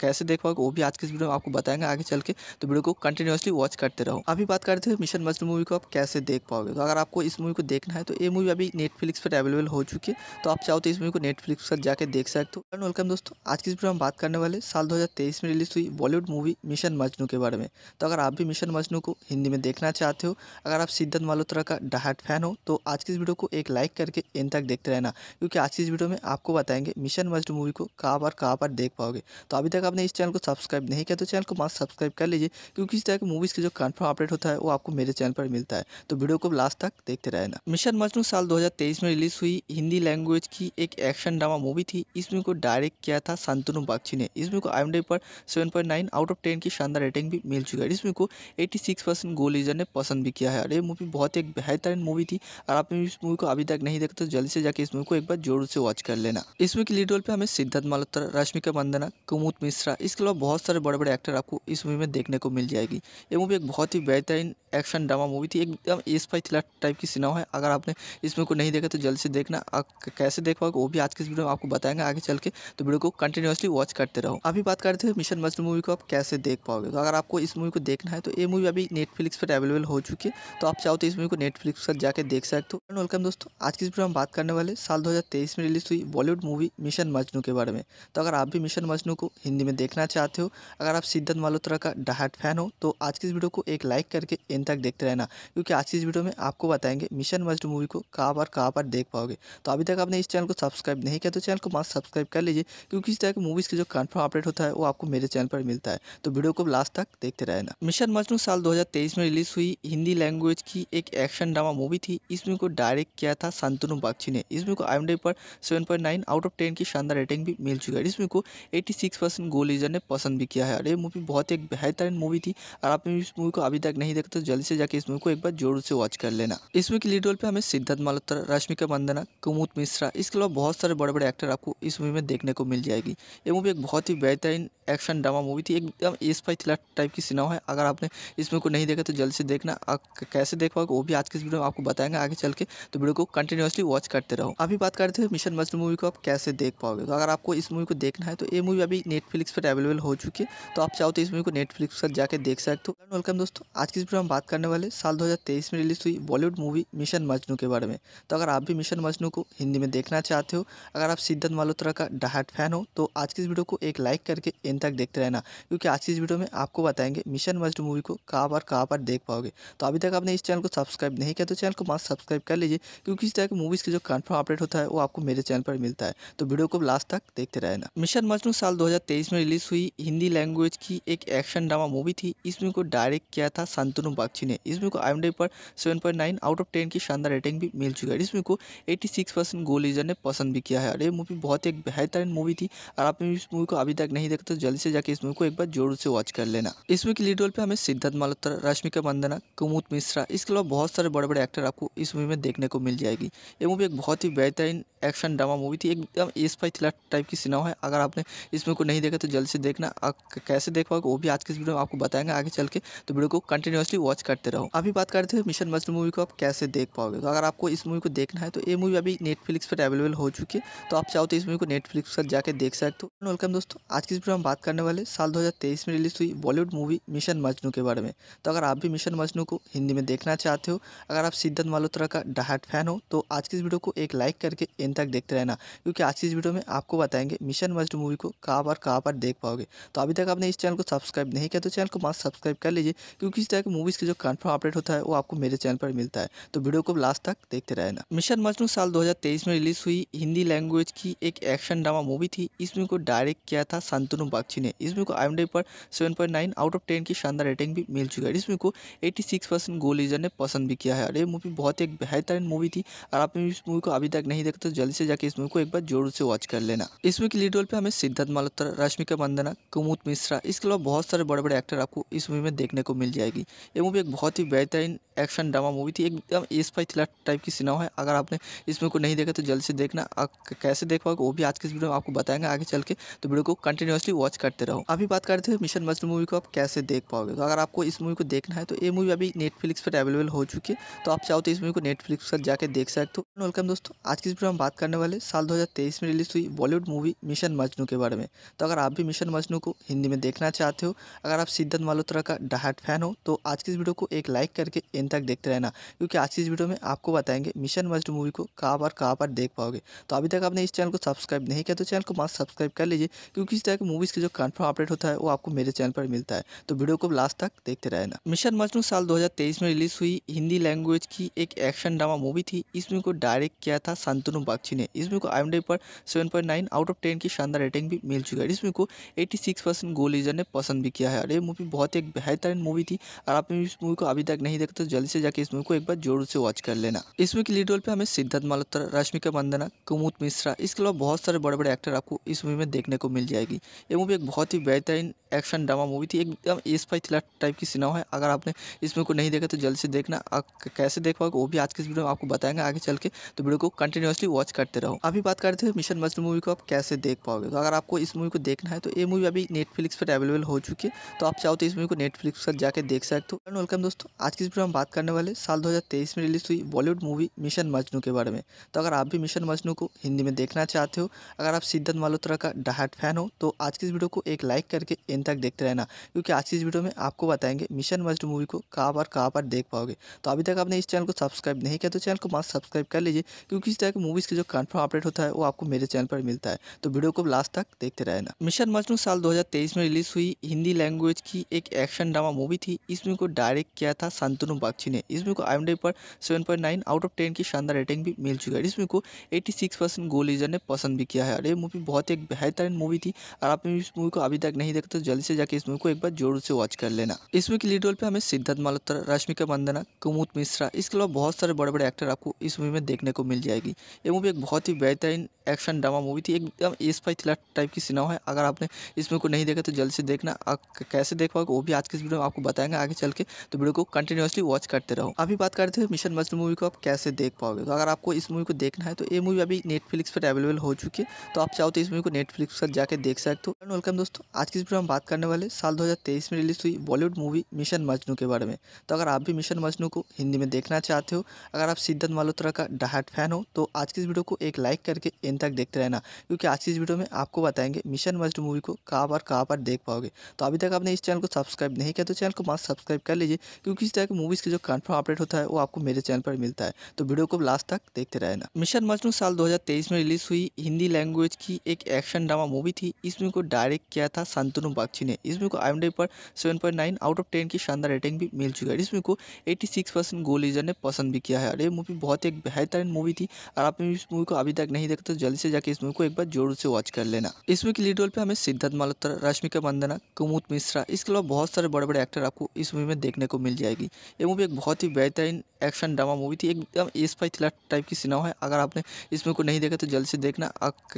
कैसे देख पाओगे वो भी आज के इस वीडियो में आपको बताएँगे आगे चल के। तो वीडियो को कंटिन्यूसली वॉच करते रहो। अभी बात करते हैं मिशन मजनू मूवी को आप कैसे देख पाओगे। तो अगर आपको इस मूवी को देखना है तो ये मूवी अभी नेटफ्लिक्स पर अवेलेबल हो चुकी है। तो आप चाहो तो इस मूवी को नेटफ्लिक्स पर जाकर देख सकते हो। वेलकम दोस्तों। आज की इस वीडियो में बात करने वाले साल दो हज़ार तेईस में रिलीज़ हुई बॉलीवुड मूवी मिशन मजनू के बारे में। तो अगर आप भी मिशन मजनू को हिंदी में देखना चाहते हो, अगर आप सिद्धार्थ मल्होत्रा का डाहट फ़ैन हो तो आज की इस वीडियो को एक लाइक करके इन तक देखते रहना। क्योंकि आज की इस वीडियो में आपको बताएँगे मिशन मजनू मूवी को कहाँ पर कहाँ पर देख पाओगे। तो अभी तक आपने इस चैनल को सब्सक्राइब नहीं किया तो चैनल को मस्त सब्सक्राइब कर लीजिए, क्योंकि इस तरह की मूवीज़ की जो कन्फर्म अपडेट होता है, वो आपको मेरे चैनल पर मिलता है। तो वीडियो को लास्ट तक देखते रहना। मिशन मजनू साल 2023 में रिलीज़ हुई हिंदी लैंग्वेज की एक एक्शन ड्रामा मूवी थी। इसमें को डायरेक्ट किया था शांतनु बागची ने। इसमें को आई पर 7.9 आउट ऑफ़ 10 की शानदार रेटिंग भी मिल चुकी है। इसमें को 86 परसेंट गोल लीजर ने पसंद भी किया है। और ये मूवी बहुत एक बेहतरीन मूवी थी। और आपने इस मूवी को अभी तक नहीं देखा तो जल्दी से जाकर इस मूवी को एक बार ज़रूर से वॉच कर लेना। इसमें की लीड रोल पे हमें सिद्धार्थ मल्होत्रा रश्मिका मंदना, कुमुद मिश्रा, इसके अलावा बहुत सारे बड़े बड़े एक्टर आपको इस मूवी में देखने को मिल जाएगी। ये मूवी एक बहुत ही बेहतरीन एक्शन ड्रामा मूवी थी, एकदम एस फाई थ्रिलर टाइप की सिनेमा है। अगर आपने इस मूवी को नहीं देखा तो जल्द से देखना। कैसे देख पाओगे, वो भी आज के इस वीडियो में आपको बताएँगे आगे चल के। तो वीडियो को कंटिन्यूसली वॉच करते रहो। अभी बात करते हैं मिशन मजनू मूवी को आप कैसे देख पाओगे। तो अगर आपको इस मूवी को देखना है तो ये मूवी अभी नेटफ्लिक्स पर अवेलेबल हो चुकी है। तो आप चाहो तो इस मूवी को नेटफ्लिक्स पर जाकर देख सकते हो। वेलकम दोस्तों। आज की इस वीडियो में बात करने वाले साल दो हज़ार तेईस में रिलीज़ हुई बॉलीवुड मूवी मिशन मजनू के बारे में। तो अगर आप भी मिशन मजनू को हिंदी में देखना चाहते हो, अगर आप सिद्धार्थ मल्होत्रा का डाहट फ़ैन हो तो आज की इस वीडियो को एक लाइक करके इन तक देखते रहना, क्योंकि आज की इस वीडियो में आपको बताएँगे मिशन मस्ट मूवी को कहाँ पर कहाँ पर देख पाओगे। तो अभी तक आपने इस चैनल को सब्सक्राइब नहीं किया तो चैनल को मस्त सब्सक्राइब कर लीजिए, क्योंकि इस तरह की मूवीज़ की जो कन्फर्म अपडेट होता है, वो आपको मेरे चैनल पर मिलता है। तो वीडियो को लास्ट तक देखते रहना। मिशन मजनू साल 2023 में रिलीज़ हुई, हिंदी लैंग्वेज की एक एक्शन ड्रामा मूवी थी। इसमें को डायरेक्ट किया था शांतनु बागची ने। इसमें को आई पर 7.9 आउट ऑफ़ टेन की शानदार रेटिंग भी मिल चुका है। इसमें को 86 परसेंट गोल लीजर ने पसंद भी किया है। और ये मूवी बहुत एक बेहतरीन मूवी थी। और आपने इस मूवी को अभी तक नहीं देखा तो जल्दी से जाके इस मूवी को एक बार ज़रूर से वॉच कर लेना। इसमें की लीड रोल पे हमें सिद्धार्थ मल्होत्रा रश्मिका मंदना, कुमुद मिश्रा, इसके अलावा बहुत सारे बड़े बड़े एक्टर आपको इस मूवी में देखने को मिल जाएगी। ये मूवी एक बहुत ही बेहतरीन एक्शन ड्रामा मूवी थी। एकदम एस फाई थ्रिलर टाइप की सिनेमा है। अगर आपने इस मूवी को नहीं देखा तो जल्दी से देखना। कैसे देख पाओगे, वो भी आज के इस वीडियो में आपको बताएँगे आगे चल के। तो वीडियो को कंटिन्यूसली वॉच करते रहो। अभी बात करते हैं मिशन मजनू मूवी को आप कैसे देख पाओगे। तो अगर आपको इस मूवी को देखना है तो ये मूवी अभी नेटफ्लिक्स पर अवेलेबल हो चुकी है। तो आप चाहो तो इस मूवी को नेटफ्लिक्स पर जाकर देख सकते हो। वेलकम दोस्तों। आज की इस वीडियो में बात करने वाले साल दो हज़ार तेईस में रिलीज़ हुई बॉलीवुड मूवी मिशन मजनू के बारे में। तो अगर आप भी मिशन मजनू को हिंदी में देखना चाहते हो, अगर आप सिद्धार्थ मल्होत्रा का डाहट फ़ैन हो तो आज की इस वीडियो को एक लाइक करके इन तक देखते रहना, क्योंकि आज की इस वीडियो में आपको बताएँगे मिशन मजनू मूवी को कहाँ पर कहाँ पर देख पाओगे। तो अभी तक आपने इस चैनल को सब्सक्राइब नहीं किया तो चैनल को मस्त सब्सक्राइब कर लीजिए, क्योंकि इस तरह की मूवीज़ की जो कन्फर्म अपडेट होता है, वो आपको मेरे चैनल पर मिलता है। तो वीडियो को लास्ट तक देखते रहना। मिशन मजनू साल 2023 में रिलीज़ हुई हिंदी लैंग्वेज की एक एक्शन ड्रामा मूवी थी। इसमें को डायरेक्ट किया था शांतनु बागची ने। इसमें को आई पर 7.9 आउट ऑफ़ 10 की शानदार रेटिंग भी मिल चुका है। इसमें को 86 परसेंट गो लीजर ने पसंद भी किया है। और ये मूवी बहुत एक बेहतरीन मूवी थी। और आपने इस मूवी को अभी तक नहीं देखा तो जल्दी से जाके इस मूवी को एक बार ज़ोर से वॉच कर लेना। इस मूवी की लीड रोल पे हमें सिद्धार्थ मल्होत्रा रश्मिका मंदना, कुमुद मिश्रा, इसके अलावा बहुत सारे बड़े बड़े एक्टर आपको इस मूवी में देखने को मिल जाएगी। ये मूवी एक बहुत ही बेहतरीन एक्शन ड्रामा मूवी थी। एकदम एस फाई थ्रिलर टाइप की सिनेमा है। अगर आपने इस मूवी को नहीं देखा तो जल्द से देखना। कैसे देख पाओगे वो भी आज के इस वीडियो में आपको बताएँगे आगे चल के। तो वीडियो को कंटिन्यूसली वॉच करते रहो। अभी बात करते हैं मिशन मजलू मूवी को आप कैसे देख पाओगे। तो अगर आपको इस मूवी को देखना है तो ये मूवी अभी नेटफ्लिक्स पर अवेलेबल हो चुकी है। तो आप चाहो तो इस मूवी को नेटफ्लिक्स पर जाकर देख सकते हो। वेलकम दोस्तों, आज की इस वीडियो में बात करने वाले साल दो हज़ार तेईस में रिलीज़ हुई बॉलीवुड मूवी मिशन मजनू के बारे में। तो अगर आप भी मिशन मजनू को हिंदी में देखना चाहते हो, अगर आप सिद्धार्थ मल्होत्रा का डाहट फ़ैन हो तो आज की इस वीडियो को एक लाइक करके इन तक देखते रहना। क्योंकि आज की इस वीडियो में आपको बताएँगे मिशन मस्ट मूवी को कहाँ पर कहाँ पर देख पाओगे। तो अभी तक आपने इस चैनल को सब्सक्राइब नहीं किया तो चैनल को मस्त सब्सक्राइब कर लीजिए, क्योंकि इस तरह की मूवीज़ की जो कन्फर्म अपडेट होता है वो आपको मेरे चैनल पर मिलता है। तो वीडियो को लास्ट तक देखते रहना। मिशन मजनू साल 2023 में रिलीज़ हुई, हिंदी लैंग्वेज की एक एक्शन ड्रामा मूवी थी। इस मूवी को डायरेक्ट किया था संतनु बागची ने। इस मूवी को आई पर सेवन आउट ऑफ़ टेन की शानदार रेटिंग भी मिल चुकी है। इस मूवी को एटी परसेंट गो लीजर ने पसंद भी किया है। और ये मूवी बहुत एक बेहतरीन मूवी थी। और आपने इस मूवी को अभी तक नहीं देखा तो जल्दी से जाके इस मूवी को एक बार ज़रूर से वॉच कर लेना। इस मूवी की लीड रोल पे हमें सिद्धार्थ मल्होत्रा रश्मिका मंदना, कुमुद मिश्रा, इसके अलावा बहुत सारे बड़े बड़े एक्टर आपको इस मूवी में देखने को मिल जाएगी। ये मूवी एक बहुत ही बेहतरीन एक्शन ड्रामा मूवी थी, एकदम एस फाई थ्रिलर टाइप की सिनेमा है। अगर आपने इस मूवी को नहीं देखा तो जल्द से देखना। कैसे देख पाओगे वो भी आज के इस वीडियो में आपको बताएँगे। आगे चल के तो वीडियो को कंटिन्यूसली वॉच करते रहो। अभी बात करते हैं मिशन मजनू मूवी को आप कैसे देख पाओगे। तो अगर आपको इस मूवी को देखना है तो ये मूवी अभी नेटफ्लिक्स पर अवेलेबल हो चुकी है। तो आप चाहो तो इस मूवी को नेटफ्लिक्स पर जाकर देख सकते हो। वेलकम दोस्तों, आज की इस वीडियो में बात करने वाले साल दो हज़ार तेईस में रिलीज़ हुई बॉलीवुड मूवी मिशन मजनू के बारे में। तो अगर आप भी मिशन मजनू को हिंदी में देखना चाहते हो, अगर आप सिद्धार्थ मल्होत्रा का डाहट फ़ैन हो तो आज की इस वीडियो को एक लाइक करके इन तक देखते रहना, क्योंकि आज की इस वीडियो में आपको बताएँगे मिशन मस्ट मूवी को कहाँ पर कहाँ पर देख पाओगे। तो अभी तक आपने इस चैनल को सब्सक्राइब नहीं किया तो चैनल को मस्त सब्सक्राइब कर लीजिए, क्योंकि इस तरह की मूवीज़ की जो कन्फर्म अपडेट होता है वो आपको मेरे चैनल पर मिलता है। तो वीडियो को लास्ट तक देखते रहना। मिशन मजनू साल 2023 में रिलीज़ हुई, हिंदी लैंग्वेज की एक एक्शन ड्रामा मूवी थी। इस मूवी को डायरेक्ट किया था संतनु बागची ने। इस मूवी को आई पर सेवन आउट ऑफ़ टेन की शानदार रेटिंग भी मिल चुकी है। इस मूवी को एटी परसेंट गो लीजर ने पसंद भी किया है। और ये मूवी बहुत एक बेहतरीन मूवी थी। और आपने इस मूवी को अभी तक नहीं देखा तो जल्दी से जाके इस मूवी को एक बार ज़रूर से वॉच कर लेना। इस मूवी की लीड रोल पे हमें सिद्धार्थ मल्होत्रा रश्मिका मंदना, कुमुद मिश्रा, इसके अलावा बहुत सारे बड़े बड़े एक्टर आपको इस मूवी में देखने को मिल जाएगी। ये मूवी एक बहुत ही बेहतरीन एक्शन ड्रामा मूवी थी। एकदम एस फाई थ्रिलर टाइप की सिनेमा है। अगर आपने इस मूवी को नहीं देखा तो जल्द से देखना। कैसे देख पाओगे वो भी आज के इस वीडियो में आपको बताएँगे आगे चल के। तो वीडियो को कंटिन्यूसली वॉच करते रहो। अभी बात करते हैं मिशन मजलू मूवी को आप कैसे देख पाओगे? तो अगर आपको इस मूवी को देखना है तो ये मूवी अभी नेटफ्लिक्स पर अवेलेबल हो चुकी है। तो आप चाहो तो इस मूवी को नेटफ्लिक्स पर जाकर देख सकते हो। वेलकम दोस्तों। आज की इस वीडियो में बात करने वाले साल दो हज़ार तेईस में रिलीज़ हुई बॉलीवुड मूवी मिशन मजनू के बारे में। तो अगर आप भी मिशन मजनू को हिंदी में देखना चाहते हो, अगर आप सिद्धार्थ मल्होत्रा का डाहट फ़ैन हो तो आज की इस वीडियो को एक लाइक करके इन तक देखते रहना, क्योंकि आज की इस वीडियो में आपको बताएँगे मिशन मजनू मूवी को कहाँ पर कहाँ पर देख पाओगे। तो अभी तक आपने इस चैनल को सब्सक्राइब नहीं किया तो चैनल को मस्त सब्सक्राइब कर लीजिए, क्योंकि इस तरह की मूवीज़ की जो कन्फर्म अपडेट होता है, वो आपको मेरे चैनल पर मिलता है। तो वीडियो को लास्ट तक देखते रहना। मिशन मजनू साल दो में रिलीज़ हुई। हिंदी लैंग्वेज की एक एक्शन ड्रामा मूवी थी। इस मूवी को डायरेक्ट किया था संतनु बागची ने। इस मूवी को आई पर सेवन आउट ऑफ़ टेन की शानदार रेटिंग भी मिल चुका है। इस मूवी को एटी परसेंट गो लीजर ने पसंद भी किया है। और ये मूवी बहुत एक बेहतरीन मूवी थी। और आपने इस मूवी को अभी तक नहीं देखा तो जल्दी से जाके इस मूवी को एक बार ज़ोर से वॉच कर लेना। इस मूवी की लीड रोल पे हमें सिद्धार्थ मल्होत्रा रश्मिका मंदना कुमुद मिश्रा, इसके अलावा बहुत सारे बड़े बड़े एक्टर आपको इस मूवी में देखने को मिल जाएगी। ये मूवी एक बहुत ही बेहतरीन एक्शन ड्रामा मूवी थी, एकदम एस फाई थ्रिलर टाइप की सिनेमा है। अगर आपने इस मूवी को नहीं देखा तो जल्द से देखना। कैसे देख पाओगे, वो भी आज के इस वीडियो में आपको बताएँगे आगे चल के। तो वीडियो को कंटिन्यूसली वॉच करते रहो। अभी बात करते हैं मिशन मजनू मूवी को आप कैसे देख पाओगे। तो अगर आपको इस मूवी को देखना है तो ये मूवी अभी नेटफ्लिक्स पर अवेलेबल हो चुकी है। तो आप चाहो तो इस मूवी को नेटफ्लिक्स पर जाकर देख सकते हो। वेलकम दोस्तों। आज की इस वीडियो में बात करने वाले साल दो हज़ार तेईस में रिलीज़ हुई बॉलीवुड मूवी मिशन मजनू के बारे में। तो अगर आप भी मिशन मजनू को हिंदी में देखना चाहते हो, अगर आप सिद्धार्थ मल्होत्रा का डाहट फ़ैन हो तो आज की इस वीडियो को एक लाइक करके इन तक देखते रहना, क्योंकि आज की इस वीडियो में आपको बताएँगे मिशन मस्ट मूवी को कहाँ पर कहाँ पर देख पाओगे। तो अभी तक आपने इस चैनल को सब्सक्राइब नहीं किया तो चैनल को मस्त सब्सक्राइब कर लीजिए, क्योंकि इस तरह की मूवीज़ की जो कन्फर्म अपडेट होता है, वो आपको मेरे चैनल पर मिलता है। तो वीडियो को लास्ट तक देखते रहना। मिशन मजनू साल 2023 में रिलीज़ हुई हिंदी लैंग्वेज की एक एक्शन ड्रामा मूवी थी। इस मूवी को डायरेक्ट किया था संतनु बागची ने। इस मूवी को आई पर सेवन आउट ऑफ़ टेन की शानदार रेटिंग भी मिल चुकी है। इस मूवी को एटी परसेंट गो लीजर ने पसंद भी किया है। और ये मूवी बहुत एक बेहतरीन मूवी थी। और आपने इस मूवी को अभी तक नहीं देखा तो जल्दी से जाके इस मूवी को एक बार ज़ोर से वॉच कर लेना। इस मूवी की लीड रोल पे हमें सिद्धार्थ मल्होत्रा रश्मिका मंदना कुमुद मिश्रा, इसके अलावा बहुत सारे बड़े बड़े एक्टर आपको इस मूवी में देखने को मिल जाएगी। ये मूवी एक बहुत ही बेहतरीन एक्शन ड्रामा मूवी थी, एकदम एस फाई थ्रिलर टाइप की सिनेमा है। अगर आपने इस मूवी को नहीं देखा तो जल्द से देखना।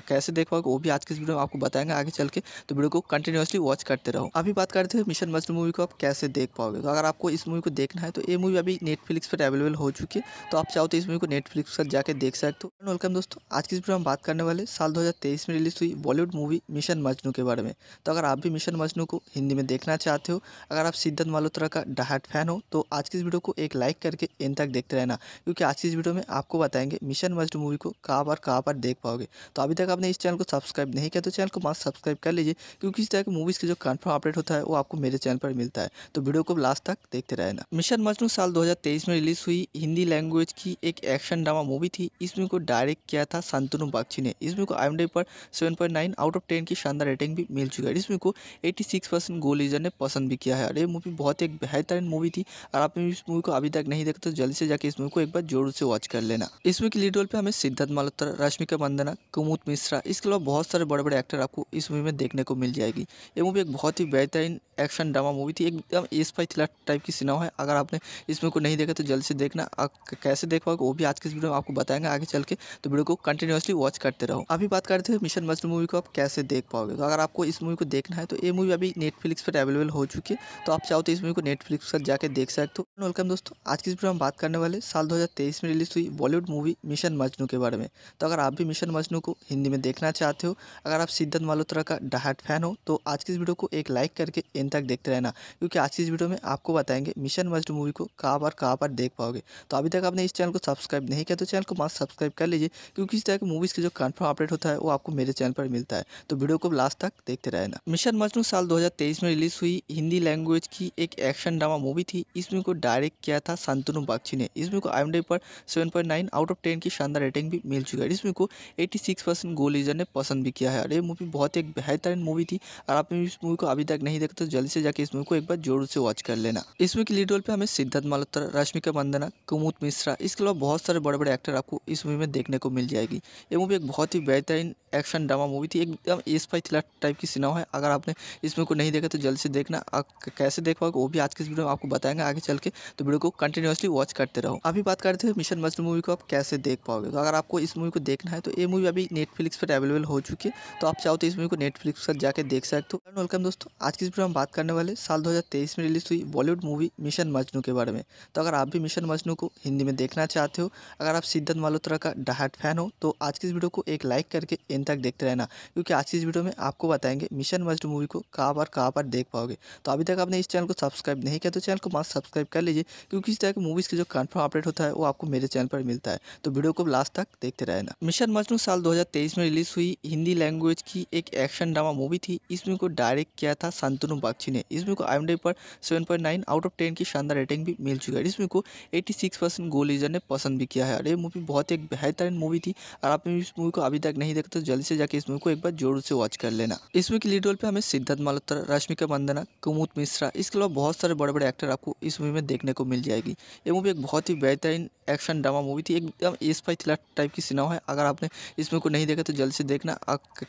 कैसे देख पाओगे वो भी आज के वीडियो में आपको बताएँगे आगे चल के। तो वीडियो को कंटिन्यूसली वॉच करते रहो। अभी बात करते हैं मिशन मजनू मूवी को आप कैसे देख पाओगे। तो अगर आपको इस मूवी को देखना है तो ये मूवी अभी नेटफ्लिक्स पर अवेलेबल हो चुकी है। तो आप चाहो तो इस मूवी को नेटफ्लिक्स पर जाकर देख सकते हो। वेलकम दोस्तों। आज की इस वीडियो में बात करने वाले साल 2023 में रिलीज़ हुई बॉलीवुड मूवी मिशन मजनू के बारे में। तो अगर आप भी मिशन मजनू को हिंदी में देखना चाहते हो, अगर आप सिद्धार्थ मल्होत्रा का डाहट फ़ैन हो तो आज की इस वीडियो को एक लाइक करके इन तक देखते रहना, क्योंकि आज की इस वीडियो में आपको बताएँगे मिशन मजनू मूवी को कहाँ पर कहाँ पर देख पाओगे। तो अभी तक आपने इस चैनल को सब्सक्राइब नहीं किया तो चैनल को मस्त सब्सक्राइब कर लीजिए, क्योंकि इस तरह की मूवीज़ की जो कन्फर्म अपडेट होता है, वो आपको मेरे चैनल पर मिलता है। तो वीडियो को लास्ट तक देखते रहना। मिशन मजनू साल 2023 में रिलीज़ हुई हिंदी लैंग्वेज की एक एक्शन ड्रामा मूवी थी इस मूवी को डायरेक्ट किया था शांतनु बागची ने। इस मूवी को आई पर सेवन आउट ऑफ़ टेन की शानदार रेटिंग भी मिल चुकी है। इस को एट्टी परसेंट गो लीजर ने पसंद भी किया है। और ये मूवी बहुत एक बेहतरीन मूवी थी। और आपने इस मूवी को अभी तक नहीं देखा तो जल्दी से जाकर इस मूवी को एक बार ज़ोर से वॉच कर लेना। इस मूवी की लीड रोल पे हमें सिद्धार्थ मल्होत्रा रश्मिका मंदना, कुमुद मिश्रा, इसके अलावा बहुत सारे बड़े बड़े एक्टर आपको इस मूवी में देखने को मिल जाएगी। ये मूवी एक बहुत ही बेहतरीन एक्शन ड्रामा मूवी थी। एकदम एस फाई थ्रिलर टाइप की सिनेमा है। अगर आपने इस मूवी को नहीं देखा तो जल्द से देखना। आप कैसे देख पाओगे, वो भी आज के इस वीडियो में आपको बताएँगे आगे चल के। तो वीडियो को कंटिन्यूसली वॉच करते रहो। अभी बात करते हैं मिशन मजनू मूवी को आप कैसे देख पाओगे? तो अगर आपको इस मूवी को देखना है तो ये मूवी अभी नेटफ्लिक्स पर अवेलेबल हो चुकी है। तो आप चाहो तो इस मूवी को नेटफ्लिक्स पर जाकर देख सकते हो। वेलकम दोस्तों, आज की इस वीडियो में बात करने वाले साल दो हज़ार तेईस में रिलीज़ हुई बॉलीवुड मूवी मिशन मजनू के बारे में। तो अगर आप भी मिशन मजनू को हिंदी में देखना चाहते हो, अगर आप सिद्धार्थ मल्होत्रा का डाहट फ़ैन हो तो आज की इस वीडियो को एक लाइक करके इन तक देखते रहना, क्योंकि आज की इस वीडियो में आपको बताएँगे मिशन मस्ट मूवी को कहाँ पर कहाँ पर देख पाओगे। तो अभी तक आपने इस चैनल को सब्सक्राइब नहीं किया तो चैनल को मस्त सब्सक्राइब कर लीजिए, क्योंकि इस तरह की मूवीज़ की जो कन्फर्म अपडेट होता है, वो आपको मेरे चैनल पर मिलता है। तो वीडियो को लास्ट तक देखते रहना। मिशन मजनू साल दो में रिलीज़ हुई हिंदी लैंग्वेज की एक एक्शन ड्रामा मूवी थी। इस मूवी को डायरेक्ट किया था शांतनु बागची ने। इस मूवी को आई पर सेवन आउट ऑफ़ टेन की शानदार रेटिंग भी मिल चुका है। इस मूवी को एट्टी परसेंट गो लीजर ने पसंद भी किया है। और ये मूवी बहुत एक बेहतरीन मूवी थी। और आपने इस मूवी को अभी तक नहीं देखा तो जल्दी से जाके इस मूवी को एक बार ज़ोर से वॉच कर लेना। इसमें की लीड रोल पे हमें सिद्धार्थ मल्होत्रा, रश्मिका मंदना, कुमुद मिश्रा, इसके अलावा बहुत सारे बड़े बड़े एक्टर आपको इस मूवी में देखने को मिल जाएगी। ये मूवी एक बहुत ही बेहतरीन एक्शन ड्रामा मूवी थी। एकदम एस फाई थ्रिलर टाइप की सिनेमा है। अगर आपने इस मूवी को नहीं देखा तो जल्द से देखना। कैसे देख पाओगे, वो भी आज के इस वीडियो में आपको बताएँगे आगे चल के। तो वीडियो को कंटिन्यूसली वॉच करते रहो। अभी बात करते हैं मिशन मजनू मूवी को आप कैसे देख पाओगे। तो अगर आपको इस मूवी को देखना है तो ये मूवी अभी नेटफ्लिक्स पर अवेलेबल हो चुकी है। तो आप चाहो तो इस मूवी को नेटफ्लिक्स पर जाकर देख सकते हो। वेलकम दोस्तों। आज की इस वीडियो में बात करने वाले साल 2023 में रिलीज़ हुई बॉलीवुड मूवी मिशन मजनू के बारे में। तो अगर आप भी मिशन मजनू को हिंदी में देखना चाहते हो, अगर आप सिद्धार्थ मल्होत्रा का डाहट फ़ैन हो तो आज की इस वीडियो को एक लाइक करके इन तक देखते रहना, क्योंकि आज की इस वीडियो में आपको बताएँगे मिशन मजनू मूवी को कहाँ पर कहाँ पर देख पाओगे। तो अभी तक आपने इस चैनल को सब्सक्राइब नहीं किया तो चैनल को मस्त सब्सक्राइब कर लीजिए, क्योंकि इस तरह की मूवीज़ की जो कन्फर्म अपडेट होता है, वो आपको मेरे चैनल पर मिलता है। तो वीडियो को लास्ट तक देखते रहना। मिशन मजनू साल दो हज़ार तेईस में रिलीज़ हुई हिंदी लैंग्वेज की एक एक्शन ड्रामा मूवी थी। इस मूवी को डायरेक्ट किया था शांतनु बागची ने। इस मूवी को आई पर सेवन आउट ऑफ़ टेन की शानदार रेटिंग भी मिल चुकी है। इस मूवी को 86 परसेंट गो लीजर ने पसंद भी किया है। और ये मूवी बहुत एक बेहतरीन मूवी थी। और आपने इस मूवी को अभी तक नहीं देखा तो जल्दी से जाके इस मूवी को एक बार ज़ोर से वॉच कर लेना। इस मूवी की लीड रोल पे हमें सिद्धार्थ मल्होत्रा रश्मिका मंदना कुमुद मिश्रा, इसके अलावा बहुत सारे बड़े बड़े एक्टर आपको इस मूवी में देखने को मिल जाएगी। ये मूवी एक बहुत ही बेहतरीन एक्शन ड्रामा मूवी थी, एकदम एस फाई थ्रिलर टाइप की सिनेमा है। अगर आपने इस मूवी को नहीं देखा तो जल्दी से देखना।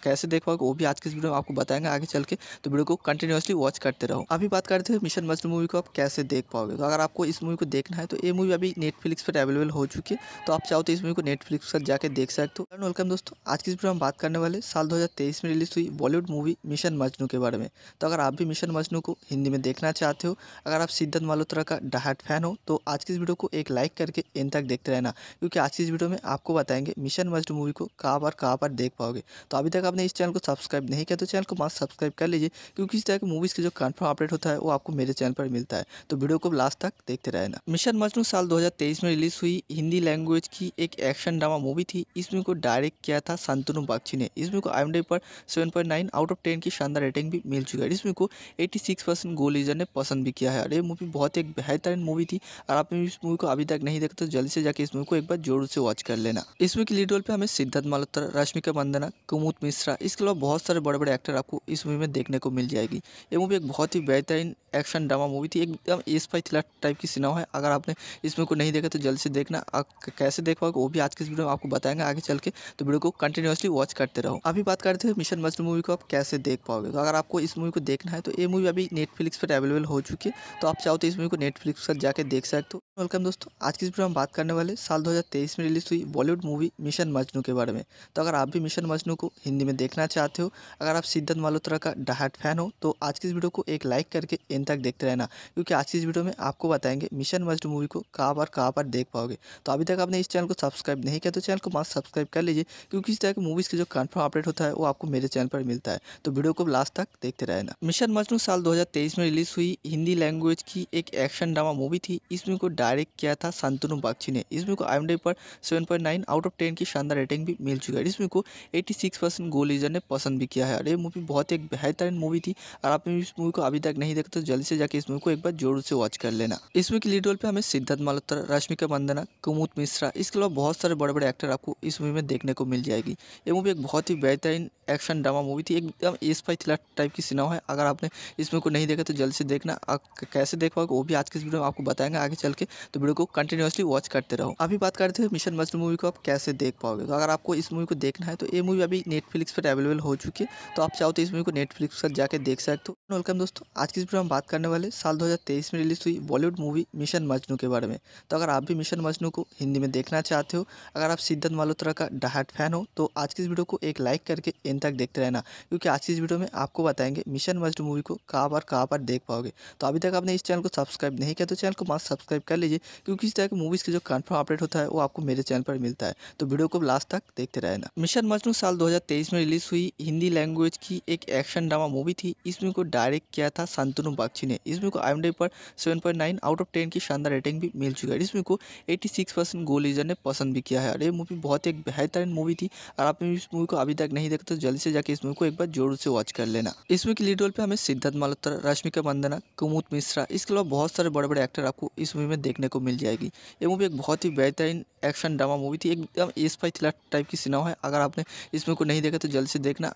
कैसे देख पाओगे, वो भी आज के इस वीडियो में आपको बताएँगे आगे चल के। तो वीडियो को कंटिन्यूसली वॉच करते रहो। अभी बात करते हैं मिशन मजनू मूवी को आप कैसे देख पाओगे। तो अगर आपको इस मूवी को देखना है तो ये मूवी अभी नेटफ्लिक्स पर अवेलेबल हो चुकी है। तो आप चाहो तो इस मूवी को नेटफ्लिक्स पर जाकर देख सकते हो। वेलकम दोस्तों। आज की इस वीडियो में बात करने वाले साल 2023 में रिलीज़ हुई बॉलीवुड मूवी मिशन मजनू के बारे में। तो अगर आप भी मिशन मजनू को हिंदी में देखना चाहते हो, अगर आप सिद्धार्थ मल्होत्रा का डहाट फ़ैन हो तो आज की इस वीडियो को एक लाइक करके इन तक देखते रहना, क्योंकि आज की इस वीडियो में आपको बताएँगे मिशन मजनू मूवी को कहाँ पर कहाँ पर देख पाओगे। तो अभी तक आपने इस चैनल को सब्सक्राइब नहीं किया तो चैनल को मस्त सब्सक्राइब कर लीजिए, क्योंकि इस तरह की मूवीज़ की जो कन्फर्म अपडेट होता है वो आपको मेरे चैनल पर मिलता है। तो वीडियो को लास्ट तक देखते रहना। मिशन मजनू साल 2023 में रिलीज़ हुई हिंदी लैंग्वेज की एक एक्शन ड्रामा मूवी थी इस मूवी को डायरेक्ट किया था शांतनु बागची ने। इस मूवी को आई पर सेवन आउट ऑफ़ टेन की शानदार रेटिंग भी मिल चुकी है। इस मूवी को एट्टी परसेंट गो लीजर ने पसंद भी किया है। और ये मूवी बहुत एक बेहतरीन मूवी थी। और आपने इस मूवी को अभी तक नहीं देखा तो जल्दी से जाकर इस मूवी को एक बार ज़ोर से वॉच कर लेना। इस मूवी की लीड रोल पे हमें सिद्धार्थ मल्होत्रा रश्मिका मंदना, कुमुद मिश्रा, इसके अलावा बहुत सारे बड़े बड़े एक्टर आपको इस मूवी में देखने को मिल जाएगी। ये मूवी एक बहुत ही बेहतरीन एक्शन ड्रामा मूवी थी। एकदम एस फाई थ्रिलर टाइप की सिनेमा है। अगर आपने इस मूवी को नहीं देखा तो जल्द से देखना। आप कैसे देख पाओगे वो भी आज के इस वीडियो में आपको बताएँगे आगे चल के। तो वीडियो को कंटिन्यूसली वॉच करते रहो। अभी बात करते हैं मिशन मजनू मूवी को आप कैसे देख पाओगे? तो अगर आपको इस मूवी को देखना है तो ये मूवी अभी नेटफ्लिक्स पर अवेलेबल हो चुकी है। तो आप चाहो तो इस मूवी को नेटफ्लिक्स पर जाकर देख सकते हो। वेलकम दोस्तों, आज की इस वीडियो में बात करने वाले साल 2023 में रिलीज़ हुई बॉलीवुड मूवी मिशन मजनू के बारे में। तो अगर आप भी मिशन मजनू को हिंदी में देखना चाहते हो, अगर आप सिद्धार्थ मल्होत्रा का डाहट फ़ैन हो तो आज की इस वीडियो को एक लाइक करके इन तक देखते रहना। क्योंकि आज की इस वीडियो में आपको बताएँगे मिशन मजनू मूवी को कहाँ पर कहाँ पर देख पाओगे। तो अभी तक आपने इस चैनल को सब्सक्राइब नहीं किया तो चैनल को मस्त सब्सक्राइब कर लीजिए, क्योंकि इस तरह की मूवीज़ के जो कन्फर्म अपडेट होता है, वो आपको मेरे चैनल पर मिलता है। तो वीडियो को लास्ट तक देखते रहना। मिशन मजनू साल दो हज़ार तेईस में रिलीज़ हुई। हिंदी लैंग्वेज की एक एक्शन ड्रामा मूवी थी। इसमें को डायरेक्ट किया था शांतनु बागची ने। इसमें को आई पर 7.9 आउट ऑफ़ 10 की शानदार रेटिंग भी मिल चुका है। इसमें को 86 परसेंट गो लीजर ने पसंद भी किया है। और ये मूवी बहुत एक बेहतरीन मूवी थी। और आपने इस मूवी को अभी तक नहीं देखा तो जल्दी से जाके इस मूवी को एक बार ज़ोर से वॉच कर लेना। इसमें की लीड रोल पे हमें सिद्धार्थ मल्होत्रा रश्मिका मंदना कुमुद मिश्रा, इसके अलावा बहुत सारे बड़े बड़े एक्टर आपको इस मूवी में देखने को मिल जाएगी। ये मूवी एक बहुत ही बेहतरीन एक्शन ड्रामा मूवी थी। एकदम स्पाई थ्रिलर टाइप की सिनेमा है। अगर आपने इस मूवी को नहीं देखा तो जल्दी से देखना। कैसे देख पाओगे, वो भी आज के इस वीडियो में आपको बताएँगे आगे चल के। तो वीडियो को कंटिन्यूसली वॉच करते रहो। अभी बात करते हैं मिशन मजनू मूवी को आप कैसे देख पाओगे। तो अगर आपको इस मूवी को देखना है तो ये मूवी अभी नेटफ्लिक्स पर अवेलेबल हो चुकी है। तो आप चाहो तो इस मूवी को नेटफ्लिक्स पर जाकर देख सकते हो। वेलकम दोस्तों, आज की इस वीडियो में बात करने वाले साल दो हज़ार तेईस में रिलीज़ हुई बॉलीवुड मूवी मिशन मजनू के बारे में। तो अगर आप भी मिशन मजनू को हिंदी में देखना चाहते हो, अगर आप सिद्धार्थ मल्होत्रा का डाहट फ़ैन हो तो आज की इस वीडियो को एक लाइक करके इन तक देखते रहना, क्योंकि आज की इस वीडियो में आपको बताएँगे मिशन मजनू मूवी को कहाँ पर कहाँ पर देख पाओगे। तो अभी तक आपने इस चैनल को सब्सक्राइब नहीं किया तो चैनल को मस्त सब्सक्राइब कर लीजिए, क्योंकि इस तरह की मूवीज़ के जो कन्फर्म अपडेट होता है, वो आपको मेरे चैनल पर मिलता है। तो वीडियो को लास्ट तक देखते रहना। मिशन मजनू साल 2023 में रिलीज़ हुई हिंदी लैंग्वेज की एक एक्शन ड्रामा मूवी थी। इसमें को डायरेक्ट किया था शांतनु बागची ने। इसमें को आई पर 7.9 आउट ऑफ़ 10 की शानदार रेटिंग भी मिल चुकी है। इसमें को 86 परसेंट गो लीजर ने पसंद भी किया है। और ये मूवी बहुत एक बेहतरीन मूवी थी। और आपने इस मूवी को अभी तक नहीं देखा तो जल्दी से जाके इस मूवी को एक बार ज़ोर से वॉच कर लेना। इसमें की लीड रोल पे हमें सिद्धार्थ मल्होत्रा रश्मिका मंदना, कुमुद मिश्रा, इसके अलावा बहुत सारे बड़े बड़े एक्टर आपको इस मूवी में देखने को मिल जाएगी। ये मूवी एक बहुत ही बेहतरीन एक्शन ड्रामा मूवी थी, एकदम एस फाई थ्रिलर टाइप की सिनेमा है। अगर आपने इस मूवी को नहीं देखा तो जल्द से देखना।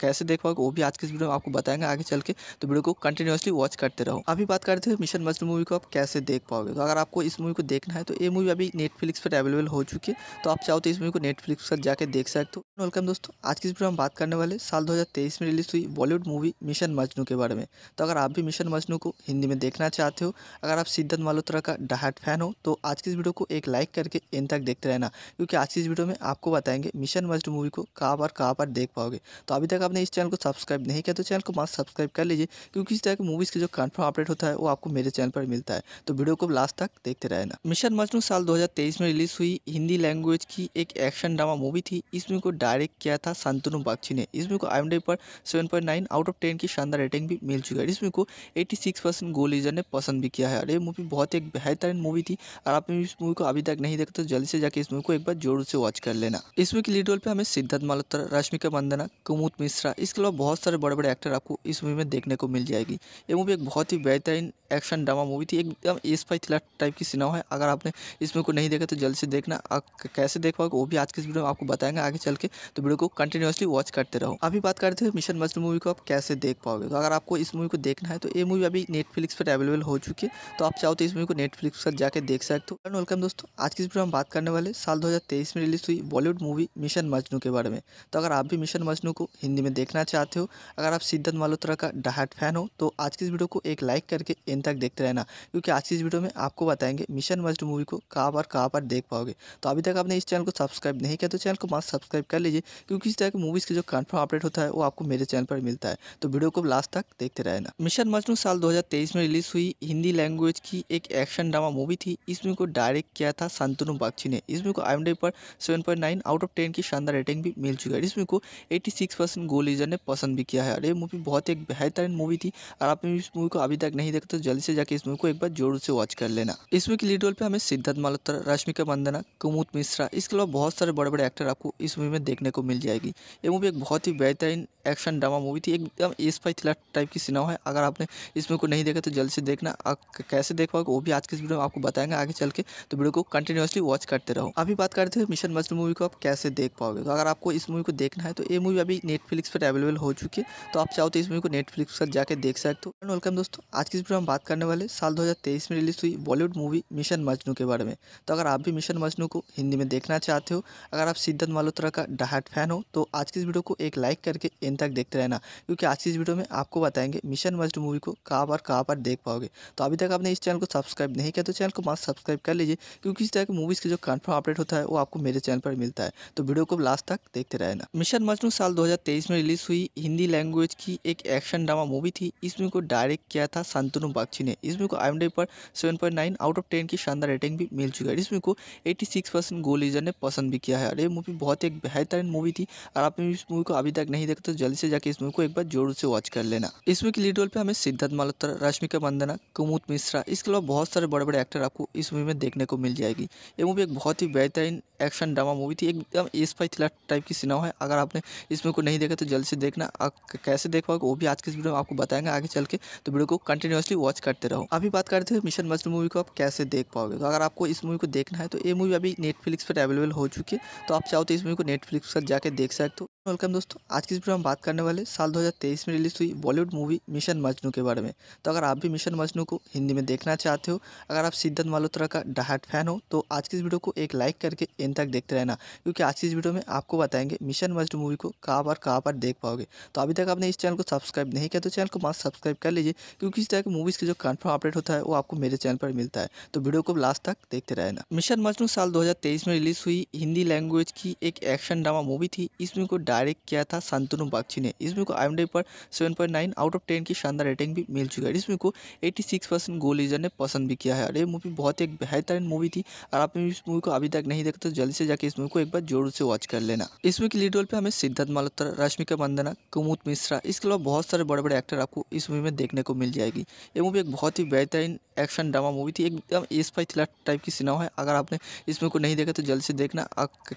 कैसे देख पाओगे वो भी आज के इस वीडियो में आपको बताएँगे आगे चल के। तो वीडियो को कंटिन्यूसली वॉच करते रहो। अभी बात करते हैं मिशन मजनू मूवी को आप कैसे देख पाओगे। तो अगर आपको इस मूवी को देखना है तो ये मूवी अभी नेटफ्लिक्स पर अवेलेबल हो चुकी है। तो आप चाहो तो इस मूवी को नेटफ्लिक्स पर जाकर देख सकते हो। वेलकम दोस्तों, आज की इस वीडियो में बात करने वाले साल दो हज़ार तेईस में रिलीज़ हुई बॉलीवुड मूवी मिशन मजनू के बारे में। तो अगर आप भी मिशन मजनू को हिंदी में देखना चाहते हो, अगर आप सिद्धार्थ मल्होत्रा का डाहट फ़ैन हो तो आज की इस वीडियो को एक लाइक करके इन तक देखते रहना, क्योंकि आज की इस वीडियो में आपको बताएँगे मिशन मजनू मूवी को कहाँ पर कहाँ पर देख पाओगे। तो अभी तक आपने इस चैनल को सब्सक्राइब नहीं किया तो चैनल को मस्त सब्सक्राइब कर लीजिए, क्योंकि इस तरह की मूवीज़ के जो कन्फर्म अपडेट होता है, वो आपको मेरे चैनल पर मिलता है। तो वीडियो को लास्ट तक देखते रहना। मिशन मजनू साल दो हज़ार तेईस में रिलीज़ हुई हिंदी लैंग्वेज की एक एक्शन ड्रामा मूवी थी इसमें को डायरेक्ट किया था शांतनु बागची ने। इसमें को आई पर सेवन आउट ऑफ़ टेन की शानदार रेटिंग भी मिल चुका है। इसमें को एट्टी परसेंट गो लीजर ने पसंद भी किया है। और ये मूवी बहुत एक बेहतरीन मूवी थी। और आपने इस मूवी को अभी तक नहीं देखा तो जल्दी से जाके इस मूवी को एक बार ज़रूर से वॉच कर लेना। इसमें की लीड रोल पे हमें सिद्धार्थ मल्होत्रा रश्मिका मंदना कुमुद मिश्रा, इसके अलावा बहुत सारे बड़े बड़े एक्टर आपको इस मूवी में देखने को मिल जाएगी। ये मूवी एक बहुत ही बेहतरीन एक्शन ड्रामा मूवी थी। एकदम एस फाई थ्रिलर टाइप की सिनेमा है। अगर आपने इस मूवी को नहीं देखा तो जल्दी से देखना। कैसे देख पाओगे वो भी आज के इस वीडियो में आपको बताएँगे आगे चल के तो वीडियो को कंटिन्यूसली वॉच करते रहो। अभी बात करते हैं मिशन मजनू मूवी को आप कैसे देख पाओगे? तो अगर आपको इस मूवी को देखना है तो ये मूवी अभी नेटफ्लिक्स पर अवेलेबल हो चुकी है तो आप चाहो तो इस मूवी को नेटफ्लिक्स पर जाकर देख सकते हो। वेलकम दोस्तों। आज की इस वीडियो में बात करने वाले साल दो में रिलीज़ हुई बॉलीवुड मूवी मिशन मजनू के बारे में। तो अगर आप भी मिशन मजनू को हिंदी में देखना चाहते हो, अगर आप सिद्धार्थ मल्होत्रा का डाहट फ़ैन हो तो आज की इस वीडियो को एक लाइक करके इन तक देखते रहना, क्योंकि आज की इस वीडियो में आपको बताएँगे मिशन मजनू मूवी को कहाँ पर कहाँ पर देख पाओगे। तो अभी तक आपने इस चैनल को सब्सक्राइब नहीं किया तो चैनल को मस्त सब्सक्राइब कर लीजिए, क्योंकि इस तरह की मूवीज़ के जो कन्फर्म अपडेट होता है, वो आपको मेरे चैनल पर मिलता है। तो वीडियो को लास्ट तक देखते रहना। मिशन मजनू साल दो में रिलीज़ हुई हिंदी लैंग्वेज की एक एक्शन ड्रामा मूवी थी। इसमें को डायरेक्ट किया था शांतनु बागची ने। इसमें को आई पर 7.9 आउट ऑफ़ 10 की शानदार रेटिंग भी मिल चुका है। इसमें को 86 परसेंट गो लीजर ने पसंद भी किया है। और ये मूवी बहुत एक बेहतरीन मूवी थी। और आपने इस मूवी को अभी तक नहीं देखा तो जल्दी से जाके इस मूवी को एक बार ज़रूर से वॉच कर लेना। इसमें की लीड रोल पे हमें सिद्धार्थ मल्होत्रा रश्मिका मंदना कुमुद मिश्रा, इसके अलावा बहुत सारे बड़े बड़े एक्टर आपको इस मूवी में देखने को मिल जाएगी। ये मूवी एक बहुत ही बेहतरीन एक्शन ड्रामा मूवी थी। एकदम एस फाई थ्रिलर टाइप की सिनेमा है। अगर आपने इस मूवी को नहीं देखा तो जल्द से देखना। कैसे देख पाओगे वो भी आज के इस वीडियो में आपको बताएँगे। आगे चल के तो वीडियो को कंटिन्यूसली वॉच करते रहो। अभी बात करते हैं मिशन मजनू मूवी को आप कैसे देख पाओगे। तो अगर आपको इस मूवी को देखना है तो ये मूवी अभी नेटफ्लिक्स पर अवेलेबल हो चुकी है। तो आप चाहो तो इस मूवी को नेटफ्लिक्स पर जाकर देख सकते हो। वेलकम दोस्तों। आज की इस वीडियो में बात करने वाले साल दो हज़ार तेईस में रिलीज़ हुई बॉलीवुड मूवी मिशन मजनू के बारे में। तो अगर आप भी मिशन मजनू को हिंदी में देखना चाहते हो, अगर आप सिद्धार्थ मल्होत्रा का डाहट फ़ैन हो तो आज की इस वीडियो को एक लाइक करके एंड तक देखते रहना, क्योंकि आज की इस वीडियो में आपको बताएँगे मिशन मजनू मूवी को कहाँ पर कहाँ पर देख पाओगे। तो अभी तक आपने इस चैनल को सब्सक्राइब नहीं किया तो चैनल को मस्त सब्सक्राइब कर लीजिए, क्योंकि इस तरह की मूवीज़ के जो कन्फर्म अपडेट होता है, वो आपको मेरे चैनल पर मिलता है। तो वीडियो को लास्ट तक देखते रहना। मिशन मजनू साल 2023 में रिलीज़ हुई हिंदी लैंग्वेज की एक एक्शन ड्रामा मूवी थी। इसमें को डायरेक्ट किया था शांतनु बागची ने। इसमें को आई पर 7.9 आउट ऑफ़ 10 की शानदार रेटिंग भी मिल चुकी है। इसमें को 86 परसेंट गो लीजर ने पसंद भी किया है। और ये मूवी बहुत एक बेहतरीन मूवी थी और आपने इस मूवी को अभी तक नहीं देखा तो जल्दी से जाके इस मूवी को एक बार ज़ोर से वॉच कर लेना। इस मूवी के लीड रोल पे हमें सिद्धार्थ मल्होत्रा रश्मिका मंदना कुमुद मिश्रा, इसके अलावा बहुत सारे बड़े बड़े एक्टर आपको इस मूवी में देखने को मिल जाएगी। ये मूवी एक बहुत ही बेहतरीन एक्शन ड्रामा मूवी थी, एकदम एस फाई थ्रिलर टाइप की सिनेमा है। अगर आपने इस मूवी को नहीं देखा तो जल्दी से देखना कैसे देख पाओगे वो भी आज के इस वीडियो में आपको बताएँगे आगे चल के। तो वीडियो को कंटिन्यूसली वॉच करते रहो। अभी बात करते हैं मिशन मजनू मूवी को आप कैसे देख पाओगे। तो अगर आपको इस मूवी को देखना है तो ये मूवी अभी नेटफ्लिक्स पर अवेलेबल हो चुकी है। तो आप चाहो तो इस मूवी को नेटफ्लिक्स पर जाके देख सकते हो। वेलकम दोस्तों, आज की इस वीडियो में हम बात करने वाले साल 2023 में रिलीज़ हुई बॉलीवुड मूवी मिशन मजनू के बारे में। तो अगर आप भी मिशन मजनू को हिंदी में देखना चाहते हो, अगर आप सिद्धार्थ मल्होत्रा का डाहट फ़ैन हो तो आज की इस वीडियो को एक लाइक करके इन तक देखते रहना, क्योंकि आज की इस वीडियो में आपको बताएँगे मिशन मजनू मूवी को कहाँ पर कहाँ पर देख पाओगे। तो अभी तक आपने इस चैनल को सब्सक्राइब नहीं किया तो चैनल को मस्त सब्सक्राइब कर लीजिए, क्योंकि इस तरह की मूवीज़ की जो कन्फर्म अपडेट होता है, वो आपको मेरे चैनल पर मिलता है। तो वीडियो को लास्ट तक देखते रहना। मिशन मजनू साल दो हज़ार तेईस में रिलीज़ हुई हिंदी लैंग्वेज की एक एक्शन ड्रामा मूवी थी, इसमें को डायरेक्ट किया था शांतनु बागची ने। इसमें को आई पर 7.9 आउट ऑफ़ 10 की शानदार रेटिंग भी मिल चुकी है। इसमें को 86 परसेंट गोल लीजर ने पसंद भी किया है। और ये मूवी बहुत एक बेहतरीन मूवी थी। और आपने इस मूवी को अभी तक नहीं देखा तो जल्दी से जाकर इस मूवी को एक बार ज़ोर से वॉच कर लेना। इसमें की लीड रोल पर हमें सिद्धार्थ मल्होत्रा, रश्मिका मंदना कुमुद मिश्रा, इसके अलावा बहुत सारे बड़े बड़े एक्टर आपको इस मूवी में देखने को मिल जाएगी। ये मूवी एक बहुत ही बेहतरीन एक्शन ड्रामा मूवी थी। एकदम एस फाई थ्रिलर टाइप की सिनेमा है। अगर आपने इस मूवी को नहीं देखा तो जल्दी से देखना।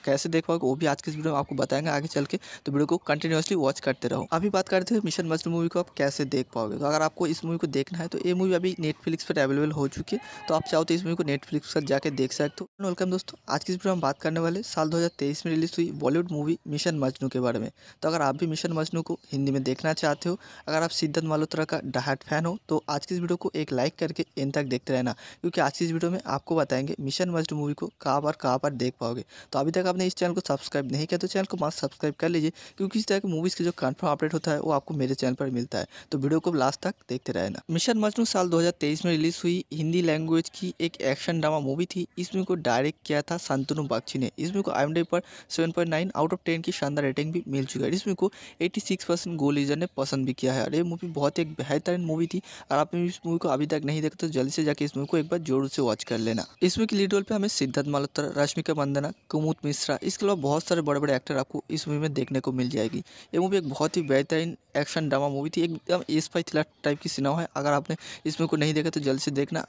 कैसे देख पाओगे वो भी आज के इस वीडियो में आपको बताएँगे। आगे चल के तो वीडियो को कंटिन्यूसली वॉच करते रहो। अभी बात करते हैं मिशन मजनू मूवी को आप कैसे देख पाओगे? तो अगर आपको इस मूवी को देखना है तो ये मूवी अभी नेटफ्लिक्स पर अवेलेबल हो चुकी है। तो आप चाहो तो इस मूवी को नेटफ्लिक्स पर जाकर देख सकते हो। वेलकम दोस्तों, आज की इस वीडियो में बात करने वाले साल 2023 में रिलीज़ हुई बॉलीवुड मूवी मिशन मजनू के बारे में। तो अगर आप भी मिशन मजनू को हिंदी में देखना चाहते हो, अगर आप सिद्धार्थ मल्होत्रा का डाहट फ़ैन हो तो आज की इस वीडियो को एक लाइक करके इन तक देखते रहना, क्योंकि आज की इस वीडियो में आपको बताएँगे मिशन मजनू मूवी को कहाँ पर कहाँ पर देख पाओगे। तो अभी तक आपने इस चैनल को सब्सक्राइब नहीं किया तो चैनल को मस्त सब्सक्राइब कर लीजिए। क्योंकि इस तरह की मूवीज़ के जो कन्फर्म अपडेट होता है, वो आपको मेरे चैनल पर मिलता है। तो वीडियो को लास्ट तक देखते रहना। मिशन मजनू साल 2023 में रिलीज़ हुई हिंदी लैंग्वेज की एक एक्शन ड्रामा मूवी थी। इसमें को डायरेक्ट किया था शांतनु बागची ने। इसमें को आई पर 7.9 आउट ऑफ़ 10 की शानदार रेटिंग भी मिल चुका है। इसमें को 86 परसेंट गो ने पसंद भी किया है। और ये मूवी बहुत एक बेहतरीन मूवी थी। और आपने इस मूवी को अभी तक नहीं देखा तो जल्दी से जाकर इस मूवी को एक बार ज़ोर से वॉच कर लेना। इसमें की लीड रोल पे हमें सिद्धार्थ मल्होत्रा रश्मिका मंदना, कुमुद मिश्रा, इसके अलावा बहुत सारे बड़े बड़े एक्टर आपको इस मूवी में देखने को मिल जाएगी। ये मूवी एक बहुत ही बेहतरीन एक्शन ड्रामा मूवी थी, एकदम स्पाई थ्रिलर टाइप की सिनेमा है। अगर आपने इस मूवी को नहीं देखा तो जल्द से देखना।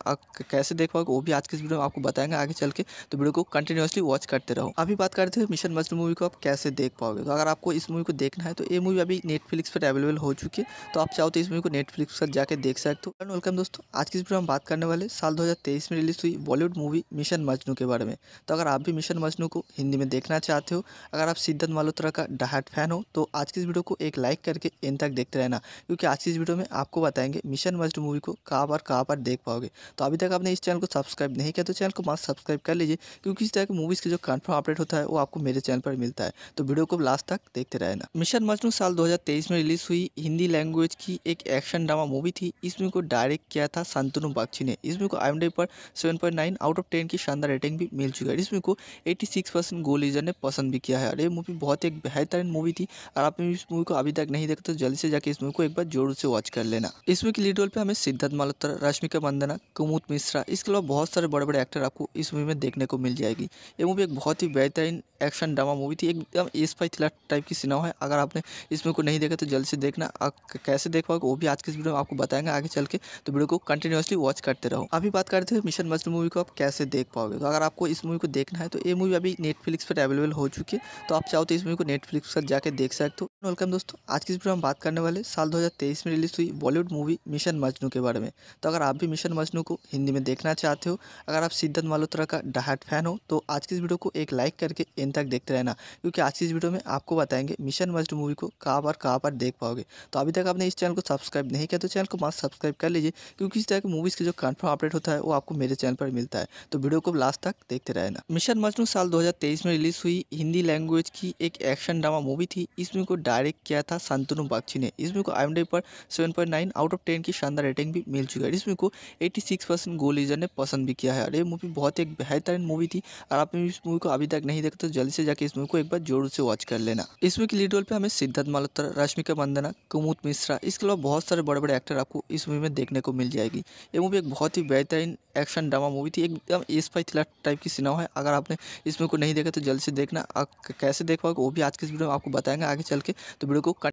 कैसे देख पाओगे, वो भी आज के इस वीडियो में आपको बताएँगे आगे चल के। तो वीडियो को कंटिन्यूसली वॉच करते रहो। अभी बात करते हैं मिशन मजनू मूवी को आप कैसे देख पाओगे। तो अगर आपको इस मूवी को देखना है तो ये मूवी अभी नेटफ्लिक्स पर अवेलेबल हो चुकी है। तो आप चाहो तो इस मूवी को नेटफ्लिक्स पर जाकर देख सकते हो। एंड वेलकम दोस्तों। आज की इस वीडियो में बात करने वाले साल दो हज़ार तेईस में रिलीज़ हुई बॉलीवुड मूवी मिशन मजनू के बारे में। तो अगर आप भी मिशन मजनू को हिंदी में देखना चाहते हो, अगर आप सिद्धार्थ मल्होत्रा का डाहट फ़ैन हो तो आज की इस वीडियो को एक लाइक करके इन तक देखते रहना, क्योंकि आज की इस वीडियो में आपको बताएँगे मिशन मस्ट मूवी को कहाँ पर कहाँ पर देख पाओगे। तो अभी तक आपने इस चैनल को सब्सक्राइब नहीं किया तो चैनल को मस्त सब्सक्राइब कर लीजिए, क्योंकि इस तरह की मूवीज़ की जो कन्फर्म अपडेट होता है वो आपको मेरे चैनल पर मिलता है। तो वीडियो को लास्ट तक देखते रहना। मिशन मजनू साल 2023 में रिलीज़ हुई, हिंदी लैंग्वेज की एक एक्शन ड्रामा मूवी थी। इसमें को डायरेक्ट किया था शांतनु बागची ने। इसमें को आई पर 7.9 आउट ऑफ़ 10 की शानदार रेटिंग भी मिल चुकी है। इसमें को 86 परसेंट गोल लीजर ने पसंद भी किया है और ये मूवी बहुत एक बेहतरीन मूवी थी। और आपने इस मूवी को अभी तक नहीं देखा तो जल्दी से जाके इस मूवी को एक बार ज़ोर से वॉच कर लेना। इसमें की लीड रोल पे हमें सिद्धार्थ मल्होत्रा रश्मिका मंदना, कुमुद मिश्रा, इसके अलावा बहुत सारे बड़े बड़े एक्टर आपको इस मूवी में देखने को मिल जाएगी। ये मूवी एक बहुत ही बेहतरीन एक्शन ड्रामा मूवी थी। एकदम एस फाई थ्रिलर टाइप की सिनेमा है। अगर आपने इस मूवी को नहीं देखा तो जल्द से देखना। कैसे देख पाओगे वो भी आज के इस वीडियो में आपको बताएँगे आगे चल के। तो वीडियो को कंटिन्यूसली वॉच करते रहो। अभी बात करते हैं मिशन मजनू मूवी को आप कैसे देख पाओगे। तो अगर आपको इस मूवी को देखना है तो ये मूवी अभी नेटफ्लिक्स पर अवेलेबल हो चुकी है। तो आप चाहो तो इस मूवी को नेटफ्लिक्स पर जाके देख सकते हो। वेलकम दोस्तों, आज की इस वीडियो में बात करने वाले साल 2023 में रिलीज़ हुई बॉलीवुड मूवी मिशन मजनू के बारे में। तो अगर आप भी मिशन मजनू को हिंदी में देखना चाहते हो, अगर आप सिद्धार्थ मल्होत्रा का डाहट फ़ैन हो तो आज की इस वीडियो को एक लाइक करके इन तक देखते रहना, क्योंकि आज की इस वीडियो में आपको बताएँगे मिशन मजनू मूवी को कहाँ पर कहाँ पर देख पाओगे। तो अभी तक आपने इस चैनल को सब्सक्राइब नहीं किया तो चैनल को मस्त सब्सक्राइब कर लीजिए, क्योंकि इस तरह की मूवीज़ के जो कन्फर्म अपडेट होता है, वो आपको मेरे चैनल पर मिलता है। तो वीडियो को लास्ट तक देखते रहना। मिशन मजनू साल दो हज़ार तेईस में रिलीज़ हुई हिंदी लैंग्वेज की एक एक्शन ड्रामा मूवी थी, इसमें को डायरेक्ट किया था शांतनु बागची ने। इस मूवी को आई पर seven point nine out of ten की शानदार रेटिंग भी मिल चुकी है इस मूवी को एटी सिक्स परसेंट गो लीजर ने पसंद भी किया है। और ये मूवी बहुत एक बेहतरीन मूवी थी और आपने इस मूवी को अभी तक नहीं देखा तो जल्दी से जाकर इस मूवी को एक बार ज़ोर से वॉच कर लेना। इस मूवी की लीड रोल पे हमें सिद्धार्थ मल्होत्रा रश्मिका मंदना कुमुद मिश्रा, इसके अलावा बहुत सारे बड़े बड़े एक्टर आपको इस मूवी में देखने को मिल जाएगी। ये मूवी एक बहुत ही बेहतरीन एक्शन ड्रामा मूवी थी, एकदम एस फाई थ्रिलर टाइप की सिनेमा है। अगर आपने इस मूवी को नहीं देखा तो जल्दी से देखना। कैसे देख पाओगे वो भी आज के इस वीडियो में आपको बताएँगे। आगे चल के तो वीडियो को